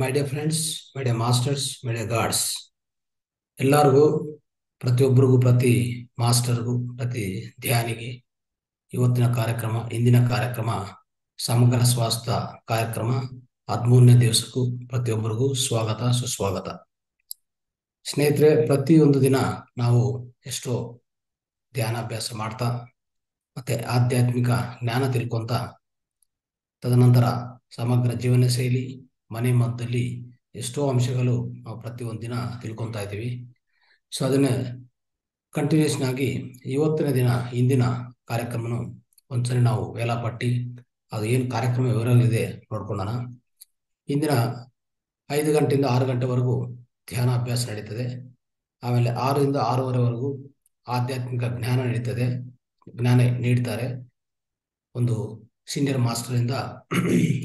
My dear friends my dear masters my dear gods ಎಲ್ಲರಿಗೂ, ಪ್ರತಿಯೊಬ್ಬರಿಗೂ, ಪ್ರತಿ ಮಾಸ್ಟರ್ಗೂ, ಪ್ರತಿ ಧ್ಯಾನಿಗೆ ಇವತ್ತಿನ ಕಾರ್ಯಕ್ರಮ, ಇಂದಿನ ಕಾರ್ಯಕ್ರಮ, ಸಮಗ್ರ ಸ್ವಾಸ್ಥ್ಯ ಕಾರ್ಯಕ್ರಮ, ಹದಿಮೂರನೇ ದಿವಸಕ್ಕೂ ಪ್ರತಿಯೊಬ್ಬರಿಗೂ ಸ್ವಾಗತ, ಸುಸ್ವಾಗತ. ಸ್ನೇಹಿತರೆ, ಪ್ರತಿಯೊಂದು ದಿನ ನಾವು ಎಷ್ಟೋ ಧ್ಯಾನಾಭ್ಯಾಸ ಮಾಡ್ತಾ, ಮತ್ತೆ ಆಧ್ಯಾತ್ಮಿಕ ಜ್ಞಾನ ತಿಳ್ಕೊಂತ, ತದನಂತರ ಸಮಗ್ರ ಜೀವನ ಶೈಲಿ ಮನೆ ಮದ್ದಲ್ಲಿ ಎಷ್ಟೋ ಅಂಶಗಳು ನಾವು ಪ್ರತಿಯೊಂದು ದಿನ ತಿಳ್ಕೊತಾ ಇದ್ದೀವಿ. ಸೊ ಅದನ್ನ ಕಂಟಿನ್ಯೂಷನ್ ಆಗಿ ಇವತ್ತಿನ ದಿನ, ಇಂದಿನ ಕಾರ್ಯಕ್ರಮನು ಒಂದ್ಸರಿ ನಾವು ವೇಳಾಪಟ್ಟಿ, ಅದು ಏನು ಕಾರ್ಯಕ್ರಮ ವಿವರಗಳಿದೆ ನೋಡ್ಕೊಳ್ಳೋಣ ಇಂದಿನ ಐದು ಗಂಟೆಯಿಂದ ಆರು ಗಂಟೆವರೆಗೂ ಧ್ಯಾನ ಅಭ್ಯಾಸ ನಡೀತದೆ. ಆಮೇಲೆ ಆರರಿಂದ ಆರೂವರೆವರೆಗೂ ಆಧ್ಯಾತ್ಮಿಕ ಜ್ಞಾನ ನಡೀತದೆ. ಜ್ಞಾನ ನೀಡ್ತಾರೆ. ಒಂದು ಸೀನಿಯರ್ ಮಾಸ್ಟರ್ ಇಂದ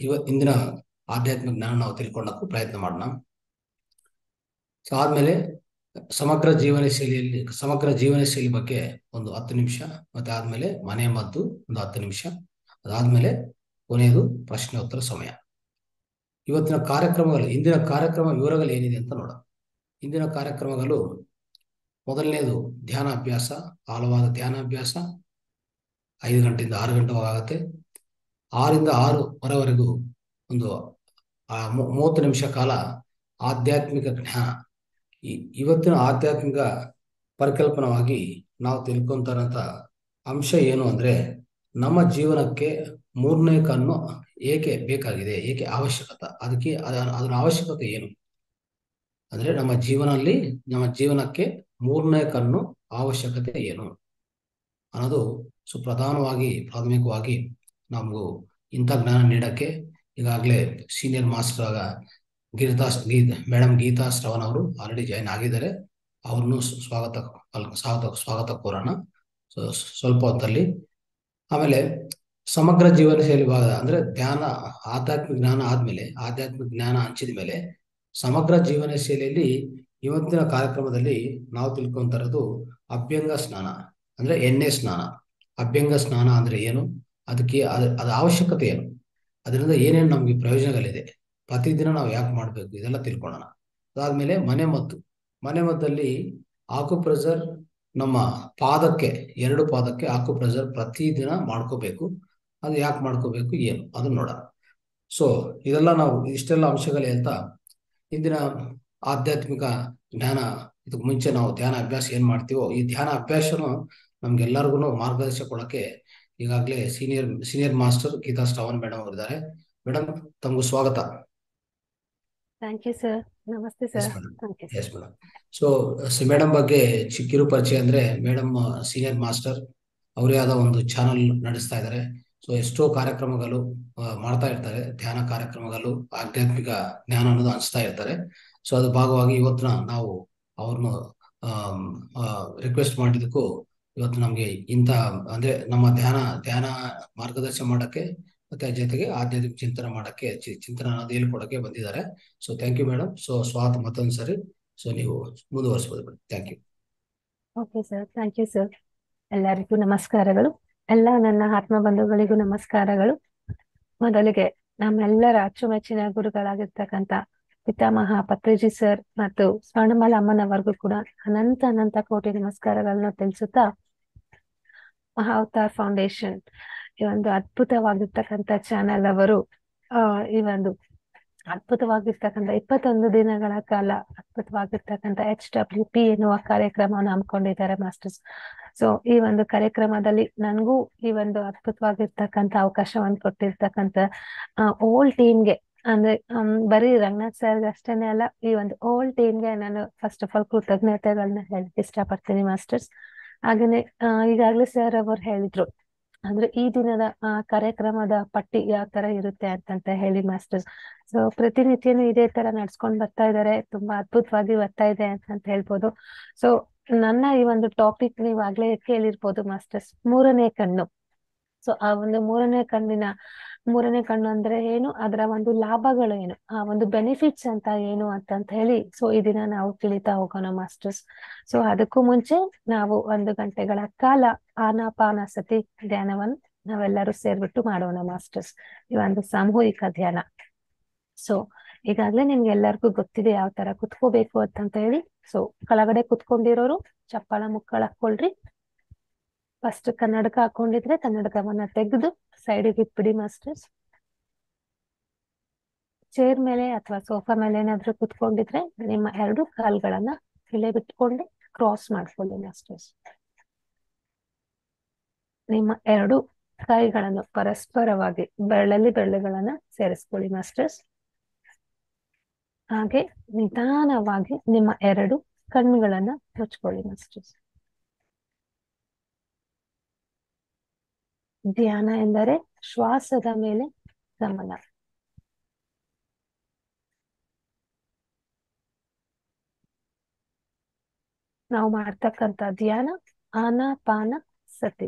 ಇವ, ಇಂದಿನ ಆಧ್ಯಾತ್ಮಿಕ ಜ್ಞಾನ ನಾವು ತಿಳ್ಕೊಳ್ಳೋಕ್ಕೂ ಪ್ರಯತ್ನ ಮಾಡೋಣ. ಸೊ ಆದ್ಮೇಲೆ ಸಮಗ್ರ ಜೀವನ ಶೈಲಿಯಲ್ಲಿ, ಸಮಗ್ರ ಜೀವನ ಶೈಲಿ ಬಗ್ಗೆ ಒಂದು ಹತ್ತು ನಿಮಿಷ, ಮತ್ತೆ ಆದ್ಮೇಲೆ ಮನೆ ಮದ್ದು ಒಂದು ಹತ್ತು ನಿಮಿಷ, ಅದಾದ್ಮೇಲೆ ಕೊನೆಯದು ಪ್ರಶ್ನೆ ಉತ್ತರ ಸಮಯ. ಇವತ್ತಿನ ಕಾರ್ಯಕ್ರಮಗಳು, ಇಂದಿನ ಕಾರ್ಯಕ್ರಮ ವಿವರಗಳು ಏನಿದೆ ಅಂತ ನೋಡೋಣ. ಇಂದಿನ ಕಾರ್ಯಕ್ರಮಗಳು ಮೊದಲನೇದು ಧ್ಯಾನ ಅಭ್ಯಾಸ ಆಳವಾದ ಧ್ಯಾನ ಅಭ್ಯಾಸ ಐದು ಗಂಟೆಯಿಂದ ಆರು ಗಂಟೆ ಆಗುತ್ತೆ. ಆರಿಂದ ಆರೂವರೆವರೆಗೂ ಒಂದು ಮೂವತ್ತು ನಿಮಿಷ ಕಾಲ ಆಧ್ಯಾತ್ಮಿಕ ಜ್ಞಾನ ಇವತ್ತಿನ ಆಧ್ಯಾತ್ಮಿಕ ಪರಿಕಲ್ಪನವಾಗಿ ನಾವು ತಿಳ್ಕೊಂತಾರಂತ ಅಂಶ ಏನು ಅಂದ್ರೆ ನಮ್ಮ ಜೀವನಕ್ಕೆ ಮೂರನೇ ಕಣ್ಣು ಏಕೆ ಬೇಕಾಗಿದೆ, ಏಕೆ ಅವಶ್ಯಕತೆ, ಅದಕ್ಕೆ ಅದರ ಅವಶ್ಯಕತೆ ಏನು? ಅಂದ್ರೆ ನಮ್ಮ ಜೀವನದಲ್ಲಿ, ನಮ್ಮ ಜೀವನಕ್ಕೆ ಮೂರನೇ ಕಣ್ಣು ಅವಶ್ಯಕತೆ ಏನು? ಅನ್ನೋದು ಸುಪ್ರಧಾನವಾಗಿ, ಪ್ರಾಥಮಿಕವಾಗಿ ನಮಗೂ ಇಂಥ ಜ್ಞಾನ ನೀಡಕ್ಕೆ ಈಗಾಗಲೇ ಸೀನಿಯರ್ ಮಾಸ್ಟರ್ ಆಗ ಗೀತ ಮೇಡಮ್ ಗೀತಾ ಶ್ರವಣ್ ಅವರು ಆಲ್ರೆಡಿ ಜಾಯ್ನ್ ಆಗಿದ್ದಾರೆ. ಅವ್ರನ್ನು ಸ್ವಾಗತ ಸ್ವಾಗತ ಸ್ವಾಗತ ಕೋರೋಣ. ಸ್ವಲ್ಪ ಹೊತ್ತಲ್ಲಿ ಆಮೇಲೆ ಸಮಗ್ರ ಜೀವನ ಶೈಲಿ ಭಾಗ ಅಂದ್ರೆ ಧ್ಯಾನ, ಆಧ್ಯಾತ್ಮಿಕ ಜ್ಞಾನ ಆದ್ಮೇಲೆ, ಆಧ್ಯಾತ್ಮಿಕ ಜ್ಞಾನ ಹಂಚಿದ ಮೇಲೆ ಸಮಗ್ರ ಜೀವನ ಶೈಲಿಯಲ್ಲಿ ಇವತ್ತಿನ ಕಾರ್ಯಕ್ರಮದಲ್ಲಿ ನಾವು ತಿಳ್ಕೊಂತ ಇರೋದು ಅಭ್ಯಂಗ ಸ್ನಾನ ಅಂದ್ರೆ ಎಣ್ಣೆ ಸ್ನಾನ. ಅಭ್ಯಂಗ ಸ್ನಾನ ಅಂದ್ರೆ ಏನು? ಅದಕ್ಕೆ ಅದ ಅದ ಅವಶ್ಯಕತೆ ಏನು? ಅದರಿಂದ ಏನೇನು ನಮಗೆ ಪ್ರಯೋಜನಗಳಿದೆ, ಪ್ರತಿದಿನ ನಾವು ಯಾಕೆ ಮಾಡಬೇಕು, ಇದೆಲ್ಲ ತಿಳ್ಕೊಳ್ಳೋಣ. ಅದಾದ್ಮೇಲೆ ಮನೆ ಮದ್ದು. ಮನೆ ಮದ್ದಲ್ಲಿ ಆಕುಪ್ರೆಸರ್ ನಮ್ಮ ಪಾದಕ್ಕೆ, ಎರಡು ಪಾದಕ್ಕೆ ಆಕುಪ್ರೆಸರ್ ಪ್ರತಿದಿನ ಮಾಡ್ಕೋಬೇಕು. ಅದು ಯಾಕೆ ಮಾಡ್ಕೋಬೇಕು, ಏನು, ಅದನ್ನ ನೋಡೋಣ. ಸೊ ಇದೆಲ್ಲ ನಾವು, ಇಷ್ಟೆಲ್ಲ ಅಂಶಗಳು ಹೇಳ್ತಾ ಇಂದಿನ ಆಧ್ಯಾತ್ಮಿಕ ಜ್ಞಾನ, ಇದಕ್ಕೆ ಮುಂಚೆ ನಾವು ಧ್ಯಾನ ಅಭ್ಯಾಸ ಏನ್ ಮಾಡ್ತೀವೋ, ಈ ಧ್ಯಾನ ಅಭ್ಯಾಸನು ನಮ್ಗೆಲ್ಲರಿಗೂ ಮಾರ್ಗದರ್ಶನ ಕೊಡಕ್ಕೆ ಈಗಾಗಲೇ senior senior master Geeta Shravan madam ಅವರಿದ್ದಾರೆ. ಮೇಡಮ್ ತಮಗೂ ಸ್ವಾಗತ. ಥ್ಯಾಂಕ್ ಯು ಸರ್ ನಮಸ್ತೆ sir yes madam so madam ಬಗ್ಗೆ ಚಿಕ್ಕಿರು ಪರಿಚಯ ಅಂದ್ರೆ ಮೇಡಮ್ ಸೀನಿಯರ್ ಮಾಸ್ಟರ್ ಅವರೇ ಆದ ಒಂದು ಚಾನಲ್ ನಡೆಸ್ತಾ ಇದ್ದಾರೆ. ಸೊ ಎಷ್ಟೋ ಕಾರ್ಯಕ್ರಮಗಳು ಮಾಡ್ತಾ ಇರ್ತಾರೆ. ಧ್ಯಾನ ಕಾರ್ಯಕ್ರಮಗಳು ಆಧ್ಯಾತ್ಮಿಕ ಜ್ಞಾನ ಅನ್ನೋದು ಹಂಚ್ತಾ ಇರ್ತಾರೆ. ಸೊ ಅದು ಭಾಗವಾಗಿ ಇವತ್ತಿನ ನಾವು ಅವ್ರನ್ನ ರಿಕ್ವೆಸ್ಟ್ ಮಾಡಿದಕ್ಕೂ ಇವತ್ತು ನಮ್ಗೆ ಇಂತ ಅಂದ್ರೆ ನಮ್ಮ ಧ್ಯಾನ ಧ್ಯಾನ ಮಾರ್ಗದರ್ಶನ ಮಾಡಕ್ಕೆ ಮತ್ತೆ ಜೊತೆಗೆ ಆಧ್ಯಾತ್ಮಿಕ ಚಿಂತನೆ ಮಾಡಕ್ಕೆ ಚಿಂತನೆ ಅನ್ನೋದು ಹೇಳ್ಕೊಡಕ್ಕೆ ಬಂದಿದ್ದಾರೆ. So thank you madam so ಸ್ವಾತ್ ಮತ್ತೊಂದು ಸರಿ. ಸೊ ನೀವು ಮುಂದುವರಿಸಬಹುದು madam thank you okay sir thank you sir ಎಲ್ಲರಿಗೂ ನಮಸ್ಕಾರಗಳು. ಎಲ್ಲ ನನ್ನ ಆತ್ಮ ಬಂಧುಗಳಿಗೂ ನಮಸ್ಕಾರಗಳು. ಮೊದಲಿಗೆ ನಮ್ಮೆಲ್ಲರ ಅಚ್ಚುಮೆಚ್ಚಿನ ಗುರುಗಳಾಗಿರ್ತಕ್ಕಂಥ ಪಿತಾಮಹ, ಪತ್ರಿಜಿ ಸರ್ ಮತ್ತು ಸ್ವರ್ಣಮಾಲ ಅಮ್ಮನವರೆಗೂ ಕೂಡ ಅನಂತ ಅನಂತ ಕೋಟಿ ನಮಸ್ಕಾರಗಳನ್ನ ತಿಳಿಸುತ್ತಾ ಮಹಾವತಾರ್ ಫೌಂಡೇಶನ್ ಈ ಒಂದು ಅದ್ಭುತವಾಗಿರ್ತಕ್ಕಂಥ ಚಾನೆಲ್ ಅವರು ಈ ಒಂದು ಅದ್ಭುತವಾಗಿರ್ತಕ್ಕಂಥ ಇಪ್ಪತ್ತೊಂದು ದಿನಗಳ ಕಾಲ ಅದ್ಭುತವಾಗಿರ್ತಕ್ಕಂಥ ಎಚ್ ಡಬ್ಲ್ಯೂ ಪಿ ಎನ್ನುವ ಕಾರ್ಯಕ್ರಮವನ್ನು ಹಮ್ಮಿಕೊಂಡಿದ್ದಾರೆ ಮಾಸ್ಟರ್ಸ್. ಸೊ ಈ ಒಂದು ಕಾರ್ಯಕ್ರಮದಲ್ಲಿ ನನಗೂ ಈ ಒಂದು ಅದ್ಭುತವಾಗಿರ್ತಕ್ಕಂಥ ಅವಕಾಶವನ್ನು ಕೊಟ್ಟಿರ್ತಕ್ಕಂಥ ಓಲ್ಡ್ ಟೀಮ್ಗೆ ಅಂದ್ರೆ ಬರೀ ರಂಗನಾಥ್ ಸರ್ ಅಷ್ಟೇನೆ ಅಲ್ಲ, ಈ ಒಂದು ಓಲ್ಡ್ ಟೀಮ್ಗೆ ನಾನು ಫಸ್ಟ್ ಆಫ್ ಆಲ್ ಕೃತಜ್ಞತೆಗಳನ್ನ ಹೇಳಕ್ ಇಷ್ಟಪಡ್ತೀನಿ ಮಾಸ್ಟರ್ಸ್. ಹಾಗೇನೆ ಈಗಾಗ್ಲೇ ಸರ್ ಅವರು ಹೇಳಿದ್ರು. ಅಂದ್ರೆ ಈ ದಿನದ ಕಾರ್ಯಕ್ರಮದ ಪಟ್ಟಿ ಯಾವ ತರ ಇರುತ್ತೆ ಅಂತಂತ ಹೇಳಿ ಮಾಸ್ಟರ್ಸ್ ಸೊ ಪ್ರತಿನಿತ್ಯನೂ ಇದೇ ತರ ನಡ್ಸ್ಕೊಂಡ್ ಬರ್ತಾ ಇದಾರೆ. ತುಂಬಾ ಅದ್ಭುತವಾಗಿ ಬರ್ತಾ ಇದೆ ಅಂತ ಹೇಳ್ಬೋದು. ಸೊ ನನ್ನ ಈ ಒಂದು ಟಾಪಿಕ್ ನೀವಾಗ್ಲೇ ಕೇಳಿರ್ಬೋದು ಮಾಸ್ಟರ್ಸ್ ಮೂರನೇ ಕಣ್ಣು. ಸೊ ಆ ಒಂದು ಮೂರನೇ ಕಣ್ಣಿನ, ಮೂರನೇ ಕಣ್ಣು ಅಂದ್ರೆ ಏನು? ಅದರ ಒಂದು ಲಾಭಗಳು ಏನು? ಆ ಒಂದು ಬೆನಿಫಿಟ್ಸ್ ಅಂತ ಏನು ಅಂತ ಹೇಳಿ ಸೊ ಈ ದಿನ ನಾವು ತಿಳಿತಾ ಹೋಗೋಣ ಮಾಸ್ಟರ್ಸ್ ಸೊ ಅದಕ್ಕೂ ಮುಂಚೆ ನಾವು ಒಂದು ಗಂಟೆಗಳ ಕಾಲ ಆನಾಪಾನಸತಿ ಧ್ಯಾನವನ್ನು ನಾವೆಲ್ಲರೂ ಸೇರ್ಬಿಟ್ಟು ಮಾಡೋಣ ಮಾಸ್ಟರ್ಸ್ ಈ ಒಂದು ಸಾಮೂಹಿಕ ಧ್ಯಾನ. ಸೊ ಈಗಾಗ್ಲೇ ನಿಮ್ಗೆ ಎಲ್ಲರಿಗೂ ಗೊತ್ತಿದೆ ಯಾವ ತರ ಕುತ್ಕೋಬೇಕು ಅಂತ ಹೇಳಿ. ಸೊ ಕೆಳಗಡೆ ಕುತ್ಕೊಂಡಿರೋರು, ಚಪ್ಪಾಳ ಮುಕ್ಕಳ ಹಾಕೊಳ್ರಿ ಫಸ್ಟ್ ಕನ್ನಡಕ ಹಾಕೊಂಡಿದ್ರೆ ಕನ್ನಡಕವನ್ನ ತೆಗೆದು ಸೈಡಿಗೆ ಇಟ್ಬಿಡಿ ಮಾಸ್ಟರ್ಸ್ ಚೇರ್ ಮೇಲೆ ಅಥವಾ ಸೋಫಾ ಮೇಲೆ ಏನಾದ್ರೂ ಕುತ್ಕೊಂಡಿದ್ರೆ ನಿಮ್ಮ ಎರಡು ಕಾಲ್ಗಳನ್ನ ಕೆಳೆ ಬಿಟ್ಕೊಂಡು ಕ್ರಾಸ್ ಮಾಡ್ಕೊಳ್ಳಿ ಮಾಸ್ಟರ್ಸ್ ನಿಮ್ಮ ಎರಡು ಕೈಗಳನ್ನು ಪರಸ್ಪರವಾಗಿ ಬೆರಳಲ್ಲಿ ಬೆರಳುಗಳನ್ನ ಸೇರಿಸ್ಕೊಳ್ಳಿ ಮಾಸ್ಟರ್ಸ್ ಹಾಗೆ ನಿಧಾನವಾಗಿ ನಿಮ್ಮ ಎರಡು ಕಣ್ಣುಗಳನ್ನ ಮುಚ್ಕೊಳ್ಳಿ ಮಾಸ್ಟರ್ಸ್ ಧ್ಯಾನ ಎಂದರೆ ಶ್ವಾಸದ ಮೇಲೆ ಗಮನ. ನಾವು ಮಾಡ್ತಕ್ಕಂತ ಧ್ಯಾನ ಆನಾಪಾನ ಸತಿ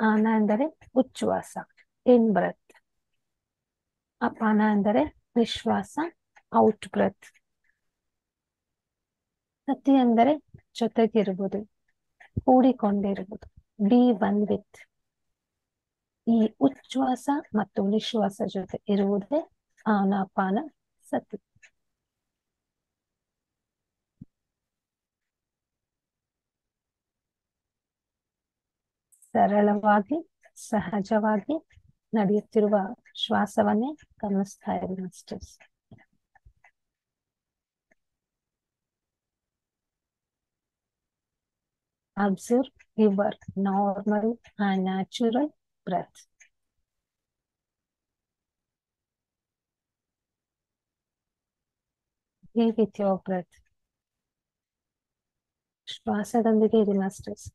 ಆನ ಎಂದರೆ ಉಚ್ಛ್ವಾಸ ಇನ್ ಬ್ರತ್ ಅಪಾನ ಎಂದರೆ ನಿಶ್ವಾಸ, ಔಟ್ ಬ್ರತ್. ಸತಿ ಎಂದರೆ ಜೊತೆಗಿರುವುದು, ಕೂಡಿಕೊಂಡಿರುವುದು, ಬಿ ಒನ್ ವಿತ್ ಈ ಉಚ್ಛ್ವಾಸ ಮತ್ತು ನಿಶ್ವಾಸ ಜೊತೆ ಇರುವುದೇ ಆನಾಪಾನ ಸತಿ ಸರಳವಾಗಿ, ಸಹಜವಾಗಿ ನಡೆಯುತ್ತಿರುವ ಶ್ವಾಸವನ್ನೇ ಗಮನಿಸ್ತಾ ಇರಿ masters. Observe your normal and natural breath. Be with your breath. ಶ್ವಾಸದೊಂದಿಗೆ ಇರಿ ಮಾಸ್ಟರ್ಸ್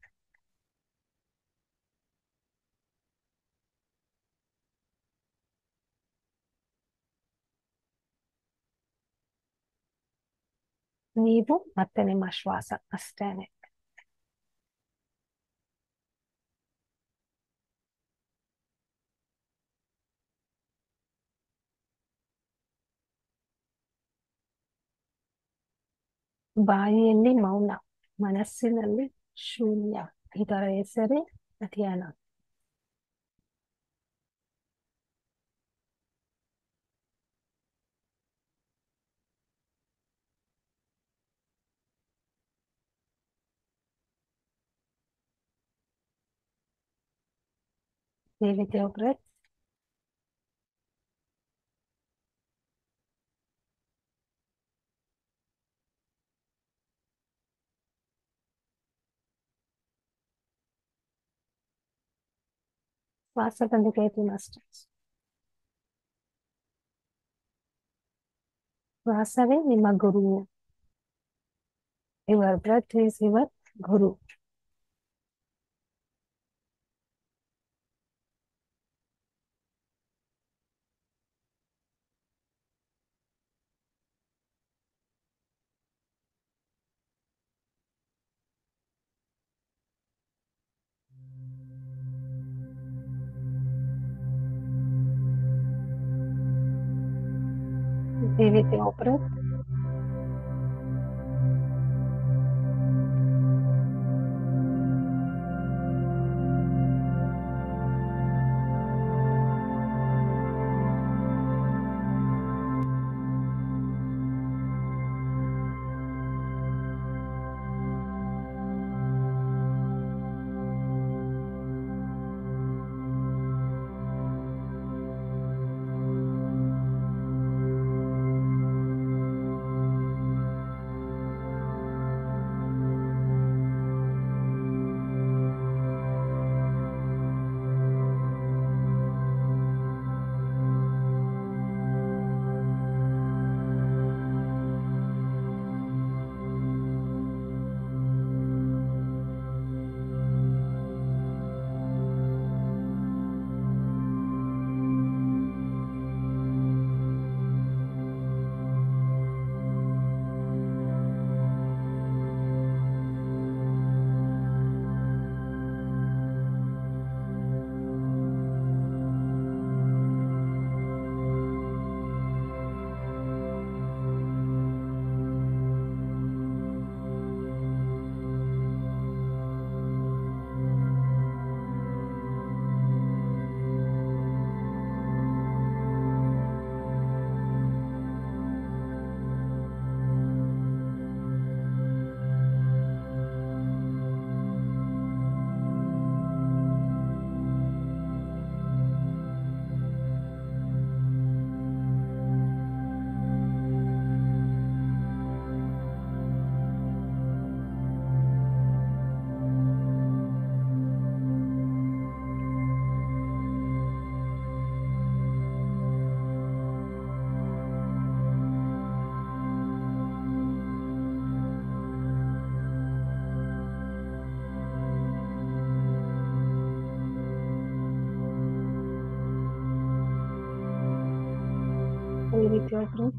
ನೀವು ಮತ್ತೆ ನಿಮ್ಮ ಶ್ವಾಸ ಅಷ್ಟೇನೆ ಬಾಯಿಯಲ್ಲಿ ಮೌನ ಮನಸ್ಸಿನಲ್ಲಿ ಶೂನ್ಯ ಇದರ ಹೆಸರೇ ಧ್ಯಾನ Be with your breath. ಶ್ವಾಸದೊಂದಿಗೆ ಇರಿ ಮಾಸ್ಟರ್ಸ್ ಶ್ವಾಸವೇ ನಿಮ್ಮ ಗುರು ಯುವರ್ ಬ್ರೆತ್ ಈಸ್ ಯುವರ್ ರೀತಿ ಹೇಳಿದ್ರು ಬಿ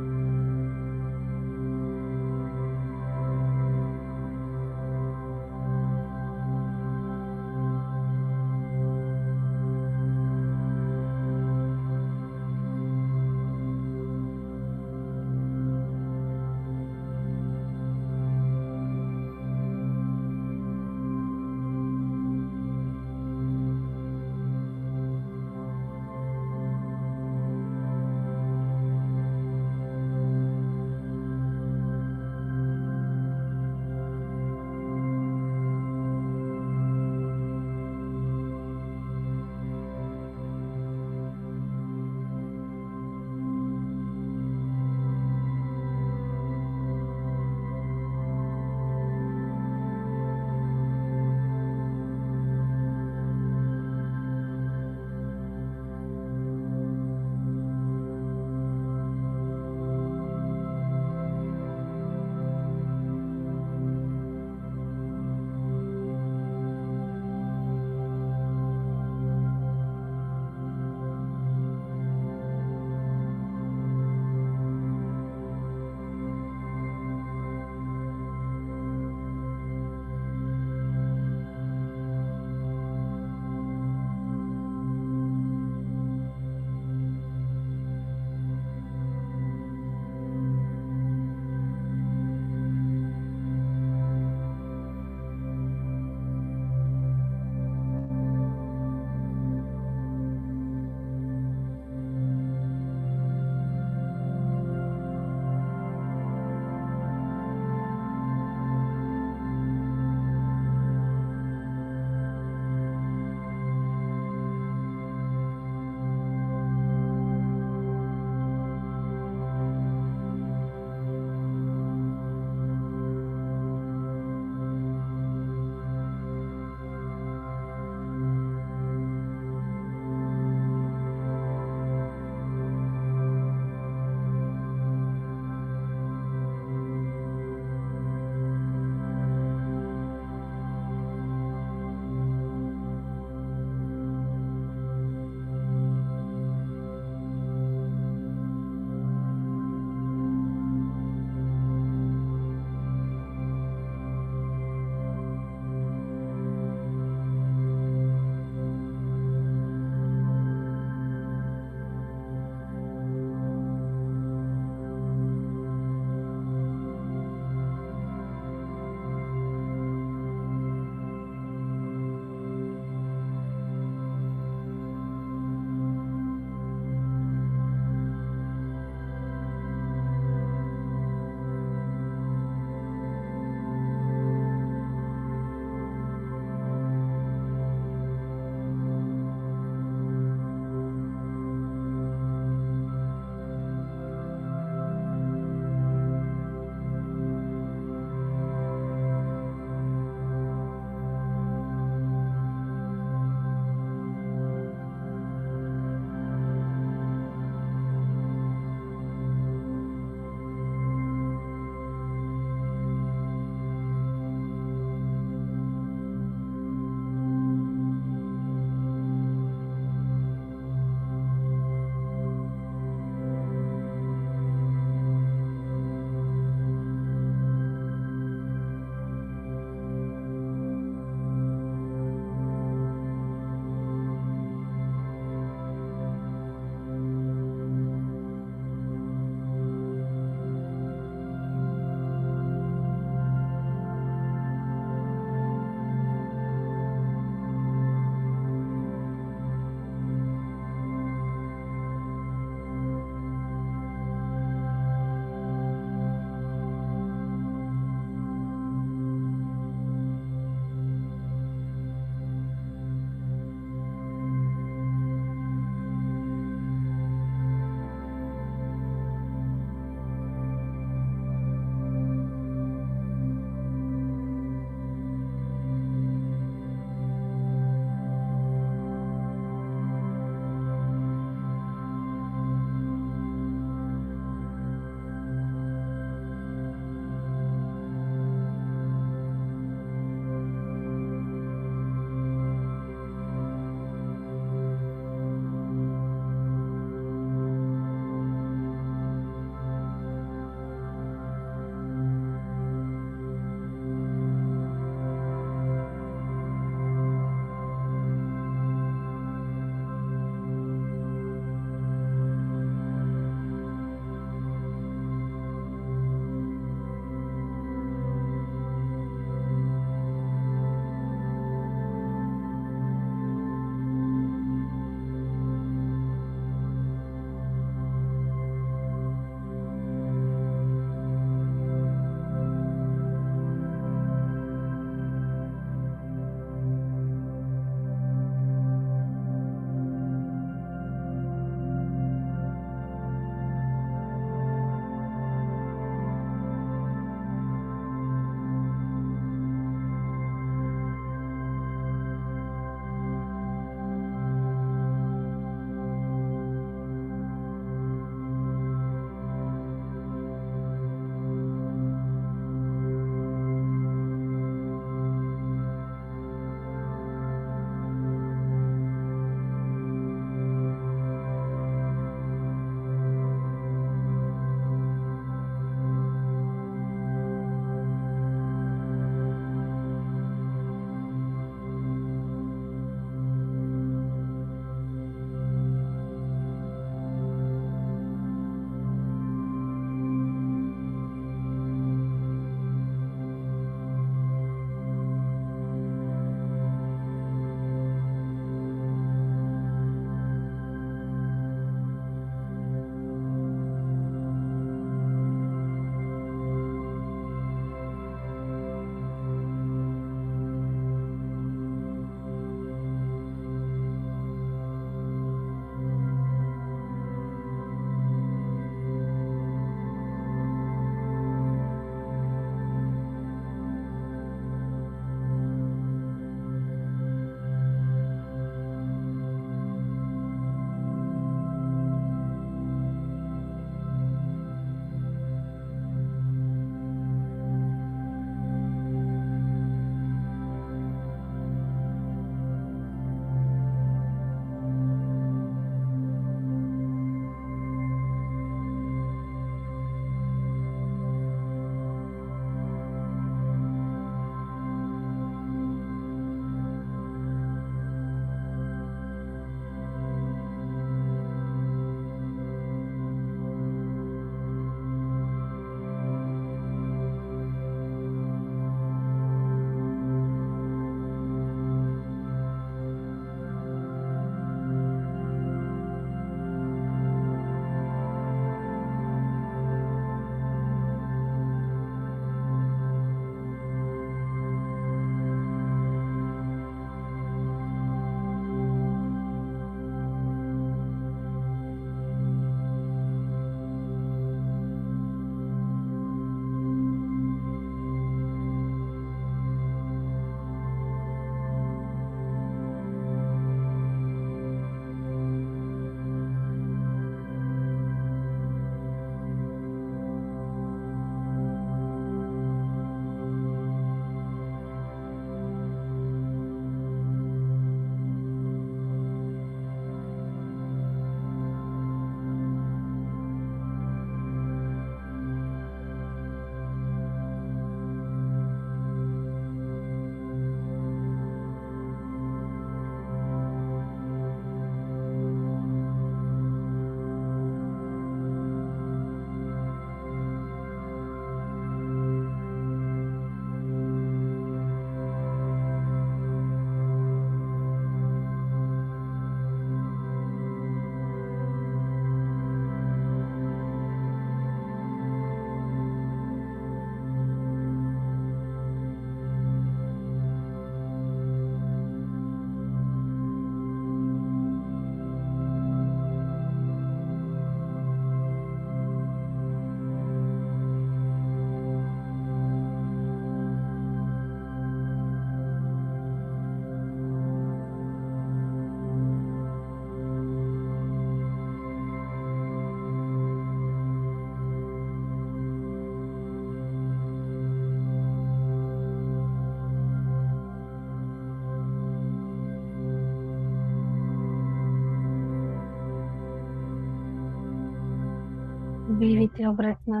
објавите обрат на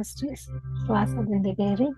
сласа да дегери.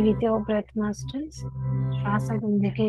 ಈ ರೀತಿಯ ಪ್ರಯತ್ನ ಅಷ್ಟೇ ಶ್ವಾಸ ಬೇಕೇ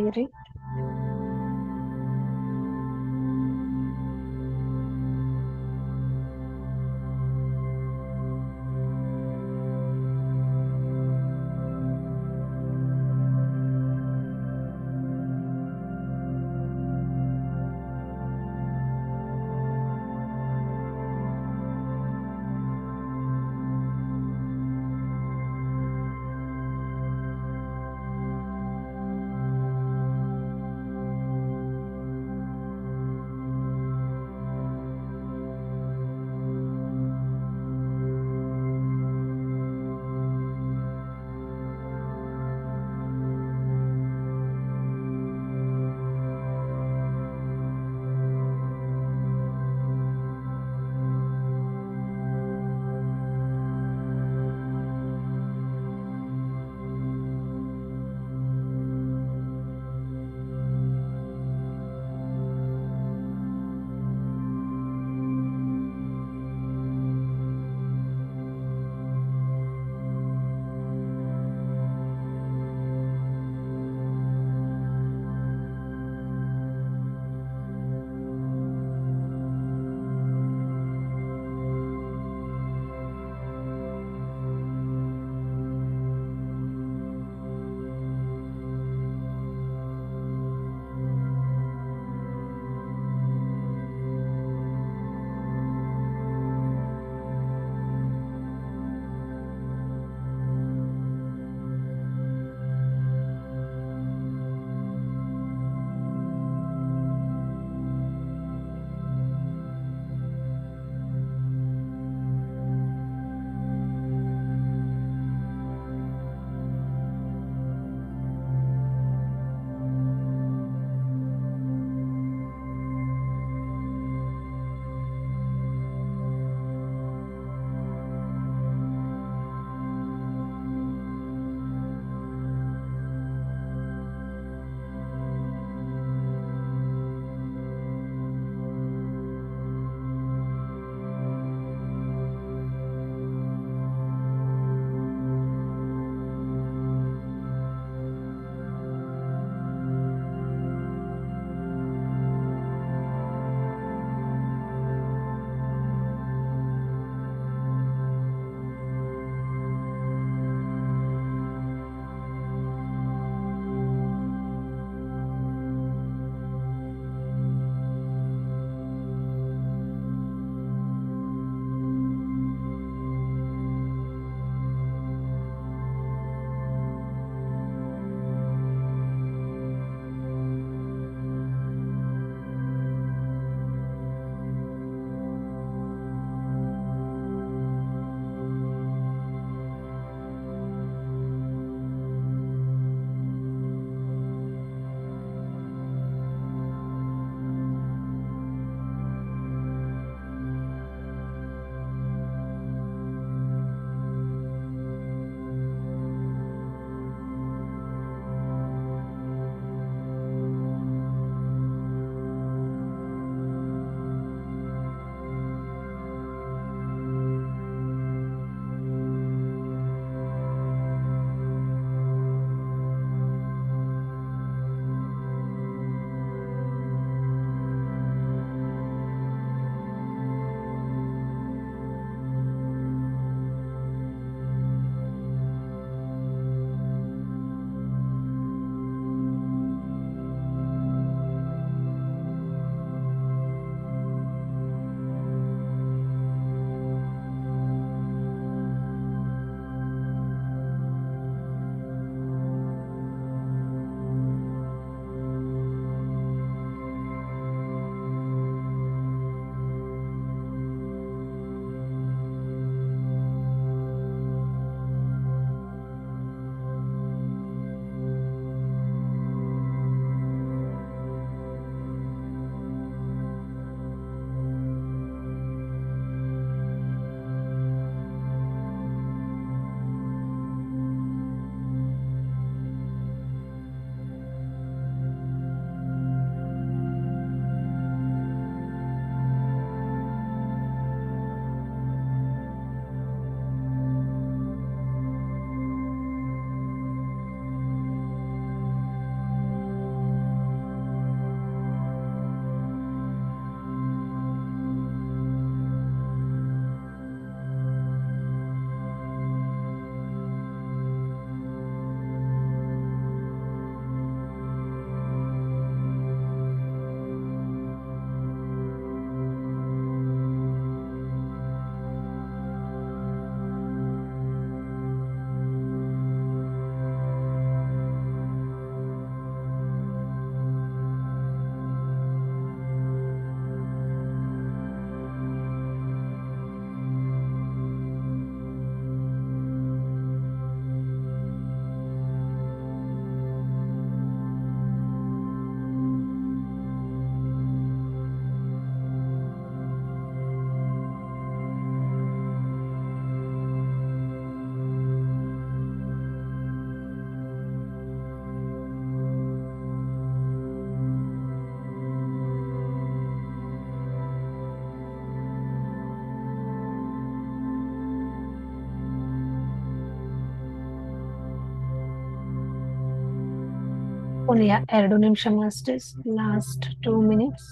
ಕೊನೆಯ ಎರಡು ನಿಮಿಷ masters last two minutes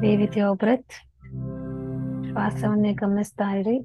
be with your breath ಶ್ವಾಸವನ್ನೇ ಗಮನಿಸ್ತಾ ಇರಿ.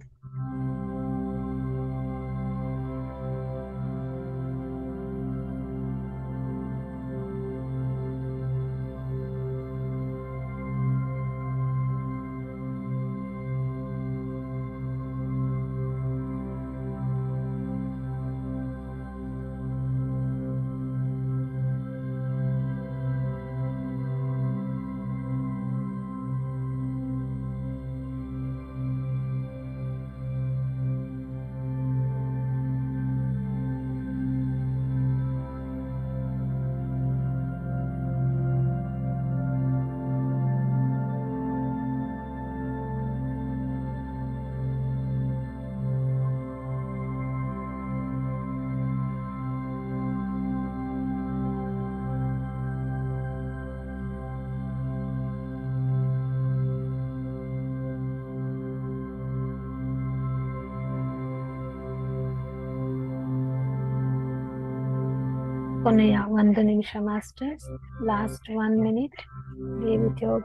ಕೊನೆಯ ಒಂದು ನಿಮಿಷ masters last one minute be with your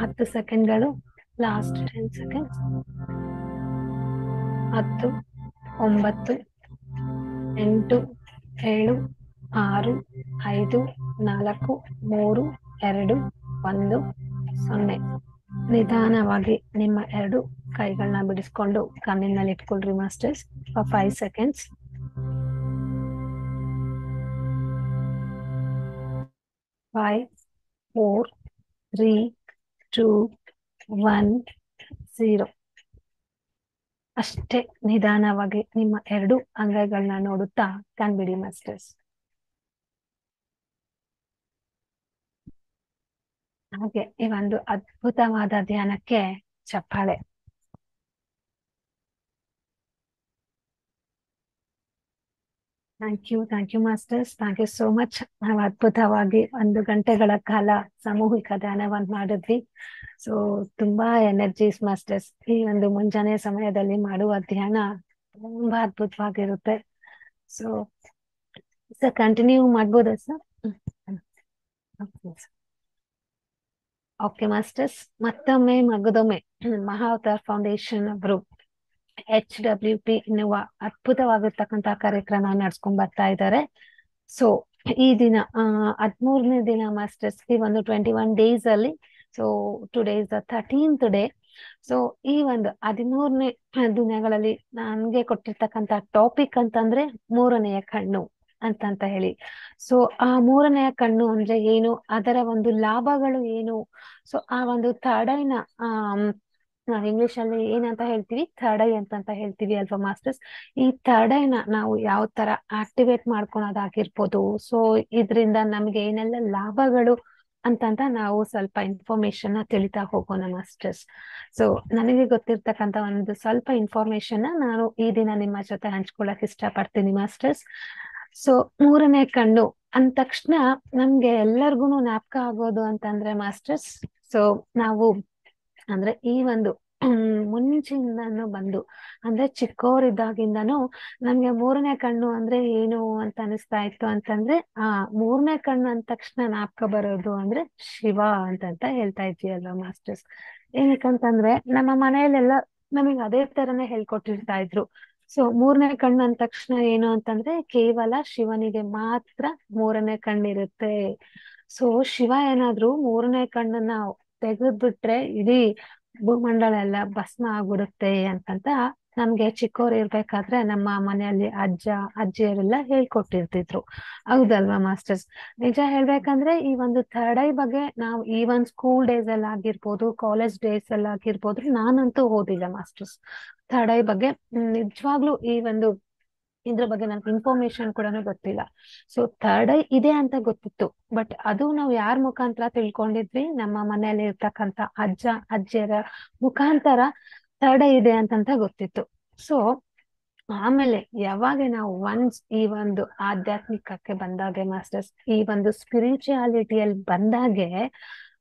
ಹತ್ತು ಸೆಕೆಂಡ್ಗಳು ಲಾಸ್ಟ್ ಟೆನ್ ಸೆಕೆಂಡ್ ಹತ್ತು, ಒಂಬತ್ತು, ಎಂಟು, ಏಳು, ಆರು, ಐದು, ನಾಲ್ಕು, ಮೂರು, ಎರಡು, ಒಂದು, ಸೊನ್ನೆ. ನಿಧಾನವಾಗಿ ನಿಮ್ಮ ಎರಡು ಕೈಗಳನ್ನ ಬಿಡಿಸ್ಕೊಂಡು ಕಣ್ಣಿನಲ್ಲಿ ಇಟ್ಕೊಳ್ರಿ masters. Five seconds five four three two one zero ಅಷ್ಟೇ ನಿಧಾನವಾಗಿ ನಿಮ್ಮ ಎರಡು ಅಂಗಗಳನ್ನ ನೋಡುತ್ತಾ ಕಣ್ಬಿಡಿ ಮಾಸ್ಟರ್ಸ್ ಹಾಗೆ ಈ ಒಂದು ಅದ್ಭುತವಾದ ಧ್ಯಾನಕ್ಕೆ ಚಪ್ಪಾಳೆ. Thank you thank you masters thank you so much ನಾವು ಅದ್ಭುತವಾಗಿ ಒಂದು ಗಂಟೆಗಳ ಕಾಲ ಸಾಮೂಹಿಕ ಧ್ಯಾನವನ್ನು ಮಾಡಿದ್ವಿ. ಸೊ ತುಂಬಾ ಎನರ್ಜೀಸ್ ಮಾಸ್ಟರ್ಸ್ ಈ ಒಂದು ಮುಂಜಾನೆ ಸಮಯದಲ್ಲಿ ಮಾಡುವ ಧ್ಯಾನ ತುಂಬಾ ಅದ್ಭುತವಾಗಿರುತ್ತೆ. ಸೊ ಸರ್ ಕಂಟಿನ್ಯೂ ಮಾಡ್ಬೋದಾ ಸರ್ ಓಕೆ ಮಾಸ್ಟರ್ಸ್ ಮತ್ತೊಮ್ಮೆ, ಮಗದೊಮ್ಮೆ, ಮಹಾವತಾರ್ ಫೌಂಡೇಶನ್ ಅವರು ಎಚ್ ಡಬ್ಲ್ಯೂ ಪಿ ಎನ್ನುವ ಅದ್ಭುತವಾಗಿರ್ತಕ್ಕಂತ ಕಾರ್ಯಕ್ರಮ ನಡ್ಸ್ಕೊಂಡ್ ಬರ್ತಾ ಇದ್ದಾರೆ ಸೊ ಈ ದಿನ ಹದ್ಮೂರನೇ ದಿನ ಮಾಸ್ಟರ್ಸ್ ಈ ಒಂದು ಟ್ವೆಂಟಿ ಒನ್ ಡೇಸ್ ಅಲ್ಲಿ so today is the thirteenth day so ಈ ಒಂದು ಹದಿಮೂರನೇ ದಿನಗಳಲ್ಲಿ ನನ್ಗೆ ಕೊಟ್ಟಿರ್ತಕ್ಕಂತ ಟಾಪಿಕ್ ಅಂತಂದ್ರೆ ಮೂರನೆಯ ಕಣ್ಣು ಅಂತಂತ ಹೇಳಿ. ಸೊ ಆ ಮೂರನೆಯ ಕಣ್ಣು ಅಂದ್ರೆ ಏನು? ಅದರ ಒಂದು ಲಾಭಗಳು ಏನು? ಸೊ ಆ ಒಂದು ತಡೈನ ಆ ನಾವು ಇಂಗ್ಲಿಷ್ ಅಲ್ಲಿ ಏನಂತ ಹೇಳ್ತೀವಿ? ಥರ್ಡ್ ಐ ಅಂತ ಹೇಳ್ತೀವಿ ಅಲ್ವಾ ಮಾಸ್ಟರ್ಸ್ ಈ ಥರ್ಡ್ ಐನ ನಾವು ಯಾವ ತರ ಆಕ್ಟಿವೇಟ್ ಮಾಡ್ಕೊಳೋದಾಗಿರ್ಬೋದು ಸೊ ಇದರಿಂದ ನಮ್ಗೆ ಏನೆಲ್ಲ ಲಾಭಗಳು ಅಂತಂತ ನಾವು ಸ್ವಲ್ಪ ಇನ್ಫಾರ್ಮೇಶನ್ ತಿಳಿತಾ ಹೋಗೋಣ ಮಾಸ್ಟರ್ಸ್ ಸೊ ನನಗೆ ಗೊತ್ತಿರ್ತಕ್ಕಂತ ಒಂದು ಸ್ವಲ್ಪ ಇನ್ಫಾರ್ಮೇಶನ್ ನಾನು ಈ ದಿನ ನಿಮ್ಮ ಜೊತೆ ಹಂಚ್ಕೊಳಕ್ ಇಷ್ಟಪಡ್ತೀನಿ ಮಾಸ್ಟರ್ಸ್ ಸೊ ಮೂರನೇ ಕಣ್ಣು. ಅಂದ ತಕ್ಷಣ ನಮ್ಗೆ ಎಲ್ಲರಿಗೂ ಜ್ಞಾಪಕ ಆಗೋದು ಅಂತಂದ್ರೆ ಮಾಸ್ಟರ್ಸ್ ಸೊ ನಾವು ಅಂದ್ರೆ ಈ ಒಂದು ಮುಂಚಿನ ಬಂದು, ಅಂದ್ರೆ ಚಿಕ್ಕವರಿದ್ದಾಗಿಂದನು ನಮ್ಗೆ ಮೂರನೇ ಕಣ್ಣು ಅಂದ್ರೆ ಏನು ಅಂತ ಅನಿಸ್ತಾ ಇತ್ತು ಅಂತಂದ್ರೆ, ಆ, ಮೂರನೇ ಕಣ್ಣು ಅಂದ ತಕ್ಷಣ ನಾಪ್ಕ ಬರೋದು ಅಂದ್ರೆ ಶಿವ ಅಂತಂತ ಹೇಳ್ತಾ ಇದ್ವಿ ಅಲ್ವಾ ಮಾಸ್ಟರ್ಸ್ ಏನಕ್ಕಂತಂದ್ರೆ ನಮ್ಮ ಮನೆಯಲ್ಲೆಲ್ಲ ನಮಗೆ ಅದೇ ತರನೇ ಹೇಳ್ಕೊಟ್ಟಿರ್ತಾ ಇದ್ರು. ಸೊ ಮೂರನೇ ಕಣ್ಣು ಅಂದ ತಕ್ಷಣ ಏನು ಅಂತಂದ್ರೆ ಕೇವಲ ಶಿವನಿಗೆ ಮಾತ್ರ ಮೂರನೇ ಕಣ್ಣಿರುತ್ತೆ. ಸೊ ಶಿವ ಏನಾದ್ರು ಮೂರನೇ ಕಣ್ಣನ್ನ ತೆಗೆದ್ಬಿಟ್ರೆ ಇಡೀ ಭೂಮಂಡಲ ಎಲ್ಲ ಭಸ್ಮ ಆಗ್ಬಿಡುತ್ತೆ ಅಂತಂತ ನಮ್ಗೆ ಚಿಕ್ಕವ್ರು ಇರ್ಬೇಕಾದ್ರೆ ನಮ್ಮ ಮನೆಯಲ್ಲಿ ಅಜ್ಜ, ಅಜ್ಜಿಯರೆಲ್ಲ ಹೇಳ್ಕೊಟ್ಟಿರ್ತಿದ್ರು. ಹೌದಲ್ವಾ ಮಾಸ್ಟರ್ಸ್? ನಿಜ ಹೇಳ್ಬೇಕಂದ್ರೆ ಈ ಒಂದು ಥರ್ಡ್ ಐ ಬಗ್ಗೆ ನಾವು ಈ ಒಂದ್ ಸ್ಕೂಲ್ ಡೇಸ್ ಅಲ್ಲಿ ಆಗಿರ್ಬೋದು, ಕಾಲೇಜ್ ಡೇಸ್ ಅಲ್ಲಿ ಆಗಿರ್ಬೋದು, ನಾನಂತೂ ಓದಿಲ್ಲ ಮಾಸ್ಟರ್ಸ್. ಥರ್ಡ್ ಐ ಬಗ್ಗೆ ನಿಜವಾಗ್ಲೂ ಈ ಒಂದು ಇದ್ರ ಬಗ್ಗೆ ನನ್ಗೆ ಇನ್ಫಾರ್ಮೇಶನ್ ಕೂಡ ಗೊತ್ತಿಲ್ಲ. ಸೊ ಥರ್ಡ್ ಐ ಇದೆ ಅಂತ ಗೊತ್ತಿತ್ತು. ಬಟ್ ಅದು ನಾವು ಯಾರ ಮುಖಾಂತರ ತಿಳ್ಕೊಂಡಿದ್ವಿ? ನಮ್ಮ ಮನೆಯಲ್ಲಿ ಇರ್ತಕ್ಕಂತ ಅಜ್ಜ, ಅಜ್ಜಿಯರ ಮುಖಾಂತರ ಥರ್ಡ್ ಐ ಇದೆ ಅಂತಂತ ಗೊತ್ತಿತ್ತು. ಸೊ ಆಮೇಲೆ ಯಾವಾಗ ನಾವು ಒನ್ಸ್ ಈ ಒಂದು ಆಧ್ಯಾತ್ಮಿಕಕ್ಕೆ ಬಂದಾಗೆ ಮಾಸ್ಟರ್ಸ್ ಈ ಒಂದು ಸ್ಪಿರಿಚುಯಾಲಿಟಿಯಲ್ಲಿ ಬಂದಾಗೆ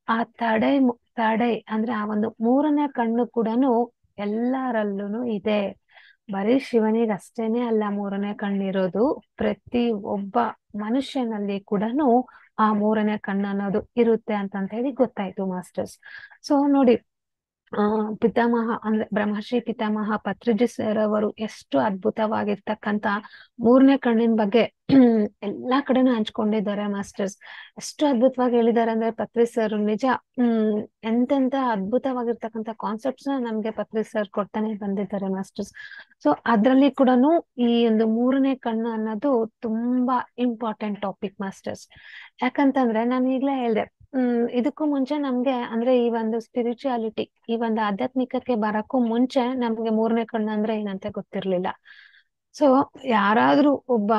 ಆ ತಡೆ ತಡೆ ಅಂದ್ರೆ ಆ ಒಂದು ಮೂರನೇ ಕಣ್ಣು ಕೂಡ ಎಲ್ಲರಲ್ಲೂ ಇದೆ. ಬರೀ ಶಿವನಿಗೆ ಅಷ್ಟೇನೆ ಅಲ್ಲ ಮೂರನೇ ಕಣ್ಣಿರೋದು. ಪ್ರತಿ ಒಬ್ಬ ಮನುಷ್ಯನಲ್ಲಿ ಕೂಡ ಆ ಮೂರನೇ ಕಣ್ಣು ಅನ್ನೋದು ಇರುತ್ತೆ ಅಂತ ಹೇಳಿ ಗೊತ್ತಾಯ್ತು ಮಾಸ್ಟರ್ಸ್. ಸೊ ನೋಡಿ ಆ, ಪಿತಾಮಹ ಅಂದ್ರೆ ಬ್ರಹ್ಮಶ್ರೀ ಪಿತಾಮಹ ಪತ್ರಿಜಿ ಸರ್ ಅವರು ಎಷ್ಟು ಅದ್ಭುತವಾಗಿರ್ತಕ್ಕಂತ ಮೂರನೇ ಕಣ್ಣಿನ ಬಗ್ಗೆ ಎಲ್ಲಾ ಕಡೆನೂ ಹಂಚ್ಕೊಂಡಿದ್ದಾರೆ ಮಾಸ್ಟರ್ಸ್. ಎಷ್ಟು ಅದ್ಭುತವಾಗಿ ಹೇಳಿದ್ದಾರೆ ಅಂದ್ರೆ ಪತ್ರಿ ಸರ್ ನಿಜ, ಹ್ಮ್, ಎಂತೆಂತ ಅದ್ಭುತವಾಗಿರ್ತಕ್ಕಂತ ಕಾನ್ಸೆಪ್ಟ್ಸ್ನ ನಮ್ಗೆ ಪತ್ರಿ ಸರ್ ಕೊಡ್ತಾನೆ ಬಂದಿದ್ದಾರೆ ಮಾಸ್ಟರ್ಸ್. ಸೊ ಅದ್ರಲ್ಲಿ ಕೂಡ ಈ ಒಂದು ಮೂರನೇ ಕಣ್ಣು ಅನ್ನೋದು ತುಂಬಾ ಇಂಪಾರ್ಟೆಂಟ್ ಟಾಪಿಕ್ ಮಾಸ್ಟರ್ಸ್. ಯಾಕಂತಂದ್ರೆ ನಾನು ಈಗ್ಲೇ ಹೇಳ್ದೆ ಹ್ಮ್, ಇದಕ್ಕೂ ಮುಂಚೆ ನಮ್ಗೆ ಅಂದ್ರೆ ಈ ಒಂದು ಸ್ಪಿರಿಚುಯಾಲಿಟಿ ಈ ಒಂದು ಆಧ್ಯಾತ್ಮಿಕಕ್ಕೆ ಬರಕ್ಕೂ ಮುಂಚೆ ನಮ್ಗೆ ಮೂರನೇ ಕಣ್ಣು ಅಂದ್ರೆ ಏನಂತ ಗೊತ್ತಿರ್ಲಿಲ್ಲ. ಸೊ ಯಾರಾದ್ರೂ ಒಬ್ಬ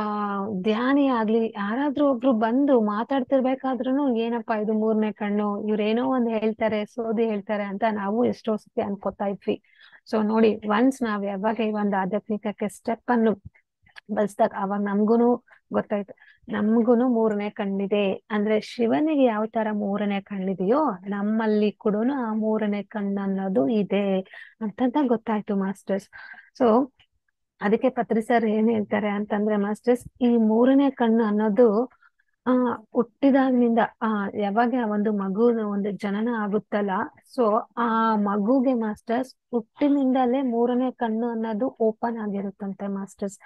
ಧ್ಯಾನಿ ಆಗ್ಲಿ, ಯಾರಾದ್ರೂ ಒಬ್ರು ಬಂದು ಮಾತಾಡ್ತಿರ್ಬೇಕಾದ್ರೂ ಏನಪ್ಪಾ ಇದು ಮೂರನೇ ಕಣ್ಣು, ಇವ್ರೇನೋ ಒಂದ್ ಹೇಳ್ತಾರೆ, ಸೋದಿ ಹೇಳ್ತಾರೆ ಅಂತ ನಾವು ಎಷ್ಟೋ ಸತಿ ಅನ್ಕೋತಾ ಇದ್ವಿ. ಸೊ ನೋಡಿ ಒನ್ಸ್ ನಾವ್ ಯಾವಾಗ ಈ ಒಂದು ಆಧ್ಯಾತ್ಮಿಕಕ್ಕೆ ಸ್ಟೆಪ್ ಅನ್ನು ಬಳಸ್ದಾಗ ಅವಾಗ ನಮ್ಗೂನು ಗೊತ್ತಾಯ್ತು. ನಮ್ಗುನು ಮೂರನೇ ಕಣ್ಣಿದೆ. ಅಂದ್ರೆ ಶಿವನಿಗೆ ಯಾವ ತರ ಮೂರನೇ ಕಣ್ಣಿದೆಯೋ ನಮ್ಮಲ್ಲಿ ಕೂಡ ಆ ಮೂರನೇ ಕಣ್ಣು ಅನ್ನೋದು ಇದೆ ಅಂತಂತ ಗೊತ್ತಾಯ್ತು ಮಾಸ್ಟರ್ಸ್. ಸೊ ಅದಕ್ಕೆ ಪತ್ರಿ ಸರ್ ಏನ್ ಹೇಳ್ತಾರೆ ಅಂತಂದ್ರೆ ಮಾಸ್ಟರ್ಸ್ ಈ ಮೂರನೇ ಕಣ್ಣು ಅನ್ನೋದು ಆ ಹುಟ್ಟಿದಾಗ್ನಿಂದ ಆ, ಯಾವಾಗ ಒಂದು ಮಗು ಒಂದು ಜನನ ಆಗುತ್ತಲ್ಲ ಸೊ ಆ ಮಗುಗೆ ಮಾಸ್ಟರ್ಸ್ ಹುಟ್ಟಿನಿಂದಲೇ ಮೂರನೇ ಕಣ್ಣು ಅನ್ನೋದು ಓಪನ್ ಆಗಿರುತ್ತಂತೆ ಮಾಸ್ಟರ್ಸ್.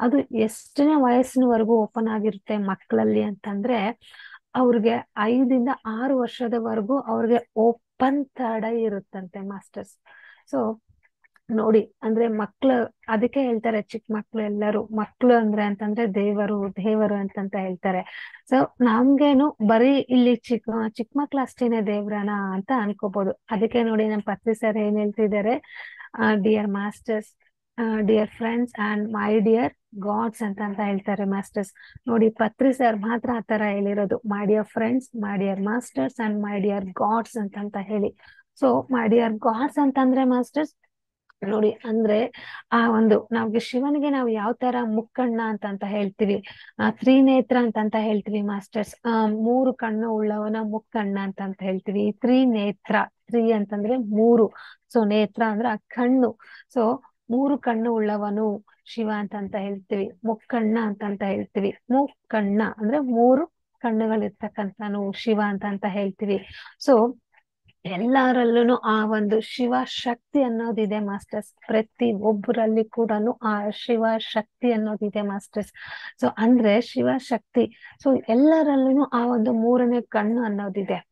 ಅದು ಎಷ್ಟನೇ ವಯಸ್ಸಿನವರೆಗೂ ಓಪನ್ ಆಗಿರುತ್ತೆ ಮಕ್ಕಳಲ್ಲಿ ಅಂತಂದ್ರೆ, ಅವ್ರಿಗೆ ಐದಿಂದ ಆರು ವರ್ಷದವರೆಗೂ ಅವ್ರಿಗೆ ಓಪನ್ ತಡ ಇರುತ್ತಂತೆ ಮಾಸ್ಟರ್ಸ್. ಸೊ ನೋಡಿ, ಅಂದ್ರೆ ಮಕ್ಳು, ಅದಕ್ಕೆ ಹೇಳ್ತಾರೆ ಚಿಕ್ಕ ಮಕ್ಳು ಎಲ್ಲರೂ. ಮಕ್ಳು ಅಂದ್ರೆ ಅಂತಂದ್ರೆ ದೇವರು ದೇವರು ಅಂತಂತ ಹೇಳ್ತಾರೆ. ಸೊ ನಮ್ಗೇನು ಬರೀ ಇಲ್ಲಿ ಚಿಕ್ಕ ಚಿಕ್ಕ ಮಕ್ಳು ಅಷ್ಟೇನೆ ದೇವ್ರನ ಅಂತ ಅನ್ಕೋಬಹುದು ಅದಕ್ಕೆ ನೋಡಿ ನಮ್ಮ ಪತ್ರಿ ಸರ್ ಏನ್ ಹೇಳ್ತಿದ್ದಾರೆ? Dear masters dear friends and my dear gods ಅಂತ ಅಂತ ಹೇಳ್ತಾರೆ ಮಾಸ್ಟರ್ಸ್ ನೋಡಿ ಪತ್ರಿ ಸರ್ ಮಾತ್ರ ಆ ತರ ಹೇಳಿರೋದು. My dear friends my dear masters and my dear gods ಅಂತ ಅಂತ ಹೇಳಿ. ಸೊ ಮೈ ಡಿಯರ್ ಗಾಡ್ಸ್ ಅಂತಂದ್ರೆ ಮಾಸ್ಟರ್ಸ್ ನೋಡಿ, ಅಂದ್ರೆ ಆ ಒಂದು ನಾವ್ಗೆ ಶಿವನಿಗೆ ನಾವು ಯಾವ ತರ ಮುಕ್ಕಣ್ಣ ಅಂತ ಹೇಳ್ತೀವಿ, ಆ ತ್ರಿನೇತ್ರ ಅಂತಂತ ಹೇಳ್ತೀವಿ ಮಾಸ್ಟರ್ಸ್, ಆ ಮೂರು ಕಣ್ಣು ಉಳ್ಳವನ ಮುಕ್ಕಣ್ಣ ಅಂತಂತ ಹೇಳ್ತೀವಿ. ತ್ರಿನೇತ್ರ, ತ್ರಿ ಅಂತಂದ್ರೆ ಮೂರು. ಸೊ ನೇತ್ರ ಅಂದ್ರೆ ಆ ಕಣ್ಣು. ಸೊ ಮೂರು ಕಣ್ಣು ಉಳ್ಳವನು ಶಿವ ಅಂತಂತ ಹೇಳ್ತೀವಿ, ಮುಕ್ಕಣ್ಣ ಅಂತಂತ ಹೇಳ್ತೀವಿ. ಮುಕ್ಕಣ್ಣ ಅಂದ್ರೆ ಮೂರು ಕಣ್ಣುಗಳಿರ್ತಕ್ಕಂಥನು ಶಿವ ಅಂತ ಅಂತ ಹೇಳ್ತೀವಿ. ಸೊ ಎಲ್ಲರಲ್ಲೂ ಆ ಒಂದು ಶಿವ ಶಕ್ತಿ ಅನ್ನೋದಿದೆ ಮಾಸ್ಟರ್ಸ್. ಪ್ರತಿ ಒಬ್ಬರಲ್ಲಿ ಕೂಡ ಆ ಶಿವ ಶಕ್ತಿ ಅನ್ನೋದಿದೆ ಮಾಸ್ಟರ್ಸ್. ಸೊ ಅಂದ್ರೆ ಶಿವ ಶಕ್ತಿ. ಸೊ ಎಲ್ಲರಲ್ಲೂ ಆ ಒಂದು ಮೂರನೇ ಕಣ್ಣು ಅನ್ನೋದಿದೆ.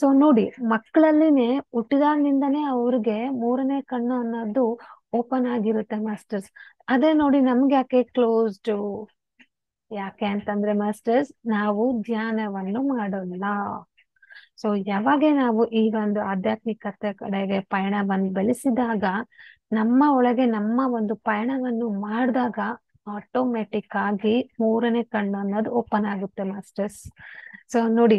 ಸೊ ನೋಡಿ, ಮಕ್ಕಳಲ್ಲಿನೇ ಹುಟ್ಟಿದಾಗಿನಿಂದನೇ ಅವ್ರಿಗೆ ಮೂರನೇ ಕಣ್ಣು ಅನ್ನೋದು ಓಪನ್ ಆಗಿರುತ್ತೆ ಮಾಸ್ಟರ್ಸ್. ಅದೇ ನೋಡಿ, ನಮ್ಗೆ ಯಾಕೆ ಕ್ಲೋಸ್ಡ್ ಯಾಕೆ ಅಂತಂದ್ರೆ ಮಾಸ್ಟರ್ಸ್, ನಾವು ಧ್ಯಾನವನ್ನು ಮಾಡೋಲ್ಲ ಸೊ ಯಾವಾಗೆ ನಾವು ಈ ಒಂದು ಆಧ್ಯಾತ್ಮಿಕತೆ ಕಡೆಗೆ ಪಯಣವನ್ನು ಬೆಳೆಸಿದಾಗ, ನಮ್ಮ ಒಳಗೆ ನಮ್ಮ ಒಂದು ಪಯಣವನ್ನು ಮಾಡಿದಾಗ ಆಟೋಮೆಟಿಕ್ ಆಗಿ ಮೂರನೇ ಕಣ್ಣು ಅನ್ನೋದು ಓಪನ್ ಆಗುತ್ತೆ ಮಾಸ್ಟರ್ಸ್ ಸೊ ನೋಡಿ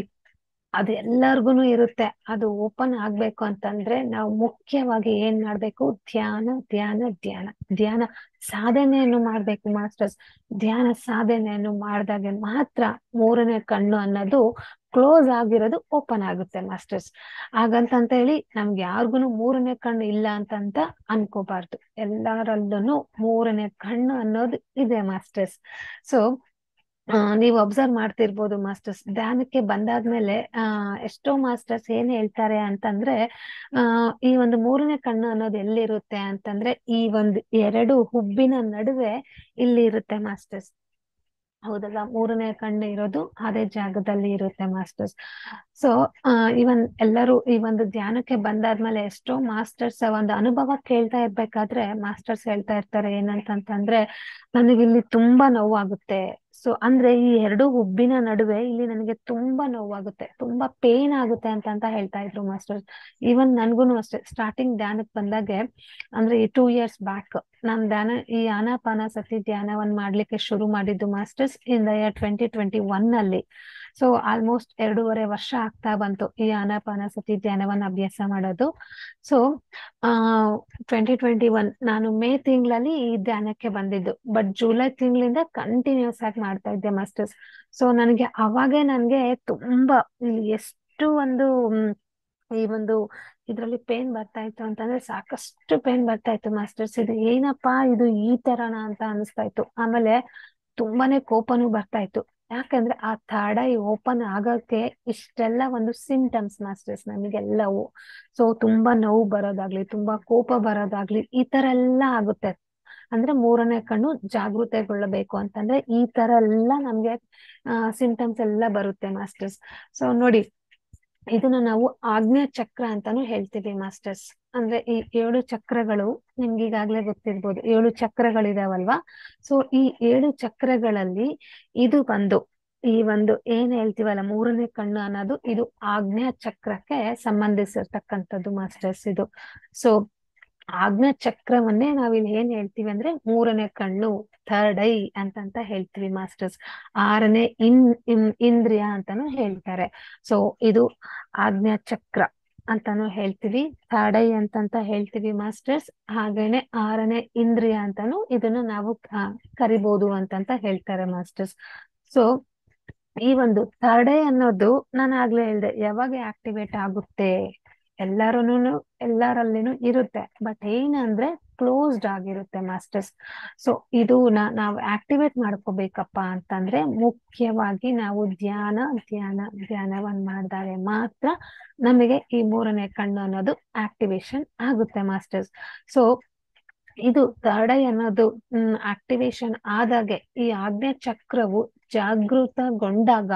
ಅದು ಎಲ್ಲರಿಗೂ ಇರುತ್ತೆ. ಅದು ಓಪನ್ ಆಗ್ಬೇಕು ಅಂತಂದ್ರೆ ನಾವು ಮುಖ್ಯವಾಗಿ ಏನ್ ಮಾಡ್ಬೇಕು? ಧ್ಯಾನ ಧ್ಯಾನ ಧ್ಯಾನ. ಧ್ಯಾನ ಸಾಧನೆಯನ್ನು ಮಾಡ್ಬೇಕು ಮಾಸ್ಟರ್ಸ್. ಧ್ಯಾನ ಸಾಧನೆಯನ್ನು ಮಾಡಿದಾಗ ಮಾತ್ರ ಮೂರನೇ ಕಣ್ಣು ಅನ್ನೋದು ಕ್ಲೋಸ್ ಆಗಿರೋದು ಓಪನ್ ಆಗುತ್ತೆ ಮಾಸ್ಟರ್ಸ್. ಹಾಗಂತಂತ ಹೇಳಿ ನಮ್ಗೆ ಯಾರಿಗೂ ಮೂರನೇ ಕಣ್ಣು ಇಲ್ಲ ಅಂತಂತ ಅನ್ಕೋಬಾರ್ದು. ಎಲ್ಲರಲ್ಲೂ ಮೂರನೇ ಕಣ್ಣು ಅನ್ನೋದು ಇದೆ ಮಾಸ್ಟರ್ಸ್. ಸೊ ನೀವು ಅಬ್ಸರ್ವ್ ಮಾಡ್ತಿರ್ಬೋದು ಮಾಸ್ಟರ್ಸ್ ಧ್ಯಾನಕ್ಕೆ ಬಂದಾದ್ಮೇಲೆ, ಆ, ಎಷ್ಟೋ ಮಾಸ್ಟರ್ಸ್ ಏನ್ ಹೇಳ್ತಾರೆ ಅಂತಂದ್ರೆ, ಆ, ಈ ಒಂದು ಮೂರನೇ ಕಣ್ಣು ಅನ್ನೋದು ಎಲ್ಲಿರುತ್ತೆ ಅಂತಂದ್ರೆ, ಈ ಒಂದು ಎರಡು ಹುಬ್ಬಿನ ನಡುವೆ ಇಲ್ಲಿ ಇರುತ್ತೆ ಮಾಸ್ಟರ್ಸ್ ಹೌದಲ್ಲ ಮೂರನೇ ಕಣ್ಣು ಇರೋದು ಅದೇ ಜಾಗದಲ್ಲಿ ಇರುತ್ತೆ ಮಾಸ್ಟರ್ಸ್ ಸೊ ಇವನ್ ಎಲ್ಲರೂ ಈ ಒಂದು ಧ್ಯಾನಕ್ಕೆ ಬಂದಾದ್ಮೇಲೆ ಎಷ್ಟೋ ಮಾಸ್ಟರ್ಸ್ ಒಂದು ಅನುಭವ ಕೇಳ್ತಾ ಇರ್ಬೇಕಾದ್ರೆ ಮಾಸ್ಟರ್ಸ್ ಹೇಳ್ತಾ ಇರ್ತಾರೆ ಏನಂತಂತಂದ್ರೆ ನನಗಿಲ್ಲಿ ತುಂಬಾ ನೋವಾಗುತ್ತೆ. ಸೊ ಅಂದ್ರೆ ಈ ಎರಡು ಹುಬ್ಬಿನ ನಡುವೆ ಇಲ್ಲಿ ನನಗೆ ತುಂಬಾ ನೋವಾಗುತ್ತೆ, ತುಂಬಾ ಪೇನ್ ಆಗುತ್ತೆ ಅಂತ ಅಂತ ಹೇಳ್ತಾ ಇದ್ರು ಮಾಸ್ಟರ್ಸ್ ಈವನ್ ನನ್ಗೂನು ಅಷ್ಟೇ ಸ್ಟಾರ್ಟಿಂಗ್ ಧ್ಯಾನಕ್ಕೆ ಬಂದಾಗೆ, ಅಂದ್ರೆ ಈ ಟೂ ಇಯರ್ಸ್ ಬ್ಯಾಕ್ ನಾನ್ ಧ್ಯಾನ, ಈ ಆನಾಪಾನ ಸತಿ ಧ್ಯಾನವನ್ನ ಮಾಡ್ಲಿಕ್ಕೆ ಶುರು ಮಾಡಿದ್ದು masters in the year twenty twenty one ಅಲ್ಲಿ. ಸೊ ಆಲ್ಮೋಸ್ಟ್ ಎರಡೂವರೆ ವರ್ಷ ಆಗ್ತಾ ಬಂತು ಈ ಆನಾಪಾನ ಸತಿ ಧ್ಯಾನವನ್ನ ಅಭ್ಯಾಸ ಮಾಡೋದು. ಸೊ ಆ ಟ್ವೆಂಟಿ ಟ್ವೆಂಟಿ ಒನ್ ನಾನು ಮೇ ತಿಂಗಳಲ್ಲಿ ಈ ಧ್ಯಾನಕ್ಕೆ ಬಂದಿದ್ದು. ಬಟ್ ಜುಲೈ ತಿಂಗಳಿಂದ ಕಂಟಿನ್ಯೂಸ್ ಆಗಿ ಮಾಡ್ತಾ ಇದ್ದೆ ಮಾಸ್ಟರ್ಸ್ ಸೊ ನನಗೆ ಅವಾಗೆ ನನಗೆ ತುಂಬಾ ಎಷ್ಟು ಒಂದು ಈ ಒಂದು ಇದ್ರಲ್ಲಿ ಪೇನ್ ಬರ್ತಾ ಇತ್ತು ಅಂತಂದ್ರೆ ಸಾಕಷ್ಟು ಪೇನ್ ಬರ್ತಾ ಇತ್ತು ಮಾಸ್ಟರ್ಸ್ ಇದು ಏನಪ್ಪಾ ಇದು ಈ ತರನ ಅಂತ ಅನಿಸ್ತಾ ಇತ್ತು. ಆಮೇಲೆ ತುಂಬಾನೇ ಕೋಪನೂ ಬರ್ತಾ ಇತ್ತು. ಯಾಕಂದ್ರೆ ಆ ಥರ್ಡ್ ಐ ಓಪನ್ ಆಗಕ್ಕೆ ಇಷ್ಟೆಲ್ಲ ಒಂದು ಸಿಂಟಮ್ಸ್ ಮಾಸ್ಟರ್ಸ್ ನಮಗೆಲ್ಲವು. ಸೊ ತುಂಬಾ ನೋವು ಬರೋದಾಗ್ಲಿ ತುಂಬಾ ಕೋಪ ಬರೋದಾಗ್ಲಿ ಈ ತರ ಎಲ್ಲ ಆಗುತ್ತೆ. ಅಂದ್ರೆ ಮೂರನೇ ಕಣ್ಣು ಜಾಗೃತೆಗೊಳ್ಳಬೇಕು ಅಂತಂದ್ರೆ ಈ ತರ ಎಲ್ಲ ನಮ್ಗೆ ಸಿಂಟಮ್ಸ್ ಎಲ್ಲ ಬರುತ್ತೆ ಮಾಸ್ಟರ್ಸ್ ಸೊ ನೋಡಿ ಇದನ್ನ ನಾವು ಆಜ್ಞಾ ಚಕ್ರ ಅಂತಾನು ಹೇಳ್ತೀವಿ ಮಾಸ್ಟರ್ಸ್. ಅಂದ್ರೆ ಈ ಏಳು ಚಕ್ರಗಳು ನಿಮ್ಗೆ ಈಗಾಗ್ಲೇ ಗೊತ್ತಿರ್ಬೋದು. ಏಳು ಚಕ್ರಗಳಿದಾವಲ್ವಾ? ಸೊ ಈ ಏಳು ಚಕ್ರಗಳಲ್ಲಿ ಇದು ಒಂದು. ಈ ಒಂದು ಏನ್ ಹೇಳ್ತೀವಲ್ಲ, ಮೂರನೇ ಕಣ್ಣು ಅನ್ನೋದು ಇದು ಆಜ್ಞಾ ಚಕ್ರಕ್ಕೆ ಸಂಬಂಧಿಸಿರ್ತಕ್ಕಂಥದ್ದು ಮಾಸ್ಟರ್ಸ್ ಇದು. ಸೊ ಆಜ್ಞಾ ಚಕ್ರವನ್ನೇ ನಾವಿಲ್ಲಿ ಏನ್ ಹೇಳ್ತೀವಿ ಅಂದ್ರೆ ಮೂರನೇ ಕಣ್ಣು ಥರ್ಡ್ ಐ ಅಂತಂತ ಹೇಳ್ತೀವಿ ಮಾಸ್ಟರ್ಸ್ ಆರನೇ ಇನ್ ಇಂದ್ರಿಯ ಅಂತಾನು ಹೇಳ್ತಾರೆ. ಸೊ ಇದು ಆಜ್ಞಾ ಚಕ್ರ ಅಂತಾನು ಹೇಳ್ತೀವಿ. ಥರ್ಡ್ ಐ ಅಂತಂತ ಹೇಳ್ತೀವಿ ಮಾಸ್ಟರ್ಸ್ ಹಾಗೇನೆ ಆರನೇ ಇಂದ್ರಿಯ ಅಂತಾನು ಇದನ್ನ ನಾವು ಕರಿಬಹುದು ಅಂತಂತ ಹೇಳ್ತಾರೆ ಮಾಸ್ಟರ್ಸ್ ಸೊ ಈ ಒಂದು ಥರ್ಡ್ ಐ ಅನ್ನೋದು ನಾನು ಆಗ್ಲೇ ಹೇಳ್ದೆ, ಯಾವಾಗ ಆಕ್ಟಿವೇಟ್ ಆಗುತ್ತೆ? ಎಲ್ಲಾರೂನು ಎಲ್ಲರಲ್ಲಿನೂ ಇರುತ್ತೆ. ಬಟ್ ಏನಂದ್ರೆ ಕ್ಲೋಸ್ಡ್ ಆಗಿರುತ್ತೆ ಮಾಸ್ಟರ್ಸ್ ಸೊ ಇದು ನಾವು ಆಕ್ಟಿವೇಟ್ ಮಾಡ್ಕೋಬೇಕಪ್ಪ ಅಂತಂದ್ರೆ ಮುಖ್ಯವಾಗಿ ನಾವು ಧ್ಯಾನ ಧ್ಯಾನ ಧ್ಯಾನವನ್ನು ಮಾಡಿದಾಗ ಮಾತ್ರ ನಮಗೆ ಈ ಮೂರನೇ ಕಣ್ಣು ಅನ್ನೋದು ಆಕ್ಟಿವೇಶನ್ ಆಗುತ್ತೆ ಮಾಸ್ಟರ್ಸ್ ಸೊ ಇದು ತರ್ಡ್ ಐ ಅನ್ನೋದು ಆಕ್ಟಿವೇಶನ್ ಆದಾಗೆ ಈ ಆಜ್ಞೆ ಚಕ್ರವು ಜಾಗೃತಗೊಂಡಾಗ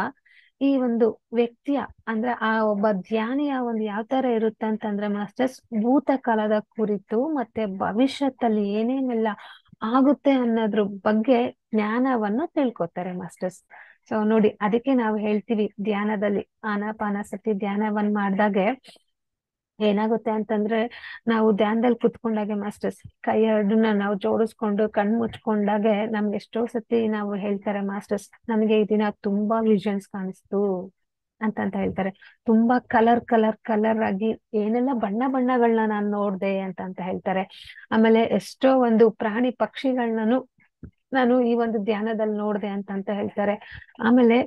ಈ ಒಂದು ವ್ಯಕ್ತಿಯ ಅಂದ್ರೆ ಆ ಒಬ್ಬ ಧ್ಯಾನಿಯ ಒಂದು ಯಾವ ತರ ಇರುತ್ತೆ ಅಂತಂದ್ರೆ ಮಾಸ್ಟರ್ಸ್ ಭೂತಕಾಲದ ಕುರಿತು ಮತ್ತೆ ಭವಿಷ್ಯತ್ತಲ್ಲಿ ಏನೇನೆಲ್ಲ ಆಗುತ್ತೆ ಅನ್ನೋದ್ರ ಬಗ್ಗೆ ಜ್ಞಾನವನ್ನು ತಿಳ್ಕೊತಾರೆ ಮಾಸ್ಟರ್ಸ್. ಸೊ ನೋಡಿ, ಅದಕ್ಕೆ ನಾವು ಹೇಳ್ತೀವಿ ಧ್ಯಾನದಲ್ಲಿ ಆನಾಪಾನಸತಿ ಧ್ಯಾನವನ್ನ ಮಾಡಿದಾಗೆ ಏನಾಗುತ್ತೆ ಅಂತಂದ್ರೆ, ನಾವು ಧ್ಯಾನದಲ್ಲಿ ಕುತ್ಕೊಂಡಾಗೆ ಮಾಸ್ಟರ್ಸ್ ಕೈ ಎರಡನ್ನ ನಾವು ಜೋಡಿಸ್ಕೊಂಡು ಕಣ್ ಮುಚ್ಕೊಂಡಾಗೆ ನಮ್ಗೆ ಎಷ್ಟೋ ಸತಿ ನಾವು ಹೇಳ್ತಾರೆ ಮಾಸ್ಟರ್ಸ್ ನಮ್ಗೆ ಈ ದಿನ ತುಂಬಾ ವಿಷನ್ಸ್ ಕಾಣಿಸ್ತು ಅಂತ ಅಂತ ಹೇಳ್ತಾರೆ. ತುಂಬಾ ಕಲರ್ ಕಲರ್ ಕಲರ್ ಆಗಿ ಏನೆಲ್ಲ ಬಣ್ಣ ಬಣ್ಣಗಳನ್ನ ನಾನು ನೋಡ್ದೆ ಅಂತ ಹೇಳ್ತಾರೆ. ಆಮೇಲೆ ಎಷ್ಟೋ ಒಂದು ಪ್ರಾಣಿ ಪಕ್ಷಿಗಳನ್ನೂ ನಾನು ಈ ಒಂದು ಧ್ಯಾನದಲ್ಲಿ ನೋಡ್ದೆ ಅಂತ ಹೇಳ್ತಾರೆ. ಆಮೇಲೆ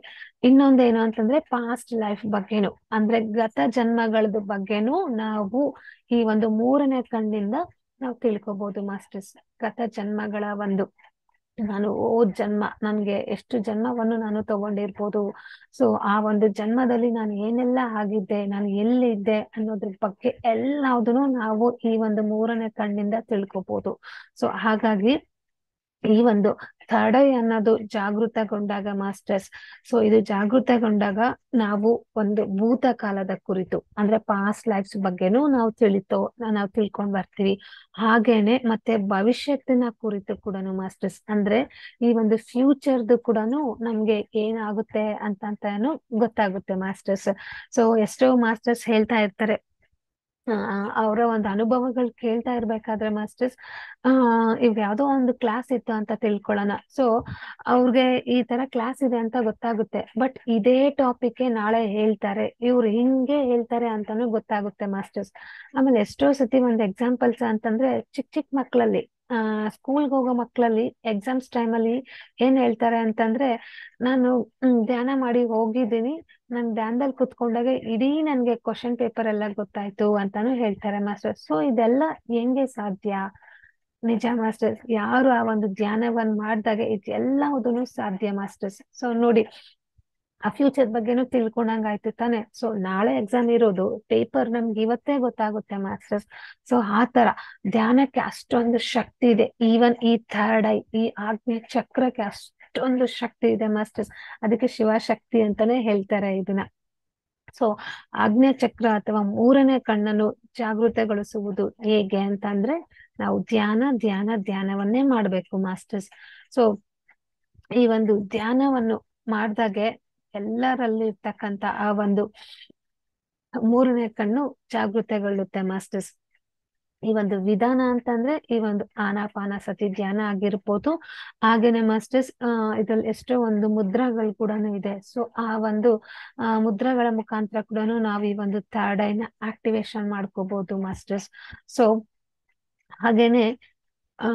ಇನ್ನೊಂದೇನು ಅಂತಂದ್ರೆ ಪಾಸ್ಟ್ ಲೈಫ್ ಬಗ್ಗೆನು, ಅಂದ್ರೆ ಗತ ಜನ್ಮಗಳದ ಬಗ್ಗೆನು ನಾವು ಈ ಒಂದು ಮೂರನೇ ಕಣ್ಣಿಂದ ನಾವು ತಿಳ್ಕೊಬಹುದು ಮಾಸ್ಟರ್ಸ್ ಗತ ಜನ್ಮಗಳ ಒಂದು, ನಾನು ಓ ಜನ್ಮ, ನನ್ಗೆ ಎಷ್ಟು ಜನ್ಮವನ್ನು ನಾನು ತಗೊಂಡಿರ್ಬೋದು. ಸೊ ಆ ಒಂದು ಜನ್ಮದಲ್ಲಿ ನಾನು ಏನೆಲ್ಲ ಆಗಿದ್ದೆ, ನಾನು ಎಲ್ಲಿದ್ದೆ ಅನ್ನೋದ್ರ ಬಗ್ಗೆ ಎಲ್ಲದನ್ನು ನಾವು ಈ ಒಂದು ಮೂರನೇ ಕಣ್ಣಿಂದ ತಿಳ್ಕೊಬಹುದು ಸೊ ಹಾಗಾಗಿ ಈ ಒಂದು ಐ ಅನ್ನೋದು ಜಾಗೃತಗೊಂಡಾಗ ಮಾಸ್ಟರ್ಸ್. ಸೊ ಇದು ಜಾಗೃತಗೊಂಡಾಗ ನಾವು ಒಂದು ಭೂತ ಕಾಲದ ಕುರಿತು, ಅಂದ್ರೆ ಪಾಸ್ಟ್ ಲೈಫ್ಸ್ ಬಗ್ಗೆನೂ ನಾವು ತಿಳಿತೋ, ನಾವು ತಿಳ್ಕೊಂಡ್ ಬರ್ತೀವಿ. ಹಾಗೇನೆ ಮತ್ತೆ ಭವಿಷ್ಯತ್ತಿನ ಕುರಿತು ಕೂಡ ಮಾಸ್ಟರ್ಸ್, ಅಂದ್ರೆ ಈ ಒಂದು ಫ್ಯೂಚರ್ದು ಕೂಡ ನಮ್ಗೆ ಏನಾಗುತ್ತೆ ಅಂತಂತ ಗೊತ್ತಾಗುತ್ತೆ ಮಾಸ್ಟರ್ಸ್. ಸೊ ಎಷ್ಟೋ ಮಾಸ್ಟರ್ಸ್ ಹೇಳ್ತಾ ಇರ್ತಾರೆ ಅವರ ಒಂದು ಅನುಭವಗಳು ಕೇಳ್ತಾ ಇರ್ಬೇಕಾದ್ರೆ ಮಾಸ್ಟರ್ಸ್ ಇವ್ ಯಾವ್ದೋ ಒಂದು ಕ್ಲಾಸ್ ಇತ್ತು ಅಂತ ತಿಳ್ಕೊಳ್ಳೋಣ. ಸೊ, ಅವ್ರಿಗೆ ಈ ತರ ಕ್ಲಾಸ್ ಇದೆ ಅಂತ ಗೊತ್ತಾಗುತ್ತೆ. ಬಟ್ ಇದೇ ಟಾಪಿಕ್ ನಾಳೆ ಹೇಳ್ತಾರೆ. ಇವ್ರು ಹಿಂಗೆ ಹೇಳ್ತಾರೆ ಅಂತಾನು ಗೊತ್ತಾಗುತ್ತೆ ಮಾಸ್ಟರ್ಸ್. ಆಮೇಲೆ ಎಷ್ಟೋ ಸತಿ ಒಂದು ಎಕ್ಸಾಂಪಲ್ಸ್ ಅಂತಂದ್ರೆ ಚಿಕ್ಕ ಚಿಕ್ಕ ಮಕ್ಕಳಲ್ಲಿ ಆ ಸ್ಕೂಲ್ಗೆ ಹೋಗೋ ಮಕ್ಕಳಲ್ಲಿ ಎಕ್ಸಾಮ್ಸ್ ಟೈಮಲ್ಲಿ ಏನ್ ಹೇಳ್ತಾರೆ ಅಂತಂದ್ರೆ, ನಾನು ಧ್ಯಾನ ಮಾಡಿ ಹೋಗಿದ್ದೀನಿ. ನಾನು ಧ್ಯಾನದಲ್ಲಿ ಕುತ್ಕೊಂಡಾಗ ಇಡೀ ನನ್ಗೆ ಕ್ವಶನ್ ಪೇಪರ್ ಎಲ್ಲ ಗೊತ್ತಾಯ್ತು ಅಂತಾನು ಹೇಳ್ತಾರೆ ಮಾಸ್ಟರ್. ಸೊ ಇದೆಲ್ಲ ಹೆಂಗೆ ಸಾಧ್ಯ? ನಿಜ ಮಾಸ್ಟರ್ಸ್ ಯಾರು ಆ ಒಂದು ಧ್ಯಾನವನ್ನು ಮಾಡಿದಾಗ ಇದೆಲ್ಲವುದನ್ನು ಸಾಧ್ಯ ಮಾಸ್ಟರ್ಸ್. ಸೊ ನೋಡಿ ಆ ಫ್ಯೂಚರ್ ಬಗ್ಗೆನೂ ತಿಳ್ಕೊಂಡಂಗ್ ಆಯ್ತು ತಾನೆ. ಸೊ ನಾಳೆ ಎಕ್ಸಾಮ್ ಇರೋದು ಪೇಪರ್ ನಮ್ಗೆ ಇವತ್ತೇ ಗೊತ್ತಾಗುತ್ತೆ ಮಾಸ್ಟರ್ಸ್ ಸೊ ಆ ತರ ಧ್ಯಾನಕ್ಕೆ ಅಷ್ಟೊಂದು ಶಕ್ತಿ ಇದೆ. ಈವನ್ ಈ ಥರ್ಡ್ ಐ ಈ ಆಜ್ಞೆ ಚಕ್ರಕ್ಕೆ ಅಷ್ಟೊಂದು ಶಕ್ತಿ ಇದೆ ಮಾಸ್ಟರ್ಸ್ ಅದಕ್ಕೆ ಶಿವಶಕ್ತಿ ಅಂತಾನೆ ಹೇಳ್ತಾರೆ ಇದನ್ನ. ಸೊ ಆಜ್ಞೆ ಚಕ್ರ ಅಥವಾ ಮೂರನೇ ಕಣ್ಣನ್ನು ಜಾಗೃತಗೊಳಿಸುವುದು ಹೇಗೆ ಅಂತಂದ್ರೆ, ನಾವು ಧ್ಯಾನ ಧ್ಯಾನ, ಧ್ಯಾನವನ್ನೇ ಮಾಡ್ಬೇಕು ಮಾಸ್ಟರ್ಸ್ ಸೊ ಈ ಒಂದು ಧ್ಯಾನವನ್ನು ಮಾಡ್ದಾಗೆ ಎಲ್ಲರಲ್ಲಿ ಇರ್ತಕ್ಕಂತ ಆ ಒಂದು ಮೂರನೇ ಕಣ್ಣು ಜಾಗೃತೆಗೊಳ್ಳುತ್ತೆ ಮಾಸ್ಟರ್ಸ್. ಈ ಒಂದು ವಿಧಾನ ಅಂತಂದ್ರೆ ಈ ಒಂದು ಆನಾಪಾನ ಸತಿ ಧ್ಯಾನ ಆಗಿರ್ಬೋದು. ಹಾಗೇನೆ ಮಾಸ್ಟರ್ಸ್ ಇದ್ರಲ್ಲಿ ಎಷ್ಟೋ ಒಂದು ಮುದ್ರಾಗಳು ಕೂಡ ಇದೆ. ಸೊ ಆ ಒಂದು ಮುದ್ರಗಳ ಮುಖಾಂತರ ಕೂಡ ನಾವು ಈ ಒಂದು ಥರ್ಡ್ ಐನ ಆಕ್ಟಿವೇಶನ್ ಮಾಡ್ಕೋಬಹುದು ಮಾಸ್ಟರ್ಸ್. ಸೊ ಹಾಗೇನೆ ಆ,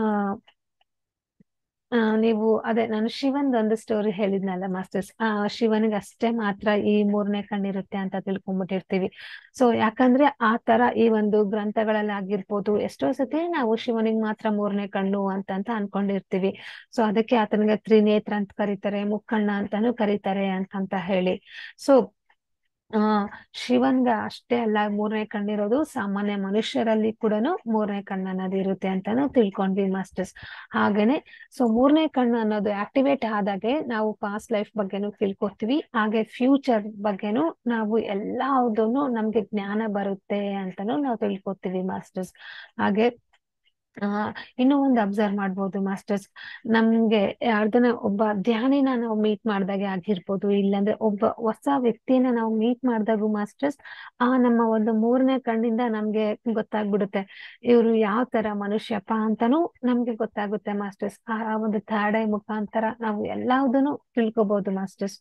ನೀವು ಅದೇ ನಾನು ಶಿವನ್ದು ಒಂದು ಸ್ಟೋರಿ ಹೇಳಿದ್ನಲ್ಲ ಮಾಸ್ಟರ್ಸ್ ಆ, ಶಿವನಿಗೆ ಅಷ್ಟೇ ಮಾತ್ರ ಈ ಮೂರನೇ ಕಣ್ಣಿರುತ್ತೆ ಅಂತ ತಿಳ್ಕೊಂಡ್ಬಿಟ್ಟಿರ್ತೀವಿ ಸೊ ಯಾಕಂದ್ರೆ ಆ ತರ ಈ ಒಂದು ಗ್ರಂಥಗಳಲ್ಲಿ ಆಗಿರ್ಬೋದು, ಎಷ್ಟೋ ಸತಿ ನಾವು ಶಿವನಿಗೆ ಮಾತ್ರ ಮೂರನೇ ಕಣ್ಣು ಅಂತ ಅಂತ ಅನ್ಕೊಂಡಿರ್ತೀವಿ. ಸೊ ಅದಕ್ಕೆ ಆತನಿಗೆ ತ್ರಿನೇತ್ರ ಅಂತ ಕರೀತಾರೆ, ಮುಕ್ಕಣ್ಣ ಅಂತಾನು ಕರೀತಾರೆ ಅಂತ ಹೇಳಿ. ಸೊ ಆ, ಶಿವನ್ಗ ಅಷ್ಟೇ ಅಲ್ಲ, ಮೂರನೇ ಕಣ್ಣಿರೋದು ಸಾಮಾನ್ಯ ಮನುಷ್ಯರಲ್ಲಿ ಕೂಡ ಮೂರನೇ ಕಣ್ಣು ಅನ್ನೋದು ಇರುತ್ತೆ ಅಂತಾನು ತಿಳ್ಕೊಂಡ್ವಿ ಮಾಸ್ಟರ್ಸ್. ಹಾಗೇನೆ ಸೊ ಮೂರನೇ ಕಣ್ಣು ಅನ್ನೋದು ಆಕ್ಟಿವೇಟ್ ಆದಾಗೆ ನಾವು ಪಾಸ್ಟ್ ಲೈಫ್ ಬಗ್ಗೆನೂ ತಿಳ್ಕೊತೀವಿ ಹಾಗೆ ಫ್ಯೂಚರ್ ಬಗ್ಗೆನೂ ನಾವು ಎಲ್ಲದನ್ನು ನಮ್ಗೆ ಜ್ಞಾನ ಬರುತ್ತೆ ಅಂತಾನು ನಾವು ತಿಳ್ಕೊತೀವಿ ಮಾಸ್ಟರ್ಸ್. ಹಾಗೆ ಆ, ಇನ್ನೂ ಒಂದು ಅಬ್ಸರ್ವ್ ಮಾಡ್ಬೋದು ಮಾಸ್ಟರ್ಸ್ ನಮ್ಗೆ ಯಾರ್ದನ ಒಬ್ಬ ಧ್ಯಾನಿನ ನಾವು ಮೀಟ್ ಮಾಡ್ದಾಗೆ ಆಗಿರ್ಬೋದು, ಇಲ್ಲಾಂದ್ರೆ ಒಬ್ಬ ಹೊಸ ವ್ಯಕ್ತಿಯನ್ನ ನಾವು ಮೀಟ್ ಮಾಡ್ದಾಗು ಮಾಸ್ಟರ್ಸ್ ಆ ನಮ್ಮ ಒಂದು ಮೂರನೇ ಕಣ್ಣಿಂದ ನಮ್ಗೆ ಗೊತ್ತಾಗ್ಬಿಡುತ್ತೆ. ಇವ್ರು ಯಾವ ತರ ಮನುಷ್ಯಪ್ಪ ಅಂತಾನು ನಮ್ಗೆ ಗೊತ್ತಾಗುತ್ತೆ ಮಾಸ್ಟರ್ಸ್ ಆ ಒಂದು ಥರ್ಡ್ ಐ ಮುಖಾಂತರ ನಾವು ಎಲ್ಲಾವುದನ್ನು ತಿಳ್ಕೊಬಹುದು ಮಾಸ್ಟರ್ಸ್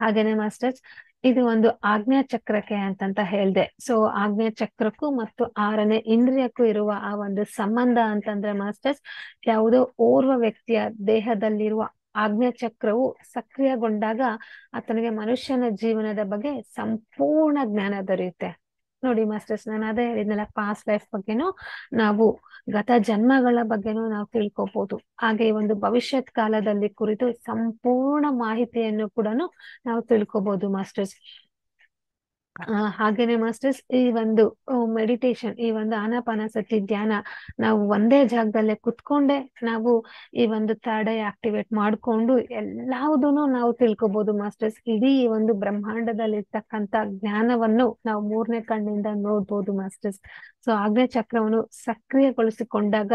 ಹಾಗೇನೆ ಮಾಸ್ಟರ್ಸ್ ಇದು ಒಂದು ಆಜ್ಞಾ ಚಕ್ರಕ್ಕೆ ಅಂತಂತ ಹೇಳ್ದೆ. ಸೊ ಆಜ್ಞಾ ಚಕ್ರಕ್ಕೂ ಮತ್ತು ಆರನೇ ಇಂದ್ರಿಯಕ್ಕೂ ಇರುವ ಆ ಒಂದು ಸಂಬಂಧ ಅಂತಂದ್ರೆ ಮಾಸ್ಟರ್ಸ್, ಯಾವುದೋ ಓರ್ವ ವ್ಯಕ್ತಿಯ ದೇಹದಲ್ಲಿರುವ ಆಜ್ಞಾ ಚಕ್ರವು ಸಕ್ರಿಯಗೊಂಡಾಗ ಆತನಿಗೆ ಮನುಷ್ಯನ ಜೀವನದ ಬಗ್ಗೆ ಸಂಪೂರ್ಣ ಜ್ಞಾನ ದೊರೆಯುತ್ತೆ. ನೋಡಿ ಮಾಸ್ಟರ್ಸ್, ನಾನು ಅದೇ ಹೇಳಿದ್ನಲ್ಲ ಪಾಸ್ಟ್ ಲೈಫ್ ಬಗ್ಗೆನೂ ನಾವು ಗತ ಜನ್ಮಗಳ ಬಗ್ಗೆನೂ ನಾವು ತಿಳ್ಕೊಬಹುದು ಹಾಗೆ ಒಂದು ಭವಿಷ್ಯತ್ ಕಾಲದಲ್ಲಿ ಕುರಿತು ಸಂಪೂರ್ಣ ಮಾಹಿತಿಯನ್ನು ಕೂಡ ನಾವು ತಿಳ್ಕೊಬಹುದು ಮಾಸ್ಟರ್ಸ್. ಹಾಗೇನೆ ಮಾಸ್ಟರ್ಸ್, ಈ ಒಂದು ಮೆಡಿಟೇಷನ್ ಈ ಒಂದು ಆನಾಪಾನಸತಿ ಧ್ಯಾನ, ನಾವು ಒಂದೇ ಜಾಗದಲ್ಲೇ ಕುತ್ಕೊಂಡೆ ನಾವು ಈ ಒಂದು ಥರ್ಡ್ ಐ ಆಕ್ಟಿವೇಟ್ ಮಾಡ್ಕೊಂಡು ಎಲ್ಲಾವುದನ್ನು ನಾವು ತಿಳ್ಕೊಬಹುದು ಮಾಸ್ಟರ್ಸ್. ಇಡೀ ಈ ಒಂದು ಬ್ರಹ್ಮಾಂಡದಲ್ಲಿ ಇರ್ತಕ್ಕಂತ ಜ್ಞಾನವನ್ನು ನಾವು ಮೂರನೇ ಕಣ್ಣಿಂದ ನೋಡ್ಬೋದು ಮಾಸ್ಟರ್ಸ್. ಸೊ ಆಗ್ನೇಯ ಚಕ್ರವನ್ನು ಸಕ್ರಿಯಗೊಳಿಸಿಕೊಂಡಾಗ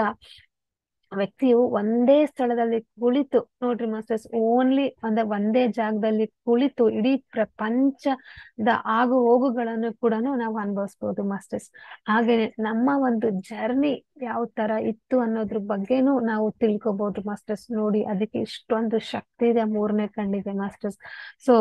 ವ್ಯಕ್ತಿಯು ಒಂದೇ ಸ್ಥಳದಲ್ಲಿ ಕುಳಿತು, ನೋಡ್ರಿ ಮಾಸ್ಟರ್ಸ್, ಓನ್ಲಿ ಒಂದ, ಒಂದೇ ಜಾಗದಲ್ಲಿ ಕುಳಿತು ಇಡೀ ಪ್ರಪಂಚದ ಆಗು ಹೋಗುಗಳನ್ನು ಕೂಡ ನಾವು ಅನುಭವಿಸ್ಬೋದು ಮಾಸ್ಟರ್ಸ್. ಹಾಗೇನೆ ನಮ್ಮ ಒಂದು ಜರ್ನಿ ಯಾವ ತರ ಇತ್ತು ಅನ್ನೋದ್ರ ಬಗ್ಗೆನೂ ನಾವು ತಿಳ್ಕೊಬಹುದು ಮಾಸ್ಟರ್ಸ್. ನೋಡಿ, ಅದಕ್ಕೆ ಇಷ್ಟೊಂದು ಶಕ್ತಿ ಇದೆ ಮೂರನೇ ಕಂಡಿದೆ ಮಾಸ್ಟರ್ಸ್. ಸೊ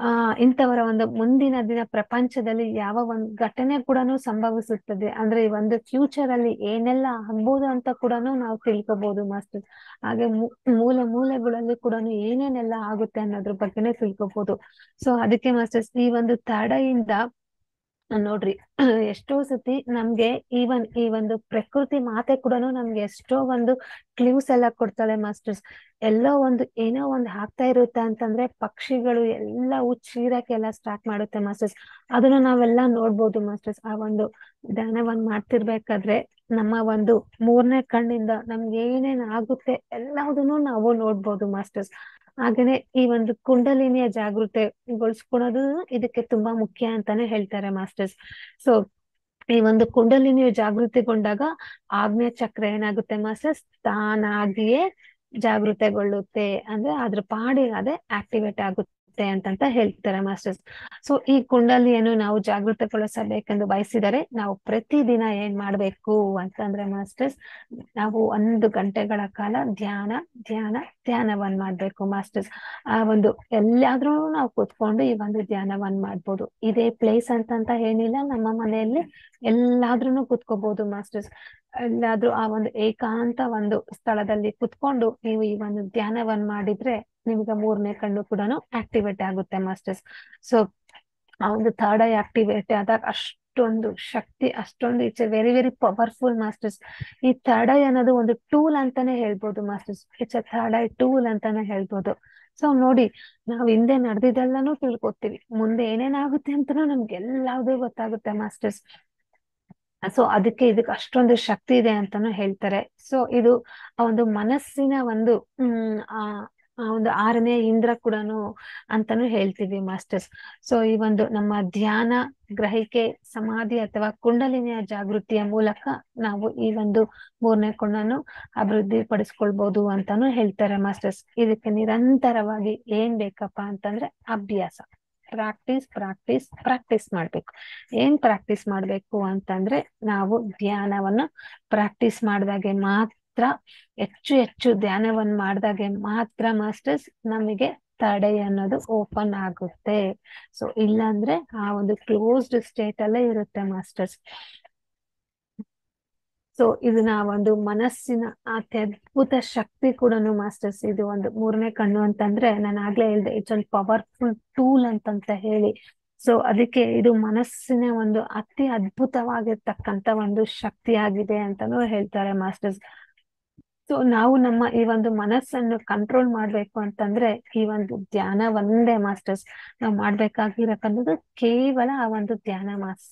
ಆ, ಇಂಥವರ ಒಂದು ಮುಂದಿನ ದಿನ ಪ್ರಪಂಚದಲ್ಲಿ ಯಾವ ಒಂದು ಘಟನೆ ಕೂಡ ಸಂಭವಿಸುತ್ತದೆ. ಅಂದ್ರೆ ಈ ಒಂದು ಫ್ಯೂಚರ್ ಅಲ್ಲಿ ಏನೆಲ್ಲ ಆಗ್ಬೋದು ಅಂತ ಕೂಡ ನಾವು ತಿಳ್ಕೊಬಹುದು ಮಾಸ್ಟರ್. ಹಾಗೆ ಮೂಲ ಮೂಲೆಗಳಲ್ಲಿ ಕೂಡ ಏನೇನೆಲ್ಲ ಆಗುತ್ತೆ ಅನ್ನೋದ್ರ ಬಗ್ಗೆನೇ ತಿಳ್ಕೊಬಹುದು ಸೊ ಅದಕ್ಕೆ ಮಾಸ್ಟರ್ಸ್ ಈ ಒಂದು ತಡೆಯಿಂದ ನೋಡ್ರಿ, ಎಷ್ಟೋ ಸತಿ ನಮ್ಗೆ ಈವನ್ ಈ ಒಂದು ಪ್ರಕೃತಿ ಮಾತೆ ಕೂಡ ನಮ್ಗೆ ಎಷ್ಟೋ ಒಂದು ಕ್ಲೂಸ್ ಎಲ್ಲ ಕೊಡ್ತಾಳೆ ಮಾಸ್ಟರ್ಸ್ ಎಲ್ಲೋ ಒಂದು ಏನೋ ಒಂದು ಹಾಕ್ತಾ ಇರುತ್ತೆ ಅಂತಂದ್ರೆ ಪಕ್ಷಿಗಳು ಎಲ್ಲ ಚೀರಕ್ಕೆಲ್ಲ ಸ್ಟಾರ್ಟ್ ಮಾಡುತ್ತೆ ಮಾಸ್ಟರ್ಸ್ ಅದನ್ನ ನಾವೆಲ್ಲ ನೋಡ್ಬೋದು ಮಾಸ್ಟರ್ಸ್ ಆ ಒಂದು ಧ್ಯಾನವನ್ನ ಮಾಡ್ತಿರ್ಬೇಕಾದ್ರೆ ನಮ್ಮ ಒಂದು ಮೂರನೇ ಕಣ್ಣಿಂದ ನಮ್ಗೆ ಏನೇನ್ ಆಗುತ್ತೆ ಎಲ್ಲದನ್ನು ನಾವು ನೋಡ್ಬೋದು ಮಾಸ್ಟರ್ಸ್ ಹಾಗೇನೆ ಈ ಒಂದು ಕುಂಡಲಿನಿಯ ಜಾಗೃತೆಗೊಳಿಸ್ಕೊಳೋದು ಇದಕ್ಕೆ ತುಂಬಾ ಮುಖ್ಯ ಅಂತಾನೆ ಹೇಳ್ತಾರೆ ಮಾಸ್ಟರ್ಸ್. ಸೊ ಈ ಒಂದು ಕುಂಡಲಿನಿಯು ಜಾಗೃತಿಗೊಂಡಾಗ ಆಜ್ಞಾ ಚಕ್ರ ಏನಾಗುತ್ತೆ ಮಾಸ್ಟರ್ಸ್? ತಾನಾಗಿಯೇ ಜಾಗೃತೆಗೊಳ್ಳುತ್ತೆ. ಅಂದ್ರೆ ಅದ್ರ ಪಾಡಿಗೆ ಅದೇ ಆಕ್ಟಿವೇಟ್ ಆಗುತ್ತೆ. ಆಗುತ್ತೆ ಅಂತಂತ ಹೇಳ್ತಾರೆ ಮಾಸ್ಟರ್ಸ್. ಸೊ ಈ ಕುಂಡಲಿಯನ್ನು ನಾವು ಜಾಗೃತಗೊಳಿಸಬೇಕೆಂದು ಬಯಸಿದರೆ ನಾವು ಪ್ರತಿದಿನ ಏನ್ ಮಾಡ್ಬೇಕು ಅಂತಂದ್ರೆ ಮಾಸ್ಟರ್ಸ್, ನಾವು ಒಂದು ಗಂಟೆಗಳ ಕಾಲ ಧ್ಯಾನ ಧ್ಯಾನ ಧ್ಯಾನವನ್ನ ಮಾಡ್ಬೇಕು ಮಾಸ್ಟರ್ಸ್. ಆ ಒಂದು ಎಲ್ಲಾದ್ರೂ ನಾವು ಕೂತ್ಕೊಂಡು ಈ ಒಂದು ಧ್ಯಾನವನ್ನ ಮಾಡ್ಬೋದು. ಇದೇ ಪ್ಲೇಸ್ ಅಂತಂತ ಏನಿಲ್ಲ, ನಮ್ಮ ಮನೆಯಲ್ಲಿ ಎಲ್ಲಾದ್ರೂ ಕೂತ್ಕೋಬಹುದು ಮಾಸ್ಟರ್ಸ್. ಎಲ್ಲಾದ್ರೂ ಆ ಒಂದು ಏಕಾಂತ ಒಂದು ಸ್ಥಳದಲ್ಲಿ ಕುತ್ಕೊಂಡು ನೀವು ಈ ಒಂದು ಧ್ಯಾನವನ್ನ ಮಾಡಿದ್ರೆ ನಿಮ್ಗೆ ಮೂರನೇ ಕಣ್ಣು ಕೂಡ ಆಕ್ಟಿವೇಟ್ ಆಗುತ್ತೆ ಮಾಸ್ಟರ್ಸ್ ಸೊ ಆ ಒಂದು ಥರ್ಡ್ ಐ ಆಕ್ಟಿವೇಟ್ ಆದಾಗ ಅಷ್ಟೊಂದು ಶಕ್ತಿ, ಅಷ್ಟೊಂದು it's a very very powerful masters ಈ ಥರ್ಡ್ ಐ ಅನ್ನೋದು ಒಂದು ಟೂಲ್ ಅಂತಾನೆ ಹೇಳ್ಬೋದು masters it's a third eye tool ಅಂತಾನೆ ಹೇಳ್ಬೋದು. ಸೊ ನೋಡಿ, ನಾವ್ ಹಿಂದೆ ನಡೆದಿದ್ದೆಲ್ಲಾನು ತಿಳ್ಕೊತೀವಿ. ಮುಂದೆ ಏನೇನಾಗುತ್ತೆ ಅಂತಾನು ನಮ್ಗೆ ಎಲ್ಲದೂ ಗೊತ್ತಾಗುತ್ತೆ ಮಾಸ್ಟರ್ಸ್ ಸೊ ಅದಕ್ಕೆ ಇದಕ್ಕೆ ಅಷ್ಟೊಂದು ಶಕ್ತಿ ಇದೆ ಅಂತಾನು ಹೇಳ್ತಾರೆ. ಸೊ ಇದು ಆ ಒಂದು ಮನಸ್ಸಿನ ಒಂದು, ಹ್ಮ್, ಆ ಒಂದು ಆರನೇ ಇಂದ್ರ ಕೂಡನು ಅಂತಾನು ಹೇಳ್ತೀವಿ ಮಾಸ್ಟರ್ಸ್. ಸೊ ಈ ಒಂದು ನಮ್ಮ ಧ್ಯಾನ ಗ್ರಹಿಕೆ, ಸಮಾಧಿ ಅಥವಾ ಕುಂಡಲಿನಿಯ ಜಾಗೃತಿಯ ಮೂಲಕ ನಾವು ಈ ಒಂದು ಮೂರನೇ ಕೊಂಡನ್ನು ಅಭಿವೃದ್ಧಿ ಪಡಿಸ್ಕೊಳ್ಬಹುದು ಅಂತಾನು ಹೇಳ್ತಾರೆ ಮಾಸ್ಟರ್ಸ್. ಇದಕ್ಕೆ ನಿರಂತರವಾಗಿ ಏನ್ ಬೇಕಪ್ಪ ಅಂತಂದ್ರೆ ಅಭ್ಯಾಸ. ಪ್ರಾಕ್ಟೀಸ್ ಪ್ರಾಕ್ಟೀಸ್ ಪ್ರಾಕ್ಟೀಸ್ ಮಾಡ್ಬೇಕು. ಏನ್ ಪ್ರಾಕ್ಟೀಸ್ ಮಾಡ್ಬೇಕು ಅಂತಂದ್ರೆ ನಾವು ಧ್ಯಾನವನ್ನು ಪ್ರಾಕ್ಟೀಸ್ ಮಾಡಿದಾಗೆ ಮಾತ್ರ ಹೆಚ್ಚು ಹೆಚ್ಚು ಧ್ಯಾನವನ್ನು ಮಾಡಿದಾಗೆ ಮಾತ್ರ ಮಾಸ್ಟರ್ಸ್ ನಮಗೆ ತಡೆ ಅನ್ನೋದು ಓಪನ್ ಆಗುತ್ತೆ. ಸೊ ಇಲ್ಲಾಂದ್ರೆ ಆ ಒಂದು ಕ್ಲೋಸ್ಡ್ ಸ್ಟೇಟ್ ಅಲ್ಲೇ ಇರುತ್ತೆ ಮಾಸ್ಟರ್ಸ್. ಸೊ ಇದನ್ನ ಒಂದು ಮನಸ್ಸಿನ ಅತ್ಯದ್ಭುತ ಶಕ್ತಿ ಕೂಡ ಮಾಸ್ಟರ್ಸ್ ಇದು ಒಂದು ಮೂರನೇ ಕಣ್ಣು ಅಂತಂದ್ರೆ ನಾನು ಆಗ್ಲೇ ಹೇಳ್ದೆ ಇಟ್ಸ್ ಒಂದು ಪವರ್ಫುಲ್ ಟೂಲ್ ಅಂತಂತ ಹೇಳಿ. ಸೊ ಅದಕ್ಕೆ ಇದು ಮನಸ್ಸಿನ ಒಂದು ಅತಿ ಅದ್ಭುತವಾಗಿರ್ತಕ್ಕಂತ ಒಂದು ಶಕ್ತಿಯಾಗಿದೆ ಅಂತಾನು ಹೇಳ್ತಾರೆ ಮಾಸ್ಟರ್ಸ್. ಸೊ ನಾವು ನಮ್ಮ ಈ ಒಂದು ಮನಸ್ಸನ್ನು ಕಂಟ್ರೋಲ್ ಮಾಡ್ಬೇಕು ಅಂತಂದ್ರೆ ಈ ಒಂದು ಧ್ಯಾನ ಒಂದೇ ಮಾಸ್ಟರ್ಸ್ ನಾವು ಮಾಡ್ಬೇಕಾಗಿರಕ್ಕನ್ನೋದು ಕೇವಲ ಆ ಒಂದು ಧ್ಯಾನ ಮಾಸ್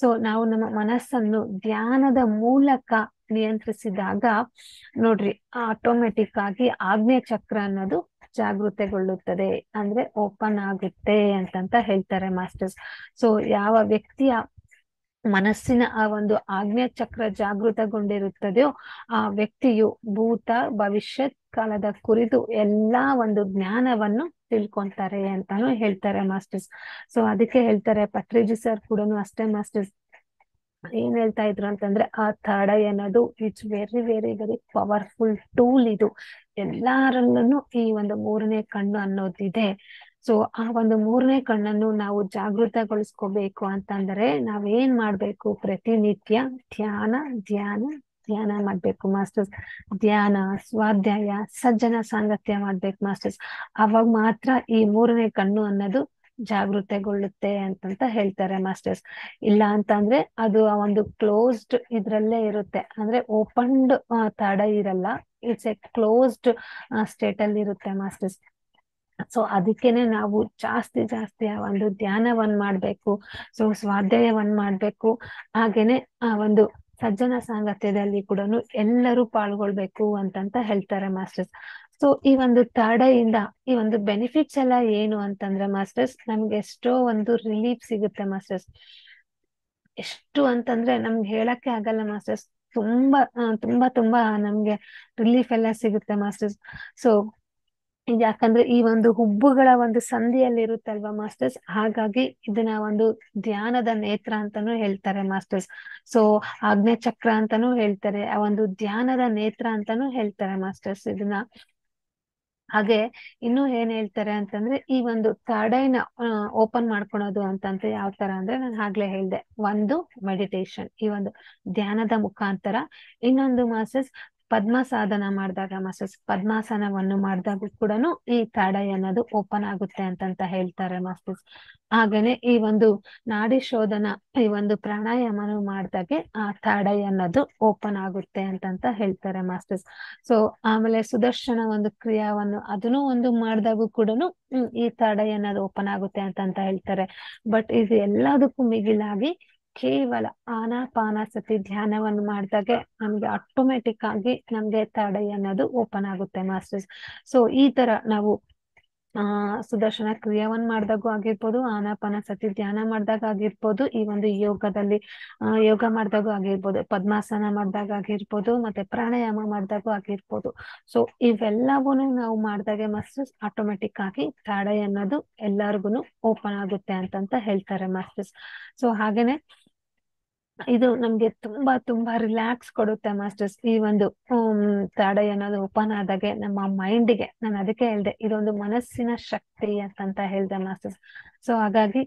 ಸೊ ನಾವು ನಮ್ಮ ಮನಸ್ಸನ್ನು ಧ್ಯಾನದ ಮೂಲಕ ನಿಯಂತ್ರಿಸಿದಾಗ ನೋಡ್ರಿ ಆಟೋಮೆಟಿಕ್ ಆಗಿ ಆಗ್ನೇಯ ಚಕ್ರ ಅನ್ನೋದು ಜಾಗೃತೆಗೊಳ್ಳುತ್ತದೆ. ಅಂದ್ರೆ ಓಪನ್ ಆಗುತ್ತೆ ಅಂತಂತ ಹೇಳ್ತಾರೆ ಮಾಸ್ಟರ್ಸ್ ಸೊ ಯಾವ ವ್ಯಕ್ತಿಯ ಮನಸ್ಸಿನ ಆ ಒಂದು ಆಜ್ಞಾ ಚಕ್ರ ಜಾಗೃತಗೊಂಡಿರುತ್ತದೆಯೋ, ಆ ವ್ಯಕ್ತಿಯು ಭೂತ, ಭವಿಷ್ಯತ್ ಕಾಲದ ಕುರಿತು ಎಲ್ಲಾ ಒಂದು ಜ್ಞಾನವನ್ನು ತಿಳ್ಕೊಂತಾರೆ ಅಂತಾನು ಹೇಳ್ತಾರೆ ಮಾಸ್ಟರ್ಸ್. ಸೊ ಅದಕ್ಕೆ ಹೇಳ್ತಾರೆ ಪತ್ರಿಜಿ ಸರ್ ಕೂಡ ಅಷ್ಟೇ ಮಾಸ್ಟರ್ಸ್. ಏನ್ ಹೇಳ್ತಾ ಇದ್ರು ಅಂತಂದ್ರೆ, ಆ ಐ ಅನ್ನೋದು it's very very very powerful tool ಇದು. ಎಲ್ಲಾರಲ್ಲೂ ಈ ಒಂದು ಮೂರನೇ ಕಣ್ಣು ಅನ್ನೋದಿದೆ. ಸೊ ಆ ಒಂದು ಮೂರನೇ ಕಣ್ಣನ್ನು ನಾವು ಜಾಗೃತಗೊಳಿಸ್ಕೋಬೇಕು ಅಂತಂದ್ರೆ ನಾವೇನ್ ಮಾಡ್ಬೇಕು? ಪ್ರತಿನಿತ್ಯ ಧ್ಯಾನ ಧ್ಯಾನ ಧ್ಯಾನ ಮಾಡ್ಬೇಕು ಮಾಸ್ಟರ್ಸ್. ಧ್ಯಾನ, ಸ್ವಾಧ್ಯಾಯ, ಸಜ್ಜನ ಸಾಂಗತ್ಯ ಮಾಡ್ಬೇಕು ಮಾಸ್ಟರ್ಸ್. ಅವಾಗ ಮಾತ್ರ ಈ ಮೂರನೇ ಕಣ್ಣು ಅನ್ನೋದು ಜಾಗೃತೆಗೊಳ್ಳುತ್ತೆ ಅಂತಂತ ಹೇಳ್ತಾರೆ ಮಾಸ್ಟರ್ಸ್. ಇಲ್ಲ ಅಂತಂದ್ರೆ ಅದು ಆ ಒಂದು ಕ್ಲೋಸ್ಡ್ ಇದ್ರಲ್ಲೇ ಇರುತ್ತೆ. ಅಂದ್ರೆ ಓಪನ್ಡ್ ತಡ ಇರಲ್ಲ. ಇಟ್ಸ್ ಎ ಕ್ಲೋಸ್ಡ್ ಸ್ಟೇಟ್ ಅಲ್ಲಿ ಇರುತ್ತೆ ಮಾಸ್ಟರ್ಸ್. ಸೊ ಅದಕ್ಕೇನೆ ನಾವು ಜಾಸ್ತಿ ಜಾಸ್ತಿ ಆ ಒಂದು ಧ್ಯಾನವನ್ನ ಮಾಡ್ಬೇಕು. ಸೊ ಸ್ವಾಧ್ಯಾಯವನ್ನ ಮಾಡ್ಬೇಕು. ಹಾಗೇನೆ ಆ ಒಂದು ಸಜ್ಜನ ಸಾಂಗತ್ಯದಲ್ಲಿ ಕೂಡ ಎಲ್ಲರೂ ಪಾಲ್ಗೊಳ್ಬೇಕು ಅಂತಂತ ಹೇಳ್ತಾರೆ ಮಾಸ್ಟರ್ಸ್. ಸೊ ಈ ಒಂದು ತಡೆಯಿಂದ ಈ ಒಂದು ಬೆನಿಫಿಟ್ಸ್ ಎಲ್ಲ ಏನು ಅಂತಂದ್ರೆ ಮಾಸ್ಟರ್ಸ್, ನಮ್ಗೆ ಎಷ್ಟೋ ಒಂದು ರಿಲೀಫ್ ಸಿಗುತ್ತೆ ಮಾಸ್ಟರ್ಸ್. ಎಷ್ಟು ಅಂತಂದ್ರೆ ನಮ್ಗೆ ಹೇಳಕ್ಕೆ ಆಗಲ್ಲ ಮಾಸ್ಟರ್ಸ್. ತುಂಬಾ ತುಂಬಾ ತುಂಬಾ ನಮ್ಗೆ ರಿಲೀಫ್ ಎಲ್ಲ ಸಿಗುತ್ತೆ ಮಾಸ್ಟರ್ಸ್. ಸೊ ಯಾಕಂದ್ರೆ ಈ ಒಂದು ಹುಬ್ಬುಗಳ ಒಂದು ಸಂಧಿಯಲ್ಲಿ ಇರುತ್ತಲ್ವಾ ಮಾಸ್ಟರ್ಸ್? ಹಾಗಾಗಿ ಇದನ್ನ ಒಂದು ಧ್ಯಾನದ ನೇತ್ರ ಅಂತಾನು ಹೇಳ್ತಾರೆ ಮಾಸ್ಟರ್ಸ್. ಸೊ ಆಜ್ಞೆ ಚಕ್ರ ಅಂತಾನು ಹೇಳ್ತಾರೆ. ಆ ಒಂದು ಧ್ಯಾನದ ನೇತ್ರ ಅಂತಾನು ಹೇಳ್ತಾರೆ ಮಾಸ್ಟರ್ಸ್ ಇದನ್ನ. ಹಾಗೆ ಇನ್ನು ಏನ್ ಹೇಳ್ತಾರೆ ಅಂತಂದ್ರೆ ಈ ಒಂದು ತಡೈನ ಓಪನ್ ಮಾಡ್ಕೊಳೋದು ಅಂತಂದ್ರೆ ಯಾವ ತರ ಅಂದ್ರೆ ನಾನು ಆಗ್ಲೇ ಹೇಳ್ದೆ. ಒಂದು ಮೆಡಿಟೇಷನ್ ಈ ಒಂದು ಧ್ಯಾನದ ಮುಖಾಂತರ. ಇನ್ನೊಂದು ಮಾಸ್ಟರ್ಸ್ ಪದ್ಮ ಸಾಧನ ಮಾಡಿದಾಗ, ಮಾಸ್ಟರ್ಸ್ ಪದ್ಮಾಸನವನ್ನು ಮಾಡಿದಾಗ ಕೂಡ ಈ ತಾಡೈ ಅನ್ನೋದು ಓಪನ್ ಆಗುತ್ತೆ ಅಂತಂತ ಹೇಳ್ತಾರೆ ಮಾಸ್ಟರ್ಸ್. ಹಾಗೇನೆ ಈ ಒಂದು ನಾಡಿ ಶೋಧನ, ಈ ಒಂದು ಪ್ರಾಣಾಯಾಮನು ಮಾಡಿದಾಗೆ ಆ ತಾಡೈ ಅನ್ನೋದು ಓಪನ್ ಆಗುತ್ತೆ ಅಂತಂತ ಹೇಳ್ತಾರೆ ಮಾಸ್ಟರ್ಸ್. ಸೊ ಆಮೇಲೆ ಸುದರ್ಶನ ಒಂದು ಕ್ರಿಯಾವನ್ನು ಅದನ್ನು ಒಂದು ಮಾಡಿದಾಗ ಕೂಡ ಈ ತಾಡೈ ಅನ್ನೋದು ಓಪನ್ ಆಗುತ್ತೆ ಅಂತಂತ ಹೇಳ್ತಾರೆ. ಬಟ್ ಇದು ಎಲ್ಲದಕ್ಕೂ ಮಿಗಿಲಾಗಿ ಕೇವಲ ಆನಾಪಾನಸತಿ ಧ್ಯಾನವನ್ನು ಮಾಡಿದಾಗ ನಮ್ಗೆ ಆಟೋಮೆಟಿಕ್ ಆಗಿ ನಮ್ಗೆ ತಡೆ ಅನ್ನೋದು ಓಪನ್ ಆಗುತ್ತೆ ಮಾಸ್ಟರ್ಸ್ ಸೊ ಈ ತರ ನಾವು, ಆ, ಸುದರ್ಶನ ಕ್ರಿಯಾವನ್ ಮಾಡಿದಾಗೂ ಆಗಿರ್ಬೋದು, ಆನಾಪಾನ ಸತಿ ಧ್ಯಾನ ಮಾಡಿದಾಗ ಆಗಿರ್ಬೋದು, ಈ ಒಂದು ಯೋಗದಲ್ಲಿ ಯೋಗ ಮಾಡಿದಾಗೂ ಆಗಿರ್ಬೋದು, ಪದ್ಮಾಸನ ಮಾಡಿದಾಗ ಆಗಿರ್ಬೋದು, ಮತ್ತೆ ಪ್ರಾಣಾಯಾಮ ಮಾಡಿದಾಗೂ ಆಗಿರ್ಬೋದು. ಸೊ ಇವೆಲ್ಲವೂ ನಾವು ಮಾಡಿದಾಗೆ ಮಾಸ್ಟರ್ಸ್ ಆಟೋಮೆಟಿಕ್ ಆಗಿ ತಾಡೆ ಅನ್ನೋದು ಎಲ್ಲಾರ್ಗುನು ಓಪನ್ ಆಗುತ್ತೆ ಅಂತಂತ ಹೇಳ್ತಾರೆ ಮಾಸ್ಟರ್ಸ್ ಸೊ ಹಾಗೇನೆ ಇದು ನಮ್ಗೆ ತುಂಬಾ ತುಂಬಾ ರಿಲ್ಯಾಕ್ಸ್ ಕೊಡುತ್ತೆ ಮಾಸ್ಟರ್ಸ್. ಈ ಒಂದು ತಾಡೆ ಅನ್ನೋದು ಓಪನ್ ಆದಾಗೆ ನಮ್ಮ ಮೈಂಡಿಗೆ ನಾನು ಅದಕ್ಕೆ ಹೇಳ್ದೆ, ಇದೊಂದು ಮನಸ್ಸಿನ ಶಕ್ತಿ ಅಂತಂತ ಹೇಳ್ದೆ ಮಾಸ್ಟರ್ಸ್. ಸೊ ಹಾಗಾಗಿ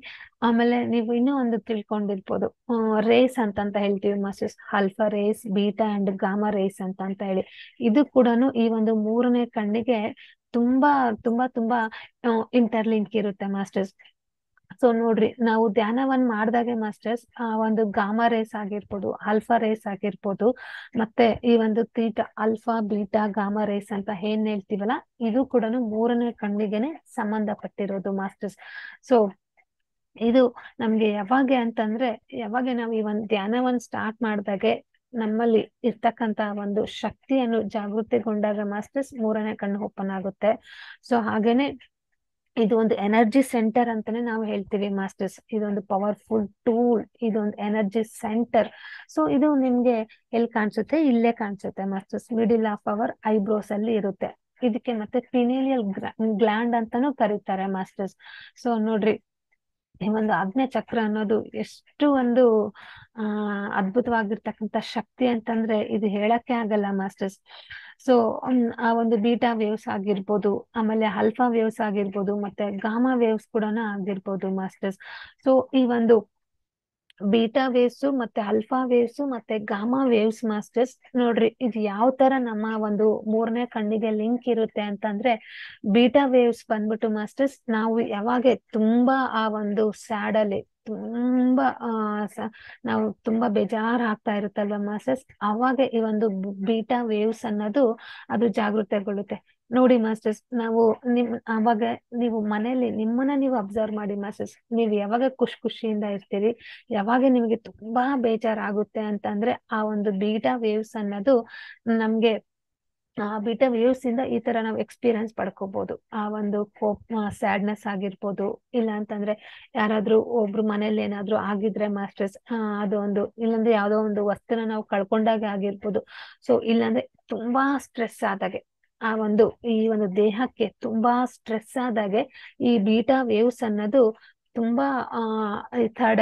ಆಮೇಲೆ ನೀವು ಇನ್ನೂ ಒಂದು ತಿಳ್ಕೊಂಡಿರ್ಬೋದು. ರೇಸ್ ಅಂತಂತ ಹೇಳ್ತೀವಿ masters. Alpha rays beta and gamma rays ಅಂತ ಅಂತ ಹೇಳಿ. ಇದು ಕೂಡ ಈ ಒಂದು ಮೂರನೇ ಕಣ್ಣಿಗೆ ತುಂಬಾ ತುಂಬಾ ತುಂಬಾ ಇಂಟರ್ಲಿಂಕ್ ಇರುತ್ತೆ ಮಾಸ್ಟರ್ಸ್. ಸೊ ನೋಡ್ರಿ, ನಾವು ಧ್ಯಾನವನ್ನ ಮಾಡ್ದಾಗೆ ಮಾಸ್ಟರ್ಸ್ ಆ, ಒಂದು ಗಾಮಾ ರೇಸ್ ಆಗಿರ್ಬೋದು, ಆಲ್ಫಾ ರೇಸ್ ಆಗಿರ್ಬೋದು, ಮತ್ತೆ ಈ ಒಂದು theta, alpha, beta, gamma rays ಅಂತ ಏನ್ ಹೇಳ್ತೀವಲ್ಲ, ಇದು ಕೂಡ ಮೂರನೇ ಕಣ್ಣಿಗೆನೆ ಸಂಬಂಧಪಟ್ಟಿರೋದು ಮಾಸ್ಟರ್ಸ್. ಸೊ ಇದು ನಮ್ಗೆ ಯಾವಾಗ ಅಂತಂದ್ರೆ, ಯಾವಾಗ ನಾವು ಈ ಒಂದು ಧ್ಯಾನವನ್ನ ಸ್ಟಾರ್ಟ್ ಮಾಡ್ದಾಗೆ ನಮ್ಮಲ್ಲಿ ಇರ್ತಕ್ಕಂತ ಒಂದು ಶಕ್ತಿಯನ್ನು ಜಾಗೃತಿಗೊಂಡಾಗ ಮಾಸ್ಟರ್ಸ್ ಮೂರನೇ ಕಣ್ಣು ಓಪನ್ ಆಗುತ್ತೆ. ಸೊ ಹಾಗೇನೆ ಇದು ಒಂದು ಎನರ್ಜಿ ಸೆಂಟರ್ ಅಂತಾನೆ ನಾವು ಹೇಳ್ತೀವಿ, ಮಾಸ್ಟರ್ಸ್. ಇದೊಂದು ಪವರ್ಫುಲ್ ಟೂಲ್ ಇದೊಂದು ಎನರ್ಜಿ ಸೆಂಟರ್. ಸೊ, ಇದು ನಿಮ್ಗೆ ಎಲ್ಲಿ ಕಾಣಿಸುತ್ತೆ? ಇಲ್ಲೇ ಕಾಣಿಸುತ್ತೆ, masters. Middle of our eyebrows ಅಲ್ಲಿ ಇರುತ್ತೆ. ಇದಕ್ಕೆ ಮತ್ತೆ ಪಿನೇಲಿಯಲ್ ಗ್ಲ್ಯಾಂಡ್ ಅಂತಾನೂ ಕರೀತಾರೆ ಮಾಸ್ಟರ್ಸ್. ಸೊ, ನೋಡ್ರಿ, ಈ ಒಂದು ಆಜ್ಞೆ ಚಕ್ರ ಅನ್ನೋದು ಎಷ್ಟು ಒಂದು, ಆ, ಅದ್ಭುತವಾಗಿರ್ತಕ್ಕಂಥ ಶಕ್ತಿ ಅಂತಂದ್ರೆ ಇದು ಹೇಳಕ್ಕೆ ಆಗಲ್ಲ ಮಾಸ್ಟರ್ಸ್. ಸೊ ಆ ಒಂದು ಬೀಟಾ ವೇವ್ಸ್ ಆಗಿರ್ಬೋದು, ಆಮೇಲೆ ಅಲ್ಫಾ ವೇವ್ಸ್ ಆಗಿರ್ಬೋದು, ಮತ್ತೆ ಗಾಮಾ ವೇವ್ಸ್ ಕೂಡ ಆಗಿರ್ಬೋದು ಮಾಸ್ಟರ್ಸ್. ಸೊ ಈ ಒಂದು ಬೀಟಾ ವೇವ್ಸ್ ಮತ್ತೆ ಅಲ್ಫಾ ವೇವ್ಸ್ ಮತ್ತೆ ಗಾಮಾ ವೇವ್ಸ್ ಮಾಸ್ಟರ್ಸ್, ನೋಡ್ರಿ, ಇದು ಯಾವ ತರ ನಮ್ಮ ಒಂದು ಮೂರನೇ ಕಣ್ಣಿಗೆ ಲಿಂಕ್ ಇರುತ್ತೆ ಅಂತಂದ್ರೆ, ಬೀಟಾ ವೇವ್ಸ್ ಬಂದ್ಬಿಟ್ಟು ಮಾಸ್ಟರ್ಸ್, ನಾವು ಯಾವಾಗ ತುಂಬಾ ಆ ಒಂದು ಸ್ಯಾಡ್ ತುಂಬಾ, ಆ ನಾವು ತುಂಬಾ ಬೇಜಾರ್ ಆಗ್ತಾ ಇರುತ್ತಲ್ವಾ ಮಾಸ್ಟರ್ಸ್? ಅವಾಗ ಈ ಒಂದು ಬೀಟಾ ವೇವ್ಸ್ ಅನ್ನೋದು ಅದು ಜಾಗೃತಗೊಳ್ಳುತ್ತೆ. ನೋಡಿ ಮಾಸ್ಟರ್ಸ್, ನಾವು ನಿಮ್, ಅವಾಗ ನೀವು ಮನೆಯಲ್ಲಿ, ನಿಮ್ಮನ್ನ ನೀವು ಅಬ್ಸರ್ವ್ ಮಾಡಿ ಮಾಸ್ಟರ್ಸ್. ನೀವು ಯಾವಾಗ ಖುಷಿ ಖುಷಿಯಿಂದ ಇರ್ತೀರಿ, ಯಾವಾಗ ನಿಮಗೆ ತುಂಬಾ ಬೇಜಾರಾಗುತ್ತೆ ಅಂತಂದ್ರೆ ಆ ಒಂದು ಬೀಟಾ ವೇವ್ಸ್ ಅನ್ನೋದು ನಮ್ಗೆ ಬೀಟಾ ವ್ಯೂಸ್ ಇಂದ ಈ ತರ ನಾವು ಎಕ್ಸ್ಪೀರಿಯನ್ಸ್ ಪಡ್ಕೋಬಹುದು ಆ ಒಂದು ಕೋಪ್ ಸ್ಯಾಡ್ನೆಸ್ ಆಗಿರ್ಬೋದು. ಇಲ್ಲ ಅಂತಂದ್ರೆ ಯಾರಾದ್ರೂ ಒಬ್ರು ಮನೇಲಿ ಏನಾದ್ರೂ ಆಗಿದ್ರೆ ಮಾಸ್ಟರ್ಸ್ ಅದು ಒಂದು ಇಲ್ಲಾಂದ್ರೆ ಯಾವ್ದೋ ಒಂದು ವಸ್ತುನ ನಾವು ಕಳ್ಕೊಂಡಾಗ ಆಗಿರ್ಬೋದು. ಸೊ ಇಲ್ಲಾಂದ್ರೆ ತುಂಬಾ ಸ್ಟ್ರೆಸ್ ಆದಾಗೆ. ಆ ಒಂದು, ಈ ಒಂದು ದೇಹಕ್ಕೆ ತುಂಬಾ ಸ್ಟ್ರೆಸ್ ಆದಾಗೆ ಈ ಬೀಟಾ ವೇವ್ಸ್ ಅನ್ನೋದು ತುಂಬಾ, ಆ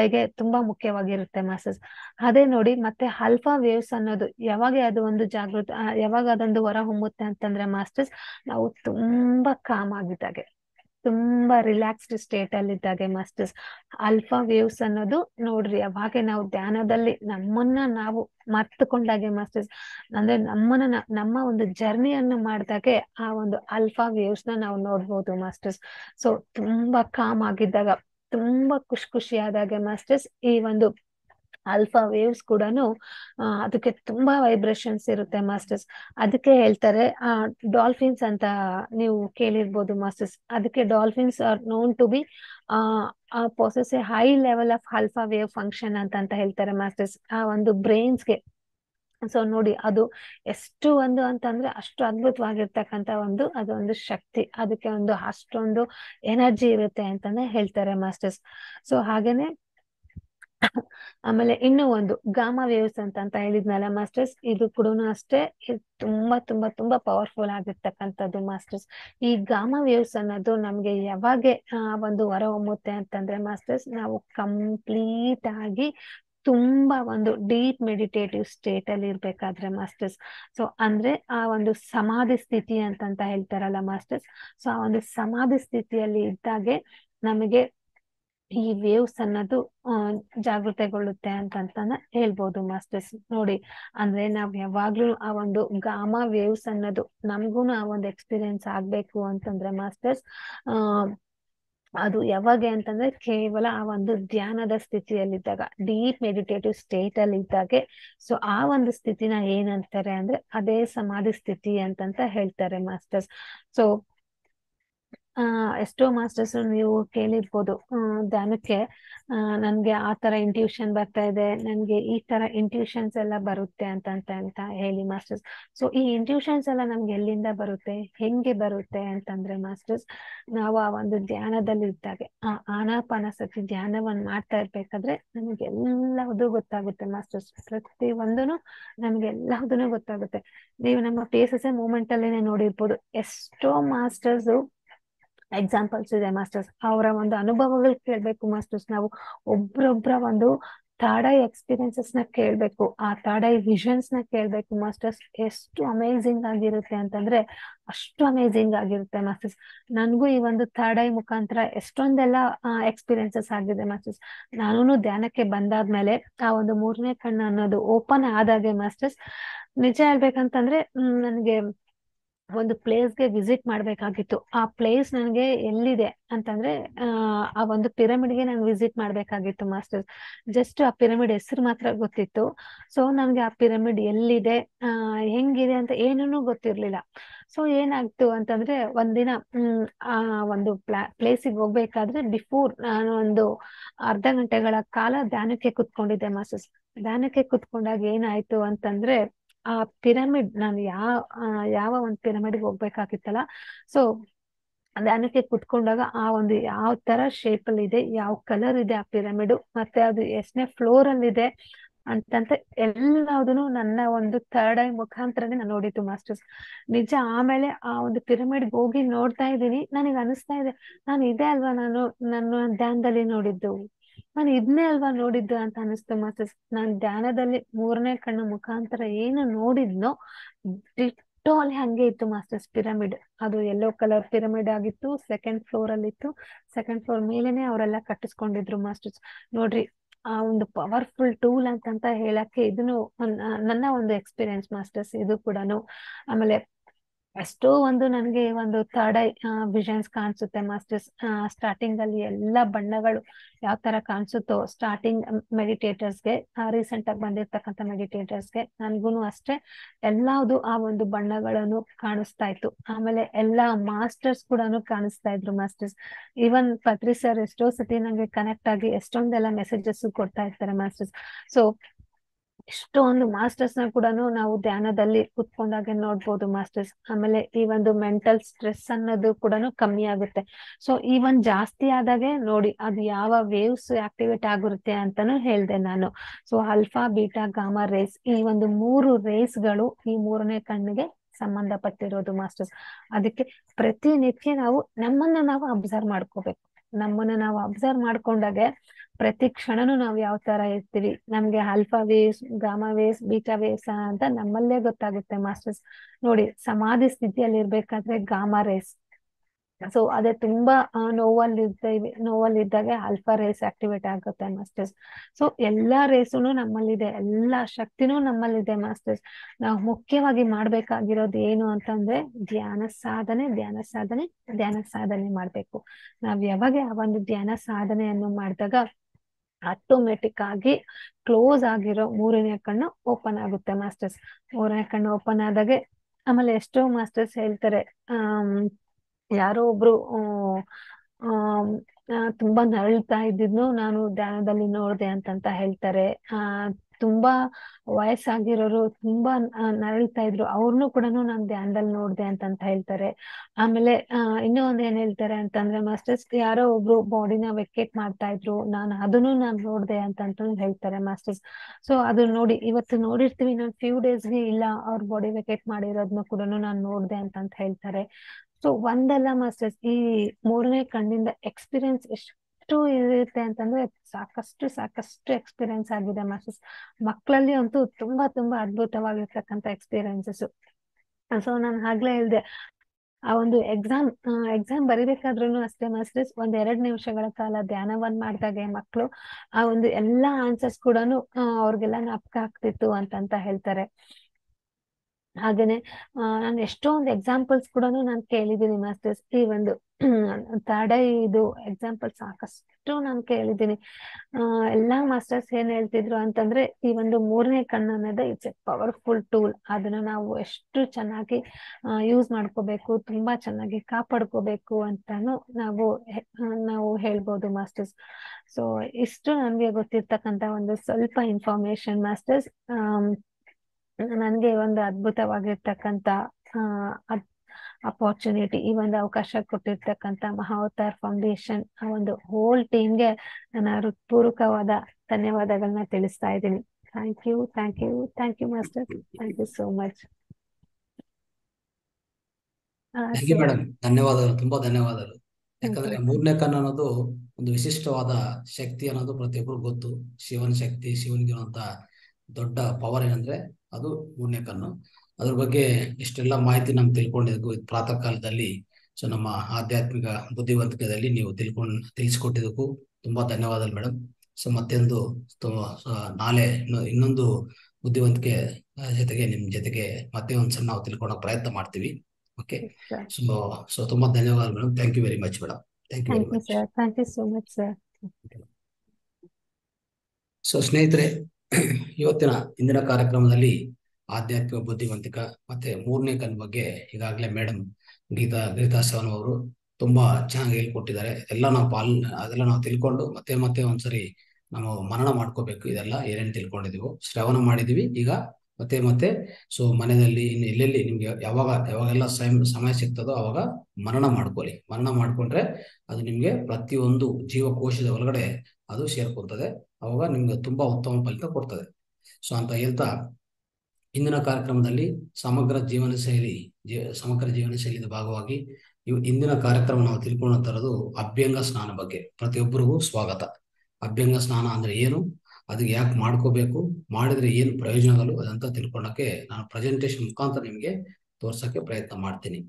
ಐಗೆ ತುಂಬಾ ಮುಖ್ಯವಾಗಿರುತ್ತೆ ಮಾಸಸ್ ಅದೇ ನೋಡಿ ಮತ್ತೆ ಅಲ್ಫಾ ವೇವ್ಸ್ ಅನ್ನೋದು ಯಾವಾಗ ಅದು ಒಂದು ಜಾಗೃತ ಯಾವಾಗ ಅದೊಂದು ಹೊರ ಹೊಮ್ಮುತ್ತೆ ಅಂತಂದ್ರೆ ಮಾಸ್ಟರ್ಸ್ ನಾವು ತುಂಬಾ ಕಾಮ್ ಆಗಿದ್ದಾಗೆ. ತುಂಬಾ ರಿಲ್ಯಾಕ್ಸ್ಡ್ ಸ್ಟೇಟ್ ಅಲ್ಲಿ ಇದ್ದಾಗೆ ಮಾಸ್ಟರ್ಸ್ ಅಲ್ಫಾ ವೇವ್ಸ್ ಅನ್ನೋದು ನೋಡ್ರಿ ಯಾವಾಗೆ ನಾವು ಧ್ಯಾನದಲ್ಲಿ ನಮ್ಮನ್ನ ನಾವು ಮರ್ತುಕೊಂಡಾಗೆ ಮಾಸ್ಟರ್ಸ್ ಅಂದ್ರೆ ನಮ್ಮನ್ನ ನಮ್ಮ ಒಂದು ಜರ್ನಿಯನ್ನು ಮಾಡಿದಾಗೆ ಆ ಒಂದು ಅಲ್ಫಾ ವೇವ್ಸ್ನ ನಾವು ನೋಡ್ಬೋದು ಮಾಸ್ಟರ್ಸ್ ಸೊ ತುಂಬಾ ಕಾಮ್ ಆಗಿದ್ದಾಗ ತುಂಬಾ ಖುಷಿ ಖುಷಿ ಆದಾಗೆ ಮಾಸ್ಟರ್ಸ್, ಈ ಒಂದು ಅಲ್ಫಾ ವೇವ್ಸ್ ಕೂಡ ಅದಕ್ಕೆ ತುಂಬಾ ವೈಬ್ರೇಷನ್ಸ್ ಇರುತ್ತೆ ಮಾಸ್ಟರ್ಸ್. ಅದಕ್ಕೆ ಹೇಳ್ತಾರೆ, ಆ ಡಾಲ್ಫಿನ್ಸ್ ಅಂತ ನೀವು ಕೇಳಿರ್ಬೋದು ಮಾಸ್ಟರ್ಸ್. ಅದಕ್ಕೆ dolphins are known to be uh possess a high level of alpha wave function ಅಂತ ಅಂತ ಹೇಳ್ತಾರೆ ಮಾಸ್ಟರ್ಸ್. ಆ ಒಂದು ಬ್ರೈನ್ಸ್ಗೆ ಸೊ ನೋಡಿ, ಅದು ಎಷ್ಟು ಒಂದು ಅಂತಂದ್ರೆ ಅಷ್ಟು ಅದ್ಭುತವಾಗಿರ್ತಕ್ಕಂತ ಒಂದು, ಅದೊಂದು ಶಕ್ತಿ. ಅದಕ್ಕೆ ಒಂದು ಅಷ್ಟೊಂದು ಎನರ್ಜಿ ಇರುತ್ತೆ ಅಂತಾನೆ ಹೇಳ್ತಾರೆ ಮಾಸ್ಟರ್ಸ್. ಸೊ ಹಾಗೇನೆ ಆಮೇಲೆ ಇನ್ನೂ ಒಂದು ಗಾಮ ವೇವ್ಸ್ ಅಂತ ಅಂತ ಹೇಳಿದ್ನಲ್ಲ ಮಾಸ್ಟರ್ಸ್. ಇದು ಕೂಡ ಅಷ್ಟೇ ತುಂಬಾ ತುಂಬಾ ತುಂಬಾ ಪವರ್ಫುಲ್ ಆಗಿರ್ತಕ್ಕಂಥದ್ದು ಮಾಸ್ಟರ್ಸ್. ಈ ಗಾಮ ವೇವ್ಸ್ ಅನ್ನೋದು ನಮ್ಗೆ ಯಾವಾಗೆ ಒಂದು ಹೊರ ಹೊಮ್ಮುತ್ತೆ ಅಂತಂದ್ರೆ ಮಾಸ್ಟರ್ಸ್, ನಾವು ಕಂಪ್ಲೀಟ್ ಆಗಿ ತುಂಬಾ ಒಂದು ಡೀಪ್ ಮೆಡಿಟೇಟಿವ್ ಸ್ಟೇಟ್ ಅಲ್ಲಿ ಇರ್ಬೇಕಾದ್ರೆ ಮಾಸ್ಟರ್ಸ್ ಸೊ ಅಂದ್ರೆ ಆ ಒಂದು ಸಮಾಧಿ ಸ್ಥಿತಿ ಅಂತಂತ ಹೇಳ್ತಾರಲ್ಲ ಮಾಸ್ಟರ್ಸ್ ಸೊ ಆ ಒಂದು ಸಮಾಧಿ ಸ್ಥಿತಿಯಲ್ಲಿ ಇದ್ದಾಗೆ ನಮಗೆ ಈ ವೇವ್ಸ್ ಅನ್ನೋದು ಜಾಗೃತಗೊಳ್ಳುತ್ತೆ ಅಂತಂತಾನ ಹೇಳ್ಬೋದು ಮಾಸ್ಟರ್ಸ್ ನೋಡಿ, ಅಂದ್ರೆ ನಾವ್ ಯಾವಾಗ್ಲೂ ಆ ಒಂದು ಗಾಮಾ ವೇವ್ಸ್ ಅನ್ನೋದು ನಮ್ಗೂನು ಆ ಒಂದು ಎಕ್ಸ್ಪೀರಿಯನ್ಸ್ ಆಗ್ಬೇಕು ಅಂತಂದ್ರೆ ಮಾಸ್ಟರ್ಸ್ ಅಹ್ ಅದು ಯಾವಾಗೆ ಅಂತಂದ್ರೆ ಕೇವಲ ಆ ಒಂದು ಧ್ಯಾನದ ಸ್ಥಿತಿಯಲ್ಲಿದ್ದಾಗ ಡೀಪ್ ಮೆಡಿಟೇಟಿವ್ ಸ್ಟೇಟ್ ಅಲ್ಲಿ ಇದ್ದಾಗೆ. ಸೊ ಆ ಒಂದು ಸ್ಥಿತಿನ ಏನಂತಾರೆ ಅಂದ್ರೆ, ಅದೇ ಸಮಾಧಿ ಸ್ಥಿತಿ ಅಂತಂತ ಹೇಳ್ತಾರೆ ಮಾಸ್ಟರ್ಸ್ ಸೊ ಎಷ್ಟೋ ಮಾಸ್ಟರ್ಸ್ ನೀವು ಕೇಳಿರ್ಬೋದು. ಧ್ಯಾನಕ್ಕೆ ನನ್ಗೆ ಆ ತರ ಇಂಟ್ಯೂಷನ್ ಬರ್ತಾ ಇದೆ, ನನ್ಗೆ ಈ ತರ ಇಂಟ್ಯೂಷನ್ಸ್ ಎಲ್ಲ ಬರುತ್ತೆ ಅಂತ ಅಂತ ಅಂತ ಹೇಳಿ ಮಾಸ್ಟರ್ಸ್. ಸೊ ಈ ಇಂಟ್ಯೂಷನ್ಸ್ ಎಲ್ಲ ನಮ್ಗೆ ಎಲ್ಲಿಂದ ಬರುತ್ತೆ, ಹೆಂಗೆ ಬರುತ್ತೆ ಅಂತಂದ್ರೆ ಮಾಸ್ಟರ್ಸ್, ನಾವು ಆ ಒಂದು ಧ್ಯಾನದಲ್ಲಿ ಇದ್ದಾಗ, ಆ ಆನಾಪಾನಸತಿ ಧ್ಯಾನವನ್ನು ಮಾಡ್ತಾ ಇರ್ಬೇಕಾದ್ರೆ ನಮಗೆ ಎಲ್ಲವುದು ಗೊತ್ತಾಗುತ್ತೆ ಮಾಸ್ಟರ್ಸ್. ಪ್ರತಿ ಒಂದೂ ನಮ್ಗೆ ಎಲ್ಲದೂ ಗೊತ್ತಾಗುತ್ತೆ. ನೀವು ನಮ್ಮ ಫೇಸಸ್ ಮೂಮೆಂಟ್ ಅಲ್ಲಿನೇ ನೋಡಿರ್ಬೋದು. ಎಷ್ಟೋ ಮಾಸ್ಟರ್ಸ್ ಎಕ್ಸಾಂಪಲ್ಸ್ ಇದೆ ಮಾಸ್ಟರ್ಸ್ ಅವರ ಒಂದು ಅನುಭವಗಳು ಕೇಳ್ಬೇಕು ಮಾಸ್ಟರ್ಸ್ ನಾವು ಒಬ್ರೊಬ್ರ ಒಂದು ಥರ್ಡ್ ಎಕ್ಸ್ಪೀರಿಯನ್ಸಸ್ನ ಕೇಳ್ಬೇಕು. ಆ ಐ ವಿಷನ್ಸ್ನ ಕೇಳ್ಬೇಕು ಮಾಸ್ಟರ್ಸ್ ಎಷ್ಟು ಅಮೇಝಿಂಗ್ ಆಗಿರುತ್ತೆ ಅಂತಂದ್ರೆ, ಅಷ್ಟು ಅಮೇಝಿಂಗ್ ಆಗಿರುತ್ತೆ ಮಾಸ್ಟರ್ಸ್ ನನಗೂ ಈ ಒಂದು ಐ ಮುಖಾಂತರ ಎಷ್ಟೊಂದೆಲ್ಲ ಎಕ್ಸ್ಪೀರಿಯನ್ಸಸ್ ಆಗಿದೆ ಮಾಸ್ಟರ್ಸ್ ನಾನು ಧ್ಯಾನಕ್ಕೆ ಬಂದಾದ್ಮೇಲೆ ಆ ಒಂದು ಮೂರನೇ ಕಣ್ಣು ಅನ್ನೋದು ಓಪನ್ ಆದಾಗೆ ಮಾಸ್ಟರ್ಸ್ ನಿಜ ಹೇಳ್ಬೇಕಂತಂದ್ರೆ ನನ್ಗೆ ಒಂದು ಪ್ಲೇಸ್ಗೆ ವಿಸಿಟ್ ಮಾಡ್ಬೇಕಾಗಿತ್ತು. ಆ ಪ್ಲೇಸ್ ನನಗೆ ಎಲ್ಲಿದೆ ಅಂತಂದ್ರೆ, ಆ ಒಂದು ಪಿರಮಿಡ್ಗೆ ನಾನು ವಿಸಿಟ್ ಮಾಡ್ಬೇಕಾಗಿತ್ತು ಮಾಸ್ಟರ್ಸ್ ಜಸ್ಟ್ ಆ ಪಿರಮಿಡ್ ಹೆಸರು ಮಾತ್ರ ಗೊತ್ತಿತ್ತು. ಸೊ ನನಗೆ ಆ ಪಿರಮಿಡ್ ಎಲ್ಲಿದೆ ಹೆಂಗಿದೆ ಅಂತ ಏನೂ ಗೊತ್ತಿರ್ಲಿಲ್ಲ. ಸೊ ಏನಾಗ್ತು ಅಂತಂದ್ರೆ, ಒಂದಿನ, ಹ್ಮ್, ಆ ಒಂದು ಪ್ಲಾ ಪ್ಲೇಸಿಗೆ ಹೋಗ್ಬೇಕಾದ್ರೆ ಬಿಫೋರ್ ನಾನು ಒಂದು ಅರ್ಧ ಗಂಟೆಗಳ ಕಾಲ ಧ್ಯಾನಕ್ಕೆ ಕುತ್ಕೊಂಡಿದ್ದೆ ಮಾಸ್ಟರ್ಸ್. ಧ್ಯಾನಕ್ಕೆ ಕುತ್ಕೊಂಡಾಗ ಏನಾಯ್ತು ಅಂತಂದ್ರೆ ಆ ಪಿರಮಿಡ್ ನಾನು ಯಾವ ಯಾವ ಒಂದು ಪಿರಮಿಡ್ಗೆ ಹೋಗ್ಬೇಕಾಗಿತ್ತಲ್ಲ? ಸೊ ಧ್ಯಾನಕ್ಕೆ ಕುತ್ಕೊಂಡಾಗ ಆ ಒಂದು ಯಾವ ತರ ಶೇಪ್ ಅಲ್ಲಿ ಇದೆ ಯಾವ ಕಲರ್ ಇದೆ ಆ ಪಿರಮಿಡ್ ಮತ್ತೆ ಅದು ಎಷ್ಟನೇ ಫ್ಲೋರ್ ಅಲ್ಲಿ ಇದೆ ಅಂತಂತ ಎಲ್ಲದನ್ನು ನನ್ನ ಒಂದು ಥರ್ಡ್ ಐ ಮುಖಾಂತರನೇ ನಾನು ನೋಡಿದ್ದು ಮಾಸ್ಟರ್ಸ್ ನಿಜ, ಆಮೇಲೆ ಆ ಒಂದು ಪಿರಮಿಡ್ ಹೋಗಿ ನೋಡ್ತಾ ಇದ್ದೀನಿ, ನನಗೆ ಅನಿಸ್ತಾ ಇದೆ, ನಾನು ಇದೆ ಅಲ್ವಾ ನಾನು ನನ್ನ ಧ್ಯಾನದಲ್ಲಿ ನೋಡಿದ್ದು? ನಾನು ಇದನ್ನೇ ಅಲ್ವಾ ನೋಡಿದ್ದು ಅಂತ ಅನಿಸ್ತು ಮಾಸ್ಟರ್ಸ್. ನಾನು ಧ್ಯಾನದಲ್ಲಿ ಮೂರನೇ ಕಣ್ಣು ಮುಖಾಂತರ ಏನು ನೋಡಿದ್ನೋ ಡಿಟ್ಟೋ ಅಲ್ಲಿ ಹಂಗೆ ಇತ್ತು ಮಾಸ್ಟರ್ಸ್ ಪಿರಮಿಡ್. ಅದು ಯೆಲ್ಲೋ ಕಲರ್ ಪಿರಮಿಡ್ ಆಗಿತ್ತು ಸೆಕೆಂಡ್ ಫ್ಲೋರ್ ಅಲ್ಲಿ ಇತ್ತು. ಸೆಕೆಂಡ್ ಫ್ಲೋರ್ ಮೇಲೆನೆ ಅವರೆಲ್ಲ ಕಟ್ಟಿಸ್ಕೊಂಡಿದ್ರು ಮಾಸ್ಟರ್ಸ್. ನೋಡ್ರಿ, ಆ ಒಂದು ಪವರ್ಫುಲ್ ಟೂಲ್ ಅಂತ ಹೇಳಕ್ಕೆ ಇದನ್ನು ನನ್ನ- ನನ್ನ ಒಂದು ಎಕ್ಸ್ಪೀರಿಯನ್ಸ್ ಮಾಸ್ಟರ್ಸ್, ಇದು ಕೂಡ ಆಮೇಲೆ ಎಷ್ಟೋ ಒಂದು ನನಗೆ ಒಂದು ಥರ್ಡ್ ಐ ವಿಷನ್ಸ್ ಕಾಣಿಸುತ್ತೆ. ಮಾಸ್ಟರ್ಸ್ ಸ್ಟಾರ್ಟಿಂಗ್ ಅಲ್ಲಿ ಎಲ್ಲ ಬಣ್ಣಗಳು ಯಾವ ತರ ಕಾಣಿಸುತ್ತೋ ಸ್ಟಾರ್ಟಿಂಗ್ ಮೆಡಿಟೇಟರ್ಸ್ಗೆ ರೀಸೆಂಟ್ ಆಗಿ ಬಂದಿರ್ತಕ್ಕಂಥ ಮೆಡಿಟೇಟರ್ಸ್ಗೆ ನನ್ಗೂನು ಅಷ್ಟೇ ಎಲ್ಲದು ಆ ಒಂದು ಬಣ್ಣಗಳನ್ನು ಕಾಣಿಸ್ತಾ ಇತ್ತು. ಆಮೇಲೆ ಎಲ್ಲಾ ಮಾಸ್ಟರ್ಸ್ ಕೂಡ ಕಾಣಿಸ್ತಾ ಇದ್ರು ಮಾಸ್ಟರ್ಸ್ ಈವನ್ ಪತ್ರಿ ಸರ್ ಎಷ್ಟೋ ಸತಿ ನಂಗೆ ಕನೆಕ್ಟ್ ಆಗಿ ಎಷ್ಟೊಂದೆಲ್ಲ ಮೆಸೇಜಸ್ ಕೊಡ್ತಾ ಇರ್ತಾರೆ ಮಾಸ್ಟರ್ಸ್ ಸೊ ಎಷ್ಟೊಂದು ಮಾಸ್ಟರ್ಸ್ನ ಕೂಡ ನಾವು ಧ್ಯಾನದಲ್ಲಿ ಕುತ್ಕೊಂಡಾಗೆ ನೋಡ್ಬೋದು ಮಾಸ್ಟರ್ಸ್. ಆಮೇಲೆ ಈ ಒಂದು ಮೆಂಟಲ್ ಸ್ಟ್ರೆಸ್ ಅನ್ನೋದು ಕೂಡ ಕಮ್ಮಿ ಆಗುತ್ತೆ. ಸೊ, ಈ ಒಂದ್ ಜಾಸ್ತಿ ಆದಾಗೆ ನೋಡಿ ಅದು ಯಾವ ವೇವ್ಸ್ ಆಕ್ಟಿವೇಟ್ ಆಗಿರುತ್ತೆ ಅಂತಾನು ಹೇಳ್ದೆ ನಾನು. So alpha beta, gamma rays ಈ ಒಂದು ಮೂರು ರೇಸ್ಗಳು ಈ ಮೂರನೇ ಕಣ್ಣಿಗೆ ಸಂಬಂಧಪಟ್ಟಿರೋದು ಮಾಸ್ಟರ್ಸ್. ಅದಕ್ಕೆ ಪ್ರತಿನಿತ್ಯ ನಾವು ನಮ್ಮನ್ನ ನಾವು ಅಬ್ಸರ್ವ್ ಮಾಡ್ಕೋಬೇಕು. ನಮ್ಮನ್ನ ನಾವು ಅಬ್ಸರ್ವ್ ಮಾಡ್ಕೊಂಡಾಗೆ ಪ್ರತಿ ಕ್ಷಣನು ನಾವು ಯಾವ ತರ ಇರ್ತೀವಿ. ನಮ್ಗೆ alpha waves gamma waves beta waves ಅಂತ ನಮ್ಮಲ್ಲೇ ಗೊತ್ತಾಗುತ್ತೆ ಮಾಸ್ಟರ್ಸ್ ನೋಡಿ, ಸಮಾಧಿ ಸ್ಥಿತಿಯಲ್ಲಿ ಇರ್ಬೇಕಾದ್ರೆ ಗಾಮಾ ರೇಸ್ ಸೊ ಅದೇ ತುಂಬಾ ಆ, ನೋವಲ್ಲಿ ಇರ್ತೇವೆ ನೋವಲ್ಲಿ ಇದ್ದಾಗ ಆಲ್ಫಾ ರೇಸ್ ಆಕ್ಟಿವೇಟ್ ಆಗುತ್ತೆ ಮಾಸ್ಟರ್ಸ್ ಸೊ ಎಲ್ಲಾ ರೇಸುನು ನಮ್ಮಲ್ಲಿದೆ. ಎಲ್ಲಾ ಶಕ್ತಿನೂ ನಮ್ಮಲ್ಲಿದೆ ಮಾಸ್ಟರ್ಸ್ ನಾವು ಮುಖ್ಯವಾಗಿ ಮಾಡ್ಬೇಕಾಗಿರೋದು ಏನು ಅಂತಂದ್ರೆ ಧ್ಯಾನ ಸಾಧನೆ ಧ್ಯಾನ ಸಾಧನೆ ಧ್ಯಾನ ಸಾಧನೆ ಮಾಡ್ಬೇಕು. ನಾವ್ ಯಾವಾಗ ಆ ಒಂದು ಧ್ಯಾನ ಸಾಧನೆಯನ್ನು ಮಾಡಿದಾಗ ಆಟೋಮೆಟಿಕ್ ಆಗಿ ಕ್ಲೋಸ್ ಆಗಿರೋ ಮೂರನೇ ಕಣ್ಣು ಓಪನ್ ಆಗುತ್ತೆ ಮಾಸ್ಟರ್ಸ್ ಮೂರನೇ ಕಣ್ಣು ಓಪನ್ ಆದಾಗೆ ಆಮೇಲೆ ಎಷ್ಟೋ ಮಾಸ್ಟರ್ಸ್ ಹೇಳ್ತಾರೆ ಆಮ್ ಯಾರೋ ಒಬ್ರು ತುಂಬಾ ನರಳ್ತಾ ಇದ್ದಿದ್ನು. ನಾನು ಧ್ಯಾನದಲ್ಲಿ ನೋಡ್ದೆ ಅಂತಂತ ಹೇಳ್ತಾರೆ. ಆ, ತುಂಬಾ ವಯಸ್ಸಾಗಿರೋರು ತುಂಬಾ ನರಳ್ತಾ ಇದ್ರು. ಅವ್ರನ್ನು ಕೂಡ ನಾನು ಧ್ಯಾನದಲ್ಲಿ ನೋಡ್ದೆ ಅಂತಂತ ಹೇಳ್ತಾರೆ. ಆಮೇಲೆ, ಆ, ಇನ್ನೂ ಒಂದ್ ಏನ್ ಹೇಳ್ತಾರೆ ಅಂತಂದ್ರೆ, ಮಾಸ್ಟರ್ಸ್ ಯಾರೋ ಒಬ್ರು ಬಾಡಿನ ವೆಕೇಟ್ ಮಾಡ್ತಾ ಇದ್ರು. ನಾನು ಅದನ್ನು ನಾನ್ ನೋಡ್ದೆ ಅಂತಂತ ಹೇಳ್ತಾರೆ ಮಾಸ್ಟರ್ಸ್. ಸೊ ಅದು ನೋಡಿ, ಇವತ್ತು ನೋಡಿರ್ತೀವಿ ನಾನು ಫ್ಯೂ ಡೇಸ್ಗೆ ಇಲ್ಲ, ಅವ್ರ ಬಾಡಿ ವೆಕೇಟ್ ಮಾಡಿರೋದನ್ನ ಕೂಡ ನಾನು ನೋಡ್ದೆ ಅಂತಂತ ಹೇಳ್ತಾರೆ. ಸೊ ಒಂದಲ್ಲ ಮಾಸ್ಟರ್ಸ್, ಈ ಮೂರನೇ ಕಣ್ಣಿಂದ ಎಕ್ಸ್ಪೀರಿಯನ್ಸ್ ಎಷ್ಟು ಇರುತ್ತೆ ಅಂತಂದ್ರೆ ಸಾಕಷ್ಟು ಸಾಕಷ್ಟು ಎಕ್ಸ್ಪೀರಿಯನ್ಸ್ ಆಗಿದೆ ಮಾಸ್ಟರ್ಸ್. ಮಕ್ಕಳಲ್ಲಿ ಅಂತೂ ತುಂಬಾ ತುಂಬಾ ಅದ್ಭುತವಾಗಿರ್ತಕ್ಕಂಥ ಎಕ್ಸ್ಪೀರಿಯನ್ಸಸ್. ಸೊ ನಾನು ಆಗ್ಲೇ ಹೇಳ್ದೆ, ಆ ಒಂದು ಎಕ್ಸಾಮ್ ಎಕ್ಸಾಮ್ ಬರಿಬೇಕಾದ್ರೂ ಅಷ್ಟೇ ಮಾಸ್ಟರ್ಸ್, ಒಂದ್ ಎರಡ್ ನಿಮಿಷಗಳ ಕಾಲ ಧ್ಯಾನವನ್ನ ಮಾಡಿದಾಗ ಮಕ್ಕಳು ಆ ಒಂದು ಎಲ್ಲಾ ಆನ್ಸರ್ಸ್ ಕೂಡ ಅವ್ರಿಗೆಲ್ಲ ನಾಪಕ ಆಗ್ತಿತ್ತು ಅಂತಂತ ಹೇಳ್ತಾರೆ. ಹಾಗೇನೆ ನಾನು ಎಷ್ಟೊಂದು ಎಕ್ಸಾಂಪಲ್ಸ್ ಕೂಡ ನಾನು ಕೇಳಿದ್ದೀನಿ ಮಾಸ್ಟರ್ಸ್. ಈ ಒಂದು ತಡ ಇದು ಎಕ್ಸಾಂಪಲ್ ಸಾಕಷ್ಟು ನಾನು ಕೇಳಿದ್ದೀನಿ. ಎಲ್ಲಾ ಮಾಸ್ಟರ್ಸ್ ಏನ್ ಹೇಳ್ತಿದ್ರು ಅಂತಂದ್ರೆ, ಈ ಒಂದು ಮೂರನೇ ಕಣ್ಣು ಅನ್ನೋದು ಇಟ್ಸ್ ಎ ಪವರ್ಫುಲ್ ಟೂಲ್ ಅದನ್ನ ನಾವು ಎಷ್ಟು ಚೆನ್ನಾಗಿ ಯೂಸ್ ಮಾಡ್ಕೋಬೇಕು, ತುಂಬಾ ಚೆನ್ನಾಗಿ ಕಾಪಾಡ್ಕೋಬೇಕು ಅಂತಾನು ನಾವು ನಾವು ಹೇಳ್ಬೋದು ಮಾಸ್ಟರ್ಸ್. ಸೊ ಇಷ್ಟು ನನ್ಗೆ ಗೊತ್ತಿರ್ತಕ್ಕಂತ ಒಂದು ಸ್ವಲ್ಪ ಇನ್ಫಾರ್ಮೇಶನ್ ಮಾಸ್ಟರ್ಸ್. ನನಗೆ ಒಂದು ಅದ್ಭುತವಾಗಿರ್ತಕ್ಕಂತ ಆ ಅಪಾರ್ಚುನಿಟಿ ಈ ಒಂದು ಅವಕಾಶ ಕೊಟ್ಟಿರ್ತಕ್ಕಂತ ಮಹಾವತಾರ್ ಫೌಂಡೇಶನ್ ಆ ಒಂದು ಹೋಲ್ ಟೀಮ್ಗೆ ನಾನು ಹೃತ್ಪೂರ್ವಕವಾದ ಧನ್ಯವಾದಗಳನ್ನ ತಿಳಿಸ್ತಾ ಇದ್ದೀನಿ. Thank you thank you thank you master thank you so much madam ಧನ್ಯವಾದಗಳು ತುಂಬಾ ಧನ್ಯವಾದಗಳು. ಯಾಕಂದ್ರೆ ಮೂರನೇ ಕಣ್ಣು ಅನ್ನೋದು ಒಂದು ವಿಶಿಷ್ಟವಾದ ಶಕ್ತಿ ಅನ್ನೋದು ಪ್ರತಿಯೊಬ್ಬರು ಗೊತ್ತು. ಶಿವನ ಶಕ್ತಿ ಶಿವನಿಗಿರುವಂತ ದೊಡ್ಡ ಪವರ್ ಏನಂದ್ರೆ ಅದು ಮೂರನೇ ಕಣ್ಣು. ಅದ್ರ ಬಗ್ಗೆ ಇಷ್ಟೆಲ್ಲ ಮಾಹಿತಿ ನಮ್ಗೆ ತಿಳ್ಕೊಂಡಿದ್ದಕ್ಕೂ ಇದು ಪ್ರಾತಃ ಕಾಲದಲ್ಲಿ ಸೊ ನಮ್ಮ ಆಧ್ಯಾತ್ಮಿಕ ಬುದ್ಧಿವಂತಿಕೆಯಲ್ಲಿ ನೀವು ತಿಳ್ಕೊಂಡು ತಿಳಿಸಿಕೊಟ್ಟಿದ್ದಕ್ಕೂ ತುಂಬಾ ಧನ್ಯವಾದಗಳು ಮೇಡಮ್ ಸೊ ಮತ್ತೊಂದು ನಾಳೆ ಇನ್ನೊಂದು ಬುದ್ಧಿವಂತಿಕೆ ಜೊತೆಗೆ ನಿಮ್ ಜೊತೆಗೆ ಮತ್ತೆ ಒಂದ್ಸಲ ನಾವು ತಿಳ್ಕೊಳ್ಳೋ ಪ್ರಯತ್ನ ಮಾಡ್ತೀವಿ. ಓಕೆ ಸೊ ಸೊ ತುಂಬಾ ಧನ್ಯವಾದ madam thank you very much madam thank you very much thank you so much sir so ಸ್ನೇಹಿತರೆ ಇವತ್ತಿನ ಇಂದಿನ ಕಾರ್ಯಕ್ರಮದಲ್ಲಿ ಆಧ್ಯಾತ್ಮಿಕ ಬುದ್ಧಿವಂತಿಕ ಮತ್ತೆ ಮೂರನೇ ಕನ್ ಬಗ್ಗೆ ಈಗಾಗಲೇ ಮೇಡಮ್ ಗೀತಾ ಗೀತಾ ಸವನ್ ಅವರು ತುಂಬಾ ಚೆನ್ನಾಗಿ ಹೇಳ್ಕೊಟ್ಟಿದ್ದಾರೆ. ಎಲ್ಲ ನಾವು ಪಾಲ್ ಅದೆಲ್ಲ ನಾವು ತಿಳ್ಕೊಂಡು ಮತ್ತೆ ಮತ್ತೆ ಒಂದ್ಸರಿ ನಾವು ಮನನ ಮಾಡ್ಕೋಬೇಕು. ಇದೆಲ್ಲ ಏನೇನು ತಿಳ್ಕೊಂಡಿದೀವೋ ಶ್ರವಣ ಮಾಡಿದೀವಿ. ಈಗ ಮತ್ತೆ ಮತ್ತೆ ಸೊ ಮನೆಯಲ್ಲಿ ಇನ್ನು ಎಲ್ಲೆಲ್ಲಿ ನಿಮ್ಗೆ ಯಾವಾಗ ಯಾವಾಗೆಲ್ಲ ಸಮಯ ಸಮಯ ಸಿಗ್ತದೋ ಅವಾಗ ಮರಣ ಮಾಡ್ಕೊಳ್ಳಿ. ಮರಣ ಮಾಡ್ಕೊಂಡ್ರೆ ಅದು ನಿಮ್ಗೆ ಪ್ರತಿಯೊಂದು ಜೀವಕೋಶದ ಒಳಗಡೆ ಅದು ಸೇರ್ಕೊಂತದೆ ಅವಾಗ ನಿಮ್ಗೆ ತುಂಬಾ ಉತ್ತಮ ಫಲಿತ ಕೊಡ್ತದೆ. ಸೊ ಅಂತ ಹೇಳ್ತಾ ಇಂದಿನ ಕಾರ್ಯಕ್ರಮದಲ್ಲಿ ಸಮಗ್ರ ಜೀವನ ಶೈಲಿ ಸಮಗ್ರ ಜೀವನ ಶೈಲಿಯ ಭಾಗವಾಗಿ ಇವು ಇಂದಿನ ಕಾರ್ಯಕ್ರಮ ನಾವು ತಿಳ್ಕೊಳ್ಳುತ್ತಿರೋದು ಅಭ್ಯಂಗ ಸ್ನಾನ ಬಗ್ಗೆ. ಪ್ರತಿಯೊಬ್ಬರಿಗೂ ಸ್ವಾಗತ. ಅಭ್ಯಂಗ ಸ್ನಾನ ಅಂದ್ರೆ ಏನು ಅದಕ್ಕೆ ಯಾಕೆ ಮಾಡ್ಕೋಬೇಕು, ಮಾಡಿದ್ರೆ ಏನು ಪ್ರಯೋಜನಗಳು, ಅದಂತ ತಿಳ್ಕೊಳ್ಳೋಕೆ ನಾನು ಪ್ರೆಸೆಂಟೇಶನ್ ಮುಖಾಂತರ ನಿಮಗೆ ತೋರ್ಸಕ್ಕೆ ಪ್ರಯತ್ನ ಮಾಡ್ತೀನಿ.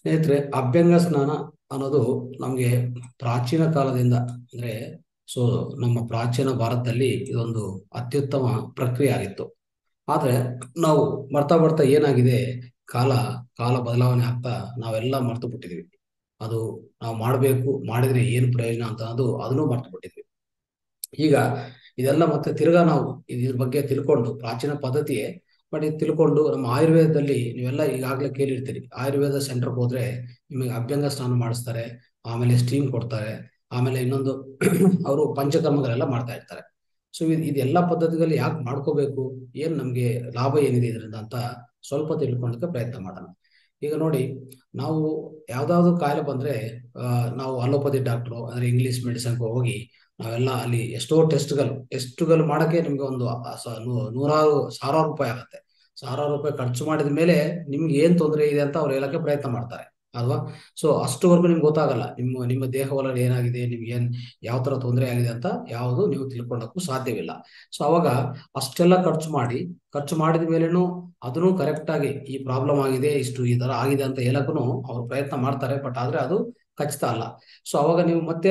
ಸ್ನೇಹಿತರೆ, ಅಭ್ಯಂಗ ಸ್ನಾನ ಅನ್ನೋದು ನಮ್ಗೆ ಪ್ರಾಚೀನ ಕಾಲದಿಂದ ಅಂದ್ರೆ, ಸೊ ನಮ್ಮ ಪ್ರಾಚೀನ ಭಾರತದಲ್ಲಿ ಇದೊಂದು ಅತ್ಯುತ್ತಮ ಪ್ರಕ್ರಿಯೆ ಆಗಿತ್ತು. ಆದ್ರೆ ನಾವು ಬರ್ತಾ ಬರ್ತಾ ಏನಾಗಿದೆ, ಕಾಲ ಕಾಲ ಬದಲಾವಣೆ ಆಗ್ತಾ ನಾವೆಲ್ಲ ಮರ್ತು ಬಿಟ್ಟಿದೀವಿ. ಅದು ನಾವು ಮಾಡಬೇಕು, ಮಾಡಿದ್ರೆ ಏನು ಪ್ರಯೋಜನ ಅಂತ ಅದು ಅದನ್ನು ಮರ್ತು ಬಿಟ್ಟಿದ್ವಿ. ಈಗ ಇದೆಲ್ಲ ಮತ್ತೆ ತಿರ್ಗಾ ನಾವು ಇದ್ರ ಬಗ್ಗೆ ತಿಳ್ಕೊಂಡು ಪ್ರಾಚೀನ ಪದ್ಧತಿಯೇ ಬಟ್ ತಿಳ್ಕೊಂಡು ನಮ್ಮ ಆಯುರ್ವೇದದಲ್ಲಿ ನೀವೆಲ್ಲ ಈಗಾಗಲೇ ಕೇಳಿರ್ತೀರಿ. ಆಯುರ್ವೇದ ಸೆಂಟರ್ಗೆ ಹೋದ್ರೆ ನಿಮಗೆ ಅಭ್ಯಂಗ ಸ್ನಾನ ಮಾಡಿಸ್ತಾರೆ, ಆಮೇಲೆ ಸ್ಟೀಮ್ ಕೊಡ್ತಾರೆ, ಆಮೇಲೆ ಇನ್ನೊಂದು ಅವರು ಪಂಚಕರ್ಮಗಳೆಲ್ಲ ಮಾಡ್ತಾ ಇರ್ತಾರೆ. ಸೊ ಇದೆಲ್ಲ ಪದ್ಧತಿಗಳಲ್ಲಿ ಯಾಕೆ ಮಾಡ್ಕೋಬೇಕು, ಏನು ನಮಗೆ ಲಾಭ ಏನಿದೆ ಇದರಿಂದ ಅಂತ ಸ್ವಲ್ಪ ತಿಳ್ಕೊಳಕ್ಕೆ ಪ್ರಯತ್ನ ಮಾಡೋಣ. ಈಗ ನೋಡಿ, ನಾವು ಯಾವ್ದಾವ್ದು ಕಾಯಿಲೆ ಬಂದ್ರೆ ನಾವು ಅಲೋಪತಿ ಡಾಕ್ಟ್ರು ಅಂದ್ರೆ ಇಂಗ್ಲಿಷ್ ಮೆಡಿಸನ್ಗೆ ಹೋಗಿ ನಾವೆಲ್ಲ ಅಲ್ಲಿ ಎಷ್ಟೋ ಟೆಸ್ಟ್ಗಳು ಟೆಸ್ಟ್ಗಳು ಮಾಡಕ್ಕೆ ನಿಮ್ಗೆ ಒಂದು ನೂರಾರು, ಸಾವಿರಾರು ರೂಪಾಯಿ ಆಗುತ್ತೆ. ಸಾವಿರಾರು ರೂಪಾಯಿ ಖರ್ಚು ಮಾಡಿದ ಮೇಲೆ ನಿಮ್ಗೆ ಏನ್ ತೊಂದರೆ ಇದೆ ಅಂತ ಅವ್ರು ಹೇಳಕ್ಕೆ ಪ್ರಯತ್ನ ಮಾಡ್ತಾರೆ, ಅಲ್ವಾ? ಸೊ ಅಷ್ಟುವರೆಗೂ ನಿಮ್ಗೆ ಗೊತ್ತಾಗಲ್ಲ, ನಿಮ್ಮ ನಿಮ್ಮ ದೇಹ ಒಳಗಡೆ ಏನಾಗಿದೆ, ನಿಮ್ಗೆ ಏನ್, ಯಾವ ತರ ತೊಂದರೆ ಆಗಿದೆ ಅಂತ ಯಾವುದು ನೀವು ತಿಳ್ಕೊಳ್ಳೋಕ್ಕೂ ಸಾಧ್ಯವಿಲ್ಲ. ಸೊ ಅವಾಗ ಅಷ್ಟೆಲ್ಲ ಖರ್ಚು ಮಾಡಿ, ಖರ್ಚು ಮಾಡಿದ ಮೇಲೇನು ಅದನ್ನು ಕರೆಕ್ಟ್ ಆಗಿ ಈ ಪ್ರಾಬ್ಲಮ್ ಆಗಿದೆ, ಇಷ್ಟು ಈ ತರ ಆಗಿದೆ ಅಂತ ಹೇಳಕ್ಕೂ ಅವ್ರು ಪ್ರಯತ್ನ ಮಾಡ್ತಾರೆ, ಬಟ್ ಆದ್ರೆ ಅದು ಖಚಿತ ಅಲ್ಲ. ಸೊ ಅವಾಗ ನೀವು ಮತ್ತೆ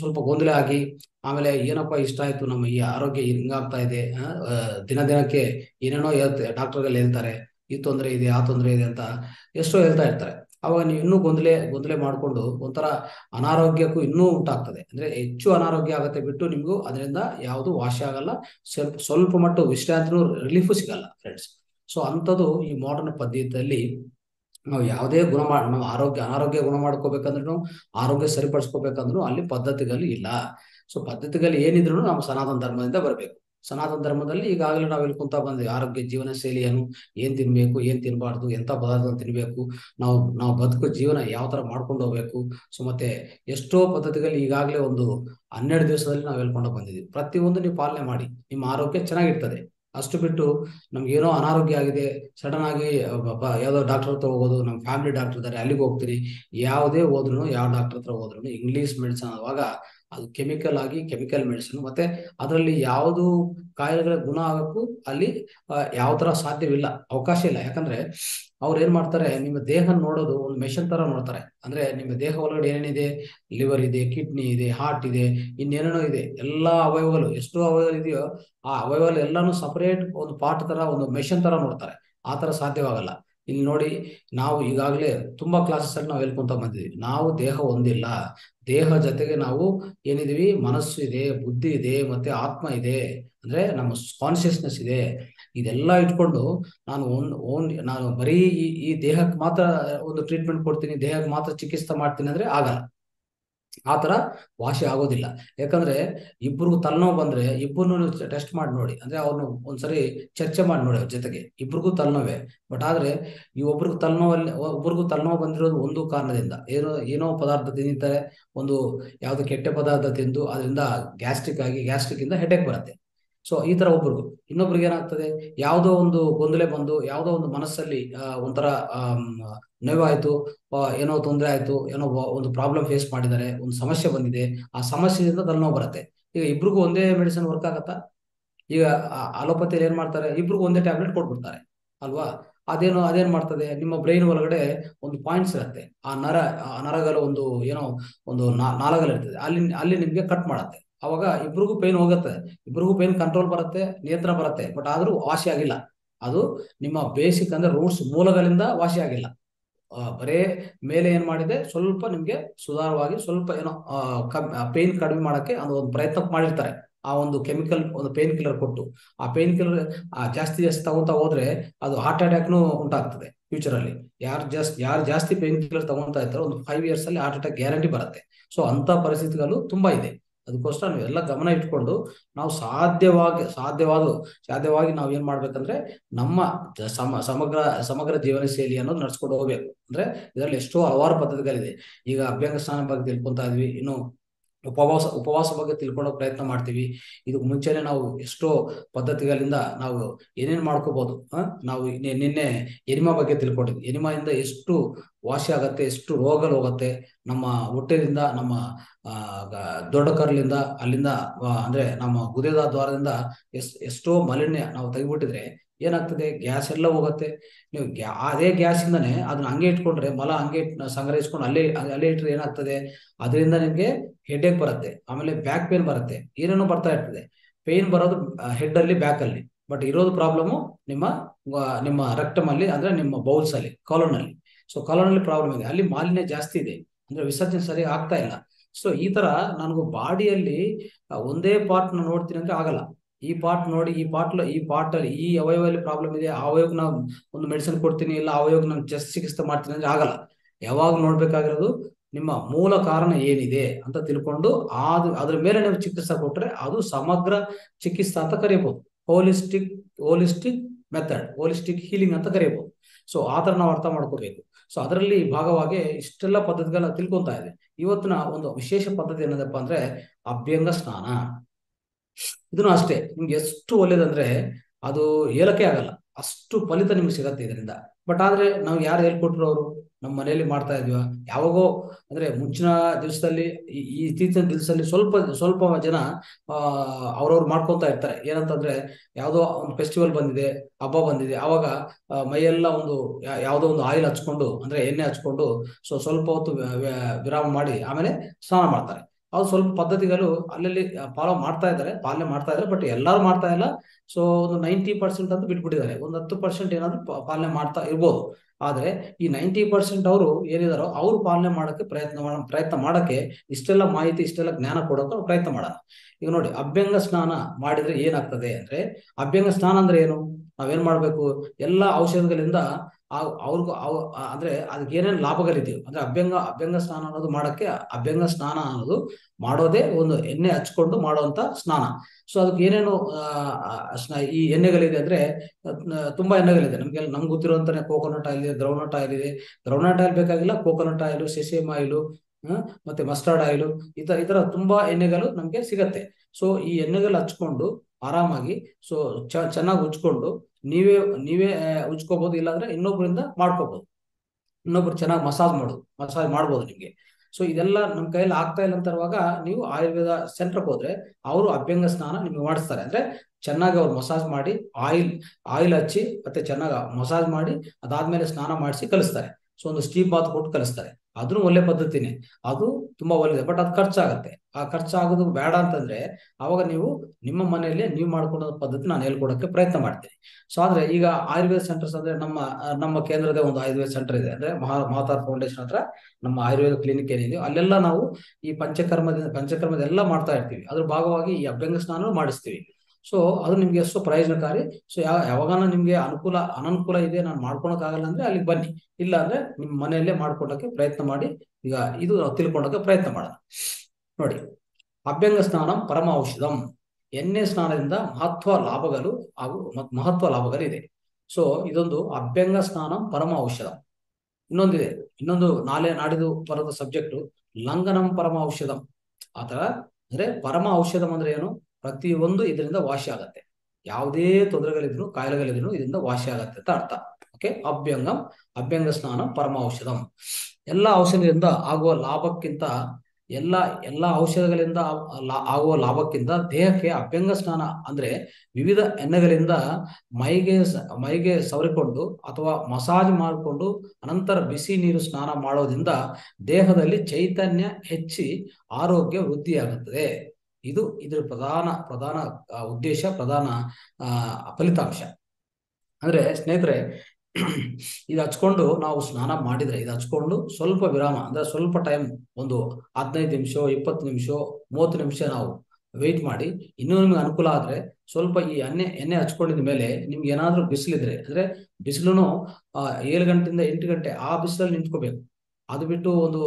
ಸ್ವಲ್ಪ ಗೊಂದಲ ಆಗಿ, ಆಮೇಲೆ ಏನಪ್ಪ ಇಷ್ಟ ಆಯ್ತು ನಮ್ಮ ಈ ಆರೋಗ್ಯ ಹಿಂಗಾಗ್ತಾ ಇದೆ ದಿನ ದಿನಕ್ಕೆ ಏನೇನೋ ಹೇಳ್ತೆ ಡಾಕ್ಟರ್ಗಳು ಹೇಳ್ತಾರೆ, ಈ ತೊಂದರೆ ಇದೆ, ಆ ತೊಂದರೆ ಇದೆ ಅಂತ ಎಷ್ಟೋ ಹೇಳ್ತಾ ಇರ್ತಾರೆ. ಅವಾಗ ನೀವು ಇನ್ನೂ ಗೊಂದಲೆ ಗೊಂದಲೆ ಮಾಡಿಕೊಂಡು ಒಂಥರ ಅನಾರೋಗ್ಯಕ್ಕೂ ಇನ್ನೂ ಉಂಟಾಗ್ತದೆ. ಅಂದ್ರೆ ಹೆಚ್ಚು ಅನಾರೋಗ್ಯ ಆಗುತ್ತೆ ಬಿಟ್ಟು ನಿಮಗೂ ಅದರಿಂದ ಯಾವುದು ವಾಸಿ ಆಗಲ್ಲ. ಸ್ವಲ್ಪ ಸ್ವಲ್ಪ ಮಟ್ಟು ವಿಶ್ರಾಂತಿನೂ ರಿಲೀಫು ಸಿಗಲ್ಲ ಫ್ರೆಂಡ್ಸ್ ಸೊ ಅಂಥದ್ದು ಈ ಮಾಡರ್ನ್ ಪದ್ಧತಿಯಲ್ಲಿ ನಾವು ಯಾವುದೇ ಗುಣ ನಾವು ಆರೋಗ್ಯ ಅನಾರೋಗ್ಯ ಗುಣ ಮಾಡ್ಕೋಬೇಕಂದ್ರೂ ಆರೋಗ್ಯ ಸರಿಪಡಿಸ್ಕೋಬೇಕಂದ್ರೂ ಅಲ್ಲಿ ಪದ್ಧತಿಗಳು ಇಲ್ಲ. ಸೊ ಪದ್ಧತಿಗಳು ಏನಿದ್ರು ನಾವು ಸನಾತನ ಧರ್ಮದಿಂದ ಬರಬೇಕು. ಸನಾತನ ಧರ್ಮದಲ್ಲಿ ಈಗಾಗಲೇ ನಾವು ಹೇಳ್ಕೊಂತ ಬಂದ್ವಿ, ಆರೋಗ್ಯ ಜೀವನ ಶೈಲಿಯನ್ನು, ಏನು ಏನ್ ತಿನ್ಬೇಕು, ಏನ್ ತಿನ್ಬಾರ್ದು, ಎಂತ ಪದಾರ್ಥ ತಿನ್ಬೇಕು, ನಾವು ನಾವು ಬದುಕು ಜೀವನ ಯಾವ ತರ ಮಾಡ್ಕೊಂಡು ಹೋಗ್ಬೇಕು. ಸೊ ಮತ್ತೆ ಎಷ್ಟೋ ಪದ್ಧತಿಗಳು ಈಗಾಗಲೇ ಒಂದು ಹನ್ನೆರಡು ದಿವಸದಲ್ಲಿ ನಾವು ಹೇಳ್ಕೊಂಡು ಬಂದಿದ್ದೀವಿ ಪ್ರತಿಯೊಂದು ನೀವು ಪಾಲನೆ ಮಾಡಿ, ನಿಮ್ಮ ಆರೋಗ್ಯ ಚೆನ್ನಾಗಿರ್ತದೆ. ಅಷ್ಟು ಬಿಟ್ಟು ನಮ್ಗೆ ಏನೋ ಅನಾರೋಗ್ಯ ಆಗಿದೆ ಸಡನ್ ಆಗಿ ಯಾವ್ದೋ ಡಾಕ್ಟರ್ ಹತ್ರ ಹೋಗೋದು ನಮ್ಮ ಫ್ಯಾಮಿಲಿ ಡಾಕ್ಟರ್ ಇದಾರೆ ಅಲ್ಲಿಗೆ ಹೋಗ್ತೀನಿ ಯಾವುದೇ ಹೋದ್ರು ಯಾವ ಡಾಕ್ಟರ್ ಹತ್ರ ಹೋದ್ರು ಇಂಗ್ಲಿಷ್ ಮೆಡಿಸನ್ ಆಗುವಾಗ ಅದು ಕೆಮಿಕಲ್ ಆಗಿ ಕೆಮಿಕಲ್ ಮೆಡಿಸಿನ್ ಮತ್ತೆ ಅದರಲ್ಲಿ ಯಾವುದು ಕಾಯಿಲೆಗಳ ಗುಣ ಆಗಕ್ಕೂ ಅಲ್ಲಿ ಯಾವ ತರ ಸಾಧ್ಯವಿಲ್ಲ, ಅವಕಾಶ ಇಲ್ಲ. ಯಾಕಂದ್ರೆ ಅವ್ರು ಏನ್ ಮಾಡ್ತಾರೆ, ನಿಮ್ಮ ದೇಹ ನೋಡೋದು ಒಂದು ಮೆಷಿನ್ ತರ ನೋಡ್ತಾರೆ. ಅಂದ್ರೆ ನಿಮ್ಮ ದೇಹ ಒಳಗಡೆ ಏನೇನಿದೆ ಲಿವರ್ ಇದೆ ಕಿಡ್ನಿ ಇದೆ ಹಾರ್ಟ್ ಇದೆ, ಇನ್ನೇನೇನೋ ಇದೆ. ಎಲ್ಲಾ ಅವಯವಗಳು, ಎಷ್ಟು ಅವಯವಗಳು ಇದೆಯೋ, ಆ ಅವಯವ ಎಲ್ಲಾನು ಸಪರೇಟ್ ಒಂದು ಪಾರ್ಟ್ ತರ, ಒಂದು ಮೆಷಿನ್ ತರ ನೋಡ್ತಾರೆ. ಆ ತರ ಸಾಧ್ಯವಾಗಲ್ಲ. ಇಲ್ಲಿ ನೋಡಿ, ನಾವು ಈಗಾಗಲೇ ತುಂಬಾ ಕ್ಲಾಸಸ್ ಅಲ್ಲಿ ನಾವು ಹೇಳ್ಕೊಂತ ಬಂದಿದ್ವಿ. ನಾವು ದೇಹ ಒಂದಿಲ್ಲ ದೇಹ ಜೊತೆಗೆ ನಾವು ಏನಿದೀವಿ? ಮನಸ್ಸು ಇದೆ, ಬುದ್ಧಿ ಇದೆ, ಮತ್ತೆ ಆತ್ಮ ಇದೆ. ಅಂದ್ರೆ ನಮ್ಮ ಕಾನ್ಶಿಯಸ್ನೆಸ್ ಇದೆ. ಇದೆಲ್ಲ ಇಟ್ಕೊಂಡು ನಾನು ಓನ್ ಓನ್ ನಾನು ಬರೀ ಈ ಈ ದೇಹಕ್ಕೆ ಮಾತ್ರ ಒಂದು ಟ್ರೀಟ್ಮೆಂಟ್ ಕೊಡ್ತೀನಿ, ದೇಹಕ್ಕೆ ಮಾತ್ರ ಚಿಕಿತ್ಸೆ ಮಾಡ್ತೀನಿ ಅಂದ್ರೆ ಆಗಲ್ಲ. ಆ ತರ ವಾಸಿ ಆಗೋದಿಲ್ಲ. ಯಾಕಂದ್ರೆ ಇಬ್ರಿಗೂ ತಲೆನೋವು ಬಂದ್ರೆ ಇಬ್ಬರನ್ನು ಟೆಸ್ಟ್ ಮಾಡಿ ನೋಡಿ. ಅಂದ್ರೆ ಅವ್ರನ್ನ ಒಂದ್ಸರಿ ಚರ್ಚೆ ಮಾಡಿ ನೋಡಿ ಅವ್ರ ಜೊತೆಗೆ. ಇಬ್ರಿಗೂ ತಲೆನೋವೇ. ಬಟ್ ಆದ್ರೆ ಈ ಒಬ್ರಿಗೂ ತಲೆನೋವಲ್ಲಿ, ಒಬ್ರಿಗೂ ತಲೆನೋವು ಬಂದಿರೋದು ಒಂದು ಕಾರಣದಿಂದ. ಏನೋ ಏನೋ ಪದಾರ್ಥ ತಿಂತಾರೆ ಒಂದು ಯಾವ್ದು ಕೆಟ್ಟ ಪದಾರ್ಥ ತಿಂದು, ಅದರಿಂದ ಗ್ಯಾಸ್ಟ್ರಿಕ್ ಆಗಿ ಗ್ಯಾಸ್ಟ್ರಿಕ್ ಇಂದ ಹೆಡೇಕ್ ಬರುತ್ತೆ. ಸೊ ಈ ತರ ಒಬ್ರಿಗೂ, ಇನ್ನೊಬ್ರಿಗೆ ಏನಾಗ್ತದೆ, ಯಾವುದೋ ಒಂದು ಗೊಂದಲೆ ಬಂದು, ಯಾವುದೋ ಒಂದು ಮನಸ್ಸಲ್ಲಿ ಒಂಥರ ನೋವಾಯ್ತು ಏನೋ ತೊಂದರೆ ಆಯ್ತು, ಏನೋ ಒಂದು ಪ್ರಾಬ್ಲಮ್ ಫೇಸ್ ಮಾಡಿದ್ದಾರೆ, ಒಂದು ಸಮಸ್ಯೆ ಬಂದಿದೆ, ಆ ಸಮಸ್ಯೆಯಿಂದ ತಲೆನೋವು ಬರುತ್ತೆ. ಈಗ ಇಬ್ರಿಗೂ ಒಂದೇ ಮೆಡಿಸಿನ್ ವರ್ಕ್ ಆಗತ್ತಾ? ಈಗ ಅಲೋಪತಿಯಲ್ಲಿ ಏನ್ ಮಾಡ್ತಾರೆ, ಇಬ್ರಿಗೂ ಒಂದೇ ಟ್ಯಾಬ್ಲೆಟ್ ಕೊಟ್ಬಿಡ್ತಾರೆ, ಅಲ್ವಾ? ಅದೇನು, ಅದೇನ್ ಮಾಡ್ತದೆ, ನಿಮ್ಮ ಬ್ರೈನ್ ಒಳಗಡೆ ಒಂದು ಪಾಯಿಂಟ್ಸ್ ಇರುತ್ತೆ, ಆ ನರ, ಆ ನರಗಳ ಒಂದು, ಏನೋ, ಒಂದು ನಾಲಗಲ್ ಇರ್ತದೆ, ಅಲ್ಲಿ ಅಲ್ಲಿ ನಿಮ್ಗೆ ಕಟ್ ಮಾಡತ್ತೆ. ಅವಾಗ ಇಬ್ರಿಗೂ ಪೇನ್ ಹೋಗುತ್ತೆ. ಇಬ್ರಿಗೂ ಪೇನ್ ಕಂಟ್ರೋಲ್ ಬರುತ್ತೆ, ನಿಯಂತ್ರಣ ಬರುತ್ತೆ. ಬಟ್ ಆದ್ರೂ ವಾಸಿ ಆಗಿಲ್ಲ. ಅದು ನಿಮ್ಮ ಬೇಸಿಕ್ ಅಂದ್ರೆ ರೂಟ್ಸ್ ಮೂಲಗಳಿಂದ ವಾಸಿ ಆಗಿಲ್ಲ. ಬರೇ ಮೇಲೆ ಏನ್ ಮಾಡಿದೆ? ಸ್ವಲ್ಪ ನಿಮ್ಗೆ ಸುಧಾರವಾಗಿ ಸ್ವಲ್ಪ ಏನೋ ಪೇನ್ ಕಡಿಮೆ ಮಾಡಕ್ಕೆ ಅದು ಒಂದು ಪ್ರಯತ್ನ ಮಾಡಿರ್ತಾರೆ. ಆ ಒಂದು ಕೆಮಿಕಲ್ ಒಂದು ಪೇನ್ ಕಿಲ್ಲರ್ ಕೊಟ್ಟು. ಆ ಪೇನ್ ಕಿಲ್ಲರ್ ಜಾಸ್ತಿ ಜಾಸ್ತಿ ತಗೊಂತಾ ಹೋದ್ರೆ ಅದು ಹಾರ್ಟ್ ಅಟ್ಯಾಕ್ನು ಉಂಟಾಗ್ತದೆ ಫ್ಯೂಚರ್ ಅಲ್ಲಿ. ಯಾರು ಜಾಸ್ತಿ ಯಾರು ಜಾಸ್ತಿ ಪೇನ್ ಕಿಲ್ಲರ್ ತಗೊಂತಾ ಇರ್ತಾರೋ ಒಂದು ಫೈವ್ ಇಯರ್ಸ್ ಅಲ್ಲಿ ಹಾರ್ಟ್ ಅಟ್ಯಾಕ್ ಗ್ಯಾರಂಟಿ ಬರುತ್ತೆ. ಸೊ ಅಂತ ಪರಿಸ್ಥಿತಿಗಳು ತುಂಬಾ ಇದೆ. ಅದಕ್ಕೋಸ್ಕರ ನಾವೆಲ್ಲ ಗಮನ ಇಟ್ಕೊಂಡು ನಾವು ಸಾಧ್ಯವಾಗಿ, ಸಾಧ್ಯವಾದ, ಸಾಧ್ಯವಾಗಿ ನಾವು ಏನ್ ಮಾಡ್ಬೇಕಂದ್ರೆ ನಮ್ಮ ಸಮ, ಸಮಗ್ರ ಸಮಗ್ರ ಜೀವನ ಶೈಲಿ ಅನ್ನೋದು ನಡ್ಸ್ಕೊಂಡು ಹೋಗ್ಬೇಕು. ಅಂದ್ರೆ ಇದರಲ್ಲಿ ಎಷ್ಟೋ ಹಲವಾರು ಪದ್ಧತಿಗಳಿದೆ. ಈಗ ಅಭ್ಯಂಗ ಸ್ನಾನ ಬಗ್ಗೆ ತಿಳ್ಕೊಂತ ಇದ್ವಿ. ಇನ್ನು ಉಪವಾಸ ಉಪವಾಸ ಬಗ್ಗೆ ತಿಳ್ಕೊಳ್ಳೋ ಪ್ರಯತ್ನ ಮಾಡ್ತೀವಿ. ಇದಕ್ಕೆ ಮುಂಚೆನೆ ನಾವು ಎಷ್ಟೋ ಪದ್ಧತಿಗಳಿಂದ ನಾವು ಏನೇನು ಮಾಡ್ಕೋಬಹುದು ನಾವು ನಿನ್ನೆ ಎನಿಮಾ ಬಗ್ಗೆ ತಿಳ್ಕೊಂಡಿದ್ವಿ. ಎನಿಮಾದಿಂದ ಎಷ್ಟು ವಾಸಿ ಆಗತ್ತೆ, ಎಷ್ಟು ರೋಗಗಳು ಹೋಗುತ್ತೆ, ನಮ್ಮ ಹೊಟ್ಟೆಲಿಂದ, ನಮ್ಮ ದೊಡ್ಡ ಕರ್ಲಿಂದ, ಅಲ್ಲಿಂದ ಅಂದ್ರೆ ನಮ್ಮ ಗುದೇದ ದ್ವಾರದಿಂದ ಎಷ್ಟೋ ಮಾಲಿನ್ಯ ನಾವು ತೆಗಿಬಿಟ್ಟಿದ್ರೆ ಏನಾಗ್ತದೆ? ಗ್ಯಾಸ್ ಎಲ್ಲ ಹೋಗುತ್ತೆ. ನೀವು ಗ್ಯಾ, ಅದೇ ಗ್ಯಾಸ್ ಇಂದಾನೆ ಅದನ್ನ ಹಂಗೆ ಇಟ್ಕೊಂಡ್ರೆ ಮಲ ಹಂಗೆ ಸಂಗ್ರಹಿಸ್ಕೊಂಡು ಅಲ್ಲೇ ಅಲ್ಲೇ ಇಟ್ಟರೆ ಏನಾಗ್ತದೆ? ಅದರಿಂದ ನಿಮ್ಗೆ ಹೆಡ್ಏಕ್ ಬರುತ್ತೆ. ಆಮೇಲೆ ಬ್ಯಾಕ್ ಪೇನ್ ಬರುತ್ತೆ. ಏನೇನೋ ಬರ್ತಾ ಇರ್ತದೆ. ಪೇನ್ ಬರೋದು ಹೆಡ್ ಅಲ್ಲಿ ಬ್ಯಾಕ್ ಅಲ್ಲಿ. ಬಟ್ ಇರೋದು ಪ್ರಾಬ್ಲಮ್ ನಿಮ್ಮ ನಿಮ್ಮ ರಕ್ತಮ್ ಅಲ್ಲಿ, ಅಂದ್ರೆ ನಿಮ್ಮ ಬೌಲ್ಸ್ ಅಲ್ಲಿ ಕಾಲೋನ್ ಅಲ್ಲಿ. ಸೊ ಕಾಲೋನ್ ಅಲ್ಲಿ ಪ್ರಾಬ್ಲಮ್ ಇದೆ. ಅಲ್ಲಿ ಮಾಲಿನ್ಯ ಜಾಸ್ತಿ ಇದೆ. ಅಂದ್ರೆ ವಿಸರ್ಜನೆ ಸರಿ ಆಗ್ತಾ ಇಲ್ಲ. ಸೊ ಈ ತರ ನನಗೂ ಬಾಡಿಯಲ್ಲಿ ಒಂದೇ ಪಾರ್ಟ್ ನೋಡ್ತೀನಿ ಅಂದ್ರೆ ಆಗಲ್ಲ. ಈ ಪಾರ್ಟ್ ನೋಡಿ, ಈ ಪಾರ್ಟ್ ಈ ಪಾರ್ಟ್ ಈ ಅವಯವಲ್ಲಿ ಪ್ರಾಬ್ಲಮ್ ಇದೆ, ಆ ಅವಯವಕ್ಕೆ ನಾವು ಒಂದು ಮೆಡಿಸಿನ್ ಕೊಡ್ತೀನಿ, ಇಲ್ಲ ಅವಯವಕ್ಕೆ ನಾನು ಚೆಸ್ಟ್ ಚಿಕಿತ್ಸೆ ಮಾಡ್ತೀನಿ ಅಂದ್ರೆ ಆಗಲ್ಲ. ಯಾವಾಗ ನೋಡ್ಬೇಕಾಗಿರೋದು ನಿಮ್ಮ ಮೂಲ ಕಾರಣ ಏನಿದೆ ಅಂತ ತಿಳ್ಕೊಂಡು ಅದು ಅದ್ರ ಮೇಲೆ ನೀವು ಚಿಕಿತ್ಸೆ ಕೊಟ್ರೆ ಅದು ಸಮಗ್ರ ಚಿಕಿತ್ಸಾ ಅಂತ ಕರಿಬಹುದು holistic holistic method holistic healing ಅಂತ ಕರಿಬಹುದು ಸೊ ಆ ನಾವು ಅರ್ಥ ಮಾಡ್ಕೋಬೇಕು. ಸೊ ಅದರಲ್ಲಿ ಭಾಗವಾಗಿ ಇಷ್ಟೆಲ್ಲ ಪದ್ಧತಿಗಳನ್ನ ತಿಳ್ಕೊಂತಾ ಇದೆ ಇವತ್ತಿನ ಒಂದು ವಿಶೇಷ ಪದ್ಧತಿ ಏನದಪ್ಪ ಅಂದ್ರೆ ಅಭ್ಯಂಗ ಸ್ನಾನ. ಇದನ್ನು ಅಷ್ಟೇ, ನಿಮ್ಗೆ ಎಷ್ಟು ಒಳ್ಳೇದಂದ್ರೆ ಅದು ಹೇಳಕ್ಕೆ ಆಗಲ್ಲ. ಅಷ್ಟು ಫಲಿತ ನಿಮ್ಗೆ ಸಿಗತ್ತೆ ಇದರಿಂದ. ಬಟ್ ಆದ್ರೆ ನಾವು ಯಾರು ಹೇಳ್ಕೊಟ್ರು ಅವರು? ನಮ್ಮ ಮನೆಯಲ್ಲಿ ಮಾಡ್ತಾ ಇದ್ವಿ ಯಾವಾಗೋ ಅಂದ್ರೆ ಮುಂಚಿನ ದಿವಸದಲ್ಲಿ, ಈ ಇತ್ತೀಚಿನ ದಿವಸದಲ್ಲಿ ಸ್ವಲ್ಪ ಸ್ವಲ್ಪ ಜನ ಅವ್ರವ್ರು ಮಾಡ್ಕೊತಾ ಇರ್ತಾರೆ. ಏನಂತಂದ್ರೆ ಯಾವ್ದೋ ಒಂದು ಫೆಸ್ಟಿವಲ್ ಬಂದಿದೆ, ಹಬ್ಬ ಬಂದಿದೆ. ಅವಾಗ ಮೈಯೆಲ್ಲ ಒಂದು ಯಾವುದೋ ಒಂದು ಆಯಿಲ್ ಹಚ್ಕೊಂಡು, ಅಂದ್ರೆ ಎಣ್ಣೆ ಹಚ್ಕೊಂಡು, ಸೊ ಸ್ವಲ್ಪ ಹೊತ್ತು ವಿರಾಮ ಮಾಡಿ ಆಮೇಲೆ ಸ್ನಾನ ಮಾಡ್ತಾರೆ. ಅವ್ರು ಸ್ವಲ್ಪ ಪದ್ಧತಿಗಳು ಅಲ್ಲಲ್ಲಿ ಫಾಲೋ ಮಾಡ್ತಾ ಇದ್ದಾರೆ, ಪಾಲನೆ ಮಾಡ್ತಾ ಇದ್ದಾರೆ ಬಟ್ ಎಲ್ಲರೂ ಮಾಡ್ತಾ ಇಲ್ಲ. ಸೊ ಒಂದು ನೈಂಟಿ ಪರ್ಸೆಂಟ್ ಅಂತ ಬಿಟ್ಬಿಟ್ಟಿದ್ದಾರೆ. ಒಂದು ಹತ್ತು ಪರ್ಸೆಂಟ್ ಏನಾದ್ರು ಪಾಲನೆ ಮಾಡ್ತಾ ಇರ್ಬೋದು. ಆದ್ರೆ, ಈ ನೈಂಟಿ ಪರ್ಸೆಂಟ್ ಅವರು ಏನಿದಾರೋ, ಅವ್ರು ಪಾಲನೆ ಮಾಡಕ್ಕೆ ಪ್ರಯತ್ನ ಪ್ರಯತ್ನ ಮಾಡಕ್ಕೆ ಇಷ್ಟೆಲ್ಲ ಮಾಹಿತಿ, ಇಷ್ಟೆಲ್ಲ ಜ್ಞಾನ ಕೊಡೋಕೆ ಅವ್ರು ಪ್ರಯತ್ನ ಮಾಡೋಣ. ಈಗ ನೋಡಿ, ಅಭ್ಯಂಗ ಸ್ನಾನ ಮಾಡಿದ್ರೆ ಏನಾಗ್ತದೆ ಅಂದ್ರೆ, ಅಭ್ಯಂಗ ಸ್ನಾನ ಅಂದ್ರೆ ಏನು? ನಾವೇನ್ ಮಾಡ್ಬೇಕು? ಎಲ್ಲಾ ಔಷಧಗಳಿಂದ ಅವ್ರಿಗೂ ಅಂದ್ರೆ ಅದಕ್ಕೆ ಏನೇನು ಲಾಭಗಳಿದೆಯೋ ಅಂದ್ರೆ ಅಭ್ಯಂಗ ಅಭ್ಯಂಗ ಸ್ನಾನ ಅನ್ನೋದು ಮಾಡಕ್ಕೆ ಅಭ್ಯಂಗ ಸ್ನಾನ ಅನ್ನೋದು ಮಾಡೋದೇ ಒಂದು ಎಣ್ಣೆ ಹಚ್ಕೊಂಡು ಮಾಡುವಂತ ಸ್ನಾನ. ಸೊ ಅದಕ್ಕೆ ಏನೇನು ಈ ಎಣ್ಣೆಗಳಿದೆ ಅಂದ್ರೆ ತುಂಬಾ ಎಣ್ಣೆಗಳಿದೆ. ನಮ್ಗೆ ನಮ್ಗೆ ಗೊತ್ತಿರುವಂತಾನೆ ಕೋಕೋನಟ್ ಆಯಿಲ್ ಇದೆ ಗ್ರೌಂಡ್ನಟ್ ಆಯಿಲ್ ಇದೆ. ಗ್ರೌಂಡ್ನಟ್ ಆಯಿಲ್ ಬೇಕಾಗಿಲ್ಲ ಕೋಕೋನಟ್ ಆಯಿಲ್ ಸೆಸೇಮ್ ಆಯಿಲು ಮತ್ತೆ ಮಸ್ಟರ್ಡ್ ಆಯಿಲು ಈ ತರ ಈ ತರ ತುಂಬಾ ಎಣ್ಣೆಗಳು ನಮ್ಗೆ ಸಿಗತ್ತೆ. ಸೊ ಈ ಎಣ್ಣೆಗಳು ಹಚ್ಕೊಂಡು ಆರಾಮಾಗಿ, ಸೊ ಚೆನ್ನಾಗಿ ಉಜ್ಕೊಂಡು ನೀವೇ ನೀವೇ ಉಜ್ಕೋಬಹುದು ಇಲ್ಲಾಂದ್ರೆ ಇನ್ನೊಬ್ಬರಿಂದ ಮಾಡ್ಕೋಬಹುದು ಇನ್ನೊಬ್ರು ಚೆನ್ನಾಗಿ ಮಸಾಜ್ ಮಾಡೋದು ಮಸಾಜ್ ಮಾಡ್ಬೋದು ನಿಮ್ಗೆ. ಸೊ ಇದೆಲ್ಲ ನಮ್ಮ ಕೈಯಲ್ಲಿ ಆಗ್ತಾ ಇಲ್ಲ ಅಂತರುವಾಗ ನೀವು ಆಯುರ್ವೇದ ಸೆಂಟರ್ಗೆ ಹೋದ್ರೆ ಅವರು ಅಭ್ಯಂಗ ಸ್ನಾನ ನಿಮ್ಗೆ ಮಾಡಿಸ್ತಾರೆ. ಅಂದ್ರೆ ಚೆನ್ನಾಗಿ ಅವ್ರು ಮಸಾಜ್ ಮಾಡಿ, ಆಯಿಲ್ ಆಯಿಲ್ ಹಚ್ಚಿ ಮತ್ತೆ ಚೆನ್ನಾಗಿ ಮಸಾಜ್ ಮಾಡಿ ಅದಾದ್ಮೇಲೆ ಸ್ನಾನ ಮಾಡಿಸಿ ಕಲಿಸ್ತಾರೆ. ಸೊ ಒಂದು ಸ್ಟೀಪ್ ಬಾತ್ ಕೊಟ್ಟು ಕಲಿಸ್ತಾರೆ. ಅದನ್ನು ಒಳ್ಳೆ ಪದ್ಧತಿನೇ. ಅದು ತುಂಬಾ ಒಳ್ಳೆಯದು ಬಟ್ ಅದು ಖರ್ಚಾಗತ್ತೆ. ಆ ಖರ್ಚಾಗೋದು ಬೇಡ ಅಂತಂದ್ರೆ ಅವಾಗ ನೀವು ನಿಮ್ಮ ಮನೆಯಲ್ಲಿ ನೀವು ಮಾಡ್ಕೊಳ್ಳೋ ಪದ್ಧತಿ ನಾನು ಹೇಳ್ಕೊಡಕ್ಕೆ ಪ್ರಯತ್ನ ಮಾಡ್ತೀನಿ. ಸೊ ಆದ್ರೆ ಈಗ ಆಯುರ್ವೇದ ಸೆಂಟರ್ಸ್ ಅಂದ್ರೆ ನಮ್ಮ ನಮ್ಮ ಕೇಂದ್ರದ ಒಂದು ಆಯುರ್ವೇದ ಸೆಂಟರ್ ಇದೆ. ಅಂದ್ರೆ ಮಹಾ, ಮಹಾತಾರ್ ಫೌಂಡೇಶನ್ ಹತ್ರ ನಮ್ಮ ಆಯುರ್ವೇದ ಕ್ಲಿನಿಕ್ ಏನಿದೆಯೋ, ಅಲ್ಲೆಲ್ಲ ನಾವು ಈ ಪಂಚಕರ್ಮದಿಂದ ಪಂಚಕರ್ಮದ ಎಲ್ಲ ಮಾಡ್ತಾ ಇರ್ತೀವಿ. ಅದ್ರ ಭಾಗವಾಗಿ ಈ ಅಭ್ಯಂಗ ಸ್ನಾನ ಮಾಡಿಸ್ತೀವಿ. ಸೊ ಅದು ನಿಮ್ಗೆ ಎಷ್ಟು ಪ್ರಯೋಜನಕಾರಿ. ಸೊ ಯಾವ ಯಾವಾಗ ನಿಮ್ಗೆ ಅನುಕೂಲ, ಅನನುಕೂಲ ಇದೆ, ನಾನು ಮಾಡ್ಕೊಳಕ್ ಆಗಲ್ಲ ಅಂದ್ರೆ ಅಲ್ಲಿಗೆ ಬನ್ನಿ. ಇಲ್ಲ ಅಂದ್ರೆ ನಿಮ್ ಮನೆಯಲ್ಲೇ ಮಾಡ್ಕೊಳಕ್ಕೆ ಪ್ರಯತ್ನ ಮಾಡಿ. ಈಗ ಇದು ತಿಳ್ಕೊಳಕ್ಕೆ ಪ್ರಯತ್ನ ಮಾಡೋಣ. ನೋಡಿ. ಅಭ್ಯಂಗ ಸ್ನಾನ ಪರಮ ಔಷಧಂ. ಎಣ್ಣೆ ಸ್ನಾನದಿಂದ ಮಹತ್ವ ಲಾಭಗಳು ಹಾಗೂ ಮಹತ್ವ ಲಾಭಗಳು ಇದೆ. ಸೊ ಇದೊಂದು ಅಭ್ಯಂಗ ಸ್ನಾನ ಪರಮ ಔಷಧ. ಇನ್ನೊಂದಿದೆ. ಇನ್ನೊಂದು ನಾಳೆ ನಾಡಿದು ಬರೋದ ಸಬ್ಜೆಕ್ಟ್ ಲಂಗನಂ ಪರಮ ಔಷಧಂ. ಆತರ ಅಂದ್ರೆ ಪರಮ ಔಷಧಂ ಅಂದ್ರೆ ಏನು? ಪ್ರತಿಯೊಂದು ಇದರಿಂದ ವಾಸಿ ಆಗತ್ತೆ. ಯಾವುದೇ ತೊಂದರೆಗಳಿದ್ರು, ಕಾಯಿಲೆಗಳಿದ್ರು ಇದರಿಂದ ವಾಸಿ ಆಗತ್ತೆ ಅಂತ ಅರ್ಥ. ಓಕೆ ಅಭ್ಯಂಗಂ, ಅಭ್ಯಂಗ ಸ್ನಾನ, ಪರಮ ಔಷಧಂ. ಎಲ್ಲ ಔಷಧದಿಂದ ಆಗುವ ಲಾಭಕ್ಕಿಂತ ಎಲ್ಲ ಎಲ್ಲ ಔಷಧಗಳಿಂದ ಆಗುವ ಲಾಭಕ್ಕಿಂತ ದೇಹಕ್ಕೆ ಅಭ್ಯಂಗ ಸ್ನಾನ ಅಂದ್ರೆ ವಿವಿಧ ಎಣ್ಣೆಗಳಿಂದ ಮೈಗೆ ಮೈಗೆ ಸವರಿಕೊಂಡು ಅಥವಾ ಮಸಾಜ್ ಮಾಡಿಕೊಂಡು ಅನಂತರ ಬಿಸಿ ನೀರು ಸ್ನಾನ ಮಾಡೋದ್ರಿಂದ ದೇಹದಲ್ಲಿ ಚೈತನ್ಯ ಹೆಚ್ಚಿ ಆರೋಗ್ಯ ವೃದ್ಧಿಯಾಗುತ್ತದೆ. ಇದು ಇದರ ಪ್ರಧಾನ ಪ್ರಧಾನ ಉದ್ದೇಶ, ಪ್ರಧಾನ ಫಲಿತಾಂಶ. ಅಂದ್ರೆ ಸ್ನೇಹಿತರೆ, ಇದು ಹಚ್ಕೊಂಡು ನಾವು ಸ್ನಾನ ಮಾಡಿದ್ರೆ, ಇದು ಹಚ್ಕೊಂಡು ಸ್ವಲ್ಪ ವಿರಾಮ, ಅಂದ್ರೆ ಸ್ವಲ್ಪ ಟೈಮ್ ಒಂದು ಹದಿನೈದು ನಿಮಿಷ, ಇಪ್ಪತ್ತು ನಿಮಿಷ, ಮೂವತ್ತು ನಿಮಿಷ ನಾವು ವೆಯ್ಟ್ ಮಾಡಿ, ಇನ್ನೂ ನಿಮ್ಗೆ ಅನುಕೂಲ ಆದ್ರೆ ಸ್ವಲ್ಪ ಈ ಎಣ್ಣೆ ಎಣ್ಣೆ ಹಚ್ಕೊಂಡಿದ ಮೇಲೆ ನಿಮ್ಗೆ ಏನಾದ್ರೂ ಬಿಸಿಲಿದ್ರೆ, ಅಂದ್ರೆ ಬಿಸಿಲು ಏಳು ಗಂಟೆಯಿಂದ ಎಂಟು ಗಂಟೆ ಆ ಬಿಸಿಲಲ್ಲಿ ನಿಂತ್ಕೋಬೇಕು. ಅದು ಬಿಟ್ಟು ಒಂದು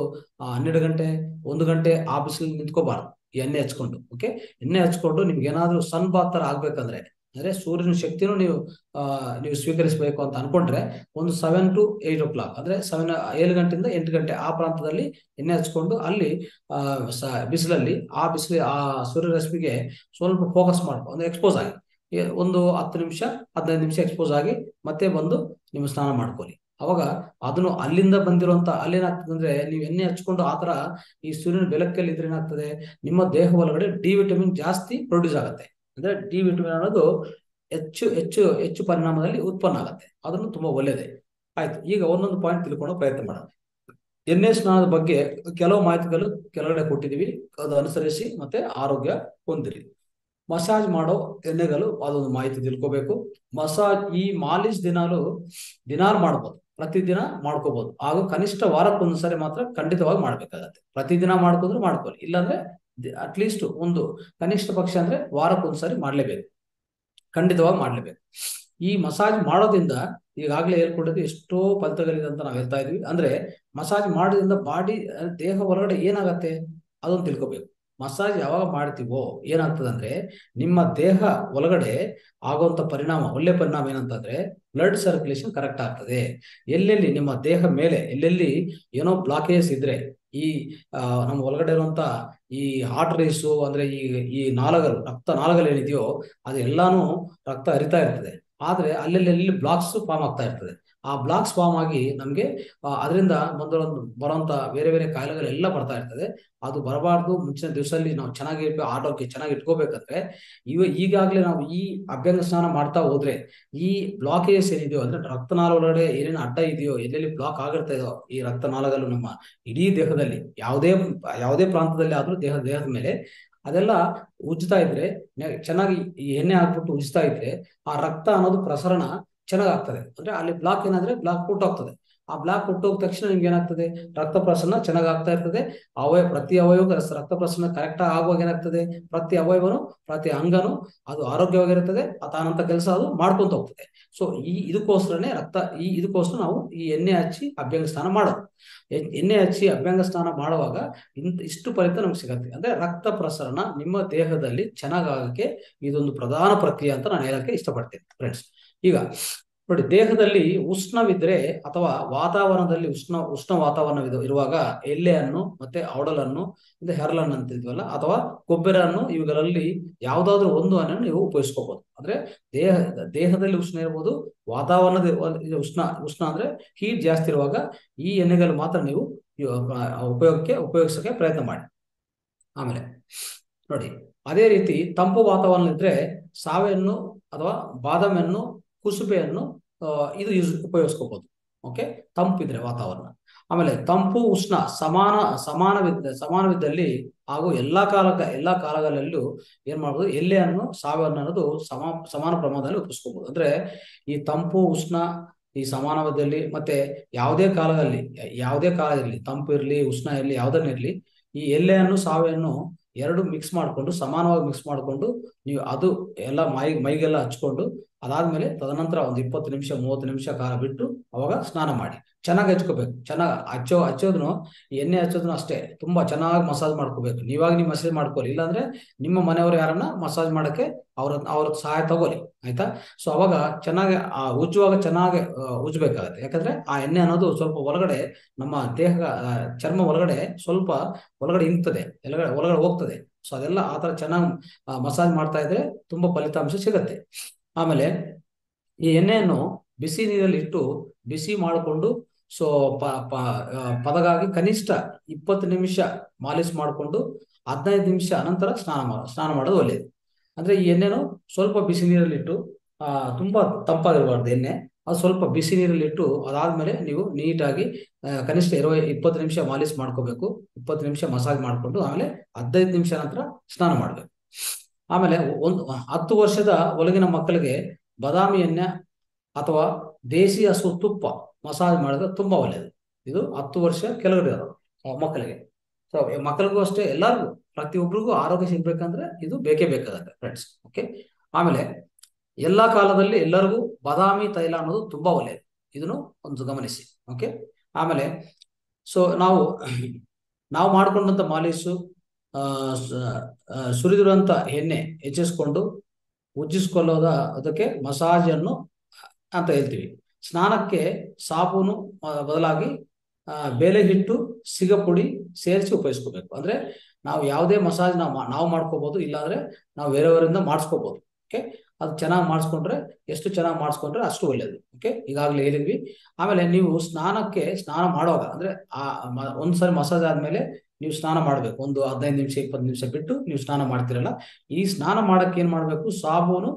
ಹನ್ನೆರಡು ಗಂಟೆ, ಒಂದು ಗಂಟೆ ಆ ಬಿಸಿಲಲ್ಲಿ ನಿಂತ್ಕೋಬಾರ್ದು. ಎಣ್ಣೆ ಹಚ್ಕೊಂಡು ಓಕೆ ಎಣ್ಣೆ ಹಚ್ಕೊಂಡು ನಿಮ್ಗೆ ಏನಾದ್ರೂ ಸನ್ ಬಾತ್ ತರ ಆಗ್ಬೇಕಂದ್ರೆ, ಅಂದ್ರೆ ಸೂರ್ಯನ ಶಕ್ತಿನೂ ನೀವು ನೀವು ಸ್ವೀಕರಿಸಬೇಕು ಅಂತ ಅನ್ಕೊಂಡ್ರೆ ಒಂದು seven to eight o'clock ಅಂದ್ರೆ ಸೆವೆನ್ ಏಳು ಗಂಟೆಯಿಂದ ಎಂಟು ಗಂಟೆ ಆ ಪ್ರಾಂತದಲ್ಲಿ ಎಣ್ಣೆ ಹಚ್ಕೊಂಡು ಅಲ್ಲಿ ಬಿಸಿಲಲ್ಲಿ ಆ ಬಿಸಿಲು, ಆ ಸೂರ್ಯರಶ್ಮಿಗೆ ಸ್ವಲ್ಪ ಫೋಕಸ್ ಮಾಡ್ಕೊ, ಅಂದ್ರೆ ಎಕ್ಸ್ಪೋಸ್ ಆಗಿ ಒಂದು ಹತ್ತು ನಿಮಿಷ, ಹದಿನೈದು ನಿಮಿಷ ಎಕ್ಸ್ಪೋಸ್ ಆಗಿ ಮತ್ತೆ ಬಂದು ನೀವು ಸ್ನಾನ ಮಾಡ್ಕೊಳ್ಳಿ ಅವಾಗ ಅದನ್ನು ಅಲ್ಲಿಂದ ಬಂದಿರುವಂತ ಅಲ್ಲೇನಾಗ್ತದೆ ಅಂದ್ರೆ ನೀವು ಎಣ್ಣೆ ಹಚ್ಕೊಂಡು ಆತರ ಈ ಸೂರ್ಯನ ಬೆಳಕಲ್ಲಿ ಇದ್ರೆ ಏನಾಗ್ತದೆ? ನಿಮ್ಮ ದೇಹ ಒಳಗಡೆ ಡಿ ವಿಟಮಿನ್ ಜಾಸ್ತಿ ಪ್ರೊಡ್ಯೂಸ್ ಆಗುತ್ತೆ. ಅಂದ್ರೆ ಡಿ ವಿಟಮಿನ್ ಅನ್ನೋದು ಹೆಚ್ಚು ಹೆಚ್ಚು ಹೆಚ್ಚು ಪರಿಣಾಮದಲ್ಲಿ ಉತ್ಪನ್ನ ಆಗುತ್ತೆ. ಅದನ್ನು ತುಂಬಾ ಒಳ್ಳೆಯದೇ. ಆಯ್ತು, ಈಗ ಒಂದೊಂದು ಪಾಯಿಂಟ್ ತಿಳ್ಕೊಳ್ಳೋ ಪ್ರಯತ್ನ ಮಾಡೋಣ. ಎಣ್ಣೆ ಸ್ನಾನದ ಬಗ್ಗೆ ಕೆಲವು ಮಾಹಿತಿಗಳು ಕೆಳಗಡೆ ಕೊಟ್ಟಿದೀವಿ ಅದು ಅನುಸರಿಸಿ ಮತ್ತೆ ಆರೋಗ್ಯ ಹೊಂದಿರಿ. ಮಸಾಜ್ ಮಾಡೋ ಎಣ್ಣೆಗಳು ಅದೊಂದು ಮಾಹಿತಿ ತಿಳ್ಕೋಬೇಕು. ಮಸಾಜ್ ಈ ಮಾಲಿಶ್ ದಿನಾಲು ದಿನಾಲು ಮಾಡ್ಬೋದು. ಪ್ರತಿದಿನ ಮಾಡ್ಕೋಬಹುದು ಹಾಗೂ ಕನಿಷ್ಠ ವಾರಕ್ಕೊಂದ್ಸರಿ ಮಾತ್ರ ಖಂಡಿತವಾಗಿ ಮಾಡ್ಬೇಕಾಗತ್ತೆ. ಪ್ರತಿದಿನ ಮಾಡ್ಕೊಂಡ್ರು ಮಾಡ್ಕೊಳ್ಳಿ. ಇಲ್ಲಾಂದ್ರೆ ಅಟ್ಲೀಸ್ಟ್ ಒಂದು ಕನಿಷ್ಠ ಪಕ್ಷ ಅಂದ್ರೆ ವಾರಕ್ಕೊಂದ್ಸರಿ ಮಾಡ್ಲೇಬೇಕು. ಖಂಡಿತವಾಗಿ ಮಾಡ್ಲೇಬೇಕು. ಈ ಮಸಾಜ್ ಮಾಡೋದ್ರಿಂದ ಈಗಾಗಲೇ ಹೇಳ್ಕೊಟ್ಟಿದ್ದು ಎಷ್ಟೋ ಫಲಿತಗಳಿದೆ ಅಂತ ನಾವು ಹೇಳ್ತಾ ಇದೀವಿ ಅಂದ್ರೆ ಮಸಾಜ್ ಮಾಡೋದ್ರಿಂದ ಬಾಡಿ ದೇಹ ಹೊರಗಡೆ ಏನಾಗತ್ತೆ? ಅದೊಂದು ತಿಳ್ಕೊಬೇಕು. ಮಸಾಜ್ ಯಾವಾಗ ಮಾಡ್ತೀವೋ ಏನಾಗ್ತದೆ ಅಂದ್ರೆ ನಿಮ್ಮ ದೇಹ ಒಳಗಡೆ ಆಗುವಂತ ಪರಿಣಾಮ, ಒಳ್ಳೆ ಪರಿಣಾಮ ಏನಂತಂದ್ರೆ ಬ್ಲಡ್ ಸರ್ಕ್ಯುಲೇಷನ್ ಕರೆಕ್ಟ್ ಆಗ್ತದೆ. ಎಲ್ಲೆಲ್ಲಿ ನಿಮ್ಮ ದೇಹ ಮೇಲೆ, ಎಲ್ಲೆಲ್ಲಿ ಏನೋ ಬ್ಲಾಕೇಜ್ ಇದ್ರೆ, ಈ ನಮ್ಮ ಒಳಗಡೆ ಇರುವಂತ ಈ ಹಾರ್ಟ್ ರೇಸು ಅಂದ್ರೆ ಈ ಈ ನಾಲಗಲು ರಕ್ತ ನಾಲಗಲ್ ಏನಿದೆಯೋ ಅದೆಲ್ಲಾನು ರಕ್ತ ಹರಿತಾ ಇರ್ತದೆ. ಆದ್ರೆ ಅಲ್ಲೆಲ್ಲೆಲ್ಲಿ ಬ್ಲಾಕ್ಸ್ ಫಾರ್ಮ್ ಆಗ್ತಾ ಇರ್ತದೆ. ಆ ಬ್ಲಾಕ್ಸ್ ಫಾರ್ಮ್ ಆಗಿ ನಮಗೆ ಅದರಿಂದ ಬಂದಿರೋ ಬರುವಂತ ಬೇರೆ ಬೇರೆ ಕಾಯಿಲೆಗಳೆಲ್ಲ ಬರ್ತಾ ಇರ್ತದೆ. ಅದು ಬರಬಾರ್ದು. ಮುಂಚಿನ ದಿವಸದಲ್ಲಿ ನಾವು ಚೆನ್ನಾಗಿ ಆಟೋಕ್ಕೆ ಚೆನ್ನಾಗಿ ಇಟ್ಕೋಬೇಕಂದ್ರೆ, ಇವ, ಈಗಾಗಲೇ ನಾವು ಈ ಅಭ್ಯಂಗ ಸ್ನಾನ ಮಾಡ್ತಾ ಹೋದ್ರೆ, ಈ ಬ್ಲಾಕೇಜಸ್ ಏನಿದೆಯೋ, ಅಂದ್ರೆ ರಕ್ತನಾಳ ಒಳಗಡೆ ಏನೇನು ಅಡ್ಡ ಇದೆಯೋ, ಎಲ್ಲೆಲ್ಲಿ ಬ್ಲಾಕ್ ಆಗಿರ್ತಾ ಇದೆಯೋ ಈ ರಕ್ತನಾಳಗಳು ನಮ್ಮ ಇಡೀ ದೇಹದಲ್ಲಿ, ಯಾವುದೇ ಯಾವುದೇ ಪ್ರಾಂತದಲ್ಲಿ ಆದ್ರೂ ದೇಹ, ದೇಹದ ಮೇಲೆ, ಅದೆಲ್ಲ ಉಜ್ತಾ ಇದ್ರೆ, ಚೆನ್ನಾಗಿ ಎಣ್ಣೆ ಹಾಕ್ಬಿಟ್ಟು ಉಜ್ತಾ ಇದ್ರೆ, ಆ ರಕ್ತ ಅನ್ನೋದು ಪ್ರಸರಣ ಚೆನ್ನಾಗ್ ಆಗ್ತದೆ ಅಂದ್ರೆ ಅಲ್ಲಿ ಬ್ಲಾಕ್ ಏನಾದ್ರೆ ಬ್ಲಾಕ್ ಹುಟ್ಟೋಗ್ತದೆ. ಆ ಬ್ಲಾಕ್ ಹುಟ್ಟೋಗ ತಕ್ಷಣ ನಿಮ್ಗೆ ಏನಾಗ್ತದೆ? ರಕ್ತ ಪ್ರಸರಣ ಚೆನ್ನಾಗಾಗ್ತಾ ಇರ್ತದೆ. ಅವಯವ ಪ್ರತಿ ಅವಯವ ರಕ್ತ ಪ್ರಸರಣ ಕರೆಕ್ಟ್ ಆಗುವಾಗ ಏನಾಗ್ತದೆ? ಪ್ರತಿ ಅವಯವನು, ಪ್ರತಿ ಅಂಗನು ಅದು ಆರೋಗ್ಯವಾಗಿರುತ್ತದೆ. ತಾನಂತ ಕೆಲಸ ಅದು ಮಾಡ್ಕೊಂತ ಹೋಗ್ತದೆ. ಸೊ ಈ ಇದಕ್ಕೋಸ್ಕರನೇ ರಕ್ತ, ಈ ಇದಕ್ಕೋಸ್ಕರ ನಾವು ಈ ಎಣ್ಣೆ ಹಚ್ಚಿ ಅಭ್ಯಂಗ ಸ್ನಾನ ಮಾಡೋದು. ಎಣ್ಣೆ ಹಚ್ಚಿ ಅಭ್ಯಂಗ ಸ್ನಾನ ಮಾಡುವಾಗ ಇಂತ ಇಷ್ಟು ಫಲಿತ ನಮ್ಗೆ ಸಿಗತ್ತೆ. ಅಂದ್ರೆ ರಕ್ತ ಪ್ರಸರಣ ನಿಮ್ಮ ದೇಹದಲ್ಲಿ ಚೆನ್ನಾಗಾಗಕ್ಕೆ ಇದೊಂದು ಪ್ರಧಾನ ಪ್ರಕ್ರಿಯೆ ಅಂತ ನಾನು ಹೇಳಕ್ಕೆ ಇಷ್ಟಪಡ್ತೇನೆ ಫ್ರೆಂಡ್ಸ್ ಈಗ ನೋಡಿ, ದೇಹದಲ್ಲಿ ಉಷ್ಣವಿದ್ರೆ ಅಥವಾ ವಾತಾವರಣದಲ್ಲಿ ಉಷ್ಣ ಉಷ್ಣ ವಾತಾವರಣ ಇರುವಾಗ ಎಳ್ಳೆಹಣ್ಣು ಮತ್ತೆ ಔಡಲನ್ನು, ಮತ್ತೆ ಹೆರಲನ್ನು ಅಂತಿದ್ವಲ್ಲ ಅಥವಾ ಕೊಬ್ಬರನ್ನು ಇವುಗಳಲ್ಲಿ ಯಾವ್ದಾದ್ರು ಒಂದು ಹಣ್ಣನ್ನು ನೀವು ಉಪಯೋಗಿಸ್ಕೋಬಹುದು ಅಂದ್ರೆ ದೇಹ, ದೇಹದಲ್ಲಿ ಉಷ್ಣ ಇರ್ಬೋದು, ವಾತಾವರಣದ ಉಷ್ಣ ಉಷ್ಣ ಅಂದ್ರೆ ಹೀಟ್ ಜಾಸ್ತಿ ಇರುವಾಗ ಈ ಎಣ್ಣೆಗಳು ಮಾತ್ರ ನೀವು ಉಪಯೋಗಕ್ಕೆ, ಉಪಯೋಗಿಸೋಕೆ ಪ್ರಯತ್ನ ಮಾಡಿ. ಆಮೇಲೆ ನೋಡಿ, ಅದೇ ರೀತಿ ತಂಪು ವಾತಾವರಣ ಇದ್ರೆ ಸಾವೆಯನ್ನು ಅಥವಾ ಬಾದಾಮಿಯನ್ನು ಕುಸುಬೆಯನ್ನು ಇದು ಯೂಸ್ ಉಪಯೋಗಿಸ್ಕೋಬಹುದು ಓಕೆ ತಂಪಿದ್ರೆ ವಾತಾವರಣ. ಆಮೇಲೆ ತಂಪು, ಉಷ್ಣ ಸಮಾನ, ಸಮಾನವಿದ್ದ, ಸಮಾನವಿದ್ದಲ್ಲಿ ಹಾಗೂ ಎಲ್ಲಾ ಕಾಲ ಎಲ್ಲಾ ಕಾಲಗಳಲ್ಲೂ ಏನ್ ಮಾಡ್ಬೋದು ಎಲ್ಲೆಯನ್ನು ಸಾವನ್ನ ಅನ್ನೋದು ಸಮ, ಸಮಾನ ಪ್ರಮಾಣದಲ್ಲಿ ಉಪಯೋಗಿಸ್ಕೋಬಹುದು ಅಂದ್ರೆ ಈ ತಂಪು, ಉಷ್ಣ ಈ ಸಮಾನವಿದ್ದಲ್ಲಿ ಮತ್ತೆ ಯಾವುದೇ ಕಾಲದಲ್ಲಿ, ಯಾವುದೇ ಕಾಲ ಇರಲಿ ತಂಪು ಇರಲಿ, ಉಷ್ಣ ಇರಲಿ, ಯಾವುದನ್ನ ಇರಲಿ, ಈ ಎಲೆಯನ್ನು, ಸಾವೆಯನ್ನು ಎರಡು ಮಿಕ್ಸ್ ಮಾಡಿಕೊಂಡು, ಸಮಾನವಾಗಿ ಮಿಕ್ಸ್ ಮಾಡಿಕೊಂಡು, ನೀವು ಅದು ಎಲ್ಲ ಮೈ, ಮೈಗೆಲ್ಲ ಹಚ್ಕೊಂಡು ಅದಾದ್ಮೇಲೆ ತದನಂತರ ಒಂದು ಇಪ್ಪತ್ತು ನಿಮಿಷ, ಮೂವತ್ತು ನಿಮಿಷ ಕಾಲ ಬಿಟ್ಟು ಅವಾಗ ಸ್ನಾನ ಮಾಡಿ. ಚೆನ್ನಾಗಿ ಹಚ್ಕೋಬೇಕು. ಚೆನ್ನಾಗಿ ಹಚ್ಚೋ, ಹಚ್ಚೋದ್ನು, ಎಣ್ಣೆ ಹಚ್ಚೋದ್ನು ಅಷ್ಟೇ. ತುಂಬಾ ಚೆನ್ನಾಗಿ ಮಸಾಜ್ ಮಾಡ್ಕೋಬೇಕು. ನೀವಾಗ ನೀವು ಮಸಾಜ್ ಮಾಡ್ಕೊಳ್ಳಿ ಇಲ್ಲಾಂದ್ರೆ ನಿಮ್ಮ ಮನೆಯವರು ಯಾರನ್ನ ಮಸಾಜ್ ಮಾಡಕ್ಕೆ ಅವ್ರ ಅವ್ರ ಸಹಾಯ ತಗೋಲಿ ಆಯ್ತಾ? ಸೊ ಅವಾಗ ಚೆನ್ನಾಗಿ, ಆ ಉಜ್ಜುವಾಗ ಚೆನ್ನಾಗಿ ಉಜ್ಬೇಕಾಗತ್ತೆ ಯಾಕಂದ್ರೆ ಆ ಎಣ್ಣೆ ಅನ್ನೋದು ಸ್ವಲ್ಪ ಒಳಗಡೆ ನಮ್ಮ ದೇಹ ಚರ್ಮ ಒಳಗಡೆ ಸ್ವಲ್ಪ ಒಳಗಡೆ ಇಂಗ್ತದೆ. ಎಲ್ಲಗಡೆ ಹೊರಗಡೆ ಹೋಗ್ತದೆ. ಸೊ ಅದೆಲ್ಲ ಆ ತರ ಚೆನ್ನಾಗಿ ಮಸಾಜ್ ಮಾಡ್ತಾ ಇದ್ರೆ ತುಂಬಾ ಫಲಿತಾಂಶ ಸಿಗತ್ತೆ. ಆಮೇಲೆ ಈ ಎಣ್ಣೆಯನ್ನು ಬಿಸಿ ನೀರಲ್ಲಿ ಇಟ್ಟು ಬಿಸಿ ಮಾಡಿಕೊಂಡು ಸೊ ಪದಗಾಗಿ ಕನಿಷ್ಠ ಇಪ್ಪತ್ತು ನಿಮಿಷ ಮಾಲಿಶ್ ಮಾಡಿಕೊಂಡು, ಹದಿನೈದು ನಿಮಿಷ ಅನಂತರ ಸ್ನಾನ ಸ್ನಾನ ಮಾಡೋದು ಒಳ್ಳೆಯದು ಅಂದ್ರೆ ಈ ಎಣ್ಣೆನು ಸ್ವಲ್ಪ ಬಿಸಿ ನೀರಲ್ಲಿ ಇಟ್ಟು, ಆ, ತುಂಬಾ ತಂಪಾಗಿರಬಾರ್ದು ಎಣ್ಣೆ. ಅದು ಸ್ವಲ್ಪ ಬಿಸಿ ನೀರಲ್ಲಿ ಇಟ್ಟು ಅದಾದ್ಮೇಲೆ ನೀವು ನೀಟಾಗಿ ಕನಿಷ್ಠ ಇರುವ ಇಪ್ಪತ್ತು ನಿಮಿಷ ಮಾಲಿಶ್ ಮಾಡ್ಕೋಬೇಕು. ಇಪ್ಪತ್ತು ನಿಮಿಷ ಮಸಾಜ್ ಮಾಡಿಕೊಂಡು ಆಮೇಲೆ ಹದಿನೈದು ನಿಮಿಷ ನಂತರ ಸ್ನಾನ ಮಾಡಬೇಕು. ಆಮೇಲೆ ಒಂದು ಹತ್ತು ವರ್ಷದ ಒಳಗಿನ ಮಕ್ಕಳಿಗೆ ಬಾದಾಮಿ ಎಣ್ಣೆ ಅಥವಾ ದೇಸಿ ಹಸು ತುಪ್ಪ ಮಸಾಜ್ ಮಾಡಿದ್ರೆ ತುಂಬಾ ಒಳ್ಳೆಯದು ಇದು ಹತ್ತು ವರ್ಷ ಕೆಳಗಡೆ ಮಕ್ಕಳಿಗೆ. ಸೊ ಮಕ್ಕಳಿಗೂ ಅಷ್ಟೇ ಎಲ್ಲರಿಗೂ ಪ್ರತಿಯೊಬ್ಬರಿಗೂ ಆರೋಗ್ಯ ಸಿಗ್ಬೇಕಂದ್ರೆ ಇದು ಬೇಕೇ ಬೇಕಾಗುತ್ತೆ ಫ್ರೆಂಡ್ಸ್ ಓಕೆ ಆಮೇಲೆ ಎಲ್ಲಾ ಕಾಲದಲ್ಲಿ ಎಲ್ಲರಿಗೂ ಬಾದಾಮಿ, ತೈಲ ಅನ್ನೋದು ತುಂಬಾ ಒಳ್ಳೆಯದು ಇದನ್ನು ಒಂದು ಗಮನಿಸಿ. ಓಕೆ ಆಮೇಲೆ ಸೊ ನಾವು ನಾವು ಮಾಡ್ಕೊಂಡಂತ ಮಾಲೀಸು ಸುರಿದಿರುವಂತ ಎಣ್ಣೆ ಹೆಚ್ಚಿಸ್ಕೊಂಡು ಉಜ್ಜಿಸ್ಕೊಳ್ಳೋದ, ಅದಕ್ಕೆ ಮಸಾಜ್ ಅನ್ನು ಅಂತ ಹೇಳ್ತೀವಿ. ಸ್ನಾನಕ್ಕೆ ಸಾಬೂನು ಬದಲಾಗಿ ಬೇಲೆ ಹಿಟ್ಟು ಸಿಗಪುಡಿ ಸೇರಿಸಿ ಉಪಯೋಗಿಸ್ಕೋಬೇಕು. ಅಂದ್ರೆ ನಾವು ಯಾವುದೇ ಮಸಾಜ್ ನಾವು ನಾವು ಮಾಡ್ಕೋಬಹುದು ಇಲ್ಲಾಂದ್ರೆ ನಾವು ಬೇರೆಯವರಿಂದ ಮಾಡಿಸ್ಕೋಬಹುದು ಓಕೆ? ಅದು ಚೆನ್ನಾಗಿ ಮಾಡಿಸ್ಕೊಂಡ್ರೆ ಎಷ್ಟು ಚೆನ್ನಾಗಿ ಮಾಡಿಸ್ಕೊಂಡ್ರೆ ಅಷ್ಟು ಒಳ್ಳೇದು. ಓಕೆ? ಈಗಾಗಲೇ ಹೇಳಿದ್ವಿ. ಆಮೇಲೆ ನೀವು ಸ್ನಾನಕ್ಕೆ ಸ್ನಾನ ಮಾಡುವಾಗ, ಅಂದ್ರೆ ಆ ಒಂದ್ಸರಿ ಮಸಾಜ್ ಆದ್ಮೇಲೆ ನೀವು ಸ್ನಾನ ಮಾಡ್ಬೇಕು. ಒಂದು ಹದಿನೈದು ನಿಮಿಷ, ಇಪ್ಪತ್ತು ನಿಮಿಷ ಬಿಟ್ಟು ನೀವು ಸ್ನಾನ ಮಾಡ್ತಿರಲ್ಲ. ಈ ಸ್ನಾನ ಮಾಡಕ್ಕೆ ಏನ್ ಮಾಡ್ಬೇಕು? ಸಾಬೂನು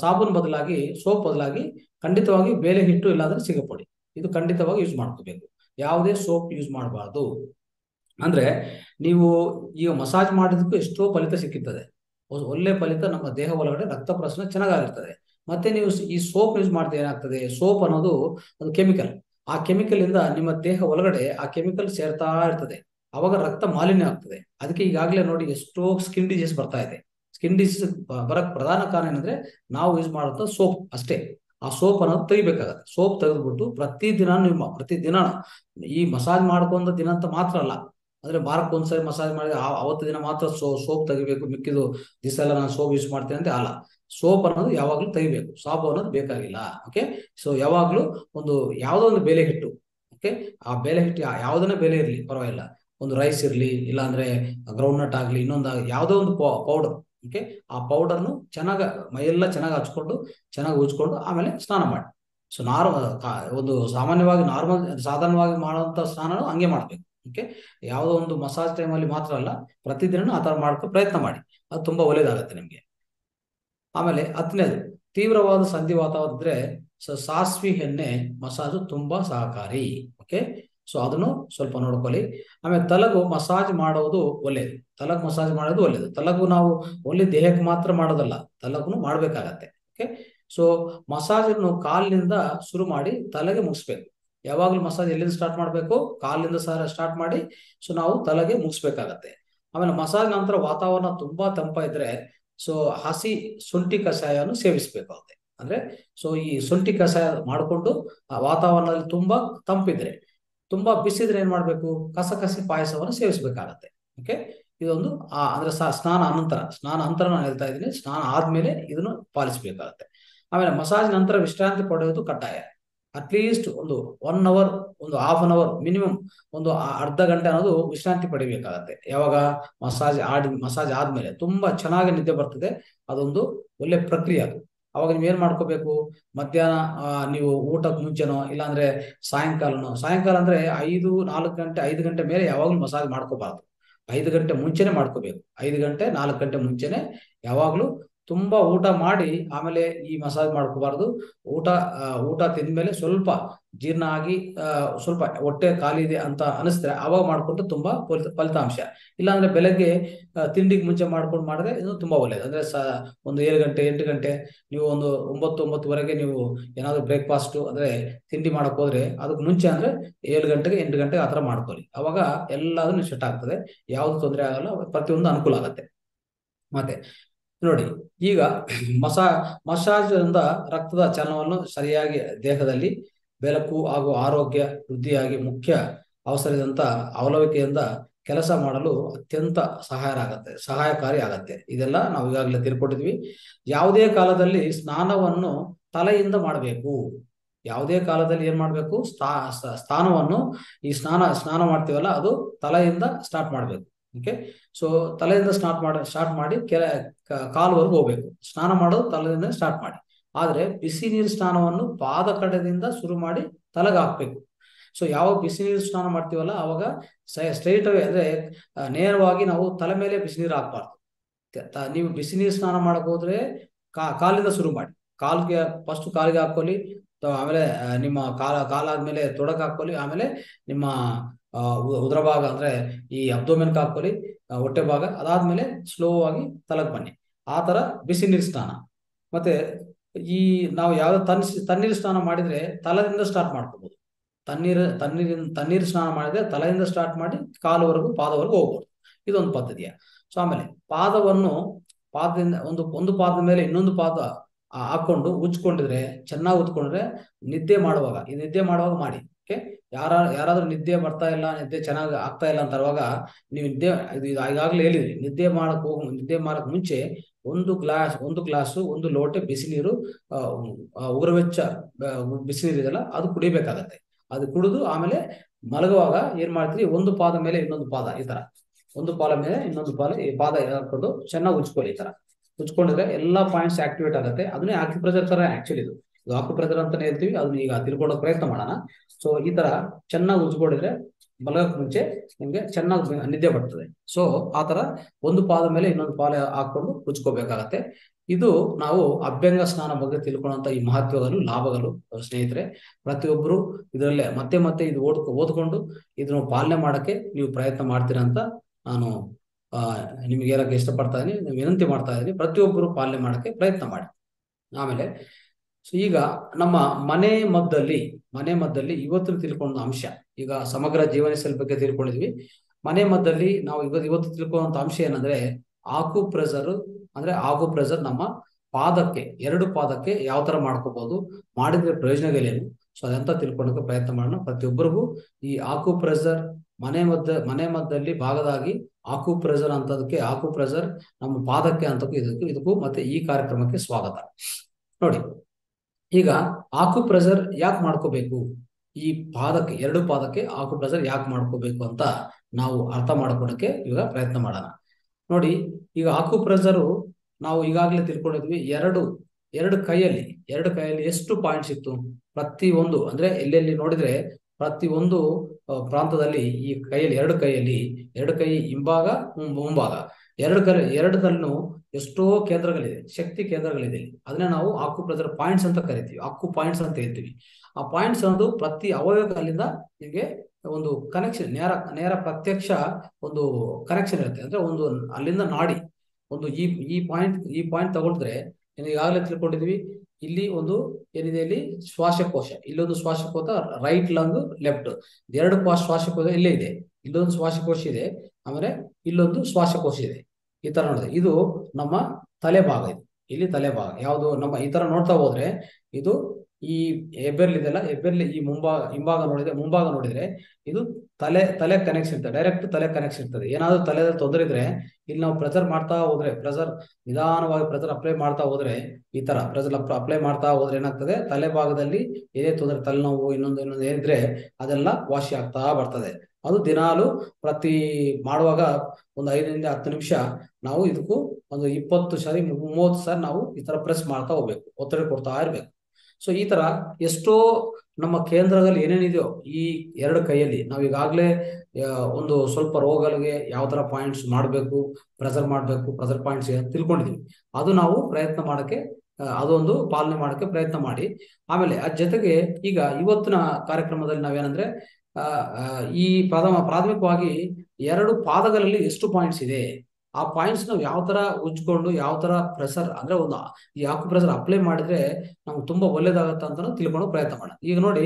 ಸಾಬೂನು ಬದಲಾಗಿ, ಸೋಪ್ ಬದಲಾಗಿ ಖಂಡಿತವಾಗಿ ಬೇಲೆ ಹಿಟ್ಟು ಇಲ್ಲಾಂದ್ರೆ ಸಿಗಪಡಿ. ಇದು ಖಂಡಿತವಾಗಿ ಯೂಸ್ ಮಾಡ್ಕೋಬೇಕು. ಯಾವುದೇ ಸೋಪ್ ಯೂಸ್ ಮಾಡಬಾರ್ದು. ಅಂದ್ರೆ ನೀವು ಈಗ ಮಸಾಜ್ ಮಾಡಿದಕ್ಕೂ ಎಷ್ಟೋ ಫಲಿತ ಸಿಕ್ಕಿರ್ತದೆ. ಒಳ್ಳೆ ಫಲಿತ ನಮ್ಮ ದೇಹ ಒಳಗಡೆ ರಕ್ತ ಪ್ರಸರಣ ಚೆನ್ನಾಗಿರ್ತದೆ ಮತ್ತೆ ನೀವು ಈ ಸೋಪ್ ಯೂಸ್ ಮಾಡಿದ್ರೆ ಏನಾಗ್ತದೆ? ಸೋಪ್ ಅನ್ನೋದು ಒಂದು ಕೆಮಿಕಲ್. ಆ ಕೆಮಿಕಲ್ ಇಂದ ನಿಮ್ಮ ದೇಹ ಒಳಗಡೆ ಆ ಕೆಮಿಕಲ್ ಸೇರ್ತಾ ಇರ್ತದೆ. ಅವಾಗ ರಕ್ತ ಮಾಲಿನ್ಯ ಆಗ್ತದೆ. ಅದಕ್ಕೆ ಈಗಾಗಲೇ ನೋಡಿ ಎಷ್ಟೋ ಸ್ಕಿನ್ ಡಿಸೀಸ್ ಬರ್ತಾ ಇದೆ. ಸ್ಕಿನ್ ಡಿಸೀಸ್ ಬರಕ್ ಪ್ರಧಾನ ಕಾರಣ ಏನಂದ್ರೆ ನಾವು ಯೂಸ್ ಮಾಡುವಂಥ ಸೋಪ್ ಅಷ್ಟೇ. ಆ ಸೋಪ್ ಅನ್ನೋದು ತೆಗಿಬೇಕಾಗತ್ತೆ. ಸೋಪ್ ತೆಗೆದ್ಬಿಟ್ಟು ಪ್ರತಿ ದಿನ ನೀವು ಪ್ರತಿ ದಿನ ಈ ಮಸಾಜ್ ಮಾಡ್ಕೊಂಡ ದಿನ ಅಂತ ಮಾತ್ರ ಅಲ್ಲ. ಅಂದ್ರೆ ವಾರಕ್ಕೆ ಒಂದ್ಸರಿ ಮಸಾಜ್ ಮಾಡಿ ಅವತ್ತು ದಿನ ಮಾತ್ರ ಸೋ ಸೋಪ್ ತೆಗಿಬೇಕು ಮಿಕ್ಕಿದು ದಿವಸ ಎಲ್ಲ ನಾನು ಸೋಪ್ ಯೂಸ್ ಮಾಡ್ತೇನೆ ಅಂತ ಅಲ್ಲ. ಸೋಪ್ ಅನ್ನೋದು ಯಾವಾಗ್ಲೂ ತೆಗಿಬೇಕು. ಸಾಬು ಅನ್ನೋದು ಬೇಕಾಗಿಲ್ಲ. ಓಕೆ ಸೊ ಯಾವಾಗ್ಲೂ ಒಂದು ಯಾವುದೋ ಒಂದು ಬೆಲೆ ಹಿಟ್ಟು. ಓಕೆ ಆ ಬೆಲೆ ಹಿಟ್ಟು ಯಾವುದನ್ನ ಬೆಲೆ ಇರಲಿ ಪರವಾಗಿಲ್ಲ. ಒಂದು ರೈಸ್ ಇರಲಿ, ಇಲ್ಲಾಂದ್ರೆ ಗ್ರೌಂಡ್ ನಟ್ ಆಗಲಿ, ಇನ್ನೊಂದು ಯಾವುದೋ ಒಂದು ಪೌಡರ್ ಓಕೆ ಆ ಪೌಡರ್ನು ಚೆನ್ನಾಗ, ಮೈಯೆಲ್ಲ ಚೆನ್ನಾಗಿ ಹಚ್ಕೊಂಡು, ಚೆನ್ನಾಗಿ ಉಜ್ಕೊಂಡು ಆಮೇಲೆ ಸ್ನಾನ ಮಾಡಿ. ಸೊ ನಾರ್ ಒಂದು ಸಾಮಾನ್ಯವಾಗಿ ನಾರ್ಮಲ್, ಸಾಧಾರಣವಾಗಿ ಮಾಡುವಂತ ಸ್ನಾನ ಹಂಗೆ ಮಾಡ್ಬೇಕು ಓಕೆ ಯಾವುದೋ ಒಂದು ಮಸಾಜ್ ಟೈಮಲ್ಲಿ ಮಾತ್ರ ಅಲ್ಲ ಪ್ರತಿದಿನ ಆ ಥರ ಮಾಡ್ಕೊ ಪ್ರಯತ್ನ ಮಾಡಿ. ಅದು ತುಂಬಾ ಒಳ್ಳೇದಾಗುತ್ತೆ ನಿಮ್ಗೆ. ಆಮೇಲೆ ಹತ್ತನೇದು, ತೀವ್ರವಾದ ಸಂಧಿವಾತ ಇದ್ರೆ ಸಾಸ್ವಿ ಎಣ್ಣೆ ಮಸಾಜು ತುಂಬಾ ಸಹಕಾರಿ ಓಕೆ ಸೊ ಅದನ್ನು ಸ್ವಲ್ಪ ನೋಡ್ಕೊಳ್ಳಿ. ಆಮೇಲೆ ತಲಗು ಮಸಾಜ್ ಮಾಡೋದು ಒಳ್ಳೇದು. ತಲಗು ಮಸಾಜ್ ಮಾಡೋದು ಒಳ್ಳೇದು. ತಲಗು ನಾವು ಒಳ್ಳೆ ದೇಹಕ್ಕೆ ಮಾತ್ರ ಮಾಡೋದಲ್ಲ, ತಲಗುನು ಮಾಡ್ಬೇಕಾಗತ್ತೆ. ಓಕೆ ಸೊ ಮಸಾಜ್ ಅನ್ನು ಕಾಲಿನಿಂದ ಶುರು ಮಾಡಿ ತಲೆಗೆ ಮುಗಿಸ್ಬೇಕು. ಯಾವಾಗ್ಲೂ ಮಸಾಜ್ ಎಲ್ಲಿಂದ ಸ್ಟಾರ್ಟ್ ಮಾಡಬೇಕು? ಕಾಲಿಂದ ಸಹ ಸ್ಟಾರ್ಟ್ ಮಾಡಿ ಸೊ ನಾವು ತಲೆಗೆ ಮುಗಿಸ್ಬೇಕಾಗತ್ತೆ. ಆಮೇಲೆ ಮಸಾಜ್ ನಂತರ ವಾತಾವರಣ ತುಂಬಾ ತಂಪ ಇದ್ರೆ ಸೊ ಹಸಿ ಶುಂಠಿ ಕಷಾಯವನ್ನು ಸೇವಿಸಬೇಕಾಗುತ್ತೆ ಅಂದ್ರೆ ಸೊ ಈ ಶುಂಠಿ ಕಷಾಯ ಮಾಡಿಕೊಂಡು ಆ ವಾತಾವರಣದಲ್ಲಿ ತುಂಬಾ ತಂಪಿದ್ರೆ ತುಂಬಾ ಬಿಸಿದ್ರೆ ಏನ್ ಮಾಡ್ಬೇಕು? ಕಸಕಸಿ ಪಾಯಸವನ್ನು ಸೇವಿಸಬೇಕಾಗತ್ತೆ. ಓಕೆ ಇದೊಂದು ಆ ಅಂದ್ರೆ ಸ್ನಾನ ಅನಂತರ, ಸ್ನಾನ ಅಂತರ ನಾನು ಹೇಳ್ತಾ ಇದ್ದೀನಿ, ಸ್ನಾನ ಆದ್ಮೇಲೆ ಇದನ್ನು ಪಾಲಿಸಬೇಕಾಗತ್ತೆ. ಆಮೇಲೆ ಮಸಾಜ್ ನಂತರ ವಿಶ್ರಾಂತಿ ಪಡೆಯೋದು ಕಡ್ಡಾಯ. ಅಟ್ಲೀಸ್ಟ್ ಒಂದು ಒನ್ ಅವರ್ ಒಂದು ಹಾಫ್ ಅನ್ ಅವರ್ ಮಿನಿಮಮ್ ಒಂದು ಅರ್ಧ ಗಂಟೆ ಅನ್ನೋದು ವಿಶ್ರಾಂತಿ ಪಡಿಬೇಕಾಗತ್ತೆ. ಯಾವಾಗ? ಮಸಾಜ್ ಆಡಿ, ಮಸಾಜ್ ಆದ್ಮೇಲೆ. ತುಂಬಾ ಚೆನ್ನಾಗಿ ನಿದ್ದೆ ಬರ್ತದೆ. ಅದೊಂದು ಒಳ್ಳೆ ಪ್ರಕ್ರಿಯೆ ಅದು. ಅವಾಗ ನೀವು ಏನ್ ಮಾಡ್ಕೋಬೇಕು? ಮಧ್ಯಾಹ್ನ ನೀವು ಊಟಕ್ಕೆ ಮುಂಚೆನೋ, ಇಲ್ಲಾಂದ್ರೆ ಸಾಯಂಕಾಲನೋ. ಸಾಯಂಕಾಲ ಅಂದ್ರೆ ಐದು, ನಾಲ್ಕು ಗಂಟೆ, ಐದು ಗಂಟೆ ಮೇಲೆ ಯಾವಾಗಲೂ ಮಸಾಜ್ ಮಾಡ್ಕೋಬಾರ್ದು. ಐದು ಗಂಟೆ ಮುಂಚೆನೆ ಮಾಡ್ಕೋಬೇಕು. ಐದು ಗಂಟೆ, ನಾಲ್ಕು ಗಂಟೆ ಮುಂಚೆನೆ ಯಾವಾಗ್ಲೂ ತುಂಬಾ ಊಟ ಮಾಡಿ ಆಮೇಲೆ ಈ ಮಸಾಜ್ ಮಾಡ್ಕೋಬಾರ್ದು. ಊಟ ಊಟ ತಿಂದ್ಮೇಲೆ ಸ್ವಲ್ಪ ಜೀರ್ಣ ಆಗಿ ಸ್ವಲ್ಪ ಹೊಟ್ಟೆ ಖಾಲಿ ಇದೆ ಅಂತ ಅನಿಸಿದ್ರೆ ಅವಾಗ ಮಾಡ್ಕೊಂಡು ತುಂಬಾ ಫಲಿತ, ಫಲಿತಾಂಶ. ಇಲ್ಲಾಂದ್ರೆ ಬೆಳಗ್ಗೆ ತಿಂಡಿಗೆ ಮುಂಚೆ ಮಾಡ್ಕೊಂಡು ಮಾಡಿದ್ರೆ ಇದು ತುಂಬಾ ಒಳ್ಳೇದು. ಅಂದ್ರೆ ಸ, ಒಂದು ಏಳು ಗಂಟೆ, ಎಂಟು ಗಂಟೆ, ನೀವು ಒಂದು ಒಂಬತ್ತು, ಒಂಬತ್ತುವರೆಗೆ ನೀವು ಏನಾದ್ರು ಬ್ರೇಕ್ಫಾಸ್ಟ್ ಅಂದ್ರೆ ತಿಂಡಿ ಮಾಡಕ್ ಹೋದ್ರೆ ಅದಕ್ಕೆ ಮುಂಚೆ ಅಂದ್ರೆ ಏಳು ಗಂಟೆಗೆ, ಎಂಟು ಗಂಟೆಗೆ ಆತರ ಮಾಡ್ಕೊಳ್ಳಿ. ಅವಾಗ ಎಲ್ಲದನ್ನು ಸೆಟ್ ಆಗ್ತದೆ. ಯಾವ್ದು ತೊಂದರೆ ಆಗಲ್ಲ, ಪ್ರತಿಯೊಂದು ಅನುಕೂಲ ಆಗತ್ತೆ. ಮತ್ತೆ, ನೋಡಿ, ಈಗ ಮಸಾ ಮಸಾಜ್ ರಕ್ತದ ಚಲನವನ್ನು ಸರಿಯಾಗಿ ದೇಹದಲ್ಲಿ ಬೆಳಕು ಹಾಗೂ ಆರೋಗ್ಯ ವೃದ್ಧಿಯಾಗಿ ಮುಖ್ಯ ಅವಸರದಂತ ಅವಲವಿಕೆಯಿಂದ ಕೆಲಸ ಮಾಡಲು ಅತ್ಯಂತ ಸಹಾಯ ಆಗತ್ತೆ, ಸಹಾಯಕಾರಿ ಆಗತ್ತೆ. ಇದೆಲ್ಲ ನಾವು ಈಗಾಗಲೇ ತಿಳ್ಕೊಟ್ಟಿದ್ವಿ. ಯಾವುದೇ ಕಾಲದಲ್ಲಿ ಸ್ನಾನವನ್ನು ತಲೆಯಿಂದ ಮಾಡಬೇಕು. ಯಾವುದೇ ಕಾಲದಲ್ಲಿ ಏನ್ ಮಾಡ್ಬೇಕು? ಸ್ಥಾ ಸ್ಥಾನವನ್ನು ಈ ಸ್ನಾನ ಸ್ನಾನ ಮಾಡ್ತೀವಲ್ಲ, ಅದು ತಲೆಯಿಂದ ಸ್ಟಾರ್ಟ್ ಮಾಡ್ಬೇಕು. ಓಕೆ ಸೊ ತಲೆಯಿಂದ ಸ್ಟಾರ್ಟ್ ಮಾಡಿ ಸ್ಟಾರ್ಟ್ ಮಾಡಿ ಕೆಲ ಕಾಲುವರೆಗೂ ಹೋಗ್ಬೇಕು. ಸ್ನಾನ ಮಾಡೋದು ತಲೆಯಿಂದ ಸ್ಟಾರ್ಟ್ ಮಾಡಿ. ಆದ್ರೆ ಬಿಸಿ ನೀರು ಸ್ನಾನವನ್ನು ಪಾದ ಕಡೆದಿಂದ ಶುರು ಮಾಡಿ ತಲೆಗೆ ಹಾಕ್ಬೇಕು ಸೊ ಯಾವ ಬಿಸಿ ನೀರು ಸ್ನಾನ ಮಾಡ್ತೀವಲ್ಲ, ಅವಾಗ ಸ್ಟ್ರೈಟ್ ಅವೇ ಅಂದ್ರೆ ನೇರವಾಗಿ ನಾವು ತಲೆ ಮೇಲೆ ಬಿಸಿ ನೀರು ಹಾಕ್ಬಾರ್ದು. ನೀವು ಬಿಸಿ ನೀರು ಸ್ನಾನ ಮಾಡಕ್ ಹೋದ್ರೆ ಕಾಲಿಂದ ಶುರು ಮಾಡಿ. ಕಾಲ್ಗೆ ಫಸ್ಟ್ ಕಾಲಿಗೆ ಹಾಕೊಳ್ಳಿ ಆಮೇಲೆ ನಿಮ್ಮ ಕಾಲ, ಕಾಲಾದ್ಮೇಲೆ ತೊಡಕ್ ಹಾಕೊಳ್ಳಿ ಆಮೇಲೆ ನಿಮ್ಮ ಉದರ ಭಾಗ ಅಂದ್ರೆ ಈ ಅಬ್ಡೋಮೆನ್ ಹಾಕೊಳ್ಳಿ ಹೊಟ್ಟೆ ಭಾಗ. ಅದಾದ್ಮೇಲೆ ಸ್ಲೋ ಆಗಿ ತಲಕ್ ಬನ್ನಿ. ಆ ತರ ಬಿಸಿ ನೀರು ಸ್ನಾನ. ಮತ್ತೆ ಈ ನಾವು ಯಾವ್ದು ತನ್ ತಣ್ಣೀರು ಸ್ನಾನ ಮಾಡಿದ್ರೆ ತಲದಿಂದ ಸ್ಟಾರ್ಟ್ ಮಾಡ್ಕೋಬಹುದು ತಣ್ಣೀರು, ತಣ್ಣೀರಿನ, ತಣ್ಣೀರು ಸ್ನಾನ ಮಾಡಿದ್ರೆ ತಲೆಯಿಂದ ಸ್ಟಾರ್ಟ್ ಮಾಡಿ ಕಾಲುವರೆಗೂ ಪಾದವರೆಗೂ ಹೋಗ್ಬೋದು. ಇದೊಂದು ಪದ್ಧತಿಯ. ಸೊ ಆಮೇಲೆ ಪಾದವನ್ನು ಪಾದದಿಂದ ಒಂದು ಒಂದು ಪಾದದ ಮೇಲೆ ಇನ್ನೊಂದು ಪಾದ ಹಾಕೊಂಡು ಉಜ್ಕೊಂಡಿದ್ರೆ, ಚೆನ್ನಾಗಿ ಉತ್ಕೊಂಡ್ರೆ ನಿದ್ದೆ ಮಾಡುವಾಗ, ಈ ನಿದ್ದೆ ಮಾಡುವಾಗ ಮಾಡಿ, ಓಕೆ? ಯಾರ, ಯಾರಾದ್ರೂ ನಿದ್ದೆ ಬರ್ತಾ ಇಲ್ಲ, ನಿದ್ದೆ ಚೆನ್ನಾಗಿ ಆಗ್ತಾ ಇಲ್ಲ ಅಂತ ಅವಾಗ ನೀವು ನಿದ್ದೆ, ಇದು ಈಗಾಗಲೇ ಹೇಳಿದ್ರಿ, ನಿದ್ದೆ ಮಾಡಕ್ ಹೋಗ, ನಿದ್ದೆ ಮಾಡಕ್ ಮುಂಚೆ ಒಂದು ಗ್ಲಾಸ್ ಒಂದು ಗ್ಲಾಸು ಒಂದು ಲೋಟೆ ಬಿಸಿ ನೀರು ಬಿಸಿನೀರು ಇದೆಲ್ಲ ಬಿಸಿ ನೀರು ಇದೆಯಲ್ಲ ಅದು ಕುಡಿಬೇಕಾಗತ್ತೆ. ಅದು ಕುಡಿದು ಆಮೇಲೆ ಮಲಗುವಾಗ ಏನ್ ಮಾಡ್ತೀರಿ? ಒಂದು ಪಾದ ಮೇಲೆ ಇನ್ನೊಂದು ಪಾದ ಈ ತರ. ಒಂದು ಪಾದ ಮೇಲೆ ಇನ್ನೊಂದು ಪಾದ, ಈ ಪಾದ ಹಾಕೊಂಡು ಚೆನ್ನಾಗಿ ಉಜ್ಕೊಳ್ಳಿ ಈ ತರ. ಉಜ್ಕೊಂಡಿದ್ರೆ ಎಲ್ಲಾ ಪಾಯಿಂಟ್ಸ್ ಆಕ್ಟಿವೇಟ್ ಆಗುತ್ತೆ. ಅದನ್ನೇ ಆಕ್ಯುಪ್ರೆಷರ್ ತರ ಆಕ್ಚುಲಿ ಇದು. ಇದು ಪ್ರಜರ ಅಂತಾನೆ ಹೇಳ್ತೀವಿ, ಅದನ್ನ ಈಗ ತಿಳ್ಕೊಳ್ಳೋಕೆ ಪ್ರಯತ್ನ ಮಾಡೋಣ. ಸೊ ಈ ತರ ಚೆನ್ನಾಗಿ ಉಜ್ಕೊಂಡಿದ್ರೆ ಮಲಗಕ್ ಮುಂಚೆ ನಿಮ್ಗೆ ಚೆನ್ನಾಗಿ ನಿದ್ದೆ ಬರ್ತದೆ. ಸೊ ಆ ತರ ಒಂದು ಪಾದ ಮೇಲೆ ಇನ್ನೊಂದು ಪಾಲ ಹಾಕೊಂಡು ಉಜ್ಕೋಬೇಕಾಗತ್ತೆ. ಇದು ನಾವು ಅಭ್ಯಂಗ ಸ್ನಾನ ಬಗ್ಗೆ ತಿಳ್ಕೊಳ್ಳುವಂತ ಈ ಮಹತ್ವಗಳು ಲಾಭಗಳು ಸ್ನೇಹಿತರೆ ಪ್ರತಿಯೊಬ್ಬರು ಇದರಲ್ಲೇ ಮತ್ತೆ ಮತ್ತೆ ಇದು ಓದ್ ಓದ್ಕೊಂಡು ಇದನ್ನು ಪಾಲನೆ ಮಾಡಕ್ಕೆ ನೀವು ಪ್ರಯತ್ನ ಮಾಡ್ತೀರಾ ಅಂತ ನಾನು ನಿಮ್ಗೆ ಹೇಳಕ್ಕೆ ಇಷ್ಟಪಡ್ತಾ ಇದೀನಿ. ವಿನಂತಿ ಮಾಡ್ತಾ ಇದೀನಿ. ಪ್ರತಿಯೊಬ್ಬರು ಪಾಲನೆ ಮಾಡಕ್ಕೆ ಪ್ರಯತ್ನ ಮಾಡಿ. ಆಮೇಲೆ ಸೊ ಈಗ ನಮ್ಮ ಮನೆ ಮದ್ದಲ್ಲಿ ಮನೆ ಮದ್ದಲ್ಲಿ ಇವತ್ತು ತಿಳ್ಕೊಂಡ ಅಂಶ. ಈಗ ಸಮಗ್ರ ಜೀವನ ಶೈಲಿ ಬಗ್ಗೆ ತಿಳ್ಕೊಂಡಿದ್ವಿ. ಮನೆ ಮದ್ದಲ್ಲಿ ನಾವು ಇವತ್ತು ಇವತ್ತು ತಿಳ್ಕೊಳ್ಳುವಂತ ಅಂಶ ಏನಂದ್ರೆ, ಆಕು ಪ್ರೆಸರ್ ಅಂದ್ರೆ ಆಗು ಪ್ರೆಸರ್ ನಮ್ಮ ಪಾದಕ್ಕೆ, ಎರಡು ಪಾದಕ್ಕೆ ಯಾವ ತರ ಮಾಡ್ಕೋಬಹುದು ಮಾಡಿದ್ರೆ ಪ್ರಯೋಜನಗಳೇನು? ಸೊ ಅದಂತ ತಿಳ್ಕೊಳ್ಳೋಕೆ ಪ್ರಯತ್ನ ಮಾಡೋಣ. ಪ್ರತಿಯೊಬ್ಬರಿಗೂ ಈ ಆಕು ಪ್ರೆಸರ್ ಮನೆ ಮದ್ದ, ಮನೆ ಮದ್ದಲ್ಲಿ ಭಾಗದಾಗಿ ಆಕು ಪ್ರೆಸರ್ ಅಂತದಕ್ಕೆ ಆಕು ಪ್ರೆಸರ್ ನಮ್ಮ ಪಾದಕ್ಕೆ ಅಂತಕ್ಕೂ ಇದಕ್ಕೂ ಇದಕ್ಕೂ ಮತ್ತೆ ಈ ಕಾರ್ಯಕ್ರಮಕ್ಕೆ ಸ್ವಾಗತ. ನೋಡಿ ಈಗ ಆಕು ಪ್ರೆಸರ್ ಯಾಕೆ ಮಾಡ್ಕೋಬೇಕು? ಈ ಪಾದಕ್ಕೆ, ಎರಡು ಪಾದಕ್ಕೆ ಆಕು ಪ್ರೆಸರ್ ಯಾಕೆ ಮಾಡ್ಕೋಬೇಕು ಅಂತ ನಾವು ಅರ್ಥ ಮಾಡ್ಕೊಳಕ್ಕೆ ಈಗ ಪ್ರಯತ್ನ ಮಾಡೋಣ. ನೋಡಿ, ಈಗ ಆಕು ಪ್ರೆಸರು ನಾವು ಈಗಾಗಲೇ ತಿಳ್ಕೊಂಡಿದ್ವಿ, ಎರಡು ಎರಡು ಕೈಯಲ್ಲಿ ಎರಡು ಕೈಯಲ್ಲಿ ಎಷ್ಟು ಪಾಯಿಂಟ್ಸ್ ಇತ್ತು? ಪ್ರತಿ ಒಂದು, ಅಂದ್ರೆ ಎಲ್ಲೆಲ್ಲಿ ನೋಡಿದ್ರೆ ಪ್ರತಿ ಒಂದು ಪ್ರಾಂತದಲ್ಲಿ ಈ ಕೈಯಲ್ಲಿ, ಎರಡು ಕೈಯಲ್ಲಿ, ಎರಡು ಕೈ ಹಿಂಭಾಗ, ಮುಂಭಾಗ. ಎರಡು ಕೈ ಎರಡದಲ್ಲೂ ಎಷ್ಟೋ ಕೇಂದ್ರಗಳಿದೆ, ಶಕ್ತಿ ಕೇಂದ್ರಗಳಿದೆ. ಅದನ್ನ ನಾವು ಆಕು ಪ್ರೆಸರ್ ಪಾಯಿಂಟ್ಸ್ ಅಂತ ಕರಿತೀವಿ. ಆಕು ಪಾಯಿಂಟ್ಸ್ ಅಂತ ಹೇಳ್ತೀವಿ. ಆ ಪಾಯಿಂಟ್ಸ್ ಅನ್ನೋದು ಪ್ರತಿ ಅವಯವಕ್ಕೆ ಅಲ್ಲಿಂದ ನಿಮಗೆ ಒಂದು ಕನೆಕ್ಷನ್ ನೇರ ನೇರ ಪ್ರತ್ಯಕ್ಷ ಒಂದು ಕನೆಕ್ಷನ್ ಇರುತ್ತೆ. ಅಂದ್ರೆ ಒಂದು ಅಲ್ಲಿಂದ ನಾಡಿ, ಒಂದು ಈ ಈ ಪಾಯಿಂಟ್ ಈ ಪಾಯಿಂಟ್ ತಗೊಂಡ್ರೆ ಈಗಾಗಲೇ ತಿಳ್ಕೊಂಡಿದ್ವಿ ಇಲ್ಲಿ ಒಂದು ಏನಿದೆ ಇಲ್ಲಿ? ಶ್ವಾಸಕೋಶ. ಇಲ್ಲೊಂದು ಶ್ವಾಸಕೋಶ ರೈಟ್ ಲಂಗ್ ಲೆಫ್ಟ್ ಎರಡು ಶ್ವಾಸಕೋಶ ಇಲ್ಲೇ ಇದೆ. ಇಲ್ಲೊಂದು ಶ್ವಾಸಕೋಶ ಇದೆ, ಆಮೇಲೆ ಇಲ್ಲೊಂದು ಶ್ವಾಸಕೋಶ ಇದೆ. ಈ ತರ ನೋಡಿದೆ. ಇದು ನಮ್ಮ ತಲೆ ಭಾಗ ಇದು. ಇಲ್ಲಿ ತಲೆ ಭಾಗ ಯಾವುದು ನಮ್ಮ ಈ ತರ ನೋಡ್ತಾ ಹೋದ್ರೆ ಇದು ಈ ಇದೆಲ್ಲ ಹೆಬ್ಬೆರ್ಲಿ ಈ ಮುಂಭಾಗ, ಹಿಂಭಾಗ ನೋಡಿದ್ರೆ, ಮುಂಭಾಗ ನೋಡಿದ್ರೆ ಇದು ತಲೆ ತಲೆ ಕನೆಕ್ಟ್ ಇರ್ತದೆ. ಡೈರೆಕ್ಟ್ ತಲೆ ಕನೆಕ್ಟ್ ಇರ್ತದೆ. ಏನಾದ್ರೂ ತಲೆಯಲ್ಲಿ ತೊಂದರೆ ಇದ್ರೆ ಇಲ್ಲಿ ನಾವು ಪ್ರೆಸರ್ ಮಾಡ್ತಾ ಹೋದ್ರೆ ಪ್ರೆಸರ್ ನಿಧಾನವಾಗಿ ಪ್ರೆಸರ್ ಅಪ್ಲೈ ಮಾಡ್ತಾ ಹೋದ್ರೆ ಈ ತರ ಪ್ರೆಸರ್ ಅಪ್ಲೈ ಮಾಡ್ತಾ ಹೋದ್ರೆ ಏನಾಗ್ತದೆ? ತಲೆ ಭಾಗದಲ್ಲಿ ಏನೇ ತೊಂದರೆ, ತಲೆನೋವು ಇನ್ನೊಂದು ಇನ್ನೊಂದು ಏನಿದ್ರೆ ಅದೆಲ್ಲ ವಾಸಿ ಆಗ್ತಾ ಬರ್ತದೆ. ಅದು ದಿನಾಲು ಪ್ರತಿ ಮಾಡುವಾಗ ಒಂದು ಐದರಿಂದ ಹತ್ತು ನಿಮಿಷ ನಾವು ಇದಕ್ಕೂ ಒಂದು ಇಪ್ಪತ್ತು ಸಾರಿ, ಮೂವತ್ತು ಸಾರಿ ನಾವು ಈ ತರ ಪ್ರೆಸ್ ಮಾಡ್ತಾ ಹೋಗ್ಬೇಕು, ಒತ್ತಡ ಕೊಡ್ತಾ ಇರ್ಬೇಕು. ಸೊ ಈ ತರ ಎಷ್ಟೋ ನಮ್ಮ ಕೇಂದ್ರದಲ್ಲಿ ಏನೇನಿದೆಯೋ ಈ ಎರಡು ಕೈಯಲ್ಲಿ ನಾವು ಈಗಾಗಲೇ ಒಂದು ಸ್ವಲ್ಪ ರೋಗಗಳಿಗೆ ಯಾವ ತರ ಪಾಯಿಂಟ್ಸ್ ಮಾಡಬೇಕು, ಪ್ರೆಸರ್ ಮಾಡಬೇಕು, ಪ್ರೆಸರ್ ಪಾಯಿಂಟ್ಸ್ ತಿಳ್ಕೊಂಡಿದೀವಿ. ಅದು ನಾವು ಪ್ರಯತ್ನ ಮಾಡಕ್ಕೆ ಅದೊಂದು ಪಾಲನೆ ಮಾಡಕ್ಕೆ ಪ್ರಯತ್ನ ಮಾಡಿ. ಆಮೇಲೆ ಅದ್ ಜೊತೆಗೆ ಈಗ ಇವತ್ತಿನ ಕಾರ್ಯಕ್ರಮದಲ್ಲಿ ನಾವೇನಂದ್ರೆ ಈ ಪ್ರಥಮ, ಪ್ರಾಥಮಿಕವಾಗಿ ಎರಡು ಪಾದಗಳಲ್ಲಿ ಎಷ್ಟು ಪಾಯಿಂಟ್ಸ್ ಇದೆ? ಆ ಪಾಯಿಂಟ್ಸ್ ನಾವು ಯಾವ ತರ ಉಜ್ಕೊಂಡು, ಯಾವ ತರ ಪ್ರೆಸರ್ ಅಂದ್ರೆ ಒಂದು ಈ ಆಕು ಪ್ರೆಸರ್ ಅಪ್ಲೈ ಮಾಡಿದ್ರೆ ನಮ್ಗೆ ತುಂಬಾ ಒಳ್ಳೇದಾಗತ್ತ ಅಂತ ತಿಳ್ಕೊಂಡು ಪ್ರಯತ್ನ ಮಾಡೋಣ. ಈಗ ನೋಡಿ,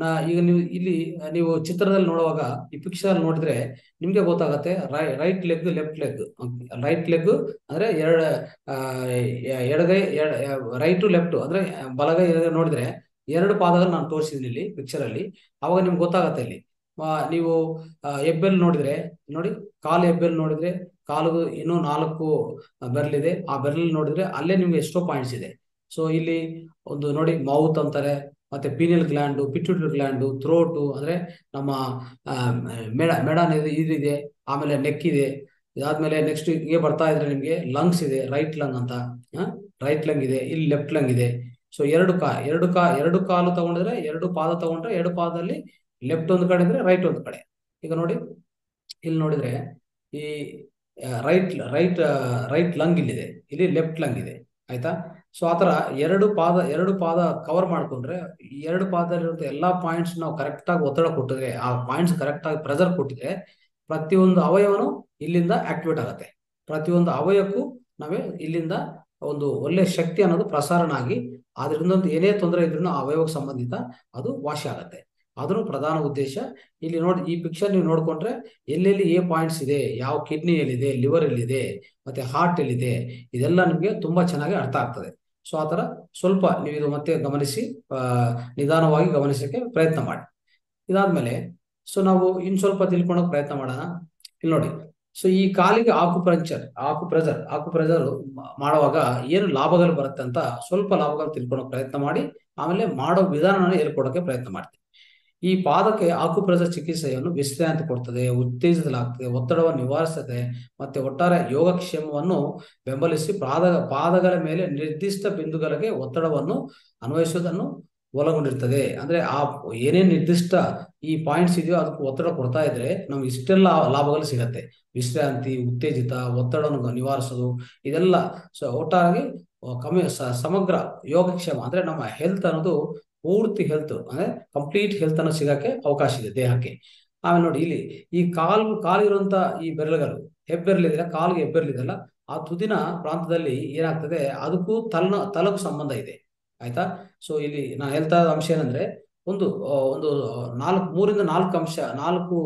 ನಾ, ಈಗ ನೀವು ಇಲ್ಲಿ, ನೀವು ಚಿತ್ರದಲ್ಲಿ ನೋಡುವಾಗ, ಈ ಪಿಕ್ಚರ್ ನೋಡಿದ್ರೆ ನಿಮ್ಗೆ ಗೊತ್ತಾಗತ್ತೆ, Rai right leg left leg right leg ಅಂದ್ರೆ ಎರಡು ಎಡಗೈ ರೈಟ್ ಟು ಲೆಫ್ಟ್ ಅಂದ್ರೆ ಬಲಗೈ ನೋಡಿದ್ರೆ ಎರಡು ಪಾದಗಳು ನಾನು ತೋರಿಸಿದ್ದೀನಿ ಇಲ್ಲಿ ಪಿಕ್ಚರ್ ಅಲ್ಲಿ. ಅವಾಗ ನಿಮ್ಗೆ ಗೊತ್ತಾಗತ್ತೆ ಇಲ್ಲಿ. ನೀವು ಎಬ್ಬೆಲ್ ನೋಡಿದ್ರೆ, ನೋಡಿ, ಕಾಲು ಎಬ್ಬೆಲ್ ನೋಡಿದ್ರೆ ಕಾಲು ಇನ್ನೂ ನಾಲ್ಕು ಬೆರಳಿದೆ ಆ ಬೆರಲ್ ನೋಡಿದ್ರೆ ಅಲ್ಲೇ ನಿಮ್ಗೆ ಎಷ್ಟೋ ಪಾಯಿಂಟ್ಸ್ ಇದೆ. ಸೊ ಇಲ್ಲಿ ಒಂದು ನೋಡಿ ಮೌತ್ ಅಂತಾರೆ, ಮತ್ತೆ pineal gland pituitary gland throat ಅಂದ್ರೆ ನಮ್ಮ ಮೇಡ, ಮೇಡನ್ ಇದೆ ಇದಿದೆ ಆಮೇಲೆ ನೆಕ್ ಇದೆ. ಇದಾದ್ಮೇಲೆ ನೆಕ್ಸ್ಟ್ ಹೀಗೆ ಬರ್ತಾ ಇದ್ರೆ ನಿಮ್ಗೆ ಲಂಗ್ಸ್ ಇದೆ ರೈಟ್ ಲಂಗ್ ಅಂತ. ರೈಟ್ ಲಂಗ್ ಇದೆ, ಇಲ್ಲಿ ಲೆಫ್ಟ್ ಲಂಗ್ ಇದೆ. ಸೊ ಎರಡು ಕಾ ಎರಡು ಕಾ, ಎರಡು ಕಾಲು ತಗೊಂಡಿದ್ರೆ ಎರಡು ಪಾದ ತಗೊಂಡ್ರೆ ಎರಡು ಪಾದದಲ್ಲಿ ಲೆಫ್ಟ್ ಒಂದು ಕಡೆ ಇದ್ರೆ ರೈಟ್ ಒಂದು ಕಡೆ. ಈಗ ನೋಡಿ, ಇಲ್ಲಿ ನೋಡಿದ್ರೆ ಈ ರೈಟ್ ರೈಟ್ ರೈಟ್ ಲಂಗ್ ಇಲ್ಲಿದೆ. ಇಲ್ಲಿ ಲೆಫ್ಟ್ ಲಂಗ್ ಇದೆ. ಆಯ್ತಾ? ಸೊ ಆತರ ಎರಡು ಪಾದ ಎರಡು ಪಾದ ಕವರ್ ಮಾಡ್ಕೊಂಡ್ರೆ ಎರಡು ಪಾದದಲ್ಲಿರುವಂತ ಎಲ್ಲಾ ಪಾಯಿಂಟ್ಸ್ ನಾವು ಕರೆಕ್ಟ್ ಆಗಿ ಒತ್ತಡ ಕೊಟ್ಟಿದ್ರೆ, ಆ ಪಾಯಿಂಟ್ಸ್ ಕರೆಕ್ಟ್ ಆಗಿ ಪ್ರೆಸರ್ ಕೊಟ್ಟಿದ್ರೆ ಪ್ರತಿಯೊಂದು ಅವಯವನು ಇಲ್ಲಿಂದ ಆಕ್ಟಿವೇಟ್ ಆಗುತ್ತೆ. ಪ್ರತಿಯೊಂದು ಅವಯಕ್ಕೂ ನಾವೇ ಇಲ್ಲಿಂದ ಒಂದು ಒಳ್ಳೆ ಶಕ್ತಿ ಅನ್ನೋದು ಪ್ರಸಾರಣ ಆಗಿ ಅದರಿಂದ ಏನೇ ತೊಂದರೆ ಇದ್ರೂ ಅವಯವಕ್ಕೆ ಸಂಬಂಧಿತ ಅದು ವಾಸಿ ಆಗತ್ತೆ. ಅದನ್ನು ಪ್ರಧಾನ ಉದ್ದೇಶ, ಇಲ್ಲಿ ನೋಡಿ, ಈ ಪಿಕ್ಚರ್ ನೀವು ನೋಡ್ಕೊಂಡ್ರೆ ಎಲ್ಲೆಲ್ಲಿ ಏ ಪಾಯಿಂಟ್ಸ್ ಇದೆ, ಯಾವ ಕಿಡ್ನಿ ಎಲ್ಲಿದೆ ಲಿವರ್ ಎಲ್ಲಿದೆ, ಮತ್ತೆ ಹಾರ್ಟ್ ಎಲ್ಲಿದೆ, ಇದೆಲ್ಲ ನಿಮಗೆ ತುಂಬಾ ಚೆನ್ನಾಗಿ ಅರ್ಥ ಆಗ್ತದೆ. ಸೊ ಆತರ ಸ್ವಲ್ಪ ನೀವು ಇದು ಮತ್ತೆ ಗಮನಿಸಿ ನಿಧಾನವಾಗಿ ಗಮನಿಸಕ್ಕೆ ಪ್ರಯತ್ನ ಮಾಡಿ. ಇದಾದ್ಮೇಲೆ ಸೊ ನಾವು ಇನ್ ಸ್ವಲ್ಪ ತಿಳ್ಕೊಳಕ್ ಪ್ರಯತ್ನ ಮಾಡೋಣ. ಇಲ್ಲಿ ನೋಡಿ ಸೊ ಈ ಕಾಲಿಗೆ ಆಕು ಪ್ರಂಚರ್ ಆಕು ಪ್ರೆಜರ್ ಆಕು ಪ್ರೆಜರ್ ಮಾಡುವಾಗ ಏನು ಲಾಭಗಳು ಬರುತ್ತೆ ಅಂತ ಸ್ವಲ್ಪ ಲಾಭಗಳು ತಿಳ್ಕೊಳಕ್ ಪ್ರಯತ್ನ ಮಾಡಿ, ಆಮೇಲೆ ಮಾಡೋ ವಿಧಾನವನ್ನು ಹೇಳ್ಕೊಡೋಕೆ ಪ್ರಯತ್ನ ಮಾಡ್ತೀವಿ. ಈ ಪಾದಕ್ಕೆ ಆಕುಪ್ರೆಸರ್ ಚಿಕಿತ್ಸೆಯನ್ನು ವಿಶ್ರಾಂತಿ ಕೊಡ್ತದೆ, ಉತ್ತೇಜಿಸಲಾಗ್ತದೆ ಒತ್ತಡವನ್ನು ನಿವಾರಿಸುತ್ತದೆ ಮತ್ತೆ ಒಟ್ಟಾರೆ ಯೋಗಕ್ಷೇಮವನ್ನು ಬೆಂಬಲಿಸಿ ಪಾದ, ಪಾದಗಳ ಮೇಲೆ ನಿರ್ದಿಷ್ಟ ಬಿಂದುಗಳಿಗೆ ಒತ್ತಡವನ್ನು ಅನ್ವಯಿಸುವುದನ್ನು ಒಳಗೊಂಡಿರ್ತದೆ. ಅಂದ್ರೆ ಆ ಏನೇನು ನಿರ್ದಿಷ್ಟ ಈ ಪಾಯಿಂಟ್ಸ್ ಇದೆಯೋ ಅದಕ್ಕೆ ಒತ್ತಡ ಕೊಡ್ತಾ ಇದ್ರೆ ನಮ್ಗೆ ಇಷ್ಟೆಲ್ಲ ಲಾಭಗಳು ಸಿಗತ್ತೆ. ವಿಶ್ರಾಂತಿ, ಉತ್ತೇಜಿತ, ಒತ್ತಡವನ್ನು ನಿವಾರಿಸೋದು, ಇದೆಲ್ಲ ಸೊ ಒಟ್ಟಾಗಿ ಕಮ್ಮಿ ಸಮಗ್ರ ಯೋಗಕ್ಷೇಮ, ಅಂದ್ರೆ ನಮ್ಮ ಹೆಲ್ತ್ ಅನ್ನೋದು ಪೂರ್ತಿ ಹೆಲ್ತ್ ಅಂದ್ರೆ ಕಂಪ್ಲೀಟ್ ಹೆಲ್ತ್ ಅನ್ನು ಸಿಗಕ್ಕೆ ಅವಕಾಶ ಇದೆ ದೇಹಕ್ಕೆ. ಆಮೇಲೆ ನೋಡಿ ಇಲ್ಲಿ ಈ ಕಾಲು, ಕಾಲಿರುವಂತ ಈ ಬೆರಳುಗಳು ಹೆಬ್ಬೆರಲಿದ್ರೆ ಕಾಲಿಗೆ ಹೆಬ್ಬೆರಲಿದೆಯಲ್ಲ ಆ ತುದಿನ ಪ್ರಾಂತದಲ್ಲಿ ಏನಾಗ್ತದೆ, ಅದಕ್ಕೂ ತಲನ ತಲಕ್ಕೂ ಸಂಬಂಧ ಇದೆ. ಆಯ್ತಾ? ಸೊ ಇಲ್ಲಿ ನಾನು ಹೇಳ್ತಾ ಅಂಶ ಏನಂದ್ರೆ, ಒಂದು ಒಂದು ನಾಲ್ಕು, ಮೂರಿಂದ ನಾಲ್ಕು ಅಂಶ, ನಾಲ್ಕು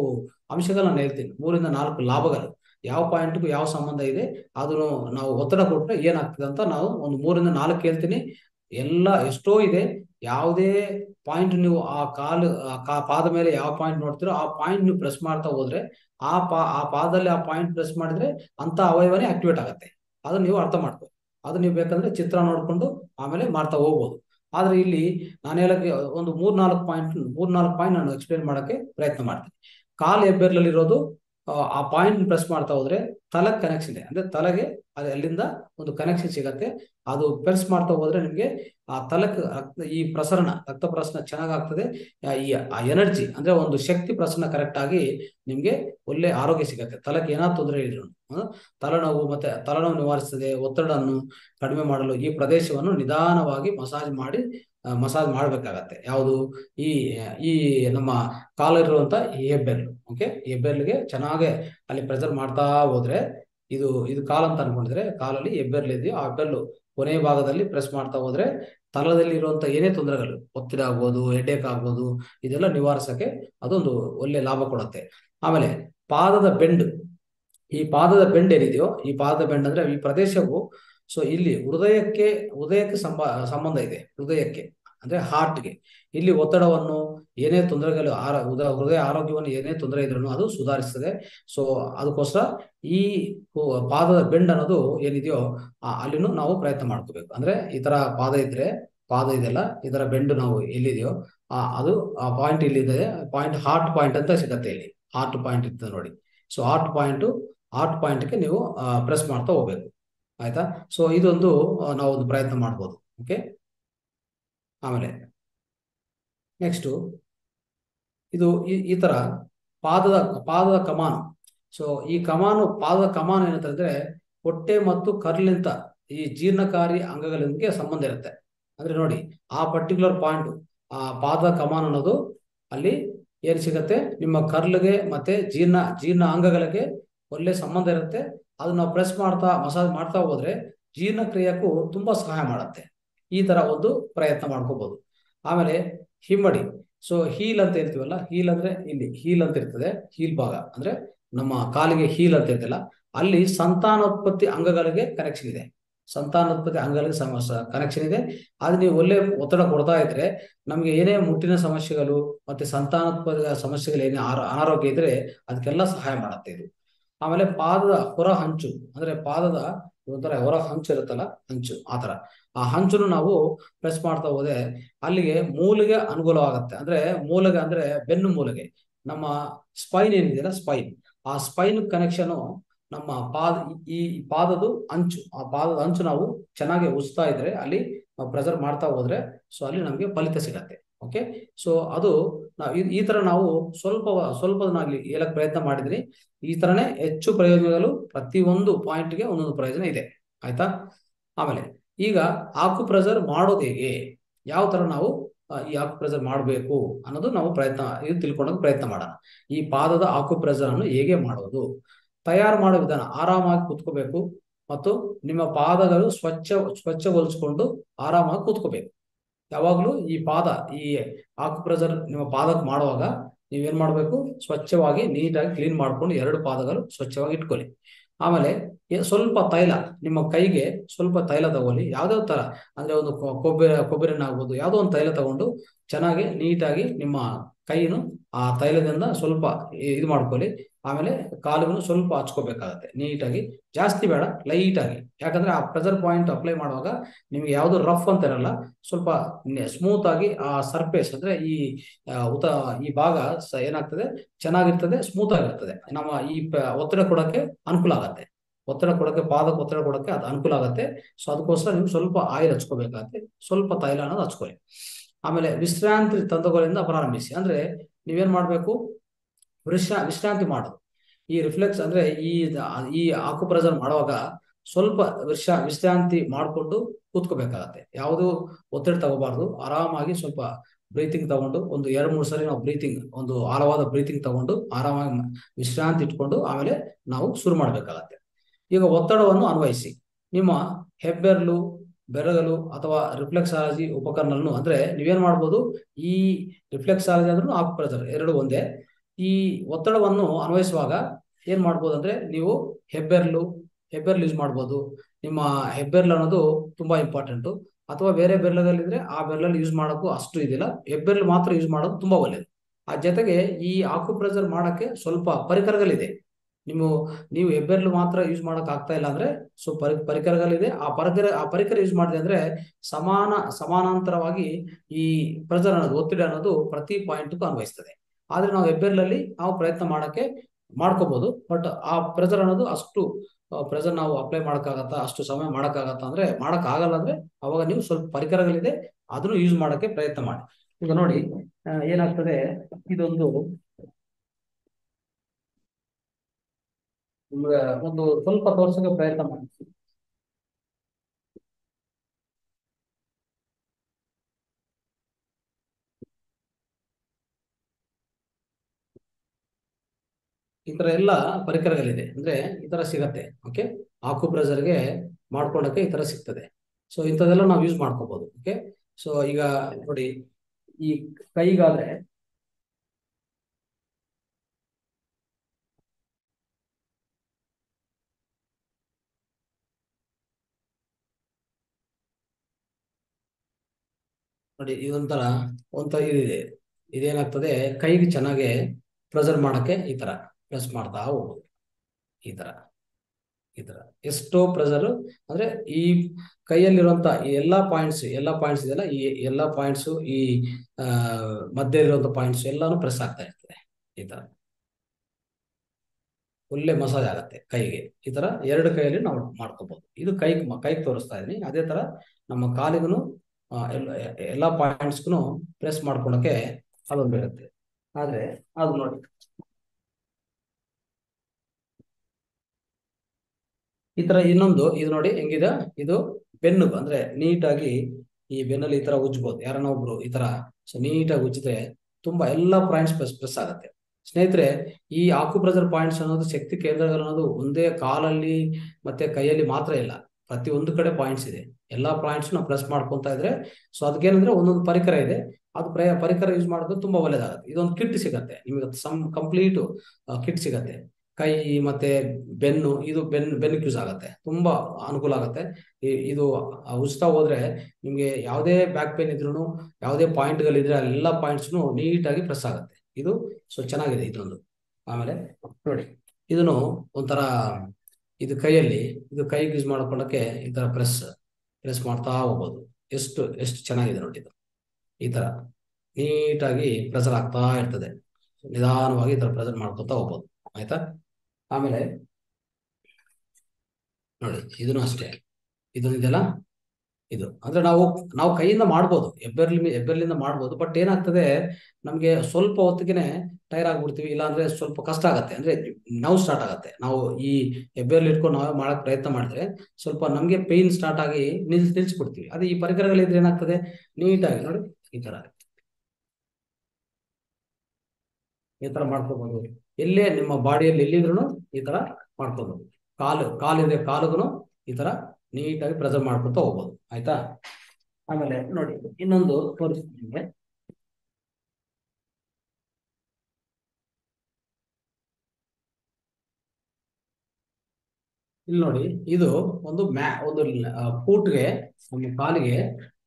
ಅಂಶಗಳನ್ನ ನಾನು ಹೇಳ್ತೀನಿ. ಮೂರಿಂದ ನಾಲ್ಕು ಲಾಭಗಳು. ಯಾವ ಪಾಯಿಂಟ್ಗೂ ಯಾವ ಸಂಬಂಧ ಇದೆ, ಅದನ್ನು ನಾವು ಒತ್ತಡ ಕೊಟ್ಟರೆ ಏನಾಗ್ತದೆ ಅಂತ ನಾವು ಒಂದು ಮೂರಿಂದ ನಾಲ್ಕು ಹೇಳ್ತೀನಿ. ಎಲ್ಲ ಎಷ್ಟೋ ಇದೆ, ಯಾವುದೇ ಪಾಯಿಂಟ್ ನೀವು ಆ ಕಾಲು ಪಾದ ಮೇಲೆ ಯಾವ ಪಾಯಿಂಟ್ ನೋಡ್ತೀರೋ ಆ ಪಾಯಿಂಟ್ ನೀವು ಪ್ರೆಸ್ ಮಾಡ್ತಾ ಹೋದ್ರೆ, ಆ ಪಾ, ಆ ಪಾದದಲ್ಲಿ ಆ ಪಾಯಿಂಟ್ ಪ್ರೆಸ್ ಮಾಡಿದ್ರೆ ಅಂತ ಅವಯವನೇ ಆಕ್ಟಿವೇಟ್ ಆಗುತ್ತೆ. ಅದನ್ನ ನೀವು ಅರ್ಥ ಮಾಡ್ಕೋ. ಅದು ನೀವು ಬೇಕಂದ್ರೆ ಚಿತ್ರ ನೋಡ್ಕೊಂಡು ಆಮೇಲೆ ಮಾಡ್ತಾ ಹೋಗ್ಬೋದು. ಆದ್ರೆ ಇಲ್ಲಿ ನಾನು ಹೇಳಕ್ಕೆ ಒಂದು ಮೂರ್ ನಾಲ್ಕು ಪಾಯಿಂಟ್ ಮೂರ್ ನಾಲ್ಕು ಪಾಯಿಂಟ್ ನಾನು ಎಕ್ಸ್ಪ್ಲೇನ್ ಮಾಡಕ್ಕೆ ಪ್ರಯತ್ನ ಮಾಡ್ತೀನಿ. ಕಾಲ್ ಎಬ್ಬೆರ್ಲಲ್ಲಿರೋದು ಆ ಪಾಯಿಂಟ್ ಪ್ರೆಸ್ ಮಾಡ್ತಾ ಹೋದ್ರೆ ತಲೆಗೆ ಕನೆಕ್ಷನ್ ಇದೆ. ಅಂದ್ರೆ ತಲೆಗೆ ಅಲ್ಲಿಂದ ಒಂದು ಕನೆಕ್ಷನ್ ಸಿಗತ್ತೆ. ಅದು ಪೆರ್ಸ್ ಮಾಡ್ತಾ ಹೋದ್ರೆ ನಿಮ್ಗೆ ಆ ತಲಕ್ ಈ ಪ್ರಸರಣ, ರಕ್ತ ಪ್ರಸರಣ ಚೆನ್ನಾಗಾಗ್ತದೆ ಈ, ಆ ಎನರ್ಜಿ ಅಂದ್ರೆ ಒಂದು ಶಕ್ತಿ ಪ್ರಸರಣ ಕರೆಕ್ಟ್ ಆಗಿ ನಿಮ್ಗೆ ಒಳ್ಳೆ ಆರೋಗ್ಯ ಸಿಗತ್ತೆ. ತಲೆಗೆ ಏನಾದ್ರು ತೊಂದರೆ ಇದ್ರು ತಲೆನೋವು ಮತ್ತೆ, ತಲೆನೋವು ನಿವಾರಿಸ್ತದೆ. ಒತ್ತಡವನ್ನು ಕಡಿಮೆ ಮಾಡಲು ಈ ಪ್ರದೇಶವನ್ನು ನಿಧಾನವಾಗಿ ಮಸಾಜ್ ಮಾಡಿ ಮಸಾಜ್ ಮಾಡ್ಬೇಕಾಗತ್ತೆ. ಯಾವುದು? ಈ ಈ ನಮ್ಮ ಕಾಲಿರುವಂತ ಹೆಬ್ಬೆರಳು ಓಕೆ ಹೆಬ್ಬೆರಳಿಗೆ ಚೆನ್ನಾಗೆ ಅಲ್ಲಿ ಪ್ರೆಸರ್ ಮಾಡ್ತಾ ಹೋದ್ರೆ ಇದು ಇದು ಕಾಲ್ ಅಂತ ಅನ್ಕೊಂಡಿದ್ರೆ ಕಾಲಲ್ಲಿ ಹೆಬ್ಬೆರಳು ಇದೆಯೋ ಆ ಹೆಬ್ಬೆರಳು ಕೊನೆ ಭಾಗದಲ್ಲಿ ಪ್ರೆಸ್ ಮಾಡ್ತಾ ಹೋದ್ರೆ ತಲದಲ್ಲಿ ಇರುವಂತ ಏನೇ ತೊಂದರೆಗಳು, ಒತ್ತಿಡ ಆಗ್ಬೋದು ಹೆಡ್ಡೇಕ್ ಆಗ್ಬೋದು, ಇದೆಲ್ಲ ನಿವಾರಿಸಕ್ಕೆ ಅದೊಂದು ಒಳ್ಳೆ ಲಾಭ ಕೊಡುತ್ತೆ. ಆಮೇಲೆ ಪಾದದ ಬೆಂಡ್ ಈ ಪಾದದ ಬೆಂಡ್ ಏನಿದೆಯೋ, ಈ ಪಾದದ ಬೆಂಡ್ ಅಂದ್ರೆ ಈ ಪ್ರದೇಶವು ಸೊ ಇಲ್ಲಿ ಹೃದಯಕ್ಕೆ ಹೃದಯಕ್ಕೆ ಸಂಬ, ಸಂಬಂಧ ಇದೆ. ಹೃದಯಕ್ಕೆ, ಅಂದ್ರೆ ಹಾರ್ಟ್ಗೆ ಇಲ್ಲಿ ಒತ್ತಡವನ್ನು ಏನೇ ತೊಂದರೆಗಳು ಆರ ಹೃದಯ ಆರೋಗ್ಯವನ್ನು ಏನೇ ತೊಂದರೆ ಇದ್ರೂ ಅದು ಸುಧಾರಿಸ್ತದೆ. ಸೊ ಅದಕ್ಕೋಸ್ಕರ ಈ ಪಾದದ ಬೆಂಡ್ ಅನ್ನೋದು ಏನಿದೆಯೋ ಅಲ್ಲಿನೂ ನಾವು ಪ್ರಯತ್ನ ಮಾಡ್ಕೋಬೇಕು. ಅಂದ್ರೆ ಈ ತರ ಪಾದ ಇದ್ರೆ, ಪಾದ ಇದೆಲ್ಲ ಇದರ ಬೆಂಡ್ ನಾವು ಎಲ್ಲಿದೆಯೋ, ಆ, ಅದು, ಆ ಪಾಯಿಂಟ್ ಇಲ್ಲಿದೆ ಪಾಯಿಂಟ್ ಹಾರ್ಟ್ ಪಾಯಿಂಟ್ ಅಂತ ಸಿಗತ್ತೆ ಇಲ್ಲಿ. ಹಾರ್ಟ್ ಪಾಯಿಂಟ್ ಇರ್ತದೆ ನೋಡಿ. ಸೊ ಹಾರ್ಟ್ ಪಾಯಿಂಟ್ ಹಾರ್ಟ್ ಪಾಯಿಂಟ್ಗೆ ನೀವು ಪ್ರೆಸ್ ಮಾಡ್ತಾ ಹೋಗ್ಬೇಕು. ಆಯ್ತಾ? ಸೊ ಇದೊಂದು ನಾವು ಒಂದು ಪ್ರಯತ್ನ ಮಾಡ್ಬೋದು. ಓಕೆ ಆಮೇಲೆ ನೆಕ್ಸ್ಟು ಇದು ಈ ಈ ತರ ಪಾದದ ಪಾದದ ಕಮಾನು. ಸೊ ಈ ಕಮಾನು, ಪಾದದ ಕಮಾನು ಏನಂತಂದ್ರೆ ಹೊಟ್ಟೆ ಮತ್ತು ಕರ್ಲಿಂತ ಈ ಜೀರ್ಣಕಾರಿ ಅಂಗಗಳಿಗೆ ಸಂಬಂಧ ಇರುತ್ತೆ. ಅಂದ್ರೆ ನೋಡಿ, ಆ ಪರ್ಟಿಕ್ಯುಲರ್ ಪಾಯಿಂಟ್ ಆ ಪಾದದ ಕಮಾನು ಅನ್ನೋದು ಅಲ್ಲಿ ಏನ್ ಸಿಗತ್ತೆ? ನಿಮ್ಮ ಕರ್ಲ್ಗೆ ಮತ್ತೆ ಜೀರ್ಣ ಜೀರ್ಣ ಅಂಗಗಳಿಗೆ ಒಳ್ಳೆ ಸಂಬಂಧ ಇರುತ್ತೆ. ಅದನ್ನ ಪ್ರೆಸ್ ಮಾಡ್ತಾ ಮಸಾಜ್ ಮಾಡ್ತಾ ಹೋದ್ರೆ ಜೀರ್ಣಕ್ರಿಯಕ್ಕೂ ತುಂಬಾ ಸಹಾಯ ಮಾಡುತ್ತೆ. ಈ ತರ ಒಂದು ಪ್ರಯತ್ನ ಮಾಡ್ಕೋಬಹುದು ಆಮೇಲೆ ಹಿಮ್ಮಡಿ. ಸೊ ಹೀಲ್ ಅಂತ ಇರ್ತೀವಲ್ಲ ಹೀಲ್ ಅಂದ್ರೆ ಇಲ್ಲಿ ಹೀಲ್ ಅಂತ ಇರ್ತದೆ ಹೀಲ್ ಭಾಗ. ಅಂದ್ರೆ ನಮ್ಮ ಕಾಲಿಗೆ ಹೀಲ್ ಅಂತ ಇರ್ತಲ್ಲ ಅಲ್ಲಿ ಸಂತಾನೋತ್ಪತ್ತಿ ಅಂಗಗಳಿಗೆ ಕನೆಕ್ಷನ್ ಇದೆ. ಸಂತಾನೋತ್ಪತ್ತಿ ಅಂಗಗಳಿಗೆ ಕನೆಕ್ಷನ್ ಇದೆ. ಅದು ನೀವು ಒಳ್ಳೆ ಒತ್ತಡ ಕೊಡ್ತಾ ಇದ್ರೆ ನಮ್ಗೆ ಏನೇ ಮುಟ್ಟಿನ ಸಮಸ್ಯೆಗಳು ಮತ್ತೆ ಸಂತಾನೋತ್ಪತ್ತಿ ಸಮಸ್ಯೆಗಳು ಏನೇ ಅನಾರೋಗ್ಯ ಇದ್ರೆ ಅದಕ್ಕೆಲ್ಲ ಸಹಾಯ ಮಾಡುತ್ತೆ ಇದು. ಆಮೇಲೆ ಪಾದದ ಹೊರ ಹಂಚು ಅಂದ್ರೆ ಪಾದದ ಒಂಥರ ಹೊರ ಹಂಚು ಇರುತ್ತಲ್ಲ ಹಂಚು ಆತರ ಆ ಹಂಚನ್ನು ನಾವು ಪ್ರೆಸ್ ಮಾಡ್ತಾ ಹೋದೆ ಅಲ್ಲಿಗೆ ಮೂಲೆಗೆ ಅನುಕೂಲವಾಗುತ್ತೆ ಅಂದ್ರೆ ಮೂಲಗೆ ಅಂದ್ರೆ ಬೆನ್ನು ಮೂಲಗೆ. ನಮ್ಮ ಸ್ಪೈನ್ ಏನಿದೆಯಲ್ಲ ಸ್ಪೈನ್ ಆ ಸ್ಪೈನ್ ಕನೆಕ್ಷನ್ ನಮ್ಮ ಪಾದ, ಈ ಪಾದದು ಅಂಚು. ಆ ಪಾದದ ಅಂಚು ನಾವು ಚೆನ್ನಾಗಿ ಉಸ್ತಾ ಇದ್ರೆ ಅಲ್ಲಿ ಪ್ರೆಸರ್ ಮಾಡ್ತಾ ಹೋದ್ರೆ ಸೊ ಅಲ್ಲಿ ನಮಗೆ ಫಲಿತ ಸಿಗತ್ತೆ. ಓಕೆ ಸೊ ಅದು ನಾವು ಈ- ತರ ನಾವು ಸ್ವಲ್ಪ ಸ್ವಲ್ಪ ನಾನು ಅಲ್ಲಿ ಹೇಳಕ್ ಪ್ರಯತ್ನ ಮಾಡಿದ್ರಿ. ಈ ತರನೇ ಹೆಚ್ಚು ಪ್ರಯೋಜನಗಳು ಪ್ರತಿಯೊಂದು ಪಾಯಿಂಟ್ಗೆ ಒಂದೊಂದು ಪ್ರಯೋಜನ ಇದೆ. ಆಯ್ತಾ? ಆಮೇಲೆ ಈಗ ಆಕು ಪ್ರೆಸರ್ ಮಾಡೋದು ಹೇಗೆ? ಯಾವ ತರ ನಾವು ಈ ಆಕು ಪ್ರೆಸರ್ ಮಾಡಬೇಕು ಅನ್ನೋದು ನಾವು ಪ್ರಯತ್ನ, ಇದು ತಿಳ್ಕೊಳ್ಳೋಕೆ ಪ್ರಯತ್ನ ಮಾಡೋಣ. ಈ ಪಾದದ ಆಕು ಪ್ರೆಸರ್ ಅನ್ನು ಹೇಗೆ ಮಾಡೋದು? ತಯಾರು ಮಾಡೋ ವಿಧಾನ, ಆರಾಮಾಗಿ ಕೂತ್ಕೋಬೇಕು ಮತ್ತು ನಿಮ್ಮ ಪಾದಗಳು ಸ್ವಚ್ಛ, ಸ್ವಚ್ಛಗೊಳಿಸ್ಕೊಂಡು ಆರಾಮಾಗಿ ಕೂತ್ಕೋಬೇಕು. ಯಾವಾಗ್ಲೂ ಈ ಪಾದ, ಈ ಆಕು ಪ್ರೆಸರ್ ನಿಮ್ಮ ಪಾದಕ್ಕೆ ಮಾಡುವಾಗ ನೀವೇನ್ ಮಾಡಬೇಕು? ಸ್ವಚ್ಛವಾಗಿ ನೀಟಾಗಿ ಕ್ಲೀನ್ ಮಾಡ್ಕೊಂಡು ಎರಡು ಪಾದಗಳು ಸ್ವಚ್ಛವಾಗಿ ಇಟ್ಕೊಳ್ಳಿ. ಆಮೇಲೆ ಸ್ವಲ್ಪ ತೈಲ, ನಿಮ್ಮ ಕೈಗೆ ಸ್ವಲ್ಪ ತೈಲ ತಗೊಳ್ಳಿ. ಯಾವುದೋ ತರ? ಅಂದ್ರೆ ಒಂದು ಕೊಬ್ಬರಿ, ಕೊಬ್ಬರಿನ ಆಗ್ಬೋದು, ಯಾವುದೋ ಒಂದು ತೈಲ ತಗೊಂಡು ಚೆನ್ನಾಗಿ ನೀಟಾಗಿ ನಿಮ್ಮ ಕೈನು ಆ ತೈಲದಿಂದ ಸ್ವಲ್ಪ ಇದು ಮಾಡ್ಕೊಳ್ಳಿ. ಆಮೇಲೆ ಕಾಲುಗಳನ್ನು ಸ್ವಲ್ಪ ಹಚ್ಕೋಬೇಕಾಗತ್ತೆ. ನೀಟಾಗಿ. ಜಾಸ್ತಿ ಬೇಡ ಲೈಟ್ ಆಗಿ ಯಾಕಂದ್ರೆ ಆ ಪ್ರೆಸರ್ ಪಾಯಿಂಟ್ ಅಪ್ಲೈ ಮಾಡುವಾಗ ನಿಮ್ಗೆ ಯಾವುದು ರಫ್ ಅಂತ ಇರಲ್ಲ. ಸ್ವಲ್ಪ ಸ್ಮೂತ್ ಆಗಿ ಆ ಸರ್ಫೇಸ್ ಅಂದ್ರೆ ಈ ಉತ, ಈ ಭಾಗ ಏನಾಗ್ತದೆ? ಚೆನ್ನಾಗಿರ್ತದೆ, ಸ್ಮೂತ್ ಆಗಿರ್ತದೆ. ನಮ್ಮ ಈ ಒತ್ತಡ ಕೊಡಕ್ಕೆ ಅನುಕೂಲ ಆಗತ್ತೆ. ಒತ್ತಡ ಕೊಡಕ್ಕೆ ಪಾದಕ್ಕೆ ಒತ್ತಡ ಕೊಡಕ್ಕೆ ಅದು ಅನುಕೂಲ ಆಗತ್ತೆ. ಸೊ ಅದಕ್ಕೋಸ್ಕರ ನೀವು ಸ್ವಲ್ಪ ಆಯಿಲ್ ಹಚ್ಕೋಬೇಕಾಗತ್ತೆ. ಸ್ವಲ್ಪ ತೈಲ ಅನ್ನೋದು ಹಚ್ಕೊಳ್ಳಿ. ಆಮೇಲೆ ವಿಶ್ರಾಂತಿ ತಂತ್ರಗಳಿಂದ ಪ್ರಾರಂಭಿಸಿ. ಅಂದ್ರೆ ನೀವೇನ್ ಮಾಡ್ಬೇಕು? ವಿಶ್ರಾ ವಿಶ್ರಾಂತಿ ಮಾಡೋದು ಈ ರಿಫ್ಲೆಕ್ಸ್ ಅಂದ್ರೆ ಈ ಈ ಆಕುಪ್ರೆಸರ್ ಮಾಡುವಾಗ ಸ್ವಲ್ಪ ವಿಶ್ರಾ ವಿಶ್ರಾಂತಿ ಮಾಡಿಕೊಂಡು ಕೂತ್ಕೋಬೇಕಾಗತ್ತೆ. ಯಾವುದು ಒತ್ತಡ ತಗೋಬಾರ್ದು. ಆರಾಮಾಗಿ ಸ್ವಲ್ಪ ಬ್ರೀತಿಂಗ್ ತಗೊಂಡು, ಒಂದು ಎರಡು, ಮೂರು ಸರಿ ನಾವು ಬ್ರೀತಿಂಗ್ ಒಂದು ಆಳವಾದ ಬ್ರೀತಿಂಗ್ ತಗೊಂಡು ಆರಾಮಾಗಿ ವಿಶ್ರಾಂತಿ ಇಟ್ಕೊಂಡು ಆಮೇಲೆ ನಾವು ಶುರು ಮಾಡ್ಬೇಕಾಗತ್ತೆ. ಈಗ ಒತ್ತಡವನ್ನು ಅನ್ವಯಿಸಿ. ನಿಮ್ಮ ಹೆಬ್ಬೆರಳು ಬೆರಗಲು ಅಥವಾ ರಿಫ್ಲೆಕ್ಸಾಲಜಿ ಉಪಕರಣಗಳನ್ನು, ಅಂದ್ರೆ ನೀವೇನ್ ಮಾಡ್ಬೋದು, ಈ ರಿಫ್ಲೆಕ್ಸಾಲಜಿ ಅಂದ್ರೂ ಆಕ್ಯುಪ್ರೆಸರ್ ಎರಡು ಒಂದೇ. ಈ ಒತ್ತಡವನ್ನು ಅನ್ವಯಿಸುವಾಗ ಏನ್ ಮಾಡ್ಬೋದು ಅಂದ್ರೆ, ನೀವು ಹೆಬ್ಬೆರಳು ಹೆಬ್ಬೆರಳು ಯೂಸ್ ಮಾಡ್ಬೋದು. ನಿಮ್ಮ ಹೆಬ್ಬೆರ್ಲು ಅನ್ನೋದು ತುಂಬಾ ಇಂಪಾರ್ಟೆಂಟು ಅಥವಾ ಬೇರೆ ಬೆರಳುಗಳಿದ್ರೆ ಆ ಬೆರಳಲ್ಲಿ ಯೂಸ್ ಮಾಡೋಕ್ಕೂ ಅಷ್ಟು ಇದಿಲ್ಲ. ಹೆಬ್ಬೆರಳು ಮಾತ್ರ ಯೂಸ್ ಮಾಡೋದು ತುಂಬಾ ಒಳ್ಳೇದು. ಆ ಜೊತೆಗೆ ಈ ಆಕ್ಯುಪ್ರೆಸರ್ ಮಾಡಕ್ಕೆ ಸ್ವಲ್ಪ ಪರಿಕರಗಳಿದೆ. ನೀವು ನೀವು ಹೆಬ್ಬೆರಳು ಮಾತ್ರ ಯೂಸ್ ಮಾಡಕ್ ಆಗ್ತಾ ಇಲ್ಲ ಅಂದ್ರೆ ಸೊ ಪರಿ, ಪರಿಕರಗಳಿದೆ. ಆ ಪರಿಕರ ಆ ಪರಿಕರ ಯೂಸ್ ಮಾಡಿದೆ ಅಂದ್ರೆ ಸಮಾನ, ಸಮಾನಾಂತರವಾಗಿ ಈ ಪ್ರೆಸರ್ ಅನ್ನೋದು ಒತ್ತಡ ಅನ್ನೋದು ಪ್ರತಿ ಪಾಯಿಂಟ್ಗೂ ಅನ್ವಯಿಸ್ತದೆ. ಆದ್ರೆ ನಾವು ಹೆಬ್ಬೆರಳಲ್ಲಿ ನಾವು ಪ್ರಯತ್ನ ಮಾಡಕ್ಕೆ ಮಾಡ್ಕೋಬಹುದು ಬಟ್ ಆ ಪ್ರೆಸರ್ ಅನ್ನೋದು ಅಷ್ಟು ಪ್ರೆಸರ್ ನಾವು ಅಪ್ಲೈ ಮಾಡಕ್ಕಾಗತ್ತಾ, ಅಷ್ಟು ಸಮಯ ಮಾಡಕ್ಕಾಗತ್ತಾ ಅಂದ್ರೆ ಮಾಡಕ್ ಆಗಲ್ಲ ಅಂದ್ರೆ ಅವಾಗ ನೀವು ಸ್ವಲ್ಪ ಪರಿಕರಗಳಿದೆ, ಅದನ್ನು ಯೂಸ್ ಮಾಡಕ್ಕೆ ಪ್ರಯತ್ನ ಮಾಡಿ. ಈಗ ನೋಡಿ ಏನಾಗ್ತದೆ, ಇದೊಂದು ನಿಮ್ಗೆ ಒಂದು ಸ್ವಲ್ಪ ತೋರಿಸೋಕೆ ಪ್ರಯತ್ನ ಮಾಡಿ. ಈ ತರ ಎಲ್ಲ ಪರಿಕರಗಳಿದೆ. ಅಂದ್ರೆ ಈ ತರ ಸಿಗತ್ತೆ. ಓಕೆ ಆಕು ಗೆ ಮಾಡ್ಕೊಳಕ್ಕೆ ಈ ತರ ಸಿಗ್ತದೆ. ಸೊ ಇಂಥದೆಲ್ಲ ನಾವು ಯೂಸ್ ಮಾಡ್ಕೋಬಹುದು ಓಕೆ ಸೊ ಈಗ ನೋಡಿ, ಈ ಕೈಗಾದ್ರೆ ನೋಡಿ ಇದೊಂಥರ ಒಂಥರ ಇದೆ ಇದೇನಾಗ್ತದೆ, ಕೈಗೆ ಚೆನ್ನಾಗಿ ಪ್ರೆಸರ್ ಮಾಡೋಕ್ಕೆ ಈ ತರ ಪ್ರೆಸ್ ಮಾಡ್ತಾ ಹೋಗೋದು. ಈ ತರ ಈ ತರ ಎಷ್ಟೋ ಪ್ರೆಸರು, ಅಂದ್ರೆ ಈ ಕೈಯಲ್ಲಿರುವಂಥ ಈ ಎಲ್ಲಾ ಪಾಯಿಂಟ್ಸ್, ಎಲ್ಲ ಪಾಯಿಂಟ್ಸ್ ಇದೆಯಲ್ಲ, ಈ ಎಲ್ಲ ಪಾಯಿಂಟ್ಸ್, ಈ, ಆ ಮಧ್ಯ ಇರುವಂತ ಪಾಯಿಂಟ್ಸ್ ಎಲ್ಲಾನು ಪ್ರೆಸ್ ಆಗ್ತಾ ಇರ್ತದೆ. ಈ ತರ ಒಳ್ಳೆ ಮಸಾಜ್ ಆಗುತ್ತೆ ಕೈಗೆ. ಈ ತರ ಎರಡು ಕೈಯಲ್ಲಿ ನಾವು ಮಾಡ್ಕೋಬಹುದು ಇದು ಕೈ ಕೈಗೆ ತೋರಿಸ್ತಾ ಇದೀನಿ. ಅದೇ ತರ ನಮ್ಮ ಕಾಲಿಗೂ ಎಲ್ಲ ಪಾಯಿಂಟ್ಸ್ಗೂ ಪ್ರೆಸ್ ಮಾಡ್ಕೊಳಕ್ಕೆ ಅದೊಂದು ಇರುತ್ತೆ ಆದ್ರೆ, ಅದು ನೋಡಿ. ಈ ತರ ಇನ್ನೊಂದು, ಇದು ನೋಡಿ ಹೆಂಗಿದೆ? ಇದು ಬೆನ್ನು, ಅಂದ್ರೆ ನೀಟಾಗಿ ಈ ಬೆನ್ನಲ್ಲಿ ಈ ತರ ಉಜ್ಬೋದು. ಯಾರನ್ನ ಒಬ್ರು ಈ ತರ, ಸೊ ನೀಟಾಗಿ ಉಜ್ಜಿದ್ರೆ ತುಂಬಾ ಎಲ್ಲಾ ಪಾಯಿಂಟ್ಸ್ ಪ್ರೆಸ್ ಪ್ರೆಸ್ ಆಗುತ್ತೆ. ಸ್ನೇಹಿತರೆ, ಈ ಆಕ್ಯುಪ್ರೆಷರ್ ಪಾಯಿಂಟ್ಸ್ ಅನ್ನೋದು ಶಕ್ತಿ ಕೇಂದ್ರಗಳು ಅನ್ನೋದು ಒಂದೇ ಕಾಲಲ್ಲಿ ಮತ್ತೆ ಕೈಯಲ್ಲಿ ಮಾತ್ರ ಇಲ್ಲ. ಪ್ರತಿ ಒಂದು ಕಡೆ ಪಾಯಿಂಟ್ಸ್ ಇದೆ. ಎಲ್ಲಾ ಪಾಯಿಂಟ್ಸ್ ನಾವು ಪ್ರೆಸ್ ಮಾಡ್ಕೊಂತ ಇದ್ರೆ ಸೊ ಅದಕ್ಕೇನಂದ್ರೆ ಒಂದೊಂದು ಪರಿಕರ ಇದೆ. ಅದು ಪ್ರಯ, ಪರಿಕರ ಯೂಸ್ ಮಾಡೋದು ತುಂಬಾ ಒಳ್ಳೇದಾಗುತ್ತೆ. ಇದೊಂದು ಕಿಟ್ ಸಿಗತ್ತೆ. ನಿಮಗೆ ಸಮ್ ಕಂಪ್ಲೀಟ್ ಕಿಟ್ ಸಿಗತ್ತೆ. ಕೈ, ಮತ್ತೆ ಬೆನ್ನು, ಇದು ಬೆನ್, ಬೆನ್ನಿಗೆ ಯೂಸ್ ಆಗುತ್ತೆ. ತುಂಬಾ ಅನುಕೂಲ ಆಗುತ್ತೆ. ಇದು ಉಜ್ತಾ ಹೋದ್ರೆ ನಿಮ್ಗೆ ಯಾವುದೇ ಬ್ಯಾಕ್ ಪೇನ್ ಇದ್ರು ಯಾವುದೇ ಪಾಯಿಂಟ್ಗಳಿದ್ರೆ ಎಲ್ಲ ಪಾಯಿಂಟ್ಸ್ನು ನೀಟಾಗಿ ಪ್ರೆಸ್ ಆಗುತ್ತೆ. ಇದು ಸೊ ಚೆನ್ನಾಗಿದೆ ಇದೊಂದು. ಆಮೇಲೆ, ನೋಡಿ, ಇದನ್ನು ಒಂಥರ ಇದು ಕೈಯಲ್ಲಿ, ಇದು ಕೈಗೆ ಯೂಸ್ ಮಾಡ್ಕೊಳ್ಳೋಕೆ ಈ ತರ ಪ್ರೆಸ್ ಪ್ರೆಸ್ ಮಾಡ್ತಾ ಹೋಗ್ಬೋದು. ಎಷ್ಟು ಎಷ್ಟು ಚೆನ್ನಾಗಿದೆ ನೋಡಿ ಇದು. ಈ ತರ ನೀಟಾಗಿ ಪ್ರೆಸರ್ ಆಗ್ತಾ ಇರ್ತದೆ. ನಿಧಾನವಾಗಿ ಈ ತರ ಪ್ರೆಸರ್ ಮಾಡ್ಕೊತಾ ಹೋಗ್ಬೋದು. ಆಯ್ತಾ? ಆಮೇಲೆ ನೋಡಿ, ಇದನ್ನು ಅಷ್ಟೇ. ಇದೊಂದಿದೆಯಲ್ಲ ಇದು. ಅಂದ್ರೆ ನಾವು ನಾವು ಕೈಯಿಂದ ಮಾಡ್ಬೋದು. ಎಬ್ಬೆರ್ಲಿ ಎಬ್ಬೆರ್ಲಿಂದ ಮಾಡ್ಬೋದು. ಬಟ್ ಏನಾಗ್ತದೆ? ನಮ್ಗೆ ಸ್ವಲ್ಪ ಹೊತ್ತಿಗೆನೆ ಟೈರ್ ಆಗ್ಬಿಡ್ತೀವಿ, ಇಲ್ಲಾಂದ್ರೆ ಸ್ವಲ್ಪ ಕಷ್ಟ ಆಗತ್ತೆ. ಅಂದ್ರೆ ನೋವು ಸ್ಟಾರ್ಟ್ ಆಗತ್ತೆ. ನಾವು ಈ ಹೆಬ್ಬೆರ್ಲಿ ಇಟ್ಕೊಂಡು ನಾವೇ ಮಾಡಕ್ ಪ್ರಯತ್ನ ಮಾಡಿದ್ರೆ ಸ್ವಲ್ಪ ನಮ್ಗೆ ಪೇನ್ ಸ್ಟಾರ್ಟ್ ಆಗಿ ನಿಲ್ಸ್ ನಿಲ್ಸ್ಬಿಡ್ತೀವಿ. ಅದೇ ಈ ಪರಿಕರಗಳಿದ್ರೆ ಏನಾಗ್ತದೆ? ನೀಟಾಗಿ ನೋಡಿ, ಈ ತರ. ಈ ತರ ಮಾಡ್ಕೋಬಹುದು ಎಲ್ಲೇ ನಿಮ್ಮ ಬಾಡಿಯಲ್ಲಿ ಎಲ್ಲಿದ್ರು ಈ ತರ ಮಾಡ್ಕೋಬಹುದು ಕಾಲು, ಕಾಲಿದ್ರೆ ಕಾಲುಗೂ ಈ ತರ ನೀಟಾಗಿ ಪ್ರೆಸರ್ ಮಾಡ್ಕೊತಾ ಹೋಗ್ಬೋದು. ಆಯ್ತಾ? ಆಮೇಲೆ ನೋಡಿ, ಇನ್ನೊಂದು ತೋರಿಸ್ತೀನಿ ಇಲ್ಲಿ ನೋಡಿ, ಇದು ಒಂದು ಮ್ಯಾ, ಒಂದು ಪೂಟ್ಗೆ, ಒಂದು ಕಾಲಿಗೆ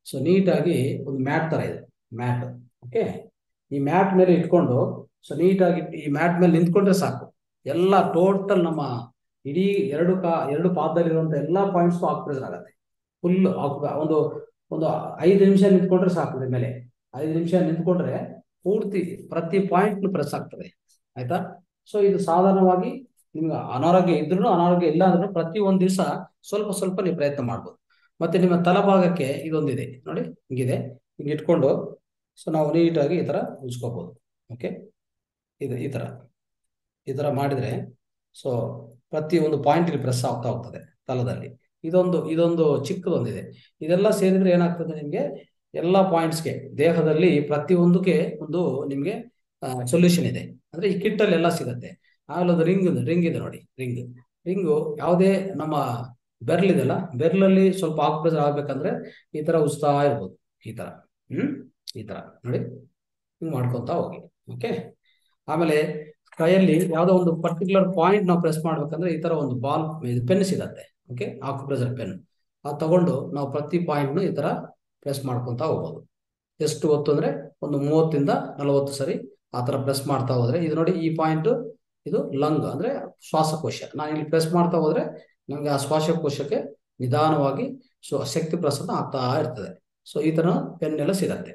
ಸೊ ನೀಟಾಗಿ ಒಂದು ಮ್ಯಾಟ್ ತರ ಇದೆ, ಮ್ಯಾಟ್, ಓಕೆ? ಈ ಮ್ಯಾಟ್ ಮೇಲೆ ಇಟ್ಕೊಂಡು, ಸೊ ನೀಟಾಗಿ ಈ ಮ್ಯಾಟ್ ಮೇಲೆ ನಿಂತ್ಕೊಂಡ್ರೆ ಸಾಕು. ಎಲ್ಲ ಟೋಟಲ್ ನಮ್ಮ ಇಡೀ ಎರಡು ಕಾ, ಎರಡು ಪಾದದಲ್ಲಿರುವಂತ ಎಲ್ಲ ಪಾಯಿಂಟ್ಸ್ ಆಕ್ಟಿವೇಟ್ ಆಗುತ್ತೆ. ಫುಲ್ ಒಂದು ಒಂದು ಐದು ನಿಮಿಷ ನಿಂತ್ಕೊಂಡ್ರೆ ಸಾಕು ಇದ್ರ ಮೇಲೆ. ಐದು ನಿಮಿಷ ನಿಂತ್ಕೊಂಡ್ರೆ ಪೂರ್ತಿ ಪ್ರತಿ ಪಾಯಿಂಟ್ ಪ್ರೆಸ್ ಆಗ್ತದೆ. ಆಯ್ತಾ? ಸೊ ಇದು ಸಾಧಾರಣವಾಗಿ ನಿಮ್ಗೆ ಅನಾರೋಗ್ಯ ಇದ್ರೂ ಅನಾರೋಗ್ಯ ಇಲ್ಲ ಅಂದ್ರೂ ಪ್ರತಿ ಒಂದ್ ದಿವಸ ಸ್ವಲ್ಪ ಸ್ವಲ್ಪ ನೀವು ಪ್ರಯತ್ನ ಮಾಡ್ಬೋದು. ಮತ್ತೆ ನಿಮ್ಮ ತಲಭಾಗಕ್ಕೆ ಇದೊಂದಿದೆ. ನೋಡಿ, ಹಿಂಗಿದೆ. ಹಿಂಗೆ ಇಟ್ಕೊಂಡು, ಸೊ ನಾವು ನೀಟಾಗಿ ಈ ತರ ಉಳಿಸ್ಕೋಬಹುದು ಓಕೆ ಇದು ಈ ತರ. ಈ ತರ ಮಾಡಿದ್ರೆ, ಸೊ ಪ್ರತಿ ಒಂದು ಪಾಯಿಂಟ್ ಇಲ್ಲಿ ಪ್ರೆಸ್ ಆಗ್ತಾ ಹೋಗ್ತದೆ ತಲದಲ್ಲಿ. ಇದೊಂದು ಇದೊಂದು ಚಿಕ್ಕದೊಂದಿದೆ. ಇದೆಲ್ಲ ಸೇರಿದ್ರೆ ಏನಾಗ್ತದೆ ನಿಮ್ಗೆ? ಎಲ್ಲ ಪಾಯಿಂಟ್ಸ್ಗೆ ದೇಹದಲ್ಲಿ ಪ್ರತಿಯೊಂದಕ್ಕೆ ಒಂದು ನಿಮ್ಗೆ ಸೊಲ್ಯೂಷನ್ ಇದೆ. ಅಂದ್ರೆ ಈ ಕಿಟ್ ಅಲ್ಲಿ ಎಲ್ಲ ಸಿಗತ್ತೆ. ಆಮೇಲೆ ಅದು ರಿಂಗ್ ರಿಂಗ್ ಇದೆ ನೋಡಿ, ರಿಂಗ್. ರಿಂಗು ಯಾವುದೇ ನಮ್ಮ ಬೆರ್ಲಿದೆಲ್ಲ ಬೆರ್ಲಲ್ಲಿ ಸ್ವಲ್ಪ ಆಕ್ಯುಪ್ರೆಷರ್ ಆಗ್ಬೇಕಂದ್ರೆ ಈ ತರ ಉಸ್ತಾ ಇರ್ಬೋದು, ಈ ತರ ಹ್ಮ್? ಈ ತರ ನೋಡಿ, ಹಿಂಗ್ ಮಾಡ್ಕೊತಾ ಹೋಗಿ, ಓಕೆ? ಆಮೇಲೆ ಕೈಯಲ್ಲಿ ಯಾವುದೋ ಒಂದು ಪರ್ಟಿಕ್ಯುಲರ್ ಪಾಯಿಂಟ್ ನಾವು ಪ್ರೆಸ್ ಮಾಡ್ಬೇಕಂದ್ರೆ ಈ ತರ ಒಂದು ಬಾಲ್ ಇದು ಪೆನ್ ಸಿಗತ್ತೆ, ಓಕೆ? ಆಕ್ಯುಪ್ರೆಸರ್ ಪೆನ್ ಅದು ತಗೊಂಡು ನಾವು ಪ್ರತಿ ಪಾಯಿಂಟ್ನು ಈ ತರ ಪ್ರೆಸ್ ಮಾಡ್ಕೊತಾ ಹೋಗ್ಬೋದು. ಎಷ್ಟು ಹೊತ್ತು ಅಂದ್ರೆ ಒಂದು ಮೂವತ್ತಿಂದ ನಲವತ್ತು ಸರಿ ಆ ತರ ಪ್ರೆಸ್ ಮಾಡ್ತಾ ಹೋದ್ರೆ, ಇದು ನೋಡಿ ಈ ಪಾಯಿಂಟ್ ಇದು ಲಂಗ್ ಅಂದ್ರೆ ಶ್ವಾಸಕೋಶ ನಾನು ಇಲ್ಲಿ ಪ್ರೆಸ್ ಮಾಡ್ತಾ ಹೋದ್ರೆ ನಮ್ಗೆ ಆ ಶ್ವಾಸಕೋಶಕ್ಕೆ ನಿಧಾನವಾಗಿ ಶಕ್ತಿ ಪ್ರಸರಣ ಆಗ್ತಾ ಇರ್ತದೆ. ಸೊ ಈ ತರ ಪೆನ್ ಎಲ್ಲ ಸಿಗತ್ತೆ.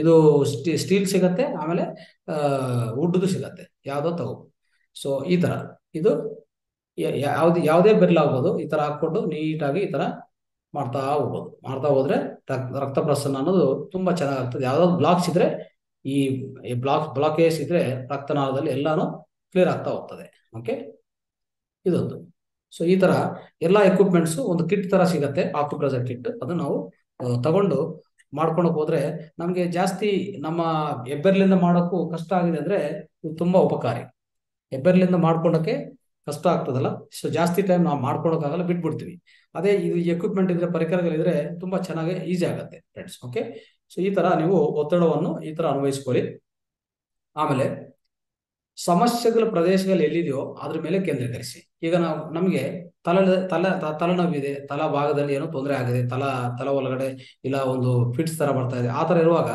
ಇದು ಸ್ಟೀಲ್ ಸಿಗತ್ತೆ, ಆಮೇಲೆ ವುಡ್ದು ಸಿಗತ್ತೆ. ಯಾವ್ದೋ ತಗೋ. ಸೊ ಈ ತರ. ಇದು ಯಾವ್ದು, ಯಾವುದೇ ಬೆರ್ಲಾಗ್ಬೋದು ಈ ತರ ಹಾಕೊಂಡು ನೀಟಾಗಿ ಈ ತರ ಮಾಡ್ತಾ ಹೋಗ್ಬೋದು. ಮಾಡ್ತಾ ಹೋದ್ರೆ ರಕ್ತ ಪ್ರಸರಣ ಅನ್ನೋದು ತುಂಬಾ ಚೆನ್ನಾಗಾಗ್ತದೆ ಯಾವ್ದಾದ್ರು ಬ್ಲಾಕ್ಸ್ ಇದ್ರೆ ಈ ಬ್ಲಾಕ್ ಬ್ಲಾಕೇಜ್ ಇದ್ರೆ ರಕ್ತನಾಳದಲ್ಲಿ ಎಲ್ಲಾನು ಕ್ಲಿಯರ್ ಆಗ್ತಾ ಹೋಗ್ತದೆ. ಓಕೆ ಇದೊಂದು. ಸೊ ಈ ತರ ಎಲ್ಲಾ ಎಕ್ವಿಪ್ಮೆಂಟ್ಸ್ ಒಂದು ಕಿಟ್ ತರ ಸಿಗತ್ತೆ. ಆಕ್ಯುಪ್ರೆಷರ್ ಕಿಟ್ ಅದು ನಾವು ತಗೊಂಡು ಮಾಡ್ಕೊಂಡು ಹೋದ್ರೆ ನಮ್ಗೆ ಜಾಸ್ತಿ ನಮ್ಮ ಹೆಬ್ಬೆರ್ಲಿಂದ ಮಾಡೋಕ್ಕೂ ಕಷ್ಟ ಆಗಿದೆ ಅಂದ್ರೆ ಇದು ತುಂಬಾ ಉಪಕಾರಿ. ಹೆಬ್ಬೆರ್ಲಿಂದ ಮಾಡ್ಕೊಂಡಕ್ಕೆ ಕಷ್ಟ ಆಗ್ತದಲ್ಲ? ಸೊ ಜಾಸ್ತಿ ಟೈಮ್ ನಾವು ಮಾಡ್ಕೊಳಕ್ಕಾಗಲ್ಲ, ಬಿಟ್ಬಿಡ್ತೀವಿ. ಅದೇ ಇದು ಎಕ್ವಿಪ್ಮೆಂಟ್ ಇದ್ರೆ ಪರಿಕರಗಳಿದ್ರೆ ತುಂಬಾ ಚೆನ್ನಾಗಿ ಈಸಿ ಆಗುತ್ತೆ ಫ್ರೆಂಡ್ಸ್ ಓಕೆ ಸೊ ಈ ತರ ನೀವು ಒತ್ತಡವನ್ನು ಈ ತರ ಅನ್ವಯಿಸ್ಕೊಳ್ಳಿ. ಆಮೇಲೆ ಸಮಸ್ಯೆಗಳ ಪ್ರದೇಶಗಳು ಎಲ್ಲಿದೆಯೋ ಅದ್ರ ಮೇಲೆ ಕೇಂದ್ರೀಕರಿಸಿ. ಈಗ ನಾವು ನಮಗೆ ತಲೆ ತಲೆ ತಲೆನೋವಿದೆ, ತಲಾ ಭಾಗದಲ್ಲಿ ಏನೋ ತೊಂದರೆ ಆಗಿದೆ, ತಲ, ತಲೆ ಒಳಗಡೆ ಇಲ್ಲ ಒಂದು ಫಿಟ್ಸ್ ತರ ಬರ್ತಾ ಇದೆ. ಆ ತರ ಇರುವಾಗ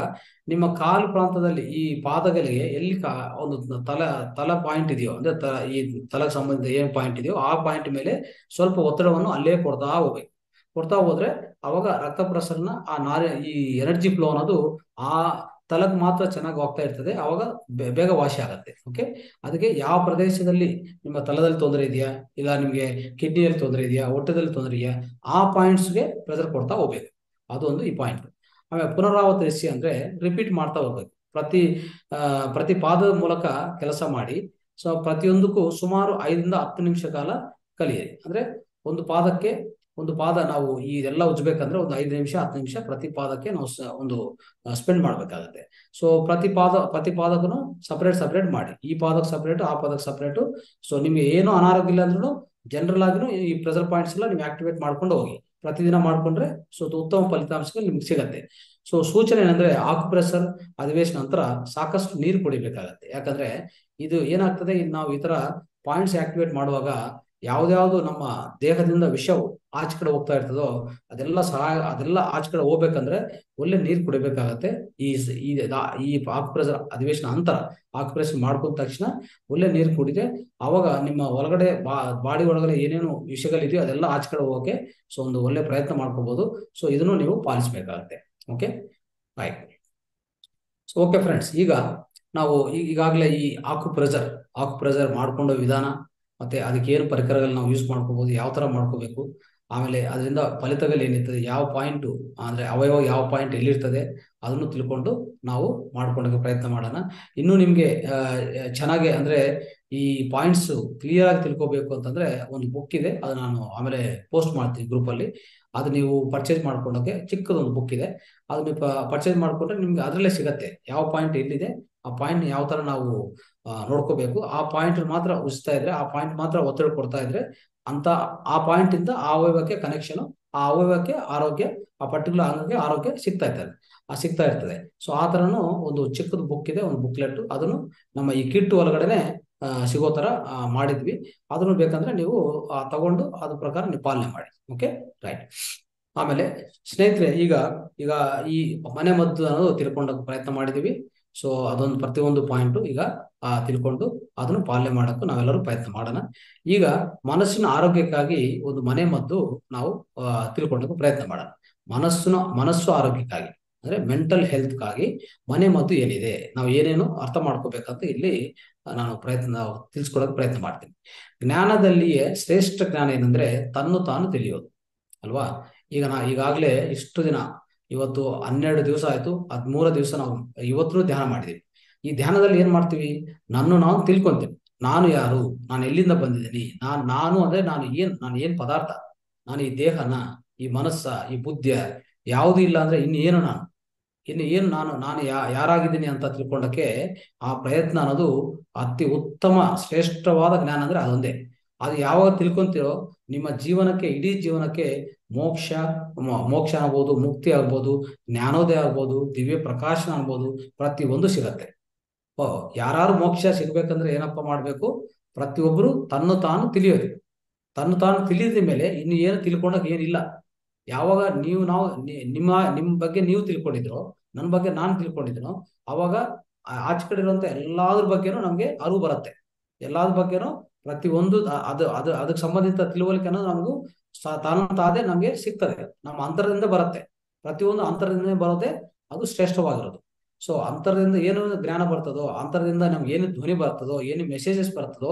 ನಿಮ್ಮ ಕಾಲು ಪ್ರಾಂತದಲ್ಲಿ ಈ ಪಾದಗಳಿಗೆ ಎಲ್ಲಿ ಒಂದು ತಲ ತಲ ಪಾಯಿಂಟ್ ಇದೆಯೋ, ಅಂದ್ರೆ ತಲ ಈ ತಲೆಗೆ ಸಂಬಂಧ ಏನ್ ಪಾಯಿಂಟ್ ಇದೆಯೋ ಆ ಪಾಯಿಂಟ್ ಮೇಲೆ ಸ್ವಲ್ಪ ಒತ್ತಡವನ್ನು ಅಲ್ಲೇ ಕೊಡ್ತಾ ಹೋಗ್ಬೇಕು. ಕೊಡ್ತಾ ಹೋದ್ರೆ ಅವಾಗ ರಕ್ತ ಪ್ರಸರಣ, ಆ ನಾರಿ, ಈ ಎನರ್ಜಿ ಫ್ಲೋ ಅನ್ನೋದು ಆ ತಲಗ್ ಮಾತ್ರ ಚೆನ್ನಾಗಿ ಹೋಗ್ತಾ ಇರ್ತದೆ, ಅವಾಗ ಬೇಗ ವಾಸಿ ಆಗುತ್ತೆ ಓಕೆ ಅದಕ್ಕೆ ಯಾವ ಪ್ರದೇಶದಲ್ಲಿ ನಿಮ್ಮ ತಲದಲ್ಲಿ ತೊಂದರೆ ಇದೆಯಾ, ಇಲ್ಲ ನಿಮಗೆ ಕಿಡ್ನಿಯಲ್ಲಿ ತೊಂದರೆ ಇದೆಯಾ, ಹೊಟ್ಟೆದಲ್ಲಿ ತೊಂದರೆ ಇದೆಯಾ, ಆ ಪಾಯಿಂಟ್ಸ್ಗೆ ಪ್ರೆಸರ್ ಕೊಡ್ತಾ ಹೋಗ್ಬೇಕು. ಅದೊಂದು ಈ ಪಾಯಿಂಟ್ ಆಮೇಲೆ ಪುನರಾವರ್ತಿಸಿ ಅಂದ್ರೆ ರಿಪೀಟ್ ಮಾಡ್ತಾ ಹೋಗ್ಬೇಕು. ಪ್ರತಿ ಪ್ರತಿ ಪಾದದ ಮೂಲಕ ಕೆಲಸ ಮಾಡಿ, ಸೊ ಪ್ರತಿಯೊಂದಕ್ಕೂ ಸುಮಾರು ಐದರಿಂದ ಹತ್ತು ನಿಮಿಷ ಕಾಲ ಕಲಿಯಿರಿ. ಅಂದ್ರೆ ಒಂದು ಪಾದಕ್ಕೆ ಒಂದು ಪಾದ ನಾವು ಇದೆಲ್ಲ ಉಜ್ಬೇಕಂದ್ರೆ ಒಂದು ಐದು ನಿಮಿಷ, ಹತ್ತು ನಿಮಿಷ ಪ್ರತಿ ಪಾದಕ್ಕೆ ನಾವು ಒಂದು ಸ್ಪೆಂಡ್ ಮಾಡ್ಬೇಕಾಗತ್ತೆ. ಸೊ ಪ್ರತಿ ಪಾದ, ಪ್ರತಿ ಪಾದಕ್ಕೂ ಸಪ್ರೇಟ್ ಸಪ್ರೇಟ್ ಮಾಡಿ. ಈ ಪಾದಕ್ಕೆ ಸಪ್ರೇಟ್ ಆ ಪಾದಕ್ಕೆ ಸಪ್ರೇಟು ಸೊ ನಿಮ್ಗೆ ಏನು ಅನಾರೋಗ್ಯ ಇಲ್ಲ ಅಂದ್ರೂ ಜನರಲ್ ಆಗಿನೂ ಈ ಪ್ರೆಸರ್ ಪಾಯಿಂಟ್ಸ್ ಎಲ್ಲ ನೀವು ಆಕ್ಟಿವೇಟ್ ಮಾಡ್ಕೊಂಡು ಹೋಗಿ. ಪ್ರತಿದಿನ ಮಾಡ್ಕೊಂಡ್ರೆ ಸೊ ಉತ್ತಮ ಫಲಿತಾಂಶಗಳು ನಿಮ್ಗೆ ಸಿಗತ್ತೆ. ಸೊ ಸೂಚನೆ ಏನಂದ್ರೆ ಪ್ರೆಸರ್ ಅಧಿವೇಶನ ನಂತರ ಸಾಕಷ್ಟು ನೀರು ಕುಡಿಬೇಕಾಗತ್ತೆ. ಯಾಕಂದ್ರೆ ಇದು ಏನಾಗ್ತದೆ, ಇದು ನಾವು ಈ ತರ ಪಾಯಿಂಟ್ಸ್ ಆಕ್ಟಿವೇಟ್ ಮಾಡುವಾಗ ಯಾವ್ದಾವ್ದು ನಮ್ಮ ದೇಹದಿಂದ ವಿಷವು ಆಚೆ ಕಡೆ ಹೋಗ್ತಾ ಇರ್ತದೋ, ಅದೆಲ್ಲ ಸಹಾಯ ಅದೆಲ್ಲ ಆಚೆ ಕಡೆ ಹೋಗ್ಬೇಕಂದ್ರೆ ಒಳ್ಳೆ ನೀರು ಕುಡಿಬೇಕಾಗತ್ತೆ. ಈ ಈ ಆಕ್ಯುಪ್ರೆಷರ್ ಅಧಿವೇಶನ ಅಂತರ ಆಕ್ಯುಪ್ರೆಷನ್ ಮಾಡ್ಕೊಂಡ ತಕ್ಷಣ ಒಳ್ಳೆ ನೀರು ಕುಡಿದ್ರೆ ಅವಾಗ ನಿಮ್ಮ ಒಳಗಡೆ ಬಾಡಿ ಒಳಗಡೆ ಏನೇನು ವಿಷಯಗಳಿದೆಯೋ ಅದೆಲ್ಲ ಆಚೆ ಕಡೆ ಹೋಗೋಕೆ ಸೊ ಒಂದು ಒಳ್ಳೆ ಪ್ರಯತ್ನ ಮಾಡ್ಕೋಬಹುದು ಸೊ ಇದನ್ನು ನೀವು ಪಾಲಿಸಬೇಕಾಗತ್ತೆ. Okay? Bye so okay friends ಈಗ ನಾವು ಈಗಾಗಲೇ ಈ ಆಕ್ಯುಪ್ರೆಸರ್ ಆಕ್ಯುಪ್ರೆಸರ್ ಆಕು ಪ್ರೆಸರ್ ಮಾಡ್ಕೊಂಡ ವಿಧಾನ ಮತ್ತೆ ಅದಕ್ಕೆ ಏನು ಪರಿಕರಗಳು ನಾವು ಯೂಸ್ ಮಾಡ್ಕೋಬಹುದು ಯಾವ ತರ ಮಾಡ್ಕೋಬೇಕು ಆಮೇಲೆ ಅದರಿಂದ ಫಲಿತಗಳು ಏನಿರ್ತದೆ, ಯಾವ ಪಾಯಿಂಟ್ ಅಂದ್ರೆ ಅವಯವ ಯಾವ ಪಾಯಿಂಟ್ ಎಲ್ಲಿರ್ತದೆ ಅದನ್ನು ತಿಳ್ಕೊಂಡು ನಾವು ಮಾಡ್ಕೊಂಡೋಕೆ ಪ್ರಯತ್ನ ಮಾಡೋಣ. ಇನ್ನು ನಿಮ್ಗೆ ಚೆನ್ನಾಗಿ ಅಂದ್ರೆ ಈ ಪಾಯಿಂಟ್ಸ್ ಕ್ಲಿಯರ್ ಆಗಿ ತಿಳ್ಕೊಬೇಕು ಅಂತಂದ್ರೆ ಒಂದು ಬುಕ್ ಇದೆ, ಅದು ನಾನು ಆಮೇಲೆ ಪೋಸ್ಟ್ ಮಾಡ್ತೀನಿ ಗ್ರೂಪ್ ಅಲ್ಲಿ. ಅದು ನೀವು ಪರ್ಚೇಸ್ ಮಾಡ್ಕೊಳ್ಳೋಕೆ ಚಿಕ್ಕದೊಂದು ಬುಕ್ ಇದೆ. ಅದು ನೀವು ಪರ್ಚೇಸ್ ಮಾಡ್ಕೊಂಡ್ರೆ ನಿಮ್ಗೆ ಅದರಲ್ಲೇ ಸಿಗತ್ತೆ. ಯಾವ ಪಾಯಿಂಟ್ ಎಲ್ಲಿದೆ ಆ ಪಾಯಿಂಟ್ ಯಾವ ತರ ನಾವು ನೋಡ್ಕೋಬೇಕು, ಆ ಪಾಯಿಂಟ್ ಮಾತ್ರ ಉಜ್ತಾ ಇದ್ರೆ, ಆ ಪಾಯಿಂಟ್ ಮಾತ್ರ ಒತ್ತಡ ಕೊಡ್ತಾ ಇದ್ರೆ, ಅಂತ ಆ ಪಾಯಿಂಟ್ ಇಂದ ಆ ಅವಯವಕ್ಕೆ ಕನೆಕ್ಷನ್ ಆ ಅವಯವಕ್ಕೆ ಆರೋಗ್ಯ, ಆ ಪರ್ಟಿಕ್ಯುಲರ್ ಅಂಗಕ್ಕೆ ಆರೋಗ್ಯ ಸಿಗ್ತಾ ಇರ್ತದೆ. ಆ ಸಿಗ್ತಾ ಇರ್ತದೆ. ಸೊ ಆ ತರನು ಒಂದು ಚಿಕ್ಕದ ಬುಕ್ ಇದೆ, ಒಂದು ಬುಕ್ಲೆಟ್ ಅದನ್ನು ನಮ್ಮ ಈ ಕಿಟ್ ಒಳಗಡೆನೆ ಸಿಗೋ ತರ ಮಾಡಿದ್ವಿ. ಅದನ್ನು ಬೇಕಂದ್ರೆ ನೀವು ತಗೊಂಡು ಅದ್ರ ಪ್ರಕಾರ ನೀವು ಪಾಲನೆ ಮಾಡಿ. ಓಕೆ ರೈಟ್ ಆಮೇಲೆ, ಸ್ನೇಹಿತರೆ, ಈಗ ಈಗ ಈ ಮನೆ ಮದ್ದು ಅನ್ನೋದು ತಿಳ್ಕೊಂಡ ಪ್ರಯತ್ನ ಮಾಡಿದೀವಿ ಸೊ ಅದೊಂದು ಪ್ರತಿಯೊಂದು ಪಾಯಿಂಟ್ ಈಗ ತಿಳ್ಕೊಂಡು ಅದನ್ನು ಪಾಲನೆ ಮಾಡಕ್ಕೂ ನಾವೆಲ್ಲರೂ ಪ್ರಯತ್ನ ಮಾಡೋಣ. ಈಗ ಮನಸ್ಸಿನ ಆರೋಗ್ಯಕ್ಕಾಗಿ ಒಂದು ಮನೆ ಮದ್ದು ನಾವು ತಿಳ್ಕೊಳ್ಳೋಕೆ ಪ್ರಯತ್ನ ಮಾಡೋಣ. ಮನಸ್ಸಿನ, ಮನಸ್ಸು ಆರೋಗ್ಯಕ್ಕಾಗಿ, ಅಂದ್ರೆ ಮೆಂಟಲ್ ಹೆಲ್ತ್ಗಾಗಿ ಮನೆ ಮದ್ದು ಏನಿದೆ, ನಾವು ಏನೇನು ಅರ್ಥ ಮಾಡ್ಕೋಬೇಕಂತ ಇಲ್ಲಿ ನಾನು ಪ್ರಯತ್ನ ತಿಳಿಸ್ಕೊಡೋಕೆ ಪ್ರಯತ್ನ ಮಾಡ್ತೀನಿ. ಜ್ಞಾನದಲ್ಲಿಯೇ ಶ್ರೇಷ್ಠ ಜ್ಞಾನ ಏನಂದ್ರೆ ತನ್ನು ತಾನು ತಿಳಿಯೋದು, ಅಲ್ವಾ? ಈಗ ನಾ ಈಗಾಗಲೇ ಇಷ್ಟು ದಿನ ಇವತ್ತು ಹನ್ನೆರಡು ದಿವಸ ಆಯ್ತು, ಹದ್ಮೂರ ದಿವಸ ನಾವು ಇವತ್ತು ಧ್ಯಾನ ಮಾಡಿದೀವಿ. ಈ ಧ್ಯಾನದಲ್ಲಿ ಏನ್ ಮಾಡ್ತೀವಿ? ನನ್ನ ನಾವು ತಿಳ್ಕೊಂತೀನಿ. ನಾನು ಯಾರು? ನಾನು ಎಲ್ಲಿಂದ ಬಂದಿದ್ದೀನಿ? ನಾನು ನಾನು ಅಂದ್ರೆ ನಾನು ಏನ್ ನಾನು ಏನ್ ಪದಾರ್ಥ? ನಾನು ಈ ದೇಹನ, ಈ ಮನಸ್ಸ, ಈ ಬುದ್ಧಿಯ ಯಾವುದು ಇಲ್ಲ ಅಂದ್ರೆ ಇನ್ನು ಏನು ನಾನು? ಇನ್ನು ಏನು ನಾನು ನಾನು ಯಾ, ಯಾರಾಗಿದ್ದೀನಿ ಅಂತ ತಿಳ್ಕೊಂಡಕ್ಕೆ ಆ ಪ್ರಯತ್ನ ಅನ್ನೋದು ಅತಿ ಉತ್ತಮ, ಶ್ರೇಷ್ಠವಾದ ಜ್ಞಾನ ಅಂದ್ರೆ ಅದೊಂದೇ. ಅದು ಯಾವಾಗ ತಿಳ್ಕೊಂತೀರೋ ನಿಮ್ಮ ಜೀವನಕ್ಕೆ, ಇಡೀ ಜೀವನಕ್ಕೆ ಮೋಕ್ಷ ಮೋಕ್ಷ ಆಗ್ಬೋದು, ಮುಕ್ತಿ ಆಗ್ಬೋದು, ಜ್ಞಾನೋದಯ ಆಗ್ಬೋದು, ದಿವ್ಯ ಪ್ರಕಾಶನ ಆಗ್ಬೋದು ಪ್ರತಿ ಒಂದು ಸಿಗತ್ತೆ. ಓ ಯಾರು ಮೋಕ್ಷ ಸಿಗ್ಬೇಕಂದ್ರೆ ಏನಪ್ಪ ಮಾಡ್ಬೇಕು? ಪ್ರತಿಯೊಬ್ಬರು ತನ್ನ ತಾನು ತಿಳಿಯೋದು. ತನ್ನ ತಾನು ತಿಳಿದ ಮೇಲೆ ಇನ್ನು ಏನು ತಿಳ್ಕೊಂಡಾಗ ಏನಿಲ್ಲ. ಯಾವಾಗ ನೀವು ನಾವು ನಿಮ್ಮ ನಿಮ್ಮ ಬಗ್ಗೆ ನೀವು ತಿಳ್ಕೊಂಡಿದ್ರೋ, ನನ್ನ ಬಗ್ಗೆ ನಾನು ತಿಳ್ಕೊಂಡಿದ್ನೋ, ಅವಾಗ ಆಚೆ ಕಡೆ ಇರುವಂತ ಎಲ್ಲಾದ್ರ ಬಗ್ಗೆನೂ ನಮ್ಗೆ ಅರಿವು ಬರುತ್ತೆ. ಎಲ್ಲಾದ್ರ ಬಗ್ಗೆನೂ ಪ್ರತಿ ಒಂದು ಅದು ಅದು, ಅದಕ್ಕೆ ಸಂಬಂಧಿತ ತಿಳುವಳಿಕೆ ಅನ್ನೋದು ನಮಗೂ ತಾನು ತಾದೇ ನಮ್ಗೆ ಸಿಗ್ತದೆ. ನಮ್ಮ ಅಂತರದಿಂದ ಬರುತ್ತೆ. ಪ್ರತಿಯೊಂದು ಅಂತರದಿಂದ ಬರೋದೇ ಅದು ಶ್ರೇಷ್ಠವಾಗಿರೋದು. ಸೊ ಅಂತರದಿಂದ ಏನು ಜ್ಞಾನ ಬರ್ತದೋ, ಅಂತರದಿಂದ ನಮ್ಗೆ ಏನು ಧ್ವನಿ ಬರ್ತದೋ, ಏನು ಮೆಸೇಜಸ್ ಬರ್ತದೋ,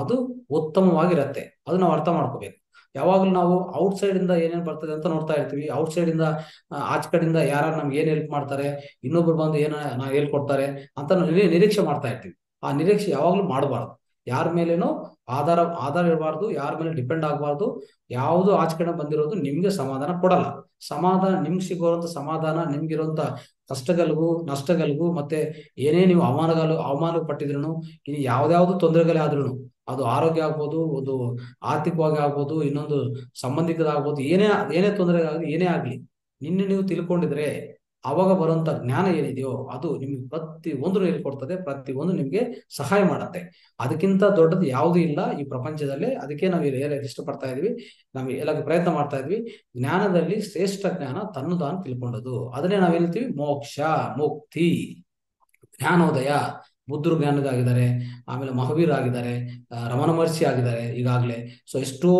ಅದು ಉತ್ತಮವಾಗಿರುತ್ತೆ. ಅದು ನಾವು ಅರ್ಥ ಮಾಡ್ಕೋಬೇಕು. ಯಾವಾಗಲೂ ನಾವು ಔಟ್ ಸೈಡ್ ಇಂದ ಏನೇನ್ ಬರ್ತದೆ ಅಂತ ನೋಡ್ತಾ ಇರ್ತೀವಿ. ಔಟ್ ಸೈಡ್ ಇಂದ ಆಚ್ ಕಡೆಯಿಂದ ಯಾರ ನಮ್ಗೆ ಏನ್ ಹೆಲ್ಪ್ ಮಾಡ್ತಾರೆ, ಇನ್ನೊಬ್ರು ಬಂದು ಏನ, ನಾ ಹೇಳ್ಕೊಡ್ತಾರೆ ಅಂತ ನಿರೀಕ್ಷೆ ಮಾಡ್ತಾ ಇರ್ತೀವಿ. ಆ ನಿರೀಕ್ಷೆ ಯಾವಾಗ್ಲೂ ಮಾಡಬಾರ್ದು. ಯಾರ ಮೇಲೇನೋ ಆಧಾರ ಆಧಾರ ಇರಬಾರ್ದು, ಯಾರ ಮೇಲೆ ಡಿಪೆಂಡ್ ಆಗಬಾರ್ದು, ಯಾವುದು ಆಚರಣೆ ಬಂದಿರೋದು ನಿಮ್ಗೆ ಸಮಾಧಾನ ಕೊಡಲ್ಲ. ಸಮಾಧಾನ ನಿಮ್ಗೆ ಸಿಗೋಂತ ಸಮಾಧಾನ ನಿಮ್ಗಿರೋಂತ ಕಷ್ಟಗಳಿಗೂ ನಷ್ಟಗಳಿಗೂ ಮತ್ತೆ ಏನೇ ನೀವು ಅವಮಾನಗಳು, ಅವಮಾನ ಪಟ್ಟಿದ್ರು ಇನ್ನು ಯಾವ್ದಾವ್ದು ತೊಂದರೆಗಳೇ ಆದ್ರೂ ಅದು ಆರೋಗ್ಯ ಆಗ್ಬೋದು, ಒಂದು ಆರ್ಥಿಕವಾಗಿ ಆಗ್ಬೋದು, ಇನ್ನೊಂದು ಸಂಬಂಧಿಕದಾಗ್ಬೋದು ಏನೇ ಏನೇ ತೊಂದರೆ ಏನೇ ಆಗ್ಲಿ, ನಿನ್ನೆ ನೀವು ತಿಳ್ಕೊಂಡಿದ್ರೆ ಅವಾಗ ಬರುವಂತ ಜ್ಞಾನ ಏನಿದೆಯೋ ಅದು ನಿಮ್ಗೆ ಪ್ರತಿ ಒಂದು ಹೇಳ್ಕೊಡ್ತದೆ, ಪ್ರತಿ ಒಂದು ನಿಮ್ಗೆ ಸಹಾಯ ಮಾಡುತ್ತೆ. ಅದಕ್ಕಿಂತ ದೊಡ್ಡದು ಯಾವುದೂ ಇಲ್ಲ ಈ ಪ್ರಪಂಚದಲ್ಲಿ. ಅದಕ್ಕೆ ನಾವು ಇಲ್ಲಿ ಹೇಳಕ್ ಇಷ್ಟಪಡ್ತಾ ಇದೀವಿ. ನಾವು ಹೇಳಕ್ಕೆ ಪ್ರಯತ್ನ ಮಾಡ್ತಾ ಇದ್ವಿ. ಜ್ಞಾನದಲ್ಲಿ ಶ್ರೇಷ್ಠ ಜ್ಞಾನ ತನ್ನು ತಾನು ತಿಳ್ಕೊಂಡದು ಅದನ್ನೇ ನಾವ್ ಹೇಳ್ತೀವಿ ಮೋಕ್ಷ, ಮುಕ್ತಿ. ಜ್ಞಾನೋದಯ. ಬುದ್ಧರು ಜ್ಞಾನದಾಗಿದ್ದಾರೆ ಆಮೇಲೆ ಮಹಾವೀರ್ ಆಗಿದ್ದಾರೆ ರಮಣ ಮಹರ್ಷಿ ಆಗಿದ್ದಾರೆ ಈಗಾಗಲೇ. ಸೊ ಎಷ್ಟೋ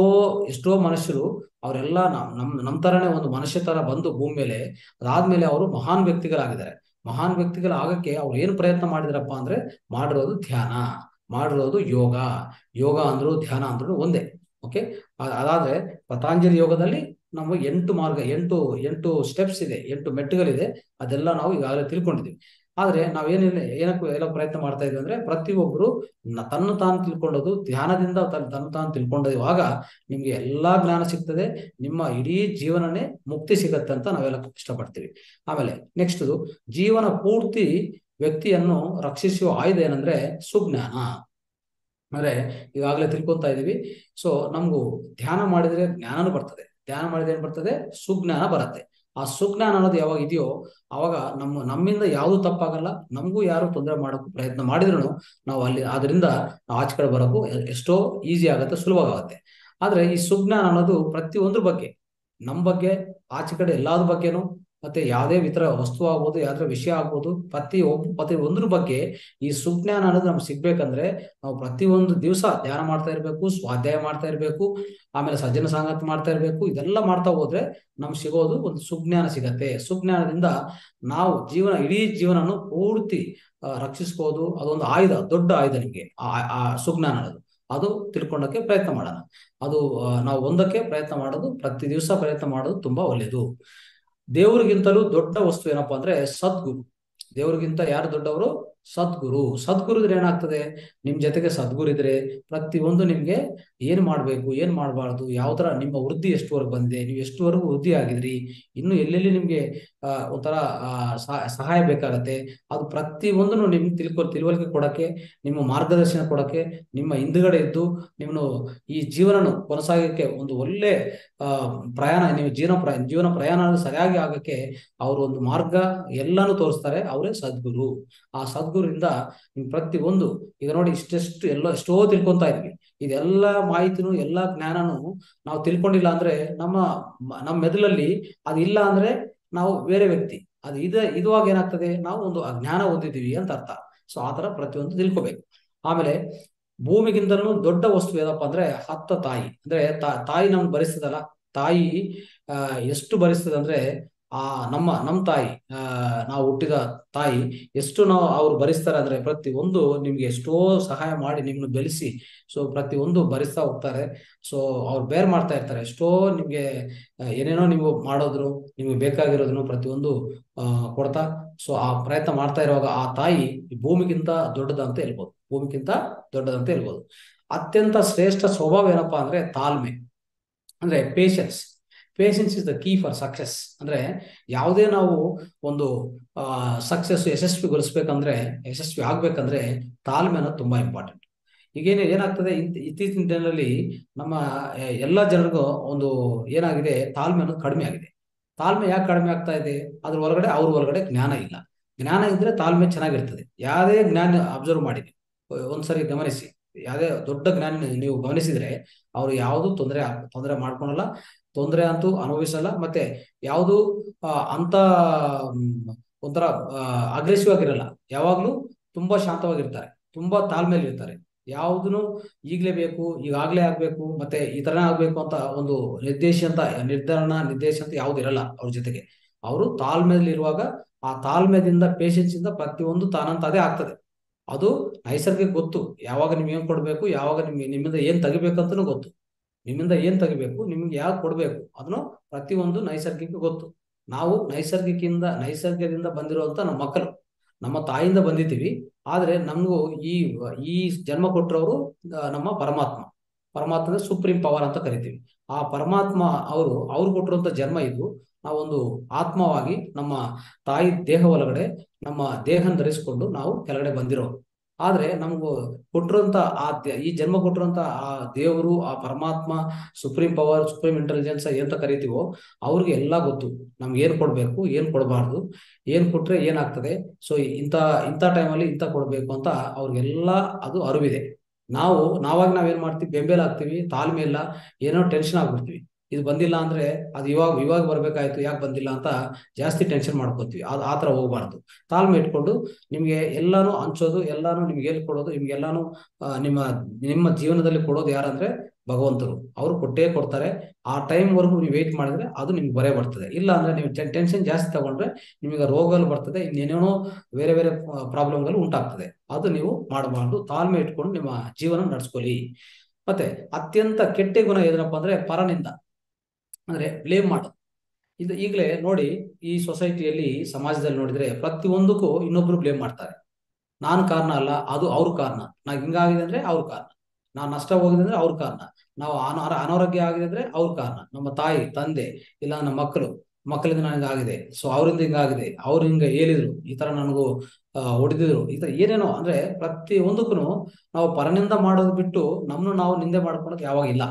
ಎಷ್ಟೋ ಮನುಷ್ಯರು ಅವರೆಲ್ಲ ನಮ್ ನಮ್ ತರನೇ ಒಂದು ಮನುಷ್ಯ ತರ ಬಂದು ಭೂಮಿ ಮೇಲೆ ಅದಾದ್ಮೇಲೆ ಅವರು ಮಹಾನ್ ವ್ಯಕ್ತಿಗಳಾಗಿದ್ದಾರೆ. ಮಹಾನ್ ವ್ಯಕ್ತಿಗಳಾಗಕ್ಕೆ ಅವ್ರು ಏನು ಪ್ರಯತ್ನ ಮಾಡಿದ್ರಪ್ಪ ಅಂದ್ರೆ ಮಾಡಿರೋದು ಧ್ಯಾನ, ಮಾಡಿರೋದು ಯೋಗ. ಯೋಗ ಅಂದ್ರು ಧ್ಯಾನ ಅಂದ್ರು ಒಂದೇ ಓಕೆ ಅದಾದ್ರೆ ಪತಾಂಜಲಿ ಯೋಗದಲ್ಲಿ ನಮ್ಮ ಎಂಟು ಮಾರ್ಗ, ಎಂಟು ಎಂಟು ಸ್ಟೆಪ್ಸ್ ಇದೆ, ಎಂಟು ಮೆಟ್ಟುಗಳಿದೆ. ಅದೆಲ್ಲ ನಾವು ಈಗಾಗಲೇ ತಿಳ್ಕೊಂಡಿದ್ದೀವಿ. ಆದ್ರೆ ನಾವೇನಿಲ್ಲ ಏನಕ್ಕೂ ಎಲ್ಲ ಪ್ರಯತ್ನ ಮಾಡ್ತಾ ಇದ್ವಿ ಅಂದ್ರೆ ಪ್ರತಿಯೊಬ್ಬರು ತನ್ನ ತಾನು ತಿಳ್ಕೊಳ್ಳೋದು ಧ್ಯಾನದಿಂದ ತನ್ನ ತಾನು ಇವಾಗ ನಿಮ್ಗೆ ಎಲ್ಲಾ ಜ್ಞಾನ ಸಿಗ್ತದೆ, ನಿಮ್ಮ ಇಡೀ ಜೀವನನೇ ಮುಕ್ತಿ ಸಿಗತ್ತೆ ಅಂತ ನಾವೆಲ್ಲ ಇಷ್ಟಪಡ್ತೀವಿ. ಆಮೇಲೆ ನೆಕ್ಸ್ಟ್, ಜೀವನ ಪೂರ್ತಿ ವ್ಯಕ್ತಿಯನ್ನು ರಕ್ಷಿಸುವ ಆಯುಧ ಏನಂದ್ರೆ ಸುಜ್ಞಾನ. ಅಂದ್ರೆ ಈಗಾಗಲೇ ತಿಳ್ಕೊಂತಾ ಇದೀವಿ ಸೊ, ನಮಗೂ ಧ್ಯಾನ ಮಾಡಿದ್ರೆ ಜ್ಞಾನನೂ ಬರ್ತದೆ. ಧ್ಯಾನ ಮಾಡಿದ್ರೆ ಏನ್ ಬರ್ತದೆ? ಸುಜ್ಞಾನ ಬರುತ್ತೆ. ಆ ಸುಜ್ಞಾನ ಅನ್ನೋದು ಯಾವಾಗ ಇದೆಯೋ ಅವಾಗ ನಮ್ಮ, ನಮ್ಮಿಂದ ಯಾವುದು ತಪ್ಪಾಗಲ್ಲ, ನಮಗೂ ಯಾರು ತೊಂದರೆ ಮಾಡೋಕ್ಕೂ ಪ್ರಯತ್ನ ಮಾಡಿದ್ರು ನಾವು ಅಲ್ಲಿ ಅದರಿಂದ ನಾವು ಆಚೆ ಕಡೆ ಬರೋಕ್ಕೂ ಎಷ್ಟೋ ಈಸಿ ಆಗುತ್ತೆ, ಸುಲಭ ಆಗುತ್ತೆ. ಆದ್ರೆ ಈ ಸುಜ್ಞಾನ ಅನ್ನೋದು ಪ್ರತಿಯೊಂದ್ರ ಬಗ್ಗೆ, ನಮ್ಮ ಬಗ್ಗೆ, ಆಚೆ ಕಡೆ ಎಲ್ಲಾದ್ರ ಬಗ್ಗೆನೂ ಮತ್ತೆ ಯಾವುದೇ ಇತರ ವಸ್ತು ಆಗ್ಬೋದು ಯಾವ್ದಾರ ವಿಷಯ ಆಗ್ಬೋದು, ಪ್ರತಿ ಒಬ್ಬ ಪ್ರತಿ ಒಂದ್ರ ಬಗ್ಗೆ ಈ ಸುಜ್ಞಾನ ಅನ್ನೋದು ನಮ್ಗೆ ಸಿಗ್ಬೇಕಂದ್ರೆ ನಾವು ಪ್ರತಿ ಒಂದು ದಿವಸ ಧ್ಯಾನ ಮಾಡ್ತಾ ಇರ್ಬೇಕು, ಸ್ವಾಧ್ಯಾಯ ಮಾಡ್ತಾ ಇರ್ಬೇಕು, ಆಮೇಲೆ ಸಜ್ಜನ ಸಂಗತಿ ಮಾಡ್ತಾ ಇರ್ಬೇಕು, ಇದೆಲ್ಲ ಮಾಡ್ತಾ ಹೋದ್ರೆ ನಮ್ಗೆ ಸಿಗೋದು ಒಂದು ಸುಜ್ಞಾನ ಸಿಗತ್ತೆ. ಸುಜ್ಞಾನದಿಂದ ನಾವು ಜೀವನ, ಇಡೀ ಜೀವನನು ಪೂರ್ತಿ ರಕ್ಷಿಸ್ಬೋದು. ಅದೊಂದು ಆಯುಧ, ದೊಡ್ಡ ಆಯುಧ ನಿಮಗೆ, ಆ ಸುಜ್ಞಾನ ಅನ್ನೋದು. ಅದು ತಿಳ್ಕೊಂಡಕ್ಕೆ ಪ್ರಯತ್ನ ಮಾಡೋಣ. ಅದು ನಾವು ಒಂದಕ್ಕೆ ಪ್ರಯತ್ನ ಮಾಡೋದು, ಪ್ರತಿ ದಿವಸ ಪ್ರಯತ್ನ ಮಾಡೋದು ತುಂಬಾ ಒಳ್ಳೆಯದು ದೇವರಿಗಿಂತಲೂ ದೊಡ್ಡ ವಸ್ತು ಏನಪ್ಪಾ ಅಂದ್ರೆ ಸದ್ಗುರು. ದೇವ್ರಿಗಿಂತ ಯಾರು ದೊಡ್ಡವರು? ಸದ್ಗುರು. ಸದ್ಗುರು ಇದ್ರೆ ಏನಾಗ್ತದೆ? ನಿಮ್ ಜೊತೆಗೆ ಸದ್ಗುರು ಇದ್ರೆ ಪ್ರತಿಯೊಂದು ನಿಮ್ಗೆ ಏನ್ ಮಾಡ್ಬೇಕು, ಏನ್ ಮಾಡಬಾರ್ದು, ಯಾವ ನಿಮ್ಮ ವೃದ್ಧಿ ಎಷ್ಟುವರೆಗೆ ಬಂದಿದೆ, ನೀವು ಎಷ್ಟುವರೆಗೂ ವೃದ್ಧಿ ಆಗಿದ್ರಿ, ಇನ್ನು ಎಲ್ಲೆಲ್ಲಿ ನಿಮ್ಗೆ ಒಂಥರ ಸಹಾಯ ಬೇಕಾಗತ್ತೆ, ಅದು ಪ್ರತಿಯೊಂದನ್ನು ನಿಮ್ಗೆ ತಿಳ್ಕೊ, ತಿಳುವಳಿಕೆ ಕೊಡಕ್ಕೆ, ನಿಮ್ಮ ಮಾರ್ಗದರ್ಶನ ಕೊಡಕ್ಕೆ, ನಿಮ್ಮ ಹಿಂದುಗಡೆ ಇದ್ದು ನಿಮ್ಮನ್ನು ಈ ಜೀವನ ಕೊನಸಾಗಕ್ಕೆ ಒಂದು ಒಳ್ಳೆ ಪ್ರಯಾಣ, ನೀವು ಜೀವನ ಪ್ರಯಾಣ ಜೀವನ ಪ್ರಯಾಣ ಸರಿಯಾಗಿ ಆಗಕ್ಕೆ ಅವರು ಒಂದು ಮಾರ್ಗ ಎಲ್ಲಾನು ತೋರಿಸ್ತಾರೆ, ಅವರೇ ಸದ್ಗುರು. ಆ ಸದ್ಗುರುಯಿಂದ ನಿಮ್ ಪ್ರತಿ ಒಂದು, ಈಗ ನೋಡಿ ಇಷ್ಟೆಷ್ಟು ಎಲ್ಲ ಎಷ್ಟೋ ತಿಳ್ಕೊಂತಾ ಇದ್ವಿ. ಇದೆಲ್ಲ ಮಾಹಿತಿನೂ, ಎಲ್ಲಾ ಜ್ಞಾನನು ನಾವು ತಿಳ್ಕೊಂಡಿಲ್ಲ ಅಂದ್ರೆ ನಮ್ಮ ನಮ್ಮ ಮೆದುಳಲ್ಲಿ ಅದಿಲ್ಲ ಅಂದ್ರೆ ನಾವು ಬೇರೆ ವ್ಯಕ್ತಿ. ಅದು ಇದ, ಇದುವಾಗ ಏನಾಗ್ತದೆ? ನಾವು ಒಂದು ಅಜ್ಞಾನ ಹೊಂದಿದ್ದೀವಿ ಅಂತ ಅರ್ಥ. ಸೊ ಆತರ ತರ ಪ್ರತಿಯೊಂದು ತಿಳ್ಕೊಬೇಕು. ಆಮೇಲೆ ಭೂಮಿಗಿಂತಲೂ ದೊಡ್ಡ ವಸ್ತು ಏನಪ್ಪ ಅಂದ್ರೆ ಹತ್ತ ತಾಯಿ. ಅಂದ್ರೆ ತಾಯಿ ನಮ್ಗೆ ಭರಿಸ್ತದಲ್ಲ ತಾಯಿ ಎಷ್ಟು ಭರಿಸ್ತದೆ ಅಂದ್ರೆ ಆ, ನಮ್ಮ ನಮ್ಮ ತಾಯಿ ನಾವು ಹುಟ್ಟಿದ ತಾಯಿ ಎಷ್ಟು ನಾವು ಅವ್ರು ಭರಿಸ್ತಾರೆ ಅಂದ್ರೆ ಪ್ರತಿ ಒಂದು ನಿಮ್ಗೆ ಎಷ್ಟೋ ಸಹಾಯ ಮಾಡಿ ನಿಮ್ನ ಬೆಳೆಸಿ. ಸೊ ಪ್ರತಿ ಒಂದು ಭರಿಸ್ತಾ ಹೋಗ್ತಾರೆ. ಸೊ ಅವ್ರು ಬೇರ್ ಮಾಡ್ತಾ ಇರ್ತಾರೆ. ಎಷ್ಟೋ ನಿಮ್ಗೆ ಏನೇನೋ ನೀವು ಮಾಡೋದ್ರು, ನಿಮ್ಗೆ ಬೇಕಾಗಿರೋದನ್ನು ಪ್ರತಿಯೊಂದು ಕೊಡ್ತಾ. ಸೊ ಆ ಪ್ರಯತ್ನ ಮಾಡ್ತಾ ಇರುವಾಗ ಆ ತಾಯಿ ಭೂಮಿಗಿಂತ ದೊಡ್ಡದಂತ ಹೇಳ್ಬೋದು. ಭೂಮಿಗಿಂತ ದೊಡ್ಡದಂತ ಹೇಳ್ಬೋದು. ಅತ್ಯಂತ ಶ್ರೇಷ್ಠ ಸ್ವಭಾವ ಏನಪ್ಪಾ ಅಂದ್ರೆ ತಾಳ್ಮೆ. ಅಂದ್ರೆ patience patience is the key for success ಅಂದ್ರೆ ಯಾವುದೇ ನಾವು ಒಂದು ಸಕ್ಸಸ್ ಯಶಸ್ವಿಗೊಳಿಸ್ಬೇಕಂದ್ರೆ, ಯಶಸ್ವಿ ಆಗ್ಬೇಕಂದ್ರೆ ತಾಳ್ಮೆ ಅನ್ನೋದು ತುಂಬಾ ಇಂಪಾರ್ಟೆಂಟ್ ಈಗೇನು ಏನಾಗ್ತದೆ ಇತ್- ಇತ್ತೀಚಿನ ದಿನದಲ್ಲಿ ನಮ್ಮ ಎಲ್ಲ ಎಲ್ಲಾ ಜನರಿಗೂ ಒಂದು ಏನಾಗಿದೆ ತಾಳ್ಮೆ ಅನ್ನೋದು ಕಡಿಮೆ ಆಗಿದೆ. ತಾಳ್ಮೆ ಯಾಕೆ ಕಡಿಮೆ ಆಗ್ತಾ ಇದೆ? ಅದ್ರ ಒಳಗಡೆ ಅವ್ರ ಒಳಗಡೆ ಜ್ಞಾನ ಇಲ್ಲ. ಜ್ಞಾನ ಇದ್ರೆ ತಾಳ್ಮೆ ಚೆನ್ನಾಗಿರ್ತದೆ. ಯಾವುದೇ ಜ್ಞಾನ ಅಬ್ಸರ್ವ್ ಮಾಡಿ ಒಂದ್ಸರಿ ಗಮನಿಸಿ. ಯಾವುದೇ ದೊಡ್ಡ ಜ್ಞಾನ ನೀವು ಗಮನಿಸಿದ್ರೆ, ಅವ್ರು ಯಾವುದು ತೊಂದರೆ ತೊಂದರೆ ಮಾಡ್ಕೊಳಲ್ಲ. ತೊಂದರೆ ಅಂತೂ ಅನುಭವಿಸಲ್ಲ. ಮತ್ತೆ ಯಾವುದು ಅಂತ ಒಂಥರ ಅಗ್ರೆಸಿವ್ ಆಗಿರಲ್ಲ. ಯಾವಾಗ್ಲೂ ತುಂಬಾ ಶಾಂತವಾಗಿರ್ತಾರೆ. ತುಂಬಾ ತಾಳ್ಮೆಯಲ್ಲಿ ಇರ್ತಾರೆ ಯಾವುದನ್ನು ಈಗ್ಲೇ ಬೇಕು, ಈಗಾಗ್ಲೇ ಆಗ್ಬೇಕು, ಮತ್ತೆ ಈ ತರ ಆಗ್ಬೇಕು ಅಂತ ಒಂದು ನಿರ್ದೇಶ ಅಂತ ನಿರ್ಧಾರಣ ನಿರ್ದೇಶ ಅಂತ ಯಾವ್ದು ಇರಲ್ಲ ಅವ್ರ ಜೊತೆಗೆ. ಅವರು ತಾಳ್ಮೆಯಲ್ಲಿ ಇರುವಾಗ ಆ ತಾಳ್ಮೆದಿಂದ ಪೇಷನ್ಸ್ ಇಂದ ಪ್ರತಿಯೊಂದು ತಾನಂತ ಅದೇ ಆಗ್ತದೆ. ಅದು ನೈಸರ್ಗಿಕ ಗೊತ್ತು. ಯಾವಾಗ ನಿಮ್ಗೆ ಏನ್ ಕೊಡ್ಬೇಕು, ಯಾವಾಗ ನಿಮ್ಗೆ, ನಿಮ್ಮಿಂದ ಏನ್ ತೆಗಿಬೇಕಂತನೂ ಗೊತ್ತು. ನಿಮ್ಮಿಂದ ಏನ್ ತೆಗಿಬೇಕು, ನಿಮ್ಗೆ ಯಾವ್ದು ಕೊಡ್ಬೇಕು ಅದನ್ನು ಪ್ರತಿಯೊಂದು ನೈಸರ್ಗಿಕ ಗೊತ್ತು. ನಾವು ನೈಸರ್ಗಿಕಿಂದ ನೈಸರ್ಗಿಕದಿಂದ ಬಂದಿರುವಂತ ನಮ್ಮ ಮಕ್ಕಳು, ನಮ್ಮ ತಾಯಿಯಿಂದ ಬಂದಿದ್ದೀವಿ. ಆದ್ರೆ ನಮಗೂ ಈ ಈ ಜನ್ಮ ಕೊಟ್ಟರವರು ನಮ್ಮ ಪರಮಾತ್ಮ. ಪರಮಾತ್ಮ ಸುಪ್ರೀಂ ಪವರ್ ಅಂತ ಕರಿತೀವಿ. ಆ ಪರಮಾತ್ಮ ಅವರು, ಅವ್ರು ಕೊಟ್ಟಿರುವಂತ ಜನ್ಮ ಇದು. ನಾವೊಂದು ಆತ್ಮವಾಗಿ ನಮ್ಮ ತಾಯಿ ದೇಹ ಒಳಗಡೆ, ನಮ್ಮ ದೇಹನ ಧರಿಸಿಕೊಂಡು ನಾವು ಕೆಳಗಡೆ ಬಂದಿರೋರು ಆದ್ರೆ ನಮಗೂ ಕೊಟ್ಟಿರುವಂತ ಆ ಈ ಜನ್ಮ ಕೊಟ್ಟಿರುವಂತ ಆ ದೇವರು, ಆ ಪರಮಾತ್ಮ, ಸುಪ್ರೀಂ ಪವರ್, ಸುಪ್ರೀಂ ಇಂಟೆಲಿಜೆನ್ಸ್ ಎಂತ ಕರಿತೀವೋ ಅವ್ರಿಗೆ ಎಲ್ಲಾ ಗೊತ್ತು. ನಮ್ಗೆ ಏನ್ ಕೊಡ್ಬೇಕು, ಏನ್ ಕೊಡಬಾರ್ದು, ಏನ್ ಕೊಟ್ರೆ ಏನಾಗ್ತದೆ. ಸೊ ಇಂಥ ಇಂಥ ಟೈಮಲ್ಲಿ ಇಂಥ ಕೊಡ್ಬೇಕು ಅಂತ ಅವ್ರಿಗೆಲ್ಲ ಅದು ಅರಿವಿದೆ. ನಾವು, ನಾವಾಗ ನಾವೇನ್ ಮಾಡ್ತೀವಿ, ಬೆಂಬಲ ಆಗ್ತೀವಿ, ತಾಳ್ಮೆ ಇಲ್ಲ, ಏನೋ ಟೆನ್ಷನ್ ಆಗ್ಬಿಡ್ತೀವಿ. ಇದು ಬಂದಿಲ್ಲ ಅಂದ್ರೆ ಅದು ಇವಾಗ ಇವಾಗ ಬರ್ಬೇಕಾಯ್ತು, ಯಾಕೆ ಬಂದಿಲ್ಲ ಅಂತ ಜಾಸ್ತಿ ಟೆನ್ಷನ್ ಮಾಡ್ಕೋತೀವಿ. ಅದು ಆ ಥರ ಹೋಗ್ಬಾರ್ದು. ತಾಳ್ಮೆ ಇಟ್ಕೊಂಡು ನಿಮಗೆ ಎಲ್ಲಾನು ಹಂಚೋದು, ಎಲ್ಲಾನು ನಿಮ್ಗೆ ಹೇಳ್ಕೊಡೋದು ನಿಮ್ಗೆ ಎಲ್ಲಾನು ನಿಮ್ಮ ನಿಮ್ಮ ಜೀವನದಲ್ಲಿ ಕೊಡೋದು ಯಾರಂದ್ರೆ ಭಗವಂತರು. ಅವರು ಕೊಟ್ಟೇ ಕೊಡ್ತಾರೆ. ಆ ಟೈಮ್ ವರ್ಗು ನೀವು ವೇಟ್ ಮಾಡಿದ್ರೆ ಅದು ನಿಮ್ಗೆ ಬರೇ ಬರ್ತದೆ. ಇಲ್ಲ ಅಂದ್ರೆ ನೀವು ಟೆನ್ಷನ್ ಜಾಸ್ತಿ ತಗೊಂಡ್ರೆ ನಿಮಗೆ ರೋಗಗಳು ಬರ್ತದೆ, ಇನ್ನೇನೇನೋ ಬೇರೆ ಬೇರೆ ಪ್ರಾಬ್ಲಮ್ಗಳು ಉಂಟಾಗ್ತದೆ. ಅದು ನೀವು ಮಾಡಬಾರ್ದು. ತಾಳ್ಮೆ ಇಟ್ಕೊಂಡು ನಿಮ್ಮ ಜೀವನ ನಡೆಸ್ಕೊಳ್ಳಿ. ಮತ್ತೆ ಅತ್ಯಂತ ಕೆಟ್ಟ ಗುಣ ಏನಪ್ಪ ಅಂದ್ರೆ ಪರನಿಂದ. ಅಂದ್ರೆ ಬ್ಲೇಮ್ ಮಾಡೋದು ಇದು ಈಗಲೇ ನೋಡಿ ಈ ಸೊಸೈಟಿಯಲ್ಲಿ ಸಮಾಜದಲ್ಲಿ ನೋಡಿದ್ರೆ ಪ್ರತಿಯೊಂದಕ್ಕೂ ಇನ್ನೊಬ್ರು ಬ್ಲೇಮ್ ಮಾಡ್ತಾರೆ. ನಾನು ಕಾರಣ ಅಲ್ಲ, ಅದು ಅವ್ರ ಕಾರಣ. ನಾವು ಹಿಂಗಾಗಿದೆ ಅಂದ್ರೆ ಅವ್ರ ಕಾರಣ. ನಾವು ನಷ್ಟ ಹೋಗಿದೆ ಅಂದ್ರೆ ಅವ್ರ ಕಾರಣ. ನಾವು ಅನ, ಅನಾರೋಗ್ಯ ಆಗಿದೆ ಅಂದ್ರೆ ಅವ್ರ ಕಾರಣ. ನಮ್ಮ ತಾಯಿ, ತಂದೆ, ಇಲ್ಲ ನಮ್ಮ ಮಕ್ಕಳು ಮಕ್ಕಳಿಂದ ನನಗೆ ಆಗಿದೆ. ಸೊ ಅವರಿಂದ ಹಿಂಗಾಗಿದೆ ಅವ್ರು ಹಿಂಗ ಹೇಳಿದ್ರು. ಈ ತರ ನನಗೂ ಹೊಡೆದಿದ್ರು. ಈ ತರ ಏನೇನೋ ಅಂದ್ರೆ ಪ್ರತಿ ಒಂದಕ್ಕೂ ನಾವು ಪರನಿಂದ ಮಾಡೋದು ಬಿಟ್ಟು ನಮ್ಮನ್ನು ನಾವು ನಿಂದೆ ಮಾಡ್ಕೊಳಕ್ ಯಾವಾಗ ಇಲ್ಲ.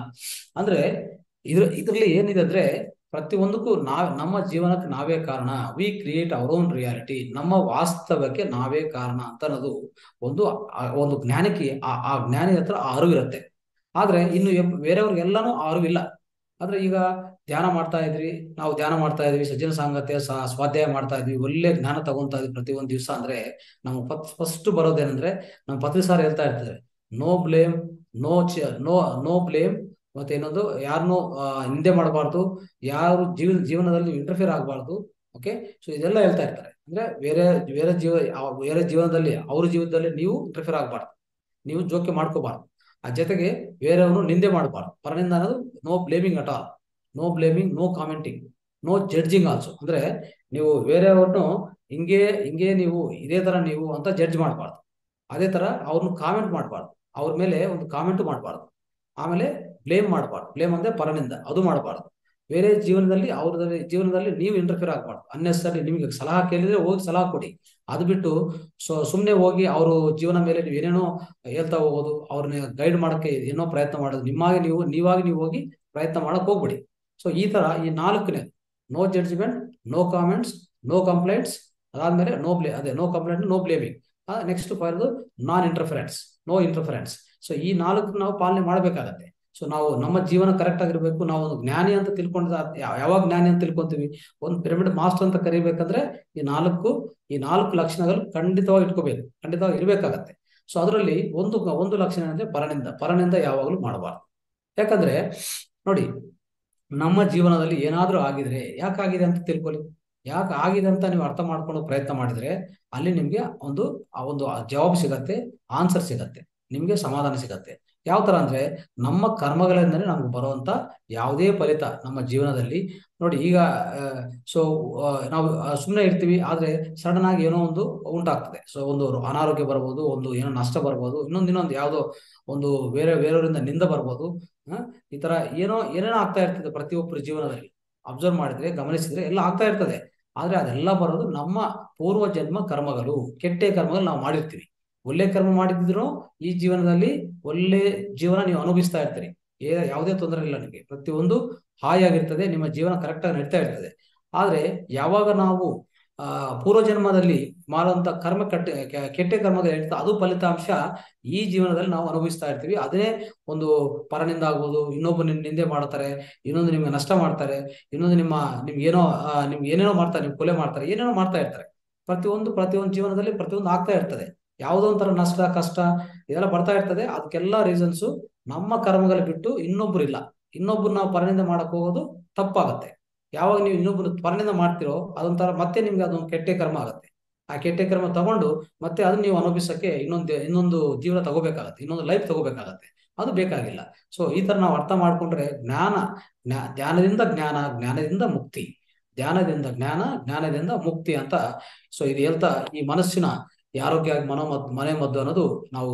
ಅಂದ್ರೆ ಇದ್ರ, ಇದ್ರಲ್ಲಿ ಏನಿದೆ ಅಂದ್ರೆ ಪ್ರತಿಯೊಂದಕ್ಕೂ ನಾವ್, ನಮ್ಮ ಜೀವನಕ್ಕೆ ನಾವೇ ಕಾರಣ. We create our own reality ನಮ್ಮ ವಾಸ್ತವಕ್ಕೆ ನಾವೇ ಕಾರಣ ಅಂತ ಅನ್ನೋದು ಒಂದು ಒಂದು ಜ್ಞಾನಕ್ಕೆ, ಆ ಆ ಜ್ಞಾನಿ ಹತ್ರ ಅರಿವಿರುತ್ತೆ ಆದ್ರೆ ಇನ್ನು ಬೇರೆಯವ್ರಿಗೆಲ್ಲಾನು ಅರಿವಿಲ್ಲ ಆದ್ರೆ ಈಗ ಧ್ಯಾನ ಮಾಡ್ತಾ ಇದ್ರಿ, ನಾವು ಧ್ಯಾನ ಮಾಡ್ತಾ ಇದ್ವಿ, ಸಜ್ಜನ ಸಾಂಗತ್ಯ ಸ್ವಾಧ್ಯಾಯ ಮಾಡ್ತಾ ಇದ್ವಿ, ಒಳ್ಳೆ ಜ್ಞಾನ ತಗೊಂತಾ ಇದ್ವಿ ಪ್ರತಿ ಒಂದ್ ದಿವಸ ಅಂದ್ರೆ ನಮ್ಗೆ ಫಸ್ಟ್ ಬರೋದೇನಂದ್ರೆ ನಮ್ಮ ಪತ್ರಿ ಸಾರ್ ಹೇಳ್ತಾ ಇರ್ತಾರೆ ನೋ ಬ್ಲೇಮ್ ನೋ ಚ ನೋ ನೋ ಬ್ಲೇಮ್ ಮತ್ತೆ ಇನ್ನೊಂದು ಯಾರನ್ನೂ ಹಿಂದೆ ಮಾಡಬಾರ್ದು. ಯಾರು ಜೀವ, ಜೀವನದಲ್ಲಿ ಇಂಟರ್ಫಿಯರ್ ಆಗಬಾರ್ದು. ಓಕೆ ಸೊ ಇದೆಲ್ಲ ಹೇಳ್ತಾ ಇರ್ತಾರೆ. ಅಂದ್ರೆ ಬೇರೆ ಬೇರೆ ಜೀವ ಬೇರೆ ಜೀವನದಲ್ಲಿ, ಅವ್ರ ಜೀವನದಲ್ಲಿ ನೀವು ಇಂಟರ್ಫಿಯರ್ ಆಗಬಾರ್ದು. ನೀವು ಜೋಕೆ ಮಾಡ್ಕೋಬಾರ್ದು. ಆ ಜೊತೆಗೆ ಬೇರೆಯವನು ನಿಂದೆ ಮಾಡಬಾರ್ದು. ಪರನಿಂದ ಅನ್ನೋದು no blaming at all no blaming no commenting no judging also ಅಂದ್ರೆ ನೀವು ಬೇರೆಯವ್ರನ್ನು ಹಿಂಗೆ ಹಿಂಗೆ ನೀವು, ಇದೇ ತರ ನೀವು ಅಂತ ಜಡ್ಜ್ ಮಾಡಬಾರ್ದು. ಅದೇ ತರ ಅವ್ರನ್ನ ಕಾಮೆಂಟ್ ಮಾಡಬಾರ್ದು. ಅವ್ರ ಮೇಲೆ ಒಂದು ಕಾಮೆಂಟ್ ಮಾಡಬಾರ್ದು. ಆಮೇಲೆ ಬ್ಲೇಮ್ ಮಾಡಬಾರ್ದು. ಬ್ಲೇಮ್ ಅಂದ್ರೆ ಪರನಿಂದ. ಅದು ಮಾಡಬಾರ್ದು. ಬೇರೆ ಜೀವನದಲ್ಲಿ ಅವ್ರದಲ್ಲಿ ಜೀವನದಲ್ಲಿ ನೀವು ಇಂಟರ್ಫಿಯರ್ ಆಗಬಾರ್ದು. ಅನ್ನೆಸರಿ ನಿಮಗೆ ಸಲಹಾ ಕೇಳಿದ್ರೆ ಹೋಗಿ ಸಲಹಾ ಕೊಡಿ. ಅದು ಬಿಟ್ಟು ಸೊ ಸುಮ್ಮನೆ ಹೋಗಿ ಅವರು ಜೀವನ ಮೇಲೆ ನೀವು ಏನೇನೋ ಹೇಳ್ತಾ ಹೋಗೋದು, ಅವ್ರನ್ನ ಗೈಡ್ ಮಾಡಕ್ಕೆ ಏನೋ ಪ್ರಯತ್ನ ಮಾಡೋದು, ನಿಮ್ಮಾಗಿ ನೀವು, ನೀವಾಗಿ ನೀವು ಹೋಗಿ ಪ್ರಯತ್ನ ಮಾಡಕ್ ಹೋಗ್ಬಿಡಿ. ಸೊ ಈ ತರ ಈ ನಾಲ್ಕನೇ no judgement no comments no complaints ಅದಾದ್ಮೇಲೆ ನೋ ಬ್ಲೇ ಅದೇ no complaint no blaming next ಫೈರ್ದು non interference no interference so ಈ ನಾಲ್ಕು ನಾವು ಪಾಲನೆ ಮಾಡಬೇಕಾಗತ್ತೆ. ಸೊ ನಾವು ನಮ್ಮ ಜೀವನ ಕರೆಕ್ಟ್ ಆಗಿರ್ಬೇಕು, ನಾವು ಒಂದು ಜ್ಞಾನಿ ಅಂತ ತಿಳ್ಕೊಂಡ ಯಾವಾಗ ಜ್ಞಾನಿ ಅಂತ ತಿಳ್ಕೊಂತೀವಿ? ಒಂದು ಪಿರಮಿಡ್ ಮಾಸ್ಟರ್ ಅಂತ ಕರಿಬೇಕಂದ್ರೆ ಈ ನಾಲ್ಕು ಈ ನಾಲ್ಕು ಲಕ್ಷಣಗಳು ಖಂಡಿತವಾಗಿ ಇಟ್ಕೋಬೇಕು. ಖಂಡಿತವಾಗಿ ಇರ್ಬೇಕಾಗತ್ತೆ. ಸೊ ಅದರಲ್ಲಿ ಒಂದು ಒಂದು ಲಕ್ಷಣ ಅಂದ್ರೆ ಪರನಿಂದ. ಪರನಿಂದ ಯಾವಾಗಲೂ ಮಾಡಬಾರ್ದು. ಯಾಕಂದ್ರೆ, ನೋಡಿ, ನಮ್ಮ ಜೀವನದಲ್ಲಿ ಏನಾದ್ರೂ ಆಗಿದ್ರೆ ಯಾಕಾಗಿದೆ ಅಂತ ತಿಳ್ಕೊಳ್ಳಿ. ಯಾಕೆ ಆಗಿದೆ ಅಂತ ನೀವು ಅರ್ಥ ಮಾಡ್ಕೊಂಡು ಪ್ರಯತ್ನ ಮಾಡಿದ್ರೆ ಅಲ್ಲಿ ನಿಮ್ಗೆ ಒಂದು ಒಂದು ಜವಾಬ್ ಸಿಗತ್ತೆ ಆನ್ಸರ್ ಸಿಗತ್ತೆ, ನಿಮ್ಗೆ ಸಮಾಧಾನ ಸಿಗತ್ತೆ. ಯಾವ ತರ ಅಂದ್ರೆ ನಮ್ಮ ಕರ್ಮಗಳಿಂದಲೇ ನಮ್ಗೆ ಬರುವಂತ ಯಾವುದೇ ಫಲಿತ ನಮ್ಮ ಜೀವನದಲ್ಲಿ. ನೋಡಿ ಈಗ ಸೊ ನಾವು ಸುಮ್ಮನೆ ಇರ್ತೀವಿ, ಆದ್ರೆ ಸಡನ್ ಆಗಿ ಏನೋ ಒಂದು ಉಂಟಾಗ್ತದೆ. ಸೊ ಒಂದು ಅನಾರೋಗ್ಯ ಬರ್ಬೋದು, ಒಂದು ಏನೋ ನಷ್ಟ ಬರ್ಬೋದು, ಇನ್ನೊಂದು ಇನ್ನೊಂದು ಯಾವುದೋ ಒಂದು ಬೇರೆ, ಬೇರೆಯವರಿಂದ ನಿಂದ ಬರ್ಬೋದು ಈ ತರ ಏನೋ, ಏನೇನೋ ಆಗ್ತಾ ಇರ್ತದೆ ಪ್ರತಿಯೊಬ್ಬರ ಜೀವನದಲ್ಲಿ. ಅಬ್ಸರ್ವ್ ಮಾಡಿದ್ರೆ, ಗಮನಿಸಿದ್ರೆ ಎಲ್ಲ ಆಗ್ತಾ ಇರ್ತದೆ. ಆದ್ರೆ ಅದೆಲ್ಲ ಬರೋದು ನಮ್ಮ ಪೂರ್ವ ಜನ್ಮ ಕರ್ಮಗಳು. ಕೆಟ್ಟ ಕರ್ಮಗಳು ನಾವು ಮಾಡಿರ್ತೀವಿ. ಒಳ್ಳೆ ಕರ್ಮ ಮಾಡಿದ್ರು ಈ ಜೀವನದಲ್ಲಿ ಒಳ್ಳೆ ಜೀವನ ನೀವು ಅನುಭವಿಸ್ತಾ ಇರ್ತೀರಿ. ಯಾವುದೇ ತೊಂದರೆ ಇಲ್ಲ ನಿಮಗೆ. ಪ್ರತಿಯೊಂದು ಹಾಯಾಗಿರ್ತದೆ ನಿಮ್ಮ ಜೀವನ ಕರೆಕ್ಟಾಗಿ ನಡೀತಾ ಇರ್ತದೆ. ಆದರೆ ಯಾವಾಗ ನಾವು, ಆ ಪೂರ್ವ ಜನ್ಮದಲ್ಲಿ ಮಾಡುವಂತ ಕರ್ಮ ಕಟ್ಟ ಕೆಟ್ಟ ಕರ್ಮದ ಹೇಳ್ತಾ ಅದು ಫಲಿತಾಂಶ ಈ ಜೀವನದಲ್ಲಿ ನಾವು ಅನುಭವಿಸ್ತಾ ಇರ್ತೀವಿ. ಅದೇ ಒಂದು ಪರನಿಂದ ಆಗ್ಬೋದು ಇನ್ನೊಬ್ಬ ನಿಂದೆ ಮಾಡ್ತಾರೆ, ಇನ್ನೊಂದು ನಿಮ್ಗೆ ನಷ್ಟ ಮಾಡ್ತಾರೆ, ಇನ್ನೊಂದು ನಿಮ್ಮ, ನಿಮ್ಗೆ ಏನೋ ನಿಮ್ಗೆ ಏನೇನೋ ಮಾಡ್ತಾರೆ, ನಿಮ್ಗೆ ಕೊಲೆ ಮಾಡ್ತಾರೆ, ಏನೇನೋ ಮಾಡ್ತಾ ಇರ್ತಾರೆ. ಪ್ರತಿಯೊಂದು ಪ್ರತಿಯೊಂದು ಜೀವನದಲ್ಲಿ ಪ್ರತಿಯೊಂದು ಆಗ್ತಾ ಇರ್ತದೆ. ಯಾವುದೋ ಒಂಥರ ನಷ್ಟ, ಕಷ್ಟ ಇದೆಲ್ಲ ಬರ್ತಾ ಇರ್ತದೆ. ಅದಕ್ಕೆಲ್ಲ ರೀಸನ್ಸು ನಮ್ಮ ಕರ್ಮಗಳು ಬಿಟ್ಟು ಇನ್ನೊಬ್ರು ಇಲ್ಲ. ಇನ್ನೊಬ್ರು ನಾವು ಪರಿಣಿತ ಮಾಡಕ್ ಹೋಗೋದು ತಪ್ಪಾಗತ್ತೆ. ಯಾವಾಗ ನೀವು ಇನ್ನೊಬ್ರು ಪರಿಣಿತ ಮಾಡ್ತಿರೋ ಅದೊಂಥರ ಮತ್ತೆ ನಿಮ್ಗೆ ಅದೊಂದು ಕೆಟ್ಟ ಕರ್ಮ ಆಗುತ್ತೆ. ಆ ಕೆಟ್ಟ ಕರ್ಮ ತಗೊಂಡು ಮತ್ತೆ ಅದನ್ನ ನೀವು ಅನುಭವಿಸಕ್ಕೆ ಇನ್ನೊಂದು ಇನ್ನೊಂದು ಜೀವನ ತಗೋಬೇಕಾಗತ್ತೆ. ಇನ್ನೊಂದು ಲೈಫ್ ತಗೋಬೇಕಾಗತ್ತೆ. ಅದು ಬೇಕಾಗಿಲ್ಲ. ಸೊ ಈ ತರ ನಾವು ಅರ್ಥ ಮಾಡ್ಕೊಂಡ್ರೆ ಜ್ಞಾನ ಧ್ಯಾನದಿಂದ ಜ್ಞಾನ, ಜ್ಞಾನದಿಂದ ಮುಕ್ತಿ. ಧ್ಯಾನದಿಂದ ಜ್ಞಾನ, ಜ್ಞಾನದಿಂದ ಮುಕ್ತಿ ಅಂತ. ಸೊ ಇದು ಹೇಳ್ತಾ ಈ ಮನಸ್ಸಿನ ಆರೋಗ್ಯ ಮನೋ ಮನೆ ಮದ್ದು ಅನ್ನೋದು ನಾವು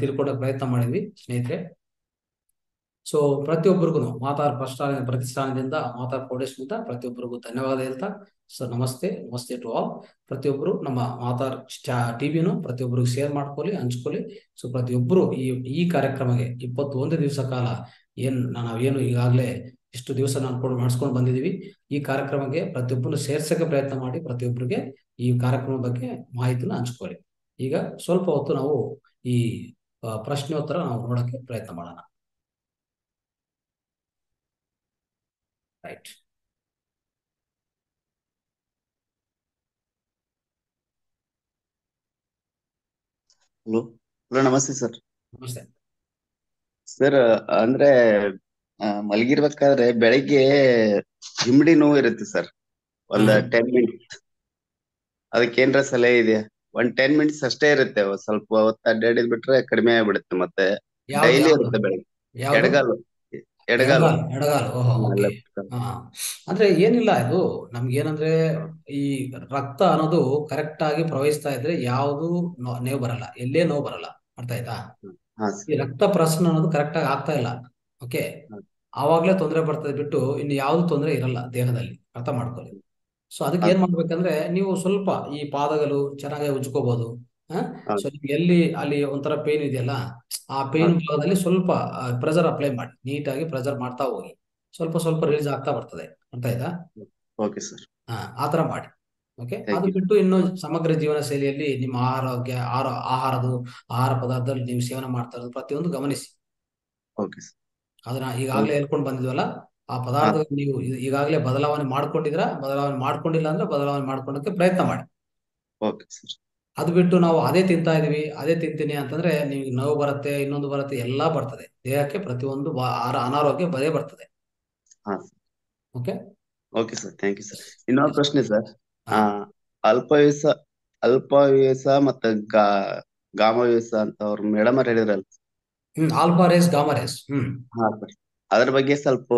ತಿಳ್ಕೊಡಕ್ ಪ್ರಯತ್ನ ಮಾಡಿದ್ವಿ, ಸ್ನೇಹಿತರೆ. ಸೊ ಪ್ರತಿಯೊಬ್ಬರಿಗೂ ಮಾತಾಡ ಪ್ರಸ್ಥಾನ, ಪ್ರತಿಷ್ಠಾನದಿಂದ ಮಾತಾಡ ಫೌಂಡೇಶನ್ ಪ್ರತಿಯೊಬ್ಬರಿಗೂ ಧನ್ಯವಾದ ಹೇಳ್ತಾ, ಸರ್ ನಮಸ್ತೆ ನಮಸ್ತೆ ಟು ಆಲ್. ಪ್ರತಿಯೊಬ್ಬರು ನಮ್ಮ ಮಾತಾಡ್ ಟಿವಿನೂ ಪ್ರತಿಯೊಬ್ಬರಿಗೂ ಶೇರ್ ಮಾಡ್ಕೊಳ್ಳಿ, ಹಂಚ್ಕೊಳ್ಳಿ. ಸೊ ಪ್ರತಿಯೊಬ್ಬರು ಈ ಈ ಕಾರ್ಯಕ್ರಮಕ್ಕೆ ಇಪ್ಪತ್ತೊಂದು ದಿವಸ ಕಾಲ ಏನ್ ನಾವೇನು ಈಗಾಗಲೇ ಇಷ್ಟು ದಿವಸ ನಾನು ಮಾಡಿಸ್ಕೊಂಡು ಬಂದಿದ್ದೀವಿ ಈ ಕಾರ್ಯಕ್ರಮಕ್ಕೆ ಪ್ರತಿಯೊಬ್ಬರು ಸೇರ್ಸಕ್ಕೆ ಪ್ರಯತ್ನ ಮಾಡಿ ಪ್ರತಿಯೊಬ್ಬರಿಗೆ ಈ ಕಾರ್ಯಕ್ರಮದ ಬಗ್ಗೆ ಮಾಹಿತಿನ ಹಂಚ್ಕೊಳ್ಳಿ. ಈಗ ಸ್ವಲ್ಪ ಹೊತ್ತು ನಾವು ಈ ಪ್ರಶ್ನೋತ್ತರ ನಾವು ನೋಡಕ್ಕೆ ಪ್ರಯತ್ನ ಮಾಡೋಣ. ರೈಟ್ ಹಲೋ ಹಲೋ ನಮಸ್ತೆ ಸರ್. ನಮಸ್ತೆ. ಸರ್ ಅಂದ್ರೆ ಮಲಗಿರ್ಬೇಕಾದ್ರೆ ಬೆಳಿಗ್ಗೆ ಹಿಮ್ಡಿ ನೋವು ಇರುತ್ತೆ ಸರ್. ಒಂದ್. ಟೆನ್ ಮಿನಿಟ್ಸ್ ಅದಕ್ಕೆ ಏನ್ರ ಸಲಹೆ ಇದೆಯಾ? ಒಂದ್ ಟೆನ್ ಮಿನಿಟ್ಸ್ ಅಷ್ಟೇ ಇರುತ್ತೆ. ಸ್ವಲ್ಪ ಹೊತ್ತು ಅಡ್ಡಾಡಿದ್ ಬಿಟ್ರೆ ಕಡಿಮೆ ಆಗ್ಬಿಡುತ್ತೆ ಮತ್ತೆ. ಡೈಲಿ ಇರುತ್ತೆ ಬೆಳಿಗ್ಗೆ. ಎಡಗಾಲು. ಅಂದ್ರೆ ಏನಿಲ್ಲ ಇದು ನಮ್ಗೆ ಏನಂದ್ರೆ ಈ ರಕ್ತ ಅನ್ನೋದು ಕರೆಕ್ಟ್ ಆಗಿ ಪ್ರವಹಿಸ್ತಾ ಇದ್ರೆ ಯಾವುದು ನೋವು ಬರಲ್ಲ. ಎಲ್ಲೇ ನೋವು ಬರಲ್ಲ. ಅರ್ಥ ಆಯ್ತಾ? ಈ ರಕ್ತ ಪ್ರಸರಣ ಅನ್ನೋದು ಕರೆಕ್ಟ್ ಆಗಿ ಆಗ್ತಾ ಇಲ್ಲ. ಓಕೆ. ಆವಾಗ್ಲೇ ತೊಂದರೆ ಬರ್ತದೆ ಬಿಟ್ಟು ಇನ್ನು ಯಾವ್ದು ತೊಂದರೆ ಇರಲ್ಲ ದೇಹದಲ್ಲಿ. ಅರ್ಥ ಮಾಡ್ಕೊಳ್ಳಿ. ಸೊ ಅದಕ್ಕೆ ಏನ್ ಮಾಡ್ಬೇಕಂದ್ರೆ ನೀವು ಸ್ವಲ್ಪ ಈ ಪಾದಗಳು ಚೆನ್ನಾಗಿ ಉಜ್ಕೋಬಹುದು. ಸೊ ಎಲ್ಲಿ ಅಲ್ಲಿ ಒಂಥರ ಪೇನ್ ಇದೆಯಲ್ಲ ಆ ಪೇನ್ ಭಾಗದಲ್ಲಿ ಸ್ವಲ್ಪ ಪ್ರೆಸರ್ ಅಪ್ಲೈ ಮಾಡಿ. ನೀಟಾಗಿ ಪ್ರೆಸರ್ ಮಾಡ್ತಾ ಹೋಗಿ. ಸ್ವಲ್ಪ ಸ್ವಲ್ಪ ರಿಲೀಸ್ ಆಗ್ತಾ ಬರ್ತದೆ. ಅರ್ಥ ಆಯ್ತಾ? Okay sir. ಹಾ ಆ ತರ ಮಾಡಿ. ಓಕೆ? ಅದು ಬಿಟ್ಟು ಇನ್ನು ಸಮಗ್ರ ಜೀವನ ಶೈಲಿಯಲ್ಲಿ ನಿಮ್ಮ ಆರೋಗ್ಯ ಆಹಾರ ಆಹಾರದ ಆಹಾರ ಪದಾರ್ಥದಲ್ಲಿ ನೀವು ಸೇವನೆ ಮಾಡ್ತಾ ಇರೋದು ಪ್ರತಿಯೊಂದು ಗಮನಿಸಿ. Okay sir. ಅದನ್ನ ಈಗಾಗಲೇ ಹೇಳ್ಕೊಂಡು ಬಂದಿದ್ವಲ್ಲ ಆ ಪದಾರ್ಥ ನೀವು ಈಗಾಗಲೇ ಬದಲಾವಣೆ ಮಾಡ್ಕೊಂಡಿದ್ರ ಬದಲಾವಣೆ ಮಾಡ್ಕೊಂಡಿಲ್ಲ ಅಂದ್ರೆ ಬದಲಾವಣೆ ಮಾಡ್ಕೊಳ್ಳೋಕೆ ಪ್ರಯತ್ನ ಮಾಡಿ. Okay sir. ಅದು ಬಿಟ್ಟು ನಾವು ಅದೇ ತಿಂತಾ ಇದೀವಿ ಅದೇ ತಿಂತೀನಿ ಅಂತಂದ್ರೆ ನಿಮ್ಗೆ ನೋವು ಬರುತ್ತೆ ಇನ್ನೊಂದು ಬರುತ್ತೆ ಎಲ್ಲಾ ಬರ್ತದೆ. ದೇಹಕ್ಕೆ ಪ್ರತಿಯೊಂದು ಅನಾರೋಗ್ಯ ಬರೇ ಬರ್ತದೆ. ಹಾ. Okay? Okay sir thank you sir. ಇನ್ನೊಂದು ಪ್ರಶ್ನೆ ಸರ್. ಹಾ. ಅಲ್ಪವ್ಯಸ ಅಲ್ಪವ್ಯಸ ಮತ್ತೆ ಗಾ ಗಾಮವ್ಯಸ ಅಂತ ಅವ್ರ ಮೇಡಮ್ ಅವ್ರು ಹೇಳಿದ್ರಲ್ಲ. Hmm alpha rays gamma rays hmm. ಅದ್ರ ಬಗ್ಗೆ ಸ್ವಲ್ಪ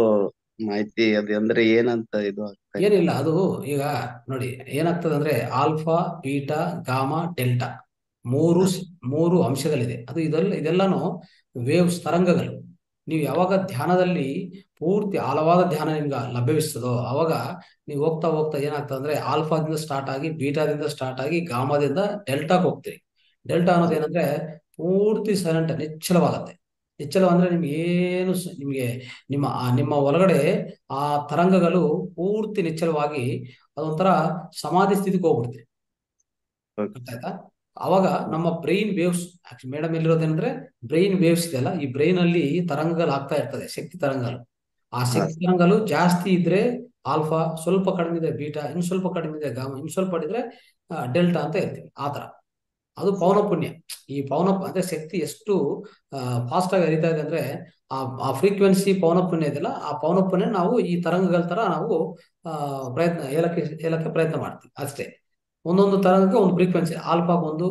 ಮಾಹಿತಿ ಅದು ಅಂದ್ರೆ ಏನಂತ ಇದು ಏನಿಲ್ಲ ಅದು ಈಗ ನೋಡಿ ಏನಾಗ್ತದೆ ಅಂದ್ರೆ ಆಲ್ಫಾ ಬೀಟಾ ಗಾಮಾ ಡೆಲ್ಟಾ ಮೂರು ಮೂರು ಅಂಶಗಳಿದೆ. ಅದು ಇದೆಲ್ಲ ಇದೆಲ್ಲಾನು ವೇವ್ಸ್ ತರಂಗಗಳು. ನೀವು ಯಾವಾಗ ಧ್ಯಾನದಲ್ಲಿ ಪೂರ್ತಿ ಆಳವಾದ ಧ್ಯಾನ ನಿಮ್ಗೆ ಲಭ್ಯವಿಸ್ತದೋ ಅವಾಗ ನೀವು ಹೋಗ್ತಾ ಹೋಗ್ತಾ ಏನಾಗ್ತದೆ ಅಂದ್ರೆ ಆಲ್ಫಾದಿಂದ ಸ್ಟಾರ್ಟ್ ಆಗಿ ಬೀಟಾದಿಂದ ಸ್ಟಾರ್ಟ್ ಆಗಿ ಗಾಮಾದಿಂದ ಡೆಲ್ಟಾಕ್ ಹೋಗ್ತೀರಿ. ಡೆಲ್ಟಾ ಅನ್ನೋದು ಏನಂದ್ರೆ ಪೂರ್ತಿ ಸೈಲೆಂಟ್ ನಿಚ್ಚಲವಾಗತ್ತೆ ನಿಚ್ಚಲ ಅಂದ್ರೆ ನಿಮ್ಗೆ ಏನು ನಿಮ್ಗೆ ನಿಮ್ಮ ನಿಮ್ಮ ಒಳಗಡೆ ಆ ತರಂಗಗಳು ಪೂರ್ತಿ ನಿಚ್ಚಲವಾಗಿ ಅದೊಂಥರ ಸಮಾಧಿ ಸ್ಥಿತಿಗೆ ಹೋಗ್ಬಿಡುತ್ತೆ ಗೊತ್ತಾಯ್ತಾ ಅವಾಗ ನಮ್ಮ ಬ್ರೈನ್ ವೇವ್ಸ್ ಮೇಡಮ್ ಎಲ್ಲಿರೋದೇನಂದ್ರೆ ಬ್ರೈನ್ ವೇವ್ಸ್ ಇದೆಯಲ್ಲ ಈ ಬ್ರೈನ್ ಅಲ್ಲಿ ತರಂಗಗಳು ಆಗ್ತಾ ಇರ್ತದೆ ಶಕ್ತಿ ತರಂಗಗಳು. ಆ ಶಕ್ತಿ ತರಂಗಗಳು ಜಾಸ್ತಿ ಇದ್ರೆ ಆಲ್ಫಾ ಸ್ವಲ್ಪ ಕಡಿಮೆ ಇದೆ ಬೀಟಾ ಇನ್ ಸ್ವಲ್ಪ ಕಡಿಮೆ ಇದೆ ಗಾಮ ಇನ್ ಸ್ವಲ್ಪ ಇದ್ರೆ ಡೆಲ್ಟಾ ಅಂತ ಇರ್ತೀವಿ ಆ ಅದು ಪೌನಪುಣ್ಯ ಈ ಪೌನ ಅಂದ್ರೆ ಶಕ್ತಿ ಎಷ್ಟು ಫಾಸ್ಟ್ ಆಗಿ ಹರಿತಾ ಇದೆ ಅಂದ್ರೆ ಆ ಫ್ರೀಕ್ವೆನ್ಸಿ ಫ್ರೀಕ್ವೆನ್ಸಿ ಪೌನಪುಣ್ಯ ಇದೆಲ್ಲ ಆ ಪೌನಪುಣ್ಯ ನಾವು ಈ ತರಂಗಗಳ ತರ ನಾವು ಪ್ರಯತ್ನ ಹೇಳಕ್ಕೆ ಹೇಳಕ್ಕೆ ಪ್ರಯತ್ನ ಮಾಡ್ತೀವಿ ಅಷ್ಟೇ. ಒಂದೊಂದು ತರಂಗಕ್ಕೆ ಒಂದು ಫ್ರೀಕ್ವೆನ್ಸಿ ಆಲ್ಫಾಕೊಂದು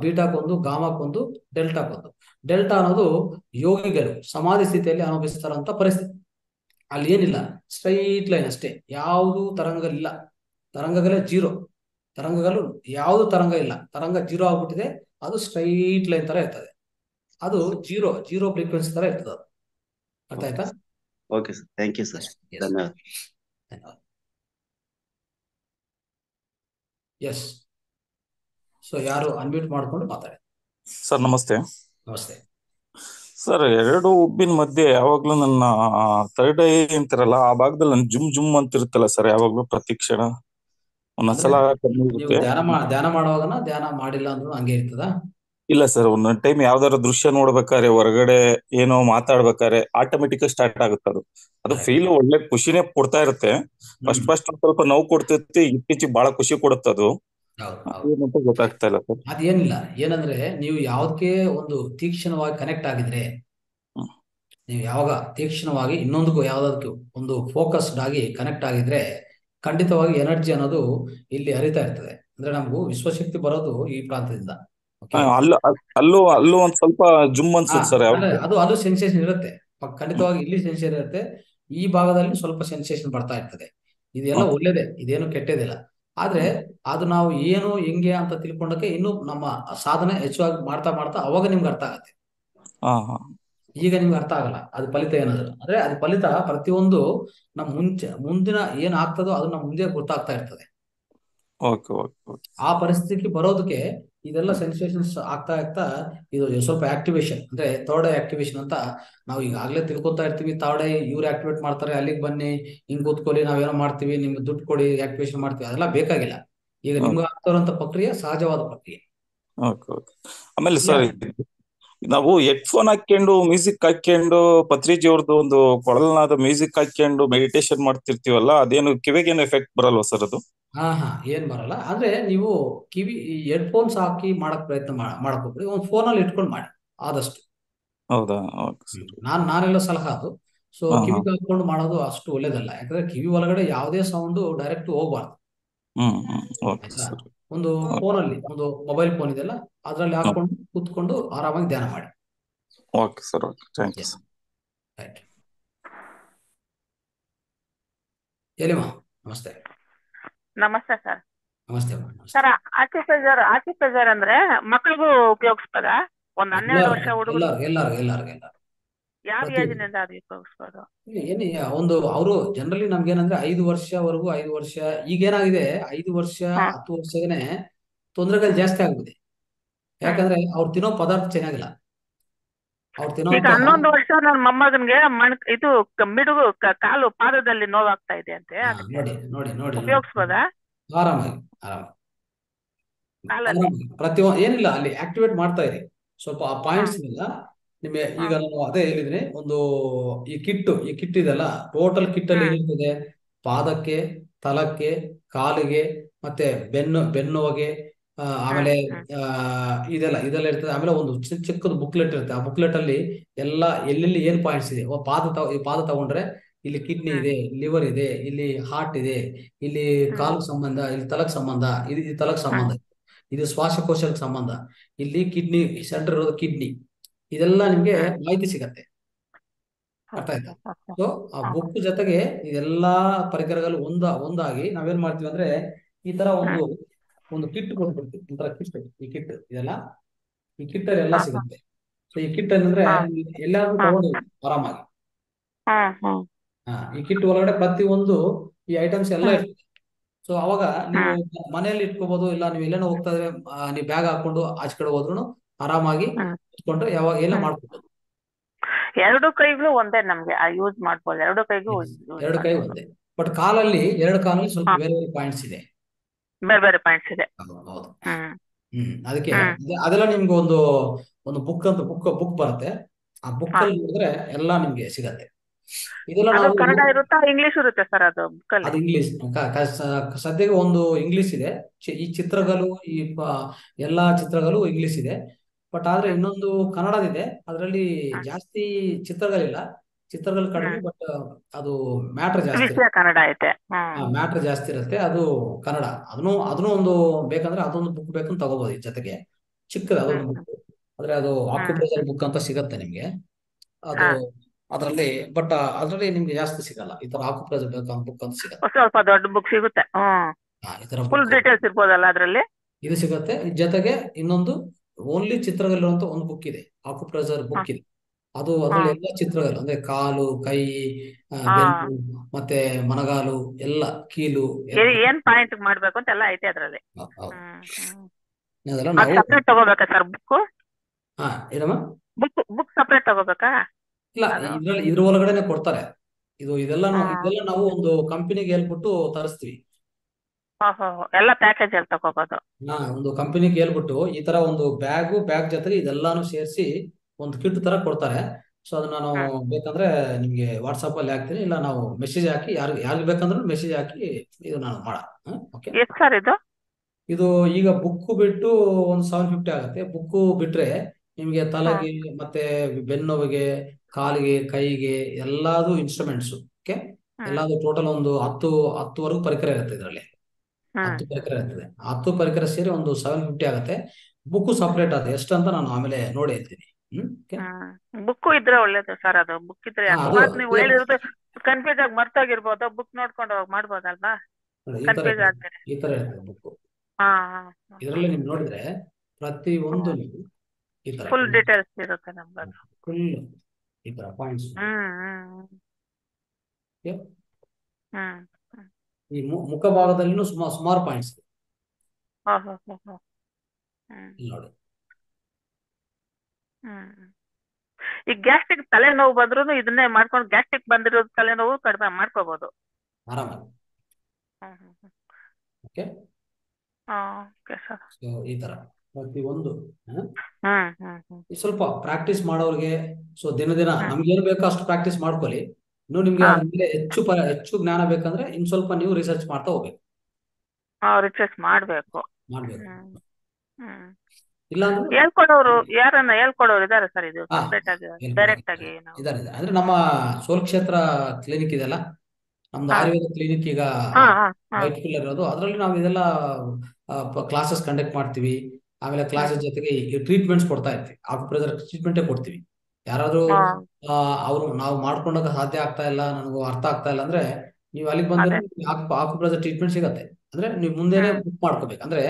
ಬೀಟಾಕೊಂದು ಗಾಮಾಕೊಂದು ಡೆಲ್ಟಾಕೊಂದು ಡೆಲ್ಟಾ ಅನ್ನೋದು ಯೋಗಿಗಳು ಸಮಾಧಿ ಸ್ಥಿತಿಯಲ್ಲಿ ಅನುಭವಿಸ್ತಾರಂತ ಪರಿಸ್ಥಿತಿ. ಅಲ್ಲಿ ಏನಿಲ್ಲ ಸ್ಟ್ರೈಟ್ ಲೈನ್ ಅಷ್ಟೇ. ಯಾವುದು ತರಂಗಗಳಿಲ್ಲ. ತರಂಗಗಳೇ ಜೀರೋ ತರಂಗಗಳು ಯಾವುದು ತರಂಗ ಇಲ್ಲ. ತರಂಗ ಜೀರೋ ಆಗ್ಬಿಟ್ಟಿದೆ ಅದು ಸ್ಟ್ರೈಟ್ ಲೈನ್ ತರ ಇರ್ತದೆ. ಅದು ಜೀರೋ ಜೀರೋ ಫ್ರೀಕ್ವೆನ್ಸಿ ತರ ಇರ್ತದೆ ಅದು. ಅರ್ಥ ಆಯ್ತಾ? Okay sir thank you sir ಧನ್ಯವಾದ. ಧನ್ಯವಾದ. ಎಸ್ ಸೊ ಯಾರು ಅನ್ಮ್ಯೂಟ್ ಮಾಡ್ಕೊಂಡು ಮಾತಾಡಿ. ಸರ್ ನಮಸ್ತೆ. ನಮಸ್ತೆ. ಸರ್ ಎರಡು ಉಬ್ಬಿನ ಮಧ್ಯೆ ಯಾವಾಗ್ಲೂ ನನ್ನ ಥರ್ಡ್ ಐ ಅಂತಿರಲ್ಲ ಆ ಭಾಗದಲ್ಲಿ ನನ್ ಜುಮ್ ಜುಮ್ ಅಂತಿರುತ್ತಲ್ಲ ಸರ್ ಯಾವಾಗ್ಲೂ ಪ್ರತಿ ಕ್ಷಣ? ಒಂದೊಂದ್ಸಲ ಕಮ್ಮಿ ಇರುತ್ತೆ ಧ್ಯಾನ ಮಾ ಧ್ಯಾನ ಮಾಡುವಾಗನ ಧ್ಯಾನ ಮಾಡಿಲ್ಲ ಅಂದ್ರೂ ಹಂಗೆ ಇರ್ತದ? ಇಲ್ಲ ಸರ್ ಒಂದೊಂದ್ ಟೈಮ್ ಯಾವ್ದಾದ್ರು ದೃಶ್ಯ ನೋಡ್ಬೇಕಾದ್ರೆ ಹೊರಗಡೆ ಏನೋ ಮಾತಾಡ್ಬೇಕಾದ್ರೆ ಆಟೋಮೆಟಿಕ್ ಸ್ಟಾರ್ಟ್ ಆಗುತ್ತೆ ಅದು. ಅದು ಫೀಲ್ ಒಳ್ಳೆ ಖುಷಿನೇ ಕೊಡ್ತಾ ಇರುತ್ತೆ. ಫಸ್ಟ್ ಫಸ್ಟ್ ಸ್ವಲ್ಪ ನೋವು ಕೊಡ್ತಿರ್ತಿ ಇತ್ತೀಚೆಗೆ ಬಹಳ ಖುಷಿ ಕೊಡುತ್ತೆ ಅದು. ಹೌದು ಹೌದು. ಏನಂತ ಗೊತ್ತಾಗ್ತಾ ಇಲ್ಲ ಸರ್. ಅದೇನಿಲ್ಲ. ಏನಂದ್ರೆ ನೀವು ಯಾವ್ದಕ್ಕೆ ಒಂದು ತೀಕ್ಷ್ಣವಾಗಿ ಕನೆಕ್ಟ್ ಆಗಿದ್ರೆ ಹ್ಮ್. ನೀವು ಯಾವಾಗ ತೀಕ್ಷ್ಣವಾಗಿ ಇನ್ನೊಂದಕ್ಕೂ ಯಾವ್ದಕ್ಕೂ ಒಂದು ಫೋಕಸ್ಡ್ ಆಗಿ ಕನೆಕ್ಟ್ ಆಗಿದ್ರೆ ಖಂಡಿತವಾಗಿ ಎನರ್ಜಿ ಅನ್ನೋದು ಇಲ್ಲಿ ಹರಿತಾ ಇರ್ತದೆ. ಅಂದ್ರೆ ನಮಗೂ ವಿಶ್ವಶಕ್ತಿ ಬರೋದು ಈ ಪ್ರಾಂತದಿಂದ ಅಲ್ಲೂ ಅಲ್ಲೂ ಒಂದ್ ಸ್ವಲ್ಪ ಜುಮ್ ಅನ್ಸುತ್ತೆ ಸರ್ ಅದು ಅದು ಸೆನ್ಸೇಷನ್ ಇರುತ್ತೆ. ಖಂಡಿತವಾಗಿ ಇಲ್ಲಿ ಸೆನ್ಸೇಷನ್ ಇರುತ್ತೆ. ಈ ಭಾಗದಲ್ಲಿ ಸ್ವಲ್ಪ ಸೆನ್ಸೇಷನ್ ಬರ್ತಾ ಇರ್ತದೆ. ಇದೆಲ್ಲ. ಒಳ್ಳೇದೇ ಇದೇನು ಕೆಟ್ಟದಿಲ್ಲ. ಆದ್ರೆ ಅದು ನಾವು ಏನು ಹೆಂಗೆ ಅಂತ ತಿಳ್ಕೊಂಡಕ್ಕೆ ಇನ್ನು ನಮ್ಮ ಸಾಧನೆ ಹೆಚ್ಚಾಗಿ ಮಾಡ್ತಾ ಮಾಡ್ತಾ ಅವಾಗ ನಿಮ್ಗೆ ಅರ್ಥ ಆಗತ್ತೆ. ಈಗ ನಿಮ್ಗೆ ಅರ್ಥ ಆಗಲ್ಲ. ಅದು ಫಲಿತ ಏನಾದ್ರು. ಅಂದ್ರೆ ಅದು ಫಲಿತ ಪ್ರತಿಯೊಂದು ನಮ್ ಮುಂಚೆ ಮುಂದಿನ ಏನ್ ಆಗ್ತದೋ ಅದು ಮುಂದೆ ಗೊತ್ತಾಗ್ತಾ ಇರ್ತದೆ. ಆ ಪರಿಸ್ಥಿತಿ ಬರೋದಕ್ಕೆ ಇದೆಲ್ಲ ಸೆನ್ಸೇಷನ್ಸ್ ಆಗ್ತಾ ಆಗ್ತಾ ಇದು ಸ್ವಲ್ಪ ಆಕ್ಟಿವೇಶನ್ ಅಂದ್ರೆ ಥರ್ಡ್ ಐ ಆಕ್ಟಿವೇಶನ್ ಅಂತ ನಾವು ಈಗಾಗಲೇ ತಿಳ್ಕೊತಾ ಇರ್ತೀವಿ. ಥರ್ಡ್ ಐ ಇವ್ರು ಆಕ್ಟಿವೇಟ್ ಮಾಡ್ತಾರೆ ಅಲ್ಲಿಗೆ ಬನ್ನಿ ಹಿಂಗ್ ಕೂತ್ಕೊಳ್ಳಿ ನಾವೇನೋ ಮಾಡ್ತೀವಿ ನಿಮ್ಗೆ ದುಡ್ಡು ಕೊಡಿ ಆಕ್ಟಿವೇಶನ್ ಮಾಡ್ತೀವಿ. ಅದೆಲ್ಲ ಬೇಕಾಗಿಲ್ಲ. ಈಗ ನಿಮ್ಗೆ ಆಗ್ತಾ ಇರುವಂತ ಪ್ರಕ್ರಿಯೆ ಸಹಜವಾದ ಪ್ರಕ್ರಿಯೆ. ಆಮೇಲೆ ಸರ್. ನಾವು ಹೆಡ್ಫೋನ್ ಹಾಕೊಂಡು ಮ್ಯೂಸಿಕ್ ಹಾಕೊಂಡು ಪತ್ರಿಜಿ ಅವ್ರದ್ದು ಒಂದು ಕೊಳಲನಾದ ಮ್ಯೂಸಿಕ್ ಹಾಕೊಂಡು ಮೆಡಿಟೇಷನ್ ಮಾಡ್ತಿರ್ತೀವಲ್ಲ ಅದೇನು ಕಿವಿಗೇನು ಎಫೆಕ್ಟ್ ಬರಲ್ವಾ ಸರ್ ಅದು? ಹಾ ಹಾ ಏನ್ ಬರಲ್ಲ. ಆದ್ರೆ ನೀವು ಕಿವಿ ಹೆಡ್ಫೋನ್ಸ್ ಹಾಕಿ ಮಾಡಕ್ ಪ್ರಯತ್ನ ಮಾಡ ಒಂದು ಫೋನ್ ಅಲ್ಲಿ ಫೋನಲ್ಲಿ ಇಟ್ಕೊಂಡು ಮಾಡಿ ಆದಷ್ಟು. ಹೌದಾ. ನಾನ್ ನಾನೆಲ್ಲ ಸಲಹಾ ಅದು. ಸೊ ಕಿವಿ ಹಾಕೊಂಡು ಮಾಡೋದು ಅಷ್ಟು ಒಳ್ಳೇದಲ್ಲ. ಯಾಕಂದ್ರೆ ಕಿವಿ ಒಳಗಡೆ ಯಾವುದೇ ಸೌಂಡ್ ಡೈರೆಕ್ಟ್ ಹೋಗ್ಬಾರ್ದು. ಹ್ಮ್ ಫೋನ್ ಅಲ್ಲಿ ಒಂದು ಫೋನಲ್ಲಿ ಒಂದು ಮೊಬೈಲ್ ಫೋನ್ ಇದೆಲ್ಲ ಅದರಲ್ಲಿ ಹಾಕೊಂಡು ಕೂತ್ಕೊಂಡು ಆರಾಮಾಗಿ ಧ್ಯಾನ ಮಾಡಿ. Okay sir okay thank you right ಹೇಳಿಮಾ ನಮಸ್ತೆ. ನಮಸ್ತೆ ಸರ್ ನಮಸ್ತೆ ಸರ್ ಆರ್ಟಿಫೈಸರ್ ಆರ್ಟಿಫೈಸರ್ ಅಂದ್ರೆ ಮಕ್ಕಳಿಗೂ ಉಪಯೋಗಿಸ್ಬೋದ? ಒಂದ್ ಹನ್ನೆರಡು ವರ್ಷ ಹುಡುಗರು ಎಲ್ಲರಿಗೂ ಎಲ್ಲಾರ್ಗು ಎಲ್ಲಾರ್ಗು ಎಲ್ಲಾರ್ಗು. ಯಾವ ಯೋಜನೆಯಿಂದ ಉಪಯೋಗಿಸ್ಬೋದು ಏನು ಒಂದು ಅವರು ಜನರಲಿ ನಮ್ಗೇನಂದ್ರೆ ಐದು ವರ್ಷವರೆಗೂ ಐದು ವರ್ಷ ಈಗೇನಾಗಿದೆ ಐದು ವರ್ಷ ಹತ್ತು ವರ್ಷಗೇನೆ ತೊಂದರೆಗಳು ಜಾಸ್ತಿ ಆಗ್ಬಿಟ್ಟಿದೆ. ಯಾಕಂದ್ರೆ ಅವ್ರು ತಿನ್ನೋ ಪದಾರ್ಥ ಚೆನ್ನಾಗಿಲ್ಲ. ಅವ್ರು ಈಗ ತಿನ್ನೋಂತ ಹನ್ನೊಂದು ವರ್ಷ ನನ್ನ ಮೊಮ್ಮಗನ್ಗೆ ಮಣ್ ಇದು ಮಿಡುಗು ಕಾಲು ಪಾದದಲ್ಲಿ ನೋವಾಗ್ತಾ ಇದೆ ಅಂತೆ ನೋಡಿ ನೋಡಿ ನೋಡಿ ಉಪಯೋಗಿಸ್ಬೋದಾ? ಆರಾಮಾಗಿ ಆರಾಮಾಗಿ. ಪ್ರತಿ ಏನಿಲ್ಲ ಅಲ್ಲಿ ಆಕ್ಟಿವೇಟ್ ಮಾಡ್ತಾ ಇರಿ ಸ್ವಲ್ಪ ಆ ಪಾಯಿಂಟ್ಸ್ ಇಲ್ಲ ನಿಮಗೆ ಈಗ ನಾನು ಅದೇ ಹೇಳಿದ್ರಿ ಒಂದು ಈ ಕಿಟ್ ಈ ಕಿಟ್ ಇದೆಲ್ಲ ಟೋಟಲ್ ಕಿಟ್ ಅಲ್ಲಿ ಏನಿರ್ತದೆ? ಪಾದಕ್ಕೆ ತಲಕ್ಕೆ ಕಾಲಿಗೆ ಮತ್ತೆ ಬೆನ್ನು ಬೆನ್ನುವಗೆ ಆ, ಆಮೇಲೆ ಆ, ಇದೆಲ್ಲ ಇದೆಲ್ಲ ಇರ್ತದೆ. ಆಮೇಲೆ ಒಂದು ಚಿಕ್ಕ ಚಿಕ್ಕದು ಬುಕ್ಲೆಟ್ ಇರುತ್ತೆ. ಆ ಬುಕ್ಲೆಟ್ ಅಲ್ಲಿ ಎಲ್ಲ ಎಲ್ಲೆಲ್ಲಿ ಏನ್ ಪಾಯಿಂಟ್ಸ್ ಇದೆ? ಪಾದ ಪಾದ ತಗೊಂಡ್ರೆ ಇಲ್ಲಿ ಕಿಡ್ನಿ ಇದೆ ಲಿವರ್ ಇದೆ ಇಲ್ಲಿ ಹಾರ್ಟ್ ಇದೆ ಇಲ್ಲಿ ಕಾಲ್ಗೆ ಕಾಲು ಸಂಬಂಧ ಇಲ್ಲಿ ತಲಕ್ ಸಂಬಂಧ ಇದು ಇದು ತಲಕ್ ಸಂಬಂಧ. ಇದು ಶ್ವಾಸಕೋಶಕ್ಕೆ ಸಂಬಂಧ. ಇಲ್ಲಿ ಕಿಡ್ನಿ ಸೆಂಟರ್ ಇರೋದು ಕಿಡ್ನಿ ಇದೆಲ್ಲ ನಿಮ್ಗೆ ಮಾಹಿತಿ ಸಿಗತ್ತೆ. ಅರ್ಥ ಆಯ್ತಾ? ಸೊ ಆ ಬುಕ್ ಜೊತೆಗೆ ಇದೆಲ್ಲಾ ಪರಿಕರಗಳು ಒಂದ ಒಂದಾಗಿ ನಾವೇನ್ ಮಾಡ್ತೀವಿ ಅಂದ್ರೆ ಈ ತರ ಒಂದು ಒಂದು ಕಿಟ್ ಕೊಟ್ಬಿಡ್ತೀವಿ. ಒಂಥರ ಕಿಟ್ ಈ ಕಿಟ್ ಇದೆಲ್ಲ. ಈ ಕಿಟ್ ಅಲ್ಲಿ ಎಲ್ಲ ಸಿಗುತ್ತೆ. ಸೊ ಈ ಕಿಟ್ ಏನಂದ್ರೆ ಎಲ್ಲಾದ್ರೂ ತಗೊಂಡು ಆರಾಮಾಗಿ. ಹಾ ಈ ಕಿಟ್ ಒಳಗಡೆ ಪ್ರತಿ ಒಂದು ಈ ಐಟಮ್ಸ್ ಎಲ್ಲ ಇರ್ತದೆ. ಸೊ ಅವಾಗ ನೀವು ಮನೆಯಲ್ಲಿ ಇಟ್ಕೋಬಹುದು ಇಲ್ಲ ನೀವು ಎಲ್ಲೇನೋ ಹೋಗ್ತಾ ಇದ್ರೆ ನೀವು ಬ್ಯಾಗ್ ಹಾಕೊಂಡು ಆಚೆ ಕಡೆ ಹೋದ್ರು ಆರಾಮಾಗಿ ಇಟ್ಕೊಂಡ್ರೆ ಯಾವಾಗ ಎಲ್ಲ ಮಾಡ್ಬೋದು. ಎರಡು ಕೈಗಳು ಒಂದೇ ನಮ್ಗೆ ಯೂಸ್ ಮಾಡ್ಬೋದು. ಎರಡು ಕೈಗೂ. ಎರಡು ಕೈ ಒಂದೇ. ಬಟ್ ಕಾಲಲ್ಲಿ ಎರಡು ಕಾಲಲ್ಲಿ ಸ್ವಲ್ಪ ಬೇರೆ ಬೇರೆ ಪಾಯಿಂಟ್ಸ್ ಇದೆ. ಬೇರೆ ಬೇರೆ ಪಾಯಿಂಟ್ಸ್ ಇದೆ. ಹೌದು ಹ್ಮ್. ಅದಕ್ಕೆ ಅದೆಲ್ಲ ನಿಮ್ಗೆ ಒಂದು ಒಂದು ಬುಕ್ ಅಂತ ಬುಕ್ ಬುಕ್ ಬರುತ್ತೆ. ಆ ಬುಕ್ ಅಲ್ಲಿ ನೋಡಿದ್ರೆ ಎಲ್ಲ ನಿಮ್ಗೆ ಸಿಗತ್ತೆ. ಇದೆಲ್ಲ ನಾವು ಕನ್ನಡ ಇರುತ್ತಾ ಇಂಗ್ಲಿಷ್ ಇರುತ್ತೆ ಸರ್ ಅದು ಬುಕ್ಕಲ್ಲಿ ಅದು ಇಂಗ್ಲಿಷ್ ಸದ್ಯಕ್ಕೆ ಒಂದು ಇಂಗ್ಲಿಷ್ ಇದೆ. ಈ ಚಿತ್ರಗಳು ಈ ಎಲ್ಲಾ ಚಿತ್ರಗಳು ಇಂಗ್ಲಿಷ್ ಇದೆ. ಬಟ್ ಆದ್ರೆ ಇನ್ನೊಂದು ಕನ್ನಡದಿದೆ. ಅದರಲ್ಲಿ ಜಾಸ್ತಿ ಚಿತ್ರಗಳಿಲ್ಲ. ಚಿತ್ರಗಳು ಕಡಿಮೆ ಬಟ್ ಅದು ಮ್ಯಾಟರ್ ಜಾಸ್ತಿ ಕನ್ನಡ ಐತೆ. ಮ್ಯಾಟರ್ ಜಾಸ್ತಿ ಇರುತ್ತೆ. ಅದು ಕನ್ನಡ. ಅದನ್ನು ಅದನ್ನು ಒಂದು ಬೇಕಂದ್ರೆ ಅದೊಂದು ಬುಕ್ ಬೇಕಂತ ತಗೋಬಹುದು ಜೊತೆಗೆ. ಚಿಕ್ಕದ ಅದೊಂದು ಬುಕ್ ಆದ್ರೆ ಅದು ಆಕ್ಯುಪೇಷನ್ ಆಕ್ಯುಪ್ರೆಷರ್ ಬುಕ್ ಅಂತ ಸಿಗತ್ತೆ ನಿಮ್ಗೆ. ಅದು ಅದರಲ್ಲಿ ಬಟ್ ಅದರಲ್ಲಿ ನಿಮ್ಗೆ ಜಾಸ್ತಿ ಸಿಗಲ್ಲ. ಈ ತರ ಆಕ್ಯುಪ್ರೆಷರ್ ಬೇಕಂತ ಬುಕ್ ಅಂತ ಸಿಗತ್ತೆ. ಸ್ವಲ್ಪ ದೊಡ್ಡ ಬುಕ್ ಸಿಗುತ್ತೆ. ಈ ತರ ಫುಲ್ ಡೀಟೇಲ್ಸ್ ಇರ್ಬೋದಲ್ಲ ಅದ್ರಲ್ಲಿ? ಇದು ಸಿಗುತ್ತೆ. ಜೊತೆಗೆ ಇನ್ನೊಂದು ಓನ್ಲಿ ಚಿತ್ರಗಳಿರುವಂತ ಒಂದು ಬುಕ್ ಇದೆ. ಆಕ್ಯುಪ್ರೆಸರ್ ಬುಕ್ ಇದೆ. ಅದು ಅದ್ರಲ್ಲಿ ಎಲ್ಲ ಚಿತ್ರಗಳು ಅಂದ್ರೆ ಕಾಲು ಕೈ ಮತ್ತೆ ಮನಗಾಲು ಎಲ್ಲ ಕೀಲು ಏನ್ ಪಾಯಿಂಟ್ ಮಾಡ್ಬೇಕು ಅಂತ ಎಲ್ಲ ಐತೆ ಅದ್ರಲ್ಲಿ. ಸಪ್ರೇಟ್ ತಗೋಬೇಕಾ ಸರ್ ಬುಕ್ ಹಾ ಏನಮ್ಮ ಬುಕ್ ಬುಕ್ ಸಪ್ರೇಟ್ ತಗೋಬೇಕಾ? ಇಲ್ಲ ಇದ್ರಲ್ಲಿ ಇದ್ರ ಒಳಗಡೆನೆ ಕೊಡ್ತಾರೆ. ಇದು ಇದೆಲ್ಲ ಇದೆಲ್ಲ ನಾವು ಒಂದು ಕಂಪನಿಗೆ ಹೇಳ್ಬಿಟ್ಟು ತರಿಸ್ತೀವಿ. ಎಲ್ಲ ಪ್ಯಾಕೇಜ್ ಅಲ್ಲಿ ತಗೋಬಹುದು ಹಾ ಒಂದು ಕಂಪನಿಗೆ ಹೇಳ್ಬಿಟ್ಟು ಈ ತರ ಒಂದು ಬ್ಯಾಗು ಬ್ಯಾಗ್ ಜೊತೆ ಇದೆಲ್ಲಾನು ಸೇರಿಸಿ ಒಂದು ಕಿಟ್ ತರ ಕೊಡ್ತಾರೆ. ಸೊ ಅದನ್ನ ನಾನು ಬೇಕಂದ್ರೆ ನಿಮ್ಗೆ ವಾಟ್ಸ್ಆಪ್ ಅಲ್ಲಿ ಹಾಕ್ತೀನಿ ಇಲ್ಲ ನಾವು ಮೆಸೇಜ್ ಹಾಕಿ ಯಾರು ಯಾರಿಗೆ ಬೇಕಂದ್ರೆ ಮೆಸೇಜ್ ಹಾಕಿ ಇದು ನಾನು ಮಾಡ. ಎಷ್ಟು ಸರ್ ಇದು? ಇದು ಈಗ ಬುಕ್ ಬಿಟ್ಟು ಒಂದು ಸೆವೆನ್ ಫಿಫ್ಟಿ ಆಗುತ್ತೆ. ಬುಕ್ ಬಿಟ್ರೆ ನಿಮ್ಗೆ ತಲೆಗೆ ಮತ್ತೆ ಬೆನ್ನುವಿಗೆ ಕಾಲಿಗೆ ಕೈಗೆ ಎಲ್ಲಾದು ಇನ್ಸ್ಟ್ರೂಮೆಂಟ್ಸ್ ಓಕೆ ಎಲ್ಲಾದು ಟೋಟಲ್ ಒಂದು ಹತ್ತು ಹತ್ತುವರೆಗೂ ಪರಿಕರ ಇರುತ್ತೆ ಇದರಲ್ಲಿ. ಹತ್ತು ಪರಿಕರ ಇರ್ತದೆ. ಹತ್ತು ಪರಿಕರ ಸೇರಿ ಒಂದು ಸೆವೆನ್ ಫಿಫ್ಟಿ ಆಗುತ್ತೆ. ಬುಕ್ ಸಪರೇಟ್ ಅದು ಎಷ್ಟು ಅಂತ ನಾನು ಆಮೇಲೆ ನೋಡಿ ಹೇಳ್ತೀನಿ. ಬುಕ್ ಇದ್ರೆ ಒಳ್ಳೇದು ಸರ್ ಅದು. ಬುಕ್ ಇದ್ರೆ ನೀವು ಹೇಳಿರೋದು ಕನ್ಫ್ಯೂಸ್ ಆಗಿ ಮರ್ತೋಗಿರ್ಬೋದು. ಬುಕ್ ನೋಡ್ಕೊಂಡು ಹೋಗಿ ಮಾಡ್ಬೋದಲ್ವಾ? ಕನ್ಫ್ಯೂಸ್ ಆದ್ಮೇಲೆ. ಈ ತರ ಇರ್ತದೆ ಬುಕ್ ಇದರಲ್ಲಿ ನೀವು ನೋಡಿದ್ರೆ ಪ್ರತಿ ಒಂದು ಈ ತರ ಫುಲ್ ಡೀಟೇಲ್ಸ್ ಇರುತ್ತೆ ನಮ್ಗದು. ಫುಲ್ ಈ ತರ ಪಾಯಿಂಟ್ಸ್ ಹ್ಮ್ ಹ್ಮ್ ಹ್ಮ್. ಈ ಮುಖ ಭಾಗದಲ್ಲಿನೂ ಸುಮಾರು ಸುಮಾರು ಪಾಯಿಂಟ್ಸ್ ನೋಡಿ. ಈ ಗ್ಯಾಸ್ಟ್ರಿಕ್ ತಲೆನೋವು ಬಂದ್ರು ಇದನ್ನೇ ಮಾಡ್ಕೊಂಡು ಗ್ಯಾಸ್ಟ್ರಿಕ್ ಬಂದಿರೋದು ತಲೆನೋವು ಕಡಿಮೆ ಮಾಡ್ಕೋಬಹುದು ಆರಾಮಾಗಿ ಓಕೆ ಓಕೆ ಸರ್ ಸೊ ಈ ತರ. ಪ್ರತಿ ಒಂದು ಸ್ವಲ್ಪ ಪ್ರಾಕ್ಟೀಸ್ ಮಾಡೋರಿಗೆ ಸೊ ದಿನ ದಿನ. ನಮ್ಗೆ ಏನ್ ಬೇಕೋ ಅಷ್ಟು ಪ್ರಾಕ್ಟೀಸ್ ಮಾಡ್ಕೊಳ್ಳಿ. ಇನ್ನು ನಿಮ್ಗೆ. ಹೆಚ್ಚು ಪ ಹೆಚ್ಚು ಜ್ಞಾನ ಬೇಕಂದ್ರೆ ಇನ್ ಸ್ವಲ್ಪ ನೀವು ರಿಸರ್ಚ್ ಮಾಡ್ತಾ ಹೋಗ್ಬೇಕು. ರಿಸರ್ಚ್ ಮಾಡ್ಬೇಕು. ಮಾಡ್ಬೇಕು. ಹ್ಮ್. ಹ್ಮ್. ಇಲ್ಲ ಅಂದ್ರೆ ಹೇಳ್ಕೊಡೋರು ಯಾರನ್ನ ಹೇಳ್ಕೊಡೋರು ಇದಾರೆ ಸರ್ ಇದು? ಹಾ ಸಪ್ರೇಟ್ ಆಗಿ ಹೇಳ್ಕೊಡೋರು ಡೈರೆಕ್ಟ್ ಆಗಿ ನಾವು. ಇದಾರೆ ಇದಾರೆ. ಅಂದ್ರೆ ನಮ್ಮ ಸೋಲ್ ಕ್ಷೇತ್ರ ಕ್ಲಿನಿಕ್ ಇದೆಲ್ಲ ನಮ್ದು ಹಾ. ಆಯುರ್ವೇದ ಕ್ಲಿನಿಕ್ ಈಗ ಹಾ ಹಾ ಹಾ. ವೈಟ್ ಇರೋದು. ಅದರಲ್ಲಿ ನಾವು ಇದೆಲ್ಲ ಕ್ಲಾಸಸ್ ಕಂಡಕ್ಟ್ ಮಾಡ್ತೀವಿ. ಆಮೇಲೆ ಕ್ಲಾಸಸ್ ಜೊತೆಗೆ ಟ್ರೀಟ್ಮೆಂಟ್ಸ್ ಕೊಡ್ತಾ ಇರ್ತೀವಿ. ಆಕ್ಯುಪ್ರೆಷರ್ ಟ್ರೀಟ್ಮೆಂಟೇ ಕೊಡ್ತೀವಿ. ಯಾರಾದ್ರೂ ಅವ್ರು ನಾವು ಮಾಡ್ಕೊಂಡಾಗ ಸಾಧ್ಯ ಆಗ್ತಾ ಇಲ್ಲ ನನಗೂ ಅರ್ಥ ಆಗ್ತಾ ಇಲ್ಲ ಅಂದ್ರೆ ನೀವು ಅಲ್ಲಿಗೆ ಬಂದ್ರೆ ಆಕ್ಯುಪ್ರೆಷರ್ ಟ್ರೀಟ್ಮೆಂಟ್ ಸಿಗತ್ತೆ. ಅಂದ್ರೆ ನೀವು ಮುಂದೆನೆ ಬುಕ್ ಮಾಡ್ಕೋಬೇಕು. ಅಂದ್ರೆ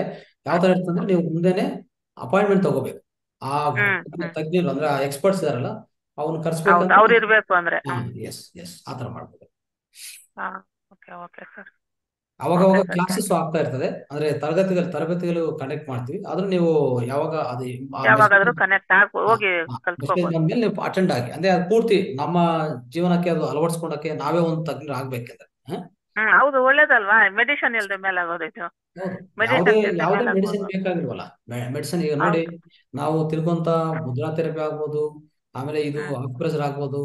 ಯಾವ ತರ ಇರ್ತಂದ್ರೆ ನೀವು ಮುಂದೆನೆ ಅಪಾಯಿಂಟ್ಮೆಂಟ್ ತಗೋಬೇಕು. ಆ ತಜ್ಞರು ಅಂದ್ರೆ ಆ ಎಕ್ಸ್ಪರ್ಟ್ಸ್ ಇದಾರಲ್ಲ ಅವ್ನು ಕರ್ಸ್ಬೇಕು ಎಸ್ ಎಸ್ ಆ ತರ ಮಾಡ್ಕೋಬೇಕು ಹಾ ಓಕೆ ಓಕೆ ಸರ್ ಅವಾಗ ಅವಾಗ ಸರ್ ಕ್ಲಾಸಸ್ ಆಗ್ತಾ ಇರ್ತದೆ. ಅಂದ್ರೆ ತರಗತಿಗಳು ತರಗತಿಗಳು ಕಂಡಕ್ಟ್ ಮಾಡ್ತೀವಿ. ಆದ್ರೂ ನೀವು ಯಾವಾಗ ಅದು ಯಾವಾಗಾದ್ರೂ ಕನೆಕ್ಟ್ ಆಗಿ ಹೋಗಿ ಕಲ್ತ್ಕೋಬಹುದು ಬಂದ್ಮೇಲೆ ನೀವು ಅಟೆಂಡ್ ಆಗಿ ಅಂದ್ರೆ ಅದು ಪೂರ್ತಿ ನಮ್ಮ ಜೀವನಕ್ಕೆ ಅದು ಅಳವಡಿಸ್ಕೊಂಡಕ್ಕೆ ನಾವೇ ಒಂದು ತಜ್ಞರು ಆಗ್ಬೇಕಂದ್ರೆ? ಹ್ಮ್ ಹೌದು ಒಳ್ಳೇದಲ್ವಾ? ಮೆಡಿಸಿನ್ ಇಲ್ದ ಮೇಲೆ ಆಗೋದು ಇದು. ಹೌದು ಮೆಡಿಸಿನ್ ಯಾವುದೇ ಮೇಲೆ ಮೆಡಿಸಿನ್ ಬೇಕಾಗಿಲ್ವಲ್ಲ? ಮೆಡಿಸಿನ್ ಈಗ ನೋಡಿ ನಾವು ತಿಳ್ಕೊಂತ ಮುದ್ರಾ ಥೆರಪಿ ಆಗ್ಬೋದು ಆಮೇಲೆ ಇದು ಹ್ಮ್. ಅಕ್ಯುಪ್ರೆಷರ್ ಆಗ್ಬೋದು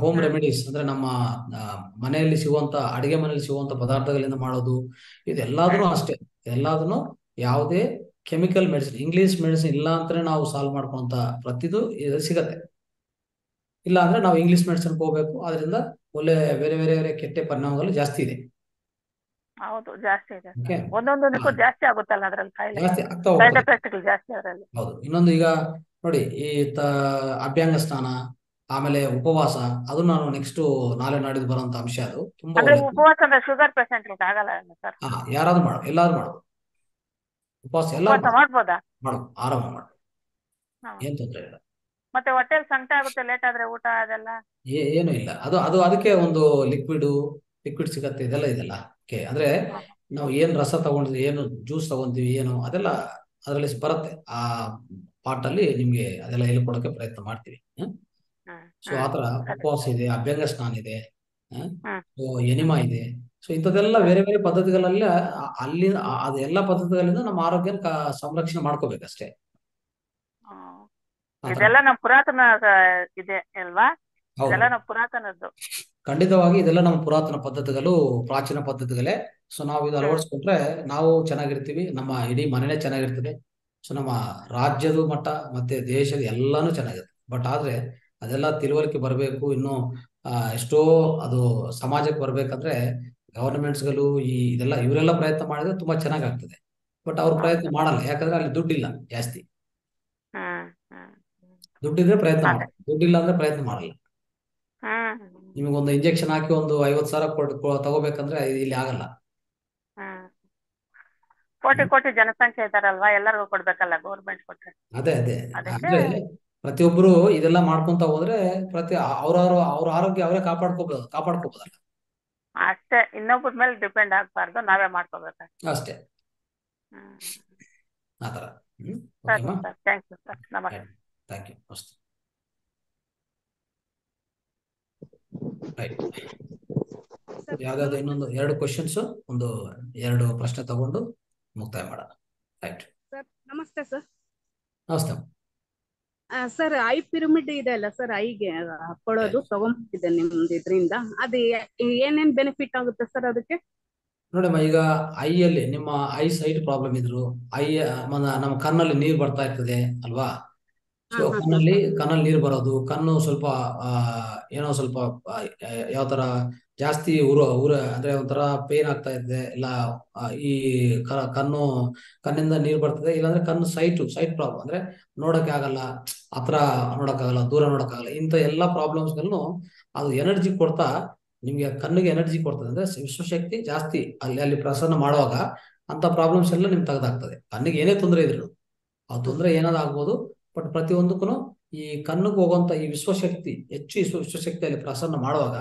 ಹೋಮ್ ಹ್ಮ್. ರೆಮಿಡೀಸ್ ಅಂದ್ರೆ ನಮ್ಮ ಮನೆಯಲ್ಲಿ ಸಿಗುವಂತ ಅಡಿಗೆ ಮನೆಯಲ್ಲಿ ಸಿಗುವಂತ ಪದಾರ್ಥಗಳಿಂದ ಮಾಡೋದು ಇದೆಲ್ಲಾದ್ರೂ ಅಷ್ಟೇ. ಎಲ್ಲಾದ್ರೂ ಯಾವುದೇ ಕೆಮಿಕಲ್ ಮೆಡಿಸಿನ್ ಇಂಗ್ಲಿಷ್ ಮೆಡಿಸಿನ್ ಇಲ್ಲ ಅಂದ್ರೆ ನಾವು ಸಾಲ್ವ್ ಮಾಡ್ಕೊಂತ ಪ್ರತಿದು ಇದು ಸಿಗತ್ತೆ. ಇಲ್ಲ ಅಂದ್ರೆ ನಾವು ಇಂಗ್ಲಿಷ್ ಮೆಡಿಸಿನ್ ಹೋಗ್ಬೇಕು ಅದರಿಂದ ಒಳ್ಳೆ ಬೇರೆ ಬೇರೆ ಬೇರೆ ಕೆಟ್ಟ ಪರಿಣಾಮಗಳು ಜಾಸ್ತಿ ಇದೆ. ಹೌದು ಜಾಸ್ತಿ ಇದೆ. ಓಕೆ ಒಂದೊಂದಕ್ಕೂ ಜಾಸ್ತಿ ಆಗುತ್ತಲ್ಲ ಅದ್ರಲ್ಲಿ ಜಾಸ್ತಿ ಆಗ್ತಾ ಸೈಡ್ ಹೋಗ್ತದೆ ಜಾಸ್ತಿ ಅದರಲ್ಲಿ. ಹೌದು. ಇನ್ನೊಂದು ಈಗ ನೋಡಿ ಈ ಅಭ್ಯಂಗ ಸ್ನಾನ ಆಮೇಲೆ ಉಪವಾಸ ಅದು ನಾನು ನೆಕ್ಸ್ಟ್ ನಾಳೆ ನಾಡಿದ್ದು ಬರುವಂತ ಅಂಶ ಅದು. ತುಂಬಾ ಅಂದ್ರೆ ಒಳ್ಳೇದು. ಉಪವಾಸ ಅಂದ್ರೆ ಶುಗರ್ ಪೇಷಂಟ್ ಆಗಲ್ಲ ಸರ್ ಹಾ ಯಾರಾದ್ರೂ ಮಾಡು ಎಲ್ಲಾದ್ರೂ ಮಾಡು. ಉಪವಾಸ ಎಲ್ಲ ಮಾಡ್ಬೋದಾ? ಮಾಡು ಆರಾಮ ಮಾಡು. ಏನ್ ತೊಂದರೆ ಇಲ್ಲ. ಮತ್ತೆ ಹೊಟ್ಟೆಲ್ ಸಂಕಟ ಆಗುತ್ತೆ ಲೇಟ್ ಆದ್ರೆ ಊಟ ಅದೆಲ್ಲ? ಏನು ಇಲ್ಲ. ಅದು ಅದು ಅದಕ್ಕೆ ಒಂದು ಲಿಕ್ವಿಡ್ ಲಿಕ್ವಿಡ್ ಸಿಗತ್ತೆ ಇದೆಲ್ಲ ಇದೆಲ್ಲ. ಓಕೆ ಅಂದ್ರೆ ನಾವು ಏನ್ ರಸ ತಗೊಂಡಿದ್ವಿ ಏನು ಜ್ಯೂಸ್ ತಗೊಂತೀವಿ ಏನು ಅದೆಲ್ಲ ಅದರಲ್ಲಿ ಬರುತ್ತೆ. ಆ ಪಾಟ್ ಅಲ್ಲಿ ನಿಮ್ಗೆ ಅದೆಲ್ಲ ಹೇಳ್ಕೊಡಕ್ಕೆ ಪ್ರಯತ್ನ ಮಾಡ್ತೀವಿ. ಹ್ಮ್? ಸೊ ಆತರ ಉಪವಾಸ ಇದೆ ಅಭ್ಯಂಗ ಸ್ನಾನ ಇದೆ ಎನಿಮಾ ಇದೆ. ಸೊ ಇಂಥದ್ದೆಲ್ಲ ಬೇರೆ ಬೇರೆ ಪದ್ಧತಿಗಳಲ್ಲಿ ಅಲ್ಲಿ ಅದೆಲ್ಲ ಪದ್ಧತಿಗಳಿಂದ ನಮ್ಮ ಆರೋಗ್ಯ ಸಂರಕ್ಷಣೆ ಮಾಡ್ಕೋಬೇಕಷ್ಟೇ. ಇದೆಲ್ಲ ನಮ್ ಪುರಾತನ ಇದೆ ಅಲ್ವಾ? ಇದೆಲ್ಲ ನಮ್ ಪುರಾತನದ್ದು. ಖಂಡಿತವಾಗಿ ಇದೆಲ್ಲ ನಮ್ಮ ಪುರಾತನ ಪದ್ಧತಿಗಳು ಪ್ರಾಚೀನ ಪದ್ಧತಿಗಳೇ. ಸೊ ನಾವು ಇದು ಅಳವಡಿಸ್ಕೊಂಡ್ರೆ ನಾವು ಚೆನ್ನಾಗಿರ್ತೀವಿ ನಮ್ಮ ಇಡೀ ಮನೆನೇ ಚೆನ್ನಾಗಿರ್ತದೆ. ಸೊ ನಮ್ಮ ರಾಜ್ಯದ ಮಟ್ಟ ಮತ್ತೆ ದೇಶದ ಎಲ್ಲಾನು ಚೆನ್ನಾಗಿರುತ್ತೆ. ಬಟ್ ಆದ್ರೆ ಅದೆಲ್ಲ ತಿಳುವಳಿಕೆ ಬರಬೇಕು. ಇನ್ನು ಎಷ್ಟೋ ಅದು ಸಮಾಜಕ್ಕೆ ಬರ್ಬೇಕಂದ್ರೆ ಗವರ್ನಮೆಂಟ್ಸ್ಗಳು ಈ ಇದೆಲ್ಲ ಇವರೆಲ್ಲ ಪ್ರಯತ್ನ ಮಾಡಿದ್ರೆ ತುಂಬಾ ಚೆನ್ನಾಗಾಗ್ತದೆ. ಬಟ್ ಅವ್ರು ಪ್ರಯತ್ನ ಮಾಡಲ್ಲ. ಯಾಕಂದ್ರೆ ಅಲ್ಲಿ ದುಡ್ಡಿಲ್ಲ ಜಾಸ್ತಿ. ದುಡ್ಡಿದ್ರೆ ಪ್ರಯತ್ನ ದುಡ್ಡಿಲ್ಲ ಅಂದ್ರೆ ಪ್ರಯತ್ನ ಮಾಡಲ್ಲ. ನಿಮಗೊಂದು ಇಂಜೆಕ್ಷನ್ ಹಾಕಿ ಒಂದು ಐವತ್ ಸಾವಿರ ಕೊಟ್ಟು ತಗೋಬೇಕಂದ್ರೆ ಇಲ್ಲಿ ಆಗಲ್ಲ. ಕೋಟಿ ಕೋಟಿ ಜನಸಂಖ್ಯೆ ಇದಾರಲ್ವಾ? ಎಲ್ಲರಿಗೂ ಕೊಡ್ಬೇಕಲ್ಲ ಗೌರ್ಮೆಂಟ್ ಕೊಟ್ರೆ. ಅದೇ ಅದೇ. ಪ್ರತಿಯೊಬ್ಬರು ಇದೆಲ್ಲ ಮಾಡ್ಕೊಂತ ಹೋದ್ರೆ ಪ್ರತಿ ಅವ್ರವ್ರ ಅವ್ರ ಆರೋಗ್ಯ ಅವರೇ ಕಾಪಾಡ್ಕೋಬಹುದು ಕಾಪಾಡ್ಕೋಬಹುದಲ್ಲ ಅಷ್ಟೇ. ಇನ್ನೊಬ್ಬರ ಮೇಲೆ ಡಿಪೆಂಡ್ ಆಗ್ಬಾರ್ದು. ನಾವೇ ಮಾಡ್ಕೋಬೇಕು ಅಷ್ಟೇ. ಆತರ ಥ್ಯಾಂಕ್ ಯು ಸರ್ ನಮಸ್ತೆ. ಥ್ಯಾಂಕ್ ಯು ಅಷ್ಟೇ. ರೈಟ್ ಸರ್ ಯಾವ್ದಾದ್ರು ಇನ್ನೊಂದು ಎರಡು ಕ್ವಶನ್ಸ್ ಒಂದು ಎರಡು ಪ್ರಶ್ನೆ ತಗೊಂಡು ಮುಕ್ತಾಯ ಮಾಡೋಣ. ರೈಟ್ ಸರ್ ನಮಸ್ತೆ ಸರ್. ನಮಸ್ತೆ ಸರ್ ಐ ಪಿರಮಿಡ್ ಇದೆ ಅಲ್ಲ ಸರ್ ಐಗೆ ಹಾಕೊಳ್ಳೋದು ತಗೊಂಡ್ಬಿಟ್ಟಿದೆ ನಿಮ್ದು ಇದರಿಂದ. ಅದು ಏನೇನ್ ಬೆನಿಫಿಟ್ ಆಗುತ್ತೆ ಸರ್ ಅದಕ್ಕೆ? ನೋಡಮ್ಮ ಈಗ ಐಯಲ್ಲಿ ನಿಮ್ಮ ಐ ಸೈಟ್ ಪ್ರಾಬ್ಲಮ್ ಇದ್ರು ಐ ನಮ್ಮ ಕಣ್ಣಲ್ಲಿ ನೀರು ಬರ್ತಾ ಇರ್ತದೆ ಅಲ್ವಾ? ಸೊ ಕಣ್ಣಲ್ಲಿ ಕಣ್ಣಲ್ಲಿ ನೀರು ಬರೋದು ಕಣ್ಣು ಸ್ವಲ್ಪ ಏನೋ ಸ್ವಲ್ಪ ಯಾವ ತರ ಜಾಸ್ತಿ ಉರ ಉರ ಅಂದ್ರೆ ಒಂಥರ ಪೇನ್ ಆಗ್ತಾ ಇದೆ ಇಲ್ಲ ಈ ಕಣ್ಣು ಕಣ್ಣಿಂದ ನೀರು ಬರ್ತದೆ ಇಲ್ಲಾಂದ್ರೆ ಕಣ್ಣು ಸೈಟ್ ಸೈಟ್ ಪ್ರಾಬ್ಲಮ್ ಅಂದ್ರೆ ನೋಡಕ್ಕೆ ಆಗಲ್ಲ ಹತ್ರ ನೋಡಕ್ಕಾಗಲ್ಲ ದೂರ ನೋಡಕ್ಕಾಗಲ್ಲ ಇಂಥ ಎಲ್ಲಾ ಪ್ರಾಬ್ಲಮ್ಸ್ಗಳನ್ನು ಅದು ಎನರ್ಜಿ ಕೊಡ್ತಾ ನಿಮ್ಗೆ ಕಣ್ಣಿಗೆ ಎನರ್ಜಿ ಕೊಡ್ತದೆ. ಅಂದ್ರೆ ವಿಶ್ವಶಕ್ತಿ ಜಾಸ್ತಿ ಅಲ್ಲಿ ಅಲ್ಲಿ ಪ್ರಸನ್ನ ಮಾಡುವಾಗ ಅಂತ ಪ್ರಾಬ್ಲಮ್ಸ್ ಎಲ್ಲ ನಿಮ್ಗೆ ತೆಗೆದಾಗ್ತದೆ ಕಣ್ಣಿಗೆ ಏನೇ ತೊಂದರೆ ಇದ್ರು. ಆ ತೊಂದರೆ ಏನಾದ್ರು ಆಗ್ಬೋದು ಬಟ್ ಪ್ರತಿಯೊಂದಕ್ಕೂ ಈ ಕಣ್ಣಿಗೆ ಹೋಗುವಂತ ಈ ವಿಶ್ವಶಕ್ತಿ, ಹೆಚ್ಚು ವಿಶ್ವ ವಿಶ್ವಶಕ್ತಿ ಅಲ್ಲಿ ಪ್ರಸನ್ನ ಮಾಡುವಾಗ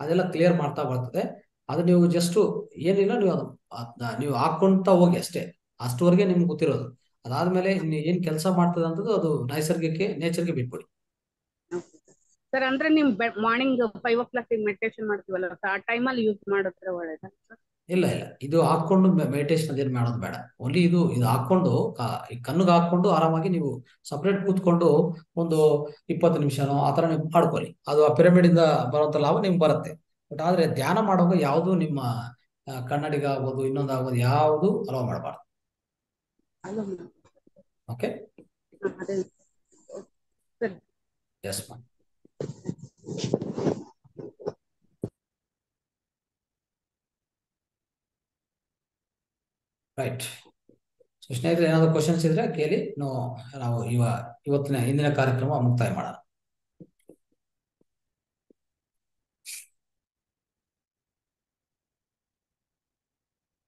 ಅದೆಲ್ಲ ಕ್ಲಿಯರ್ ಮಾಡ್ತಾ ಬರ್ತದೆ. ಅದು ನೀವು ಜಸ್ಟ್ ಏನಿಲ್ಲ ನೀವು ಅದು ನೀವು ಹಾಕೊಂತ ಹೋಗಿ ಅಷ್ಟೇ. ಅಷ್ಟುವರೆಗೆ ನಿಮ್ಗೆ ಗೊತ್ತಿರೋದು. ಅದಾದ್ಮೇಲೆ ಏನ್ ಕೆಲಸ ಮಾಡ್ತದೆ ಅಂತದ್ದು ಅದು ನೈಸರ್ಗಿಕ ನೇಚರ್ಗೆ ಬಿಟ್ಬಿಡಿ. ಸರ್, ಅಂದ್ರೆ ನಿಮ್ morning five o'clock meditation ಮಾಡ್ತೀವಲ್ಲ, ಆ ಆ ಟೈಮಲ್ಲಿ ಯೂಸ್ ಮಾಡಿದ್ರೆ ಒಳ್ಳೇದ? ಇಲ್ಲ ಇಲ್ಲ. ಇದು ಹಾಕೊಂಡು ಮೆಡಿಟೇಷನ್ ಅದೇನು ಮಾಡೋದು ಬೇಡ. ಓನ್ಲಿ ಇದು ಇದು ಹಾಕೊಂಡು ಕಣ್ಣಿಗೆ ಹಾಕೊಂಡು ಆರಾಮಾಗಿ ನೀವು ಸಪ್ರೇಟ್ ಕೂತ್ಕೊಂಡು ಒಂದು ಇಪ್ಪತ್ತು ನಿಮಿಷನೋ ಆ ಥರ ನೀವು ಮಾಡ್ಕೊಳ್ಳಿ. ಅದು ಆ ಪಿರಮಿಡ್ ಇಂದ ಬರುವಂತ ಲಾಭ ನಿಮ್ಗೆ ಬರುತ್ತೆ. ಬಟ್ ಆದ್ರೆ ಧ್ಯಾನ ಮಾಡುವಾಗ ಯಾವುದು ನಿಮ್ಮ ಕನ್ನಡಿಗ ಆಗ್ಬೋದು ಇನ್ನೊಂದು ಆಗ್ಬೋದು ಯಾವುದು ಅಲೋ ಮಾಡಬಾರ್ದು. Okay yes ma'am right so ಸ್ನೇಹಿತರೆ, ಏನಾದ್ರು ಕ್ವಶನ್ಸ್ ಇದ್ರೆ ಕೇಳಿ, ನಾವು ನಾವು ಇವ, ಇವತ್ತಿನ ಹಿಂದಿನ ಕಾರ್ಯಕ್ರಮ ಮುಕ್ತಾಯ ಮಾಡೋಣ.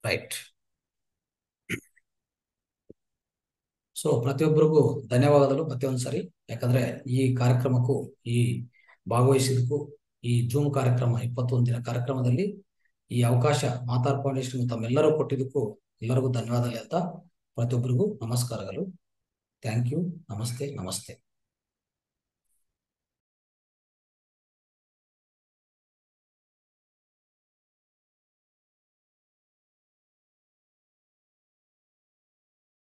ರೈಟ್ ಸೊ ಪ್ರತಿಯೊಬ್ಬರಿಗೂ ಧನ್ಯವಾದಗಳು ಪ್ರತಿಯೊಂದು ಸಾರಿ. ಯಾಕಂದ್ರೆ ಈ ಕಾರ್ಯಕ್ರಮಕ್ಕೂ, ಈ ಭಾಗವಹಿಸಿದಕ್ಕೂ ಈ ಜೂಮ್ ಕಾರ್ಯಕ್ರಮ ಇಪ್ಪತ್ತೊಂದು ದಿನ ಕಾರ್ಯಕ್ರಮದಲ್ಲಿ ಈ ಅವಕಾಶ ಮಾತಾರ್ ಫೌಂಡೇಶನ್ ತಮ್ಮೆಲ್ಲರೂ ಕೊಟ್ಟಿದ್ದಕ್ಕೂ ಎಲ್ಲರಿಗೂ ಧನ್ಯವಾದಗಳು ಹೇಳ್ತಾ ಪ್ರತಿಯೊಬ್ಬರಿಗೂ ನಮಸ್ಕಾರಗಳು. ಥ್ಯಾಂಕ್ ಯು ನಮಸ್ತೆ. ನಮಸ್ತೆ.